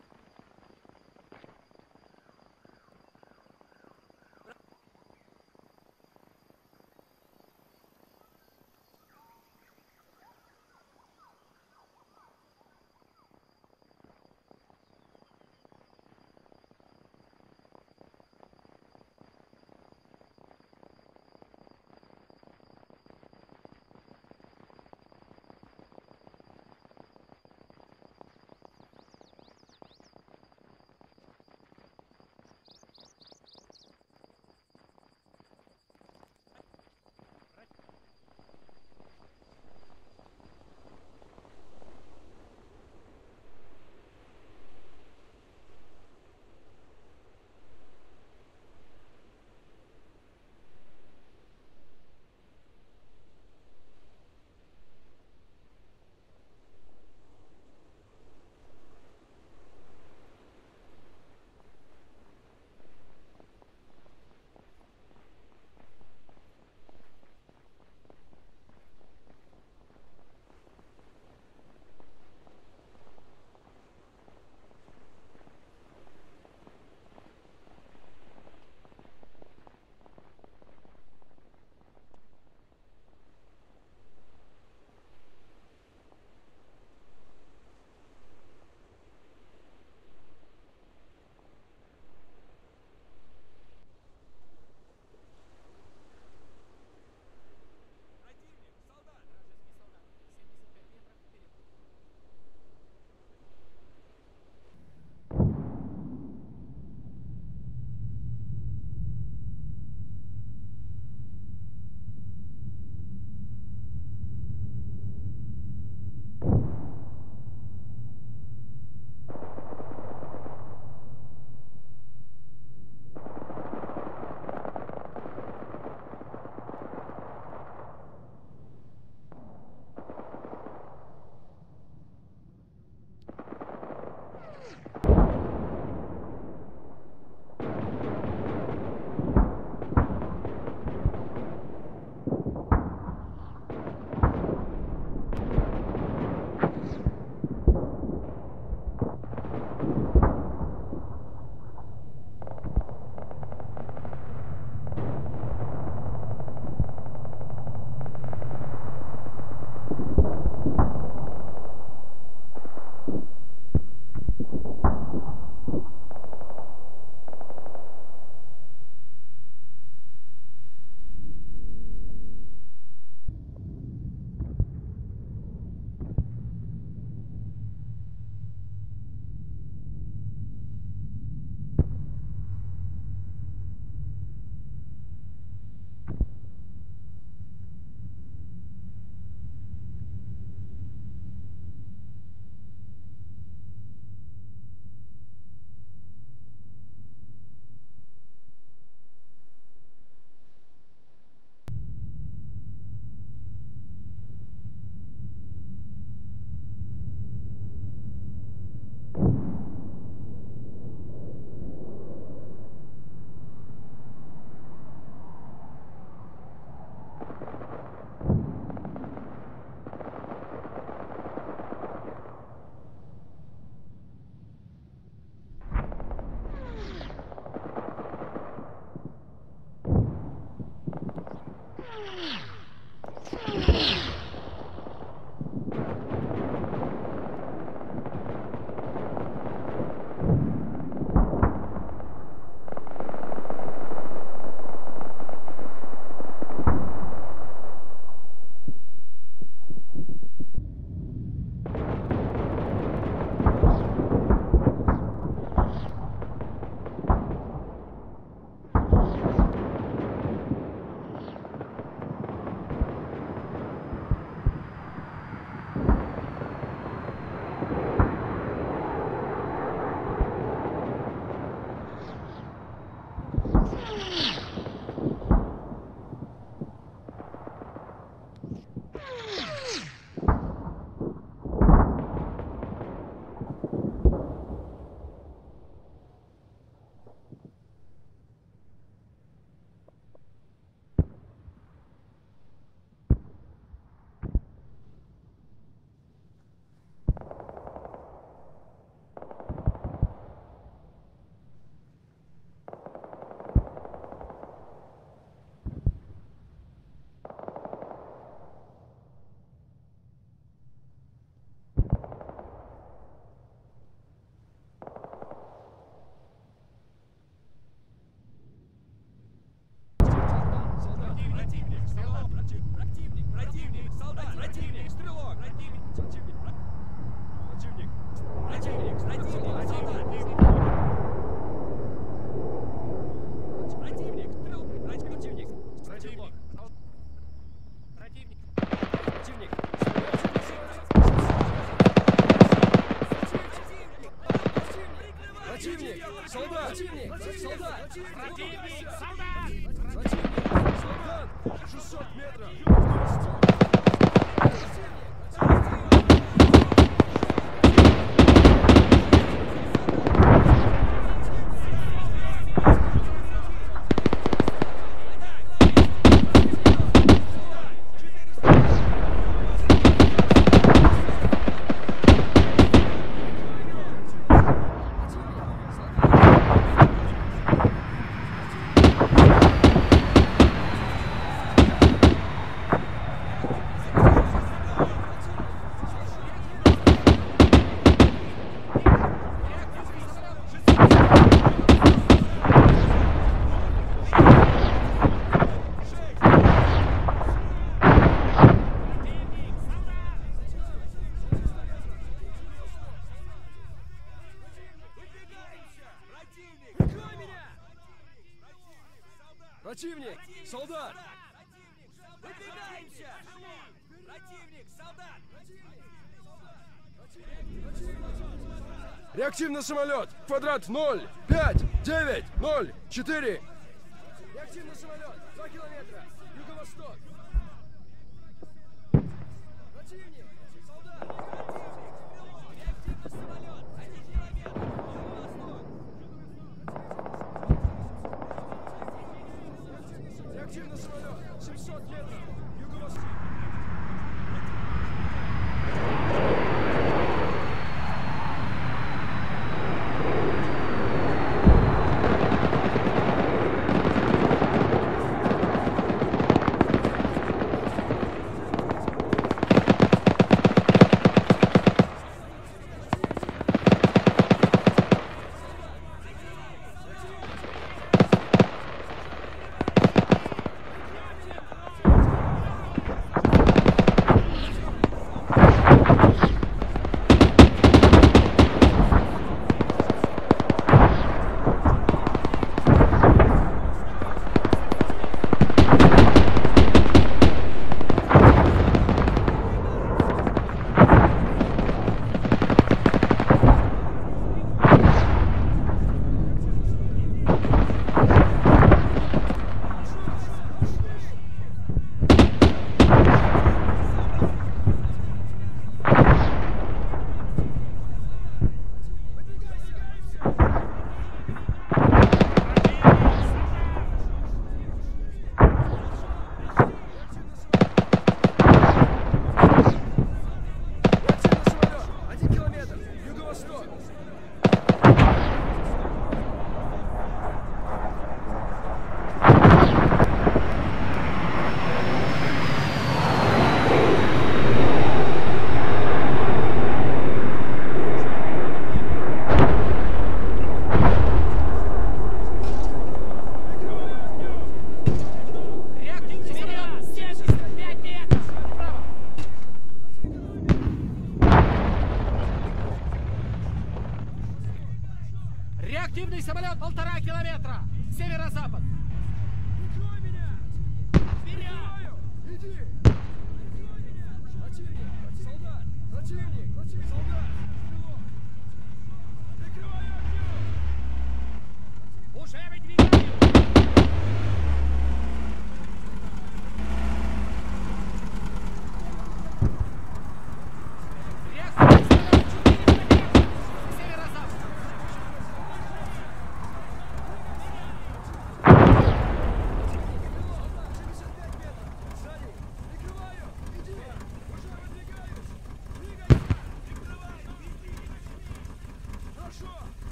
Противник! Солдат! Выдвигаемся! Противник! Солдат! Реактивный самолет! Квадрат 0, 5, 9, 0, 4! Реактивный самолет! 2 километра! Юго-восток! Противник!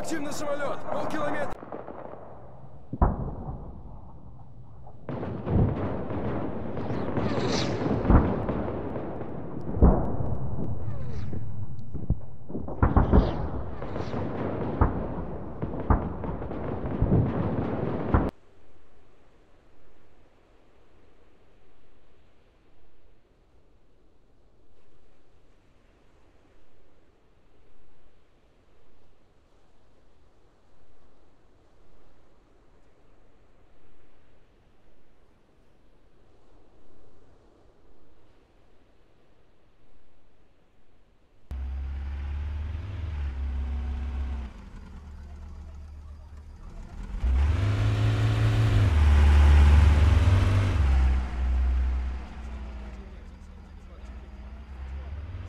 Реактивный самолет! Полкилометра!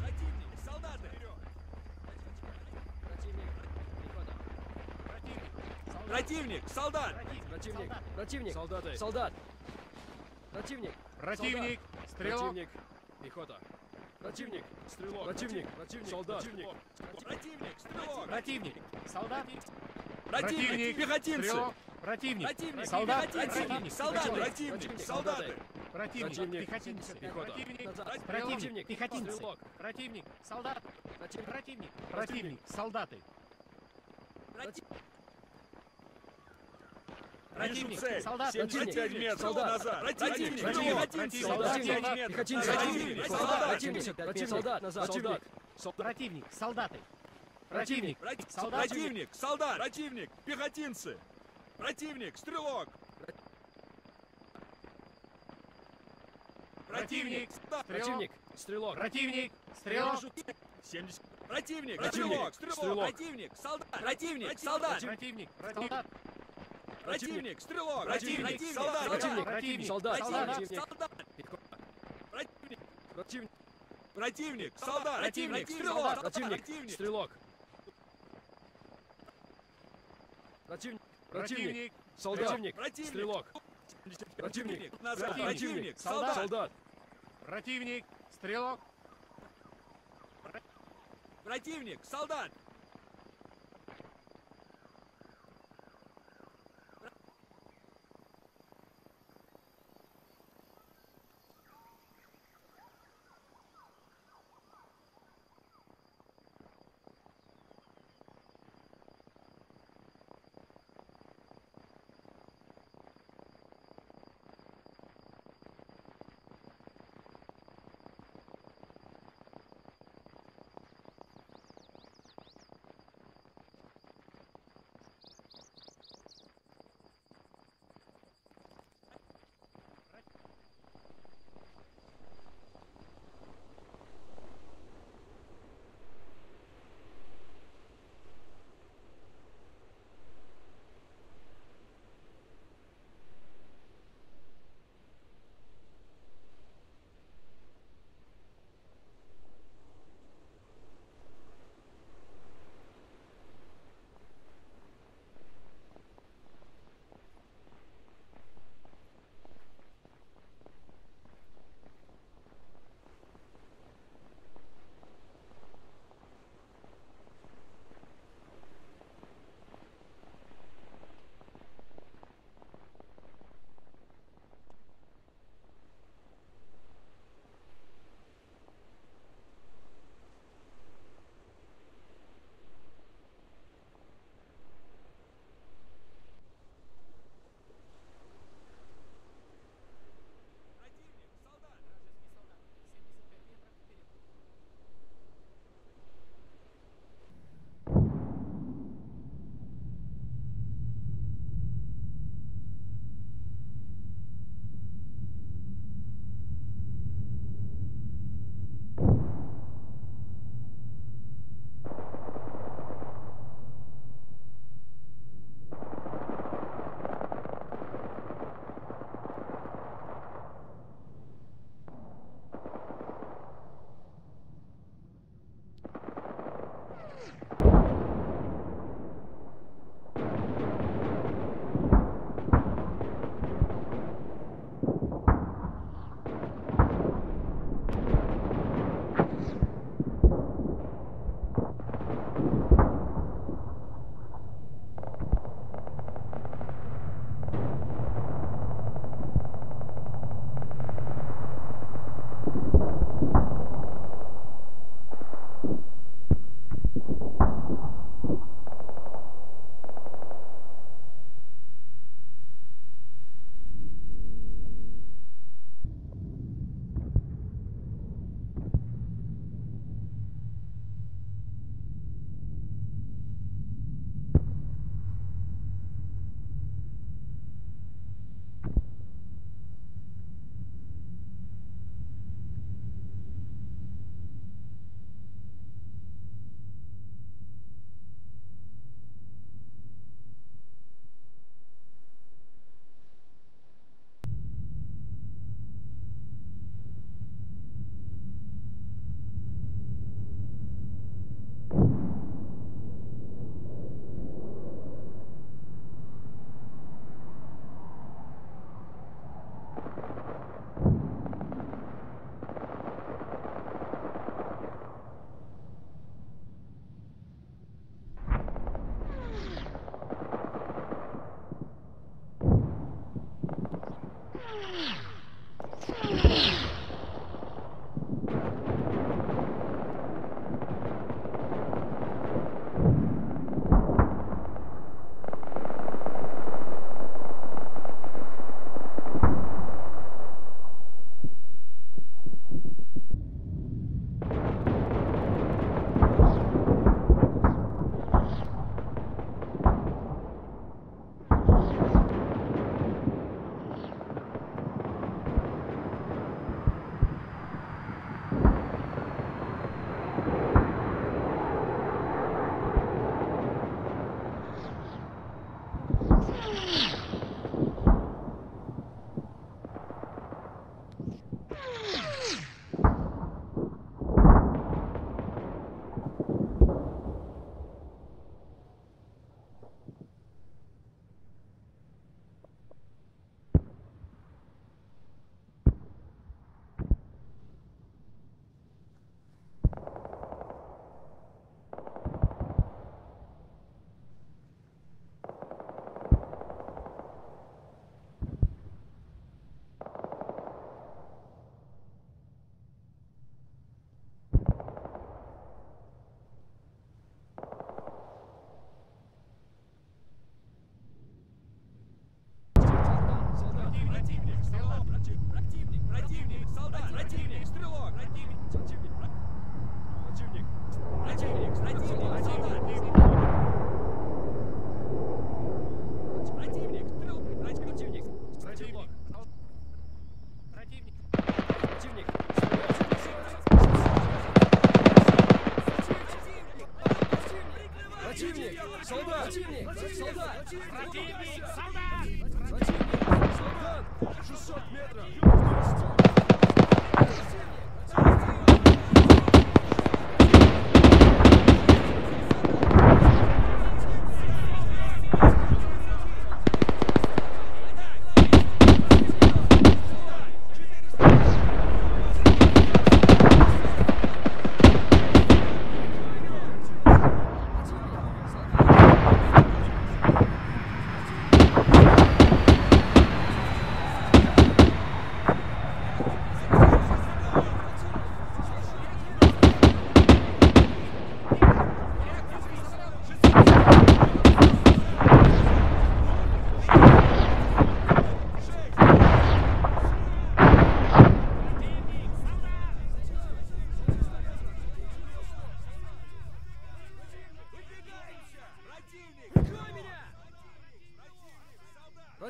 Противник! Солдаты! Противник. Противник! Солдат! Противник. Противник. Солдаты. Солдат. Противник. Противник. Стрелок. Противник. Пехота. Противник. Стрелок. Противник. Противник. Солдат. Противник! Стрелок! Противник. Солдат. Противник! Пехотинцы! Противник. Противник! Солдат. Противник. Солдат! Противник. Противник! Противник. Солдаты! Противник. Противник. Пехотинцы. Пехота. Противник. Противник. Пехотинцы. Противник. Солдат. Противник. Противник. Противник. Солдаты. Противник! Противник. Солдат. 75 метров назад! Противник. Противник! Солдат. 75 метров! Пехотинцы. Противник! Солдат. Противник. Противник. Солдат. Назад. Солдат. Противник. Солдаты. Противник. Противник! Солдат. Противник! Солдат! Противник! Пехотинцы! Противник! Стрелок! Противник. Противник. Стрелок. Противник. Стрелок. Вижу цель. 70. Противник! Стрелок! Стрелок. Противник! Солдат! Противник! Солдат! Противник. Солдат. Противник! Стрелок! Противник. Солдат! Противник. Противник. Солдат. Противник. Солдат! Противник! Противник. Противник! Солдат! Противник. Стрелок! Противник. Стрелок. Противник. Противник. Солдат. Противник. Стрелок. Противник! Противник. Солдат! Солдат. Противник. Стрелок. Противник! Солдат!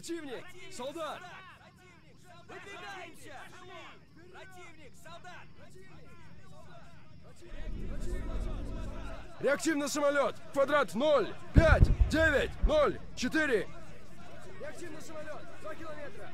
Противник! Солдат! Выдвигаемся! Противник! Солдат! Реактивный самолет! Квадрат 0, 5, 9, 0, 4! Реактивный самолет! 2 километра!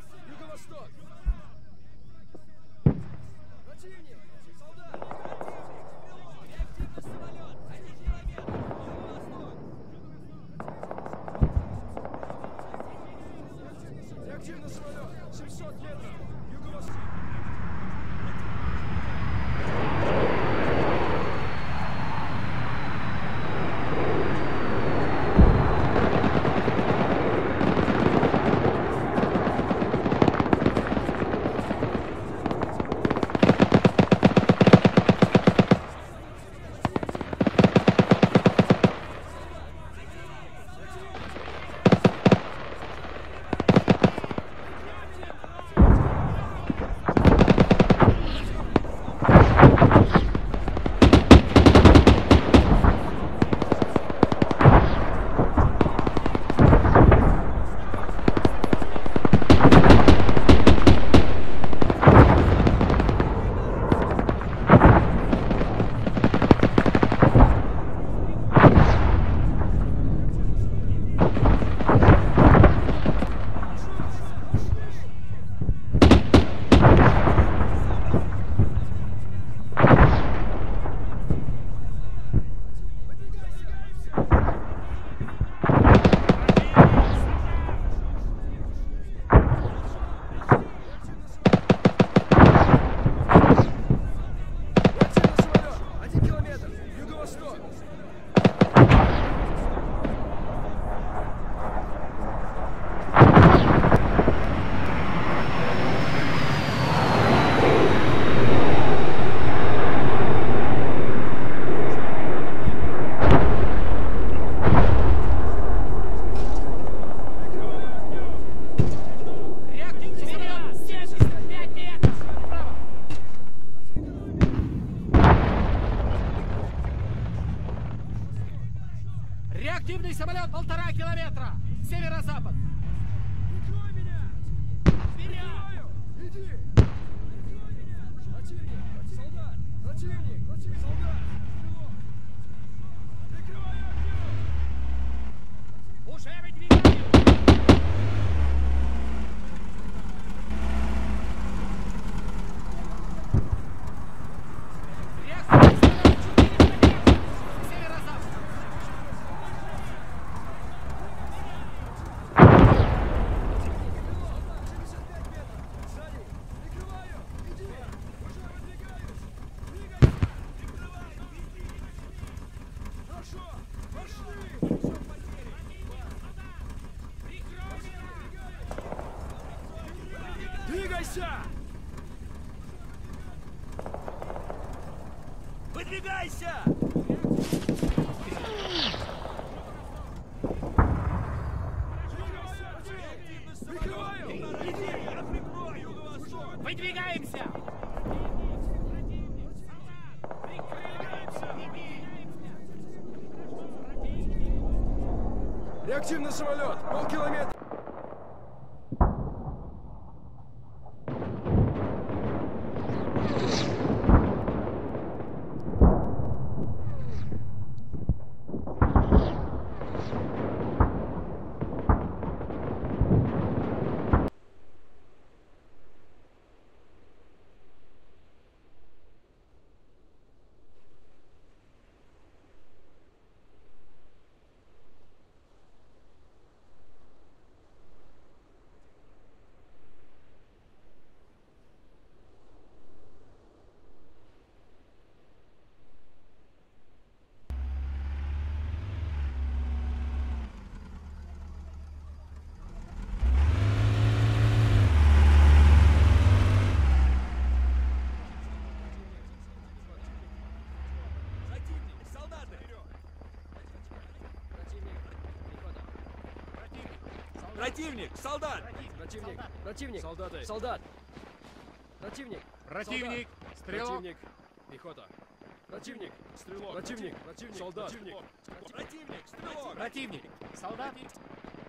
Реактивный самолет! Полкилометра! Противник, солдаты! Противник, Противник, солдат! Противник, противник, солдаты, солдат. Противник, Противник. солдат. Стрелок. Противник, пехота. Противник, стрелок. Противник, солдат. Противник, стрелок! Противник. Солдат.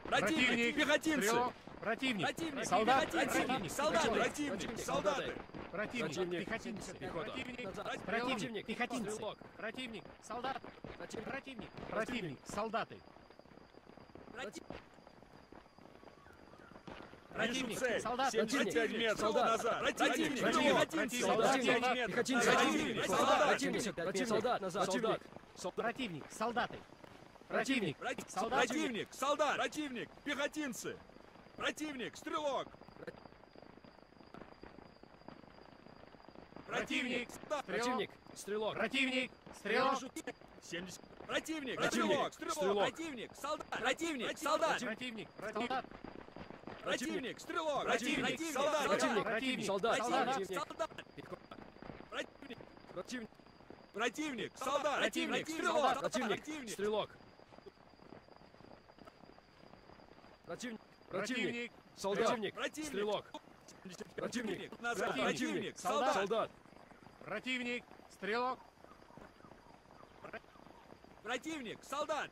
Противник, пехотинцы! Стрелок. Противник. Противник, Солдат. Противник. Солдат, Противник, противник, противник, солдаты! Противник. Противник. Пехотинцы. Пехота. Противник. Противник. Противник, Пехотинцы. стрелок. Противник. Солдат. Противник, Противник. Противник. Солдаты. Противник, Противник. цель! Солдат. 75 метров солдат. назад! Противник, Противник. пехотинцы! Солдат. 75 метров! Пехотинцы, Противник, солдат. солдат! Противник, противник, солдат, назад, солдат. Солдат. Противник. Солдаты. Противник. Против- Солдат. Противник, солдат! Противник, пехотинцы! Противник, стрелок! Противник, солдат! Противник, стрелок. Противник. Стрелок. 70. Противник, Противник, стрелок, стрелок, стрелок. противник, солдат, противник, солдат, Противник. Солдат. Противник, стрелок, Противник, солдат, Противник, Противник. солдат, противник, противник, противник, Противник, солдат, Противник, стрелок, противник, стрелок. Противник, противник, солдат, Противник. стрелок. противник, назад, Противник. солдат, Солдат, Противник. Стрелок. противник, солдат,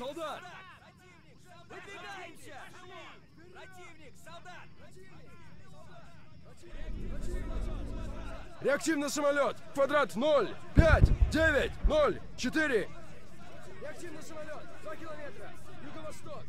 Солдат! Выдвигаемся! Противник! Солдат! Реактивный самолет! Квадрат 0, 5, 9, 0, 4! Реактивный самолет! 2 километра! Юго-восток!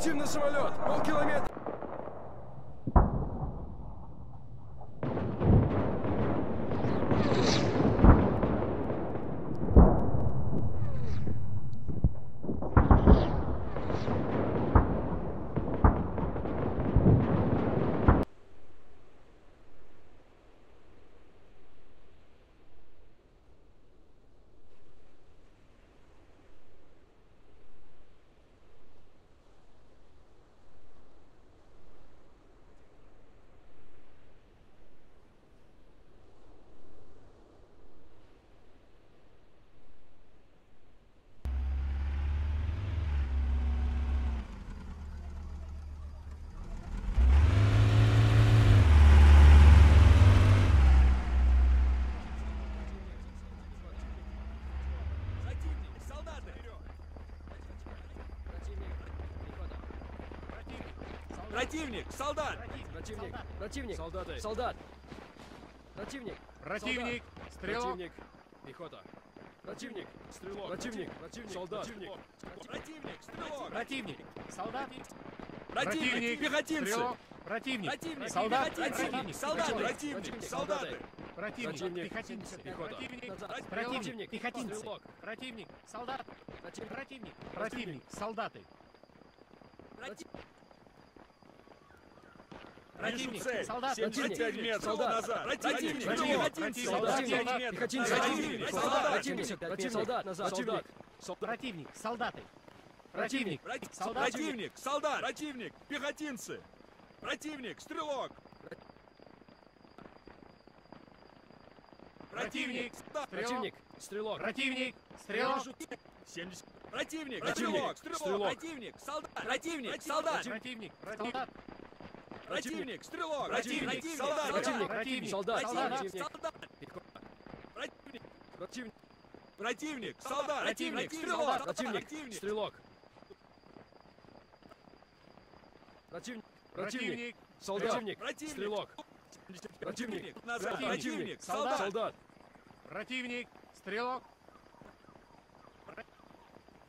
Активный самолет! Полкилометра! Противник! Солдат! Противник! Противник! Солдаты! Солдат! Противник! Противник. Стрелок. Противник! Пехота! Противник! Стрелок! Противник! Противник! Солдат! Противник! Стрелок! Противник. Солдат. Противник! Пехотинцы! Стрелок. Противник. Противник! Солдат. Противник. Солдат! Противник. Противник! Противник. Солдаты! Противник. Противник. Пехотинцы. Пехота. Противник. Противник. Противник. Пехотинцы. Стрелок. Противник. Солдат. Противник! Противник. Противник. Солдаты. Вижу Противник. Солдат. 75 метров Солдат. назад! Противник! Противник. Пехотинцы! Солдат. 75 Солдат. метров! Пехотинцы! Противник! Солдат! Противник! Противник! Солдат! Назад! Солдат! Противник. Солдаты. Противник. Противник! Солдат. Противник! Солдат! Противник! Пехотинцы! Противник! Стрелок! Противник. Противник! Стрелок! Противник. Стрелок. 70. Противник! Противник. Стрелок! Стрелок. Противник! Солдат! Противник! Солдат! Противник. Солдат. Противник! Стрелок! Противник. Солдат! Противник! Противник. Солдат! Противник! Солдат! Противник! Противник! Противник! Солдат! Противник! Стрелок! Противник! Стрелок! Противник! Противник! Солдат! Противник! Стрелок! Противник! Назад! Противник. Солдат! Солдат! Противник. Стрелок.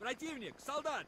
Противник! Солдат!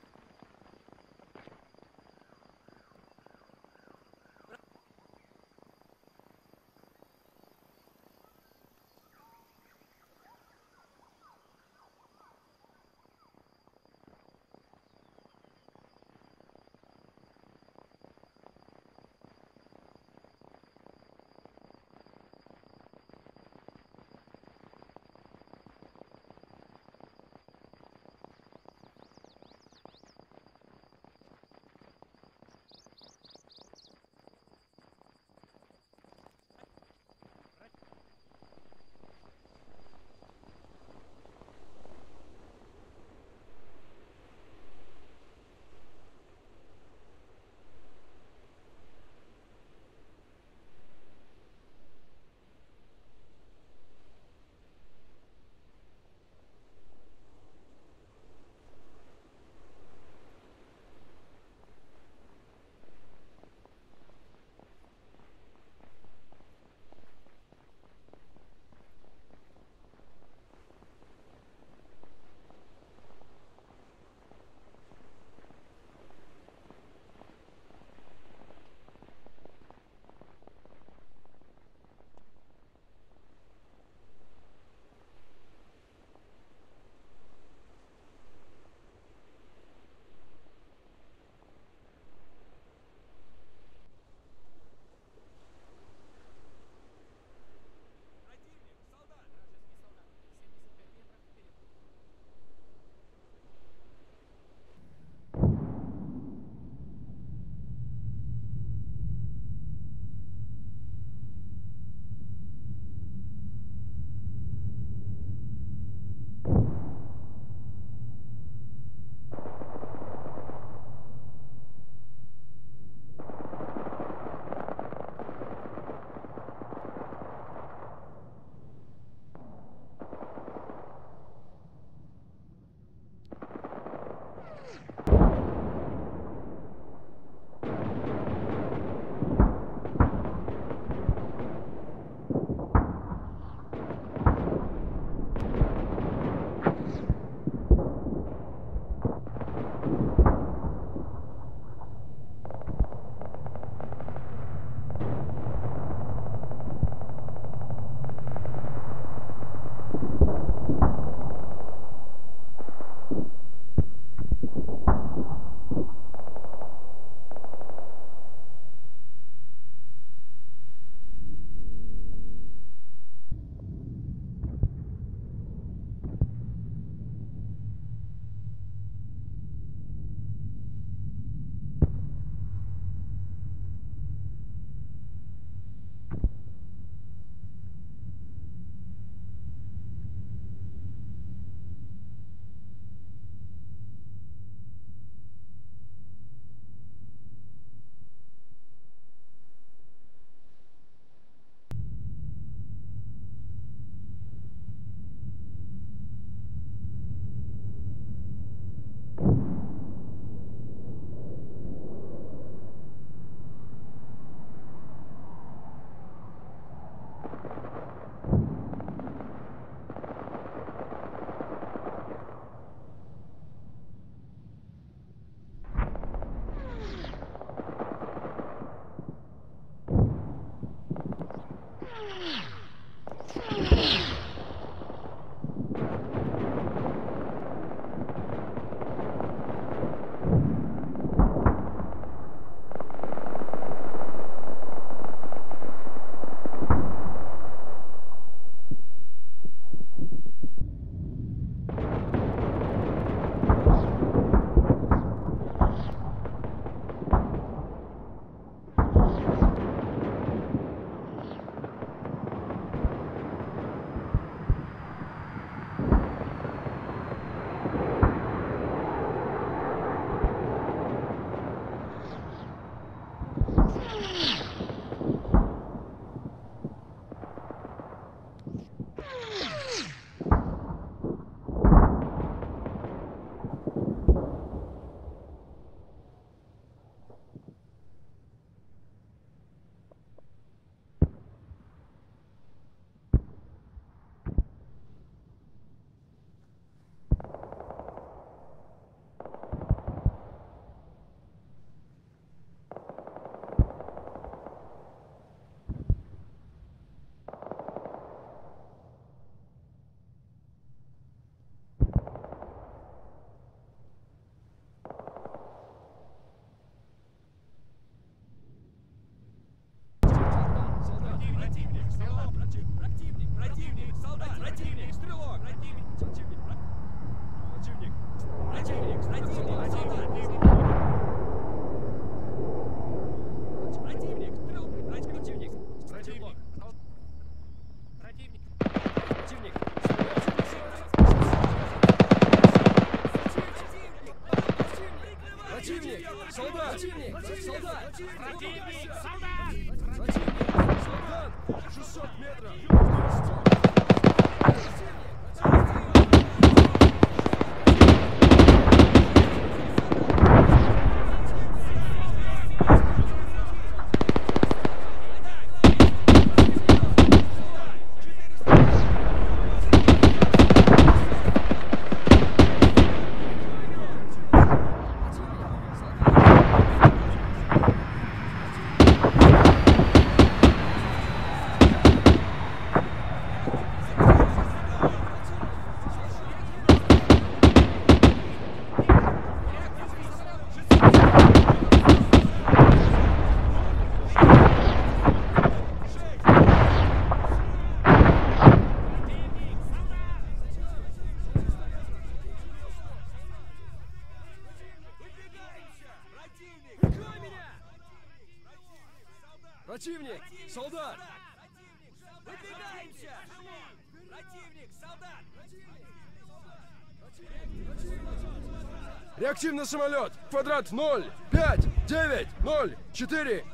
Реактивный самолет! Квадрат 0, 5, 9, 0, 4!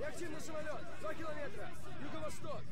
Реактивный самолет! 2 километра! Юго-восток!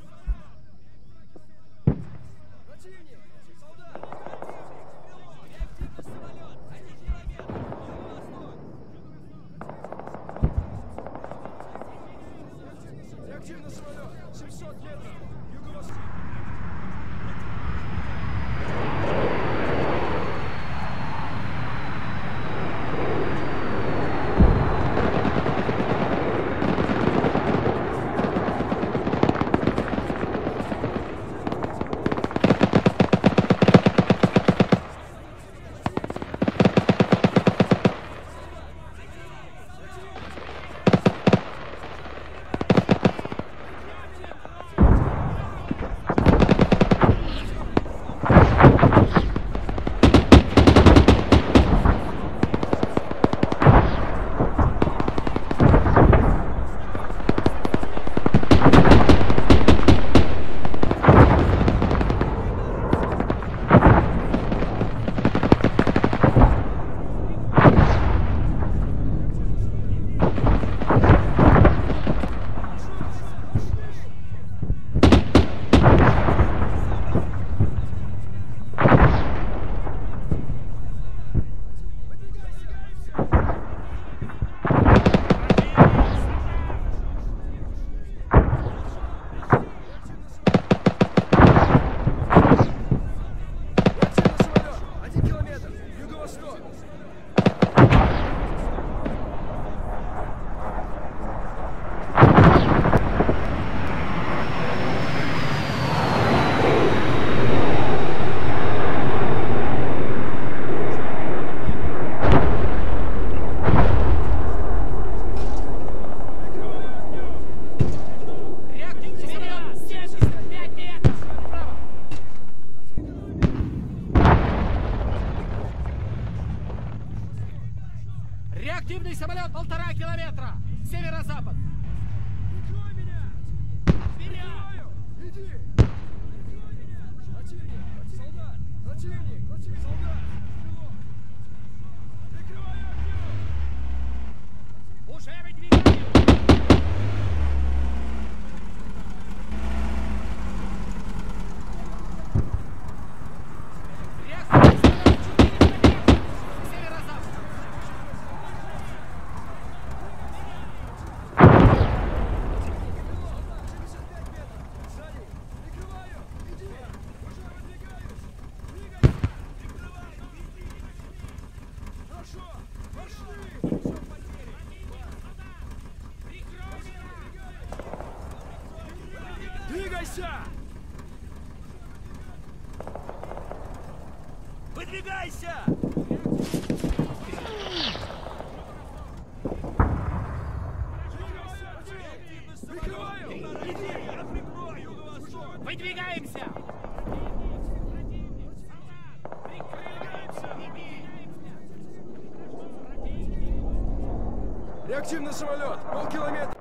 Реактивный самолет! Полкилометра!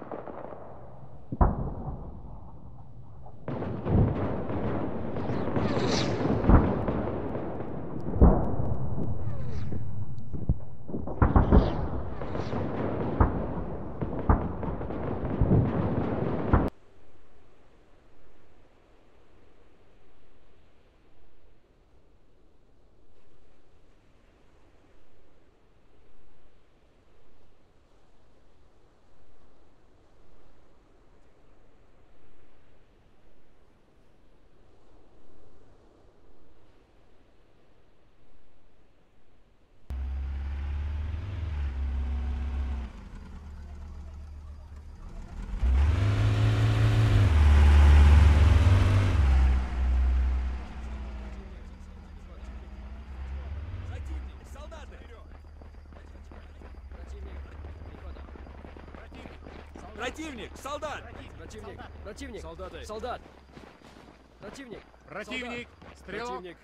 Противник, солдаты! Противник, солдат! Противник! Противник! Солдаты! Солдат! Противник! Противник. Стрелок. Противник!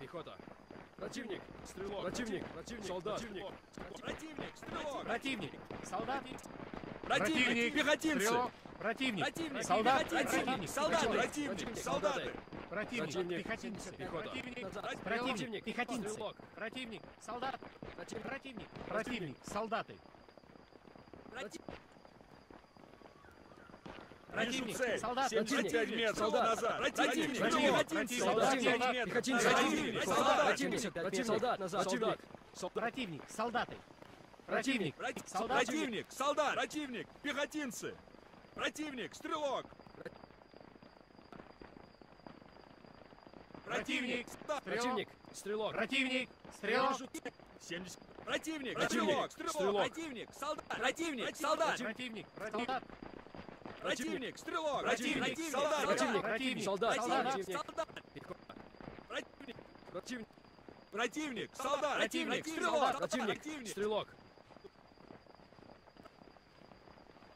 Пехота! Противник! Стрелок! Противник! Противник! Солдат! Противник! Противник, стрелок! Противник. Солдат. Противник, пехотинцы! Стрелок. Противник. Противник, Солдат. Противник. Солдаты, Противник, солдаты! Противник. Пехотинцы. Пехота. Противник. Пехотинцы. Стрелок. Противник. Солдат. Противник! Противник. Противник. Солдаты. Противник, Противник. Солдат. 75 метров назад! Противник, Противник. Солдат. 75 Солдат. метров! Пехотинцы! Солдат! Противник! Солдат! Назад! Солдат! Противник. Солдаты. Противник. Против- Солдат. Противник, солдат! Противник, пехотинцы! Противник, стрелок! Противник. Противник! Стрелок! Противник. Стрелок. 70. Противник, стрелок, стрелок. противник, солдат, противник, солдат, Противник. Солдат. Противник, стрелок, противник, солдат, Противник! Противник. Солдат! Противник! солдат, противник, Противник! противник, солдат, Противник! стрелок, Противник! Стрелок!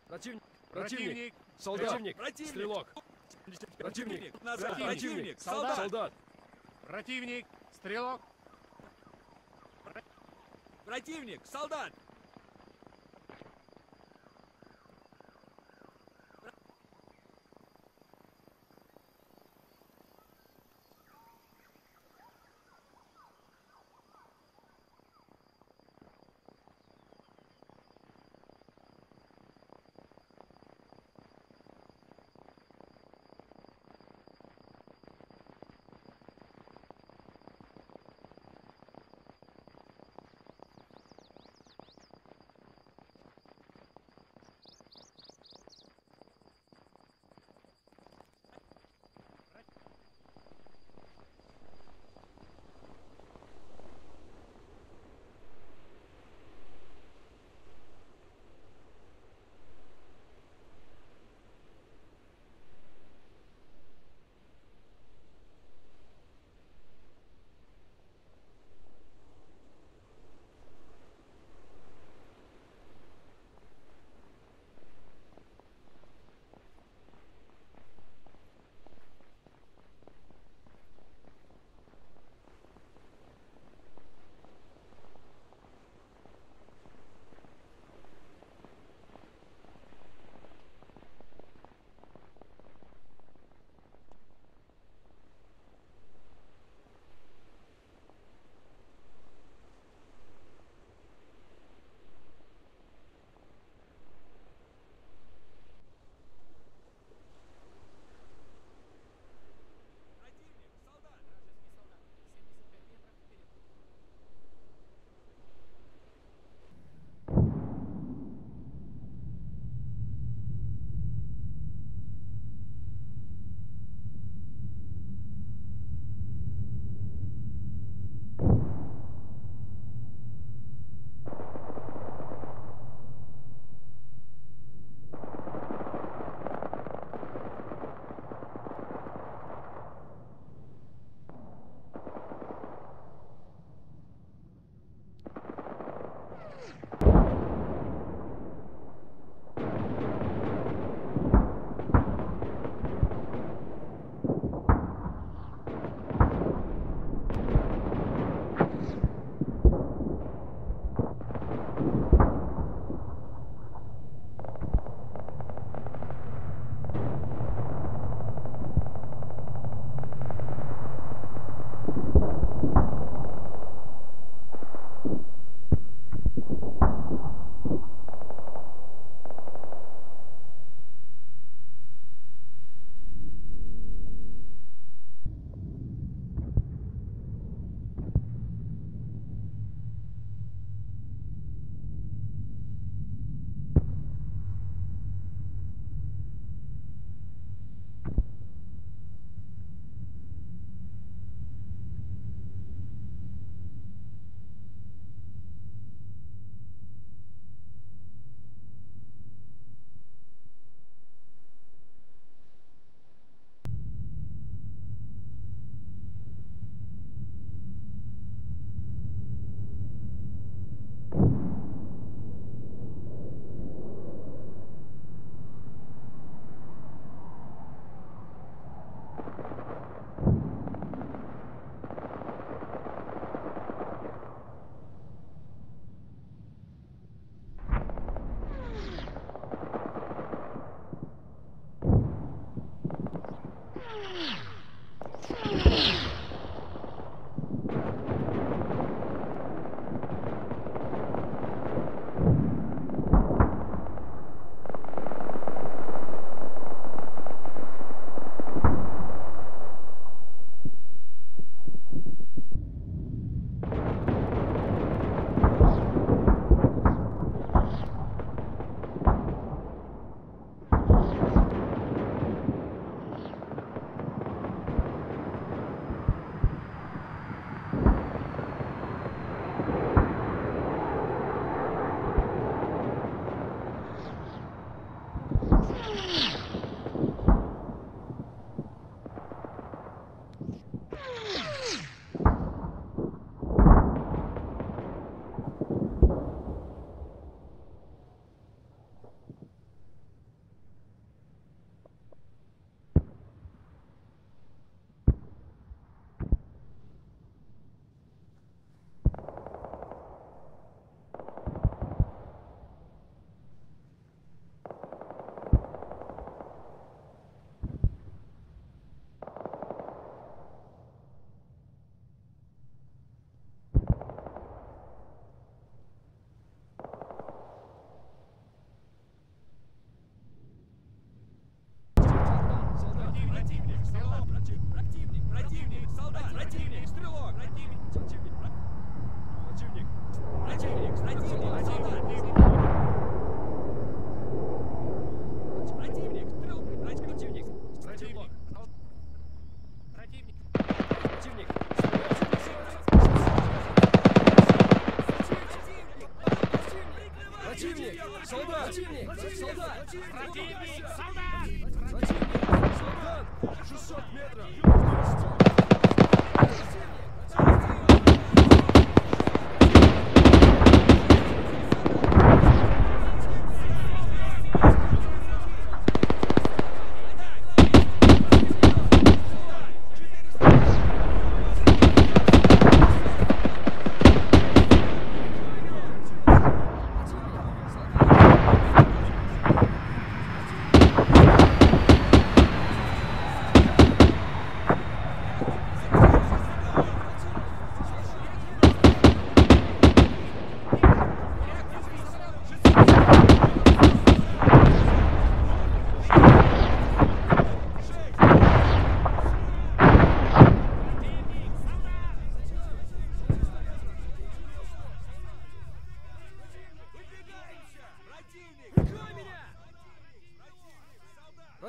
Противник! Противник! Солдат! Противник! Стрелок! противник, Противник. солдат, Солдат! Противник. Стрелок. противник, солдат,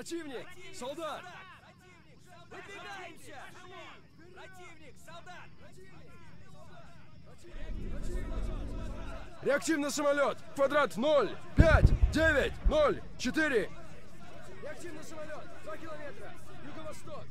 Противник! Противник! Солдат! Выдвигаемся! Противник! Солдат! Реактивный самолет! Квадрат 0, 5, 9, 0, 4! Реактивный самолет! 2 километра! Юго-восток!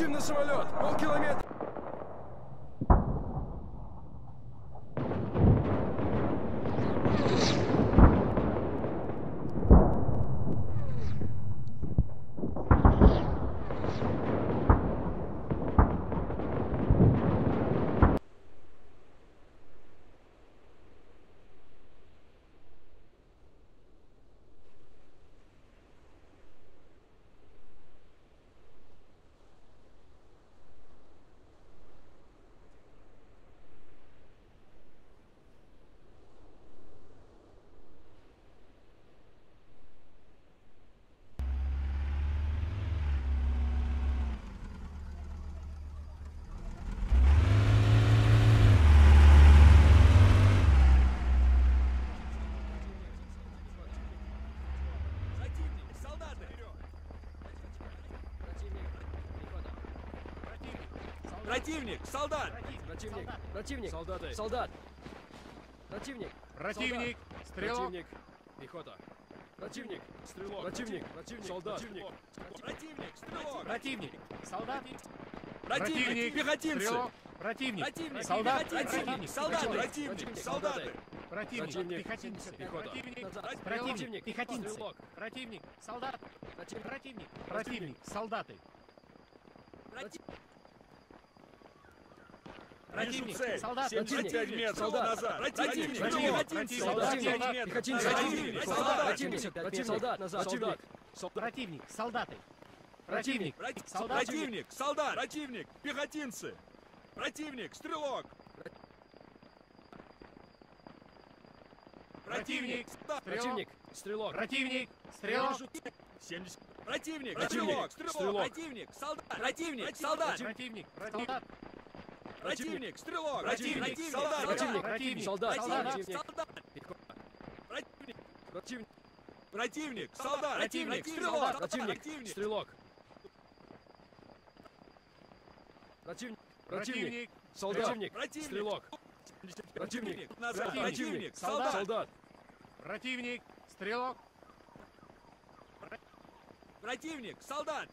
Реактивный самолет! Полкилометра! Противник, солдат! Противник. Противник. Солдаты. Солдат. Противник. Противник. Стрелок. Противник. Пехота. Противник. Стрелок. Противник. Противник. Солдат. Противник. Противник, стрелок! Противник. Солдат. Противник, пехотинцы! Стрелок. Противник. Противник, Солдат. Противник. Солдаты, Противник. противник, Противник. солдаты! Противник. Противник. Пехотинцы. Пехота. Противник. Противник. Пехотинцы. Стрелок. Противник. Солдат. Противник. Противник. Противник. Солдаты. Против- Противник. Солдат. 75 Противник. метров Солдат. назад! Противник, Противник. Солдат. 75 метров! Противник, Солдат. Противник. Противник. Солдат. Назад. Солдат. Противник. Солдаты. Противник. Против- Солдат. Противник, солдат! Противник, пехотинцы! Противник, стрелок! Противник. Противник. Стрелок. Противник. Стрелок. 70. Противник, стрелок, стрелок. противник, солдат, противник, солдат, Противник. Солдат. Противник, стрелок, Противник, солдат, Противник. Противник. Солдат. Солдат. противник, Противник. солдат, противник, Противник. противник, солдат, Противник. стрелок, Противник. Стрелок. Противник. Противник. Солдат. Противник. Стрелок. противник, Противник. солдат, Солдат. Противник. Стрелок. противник, солдат,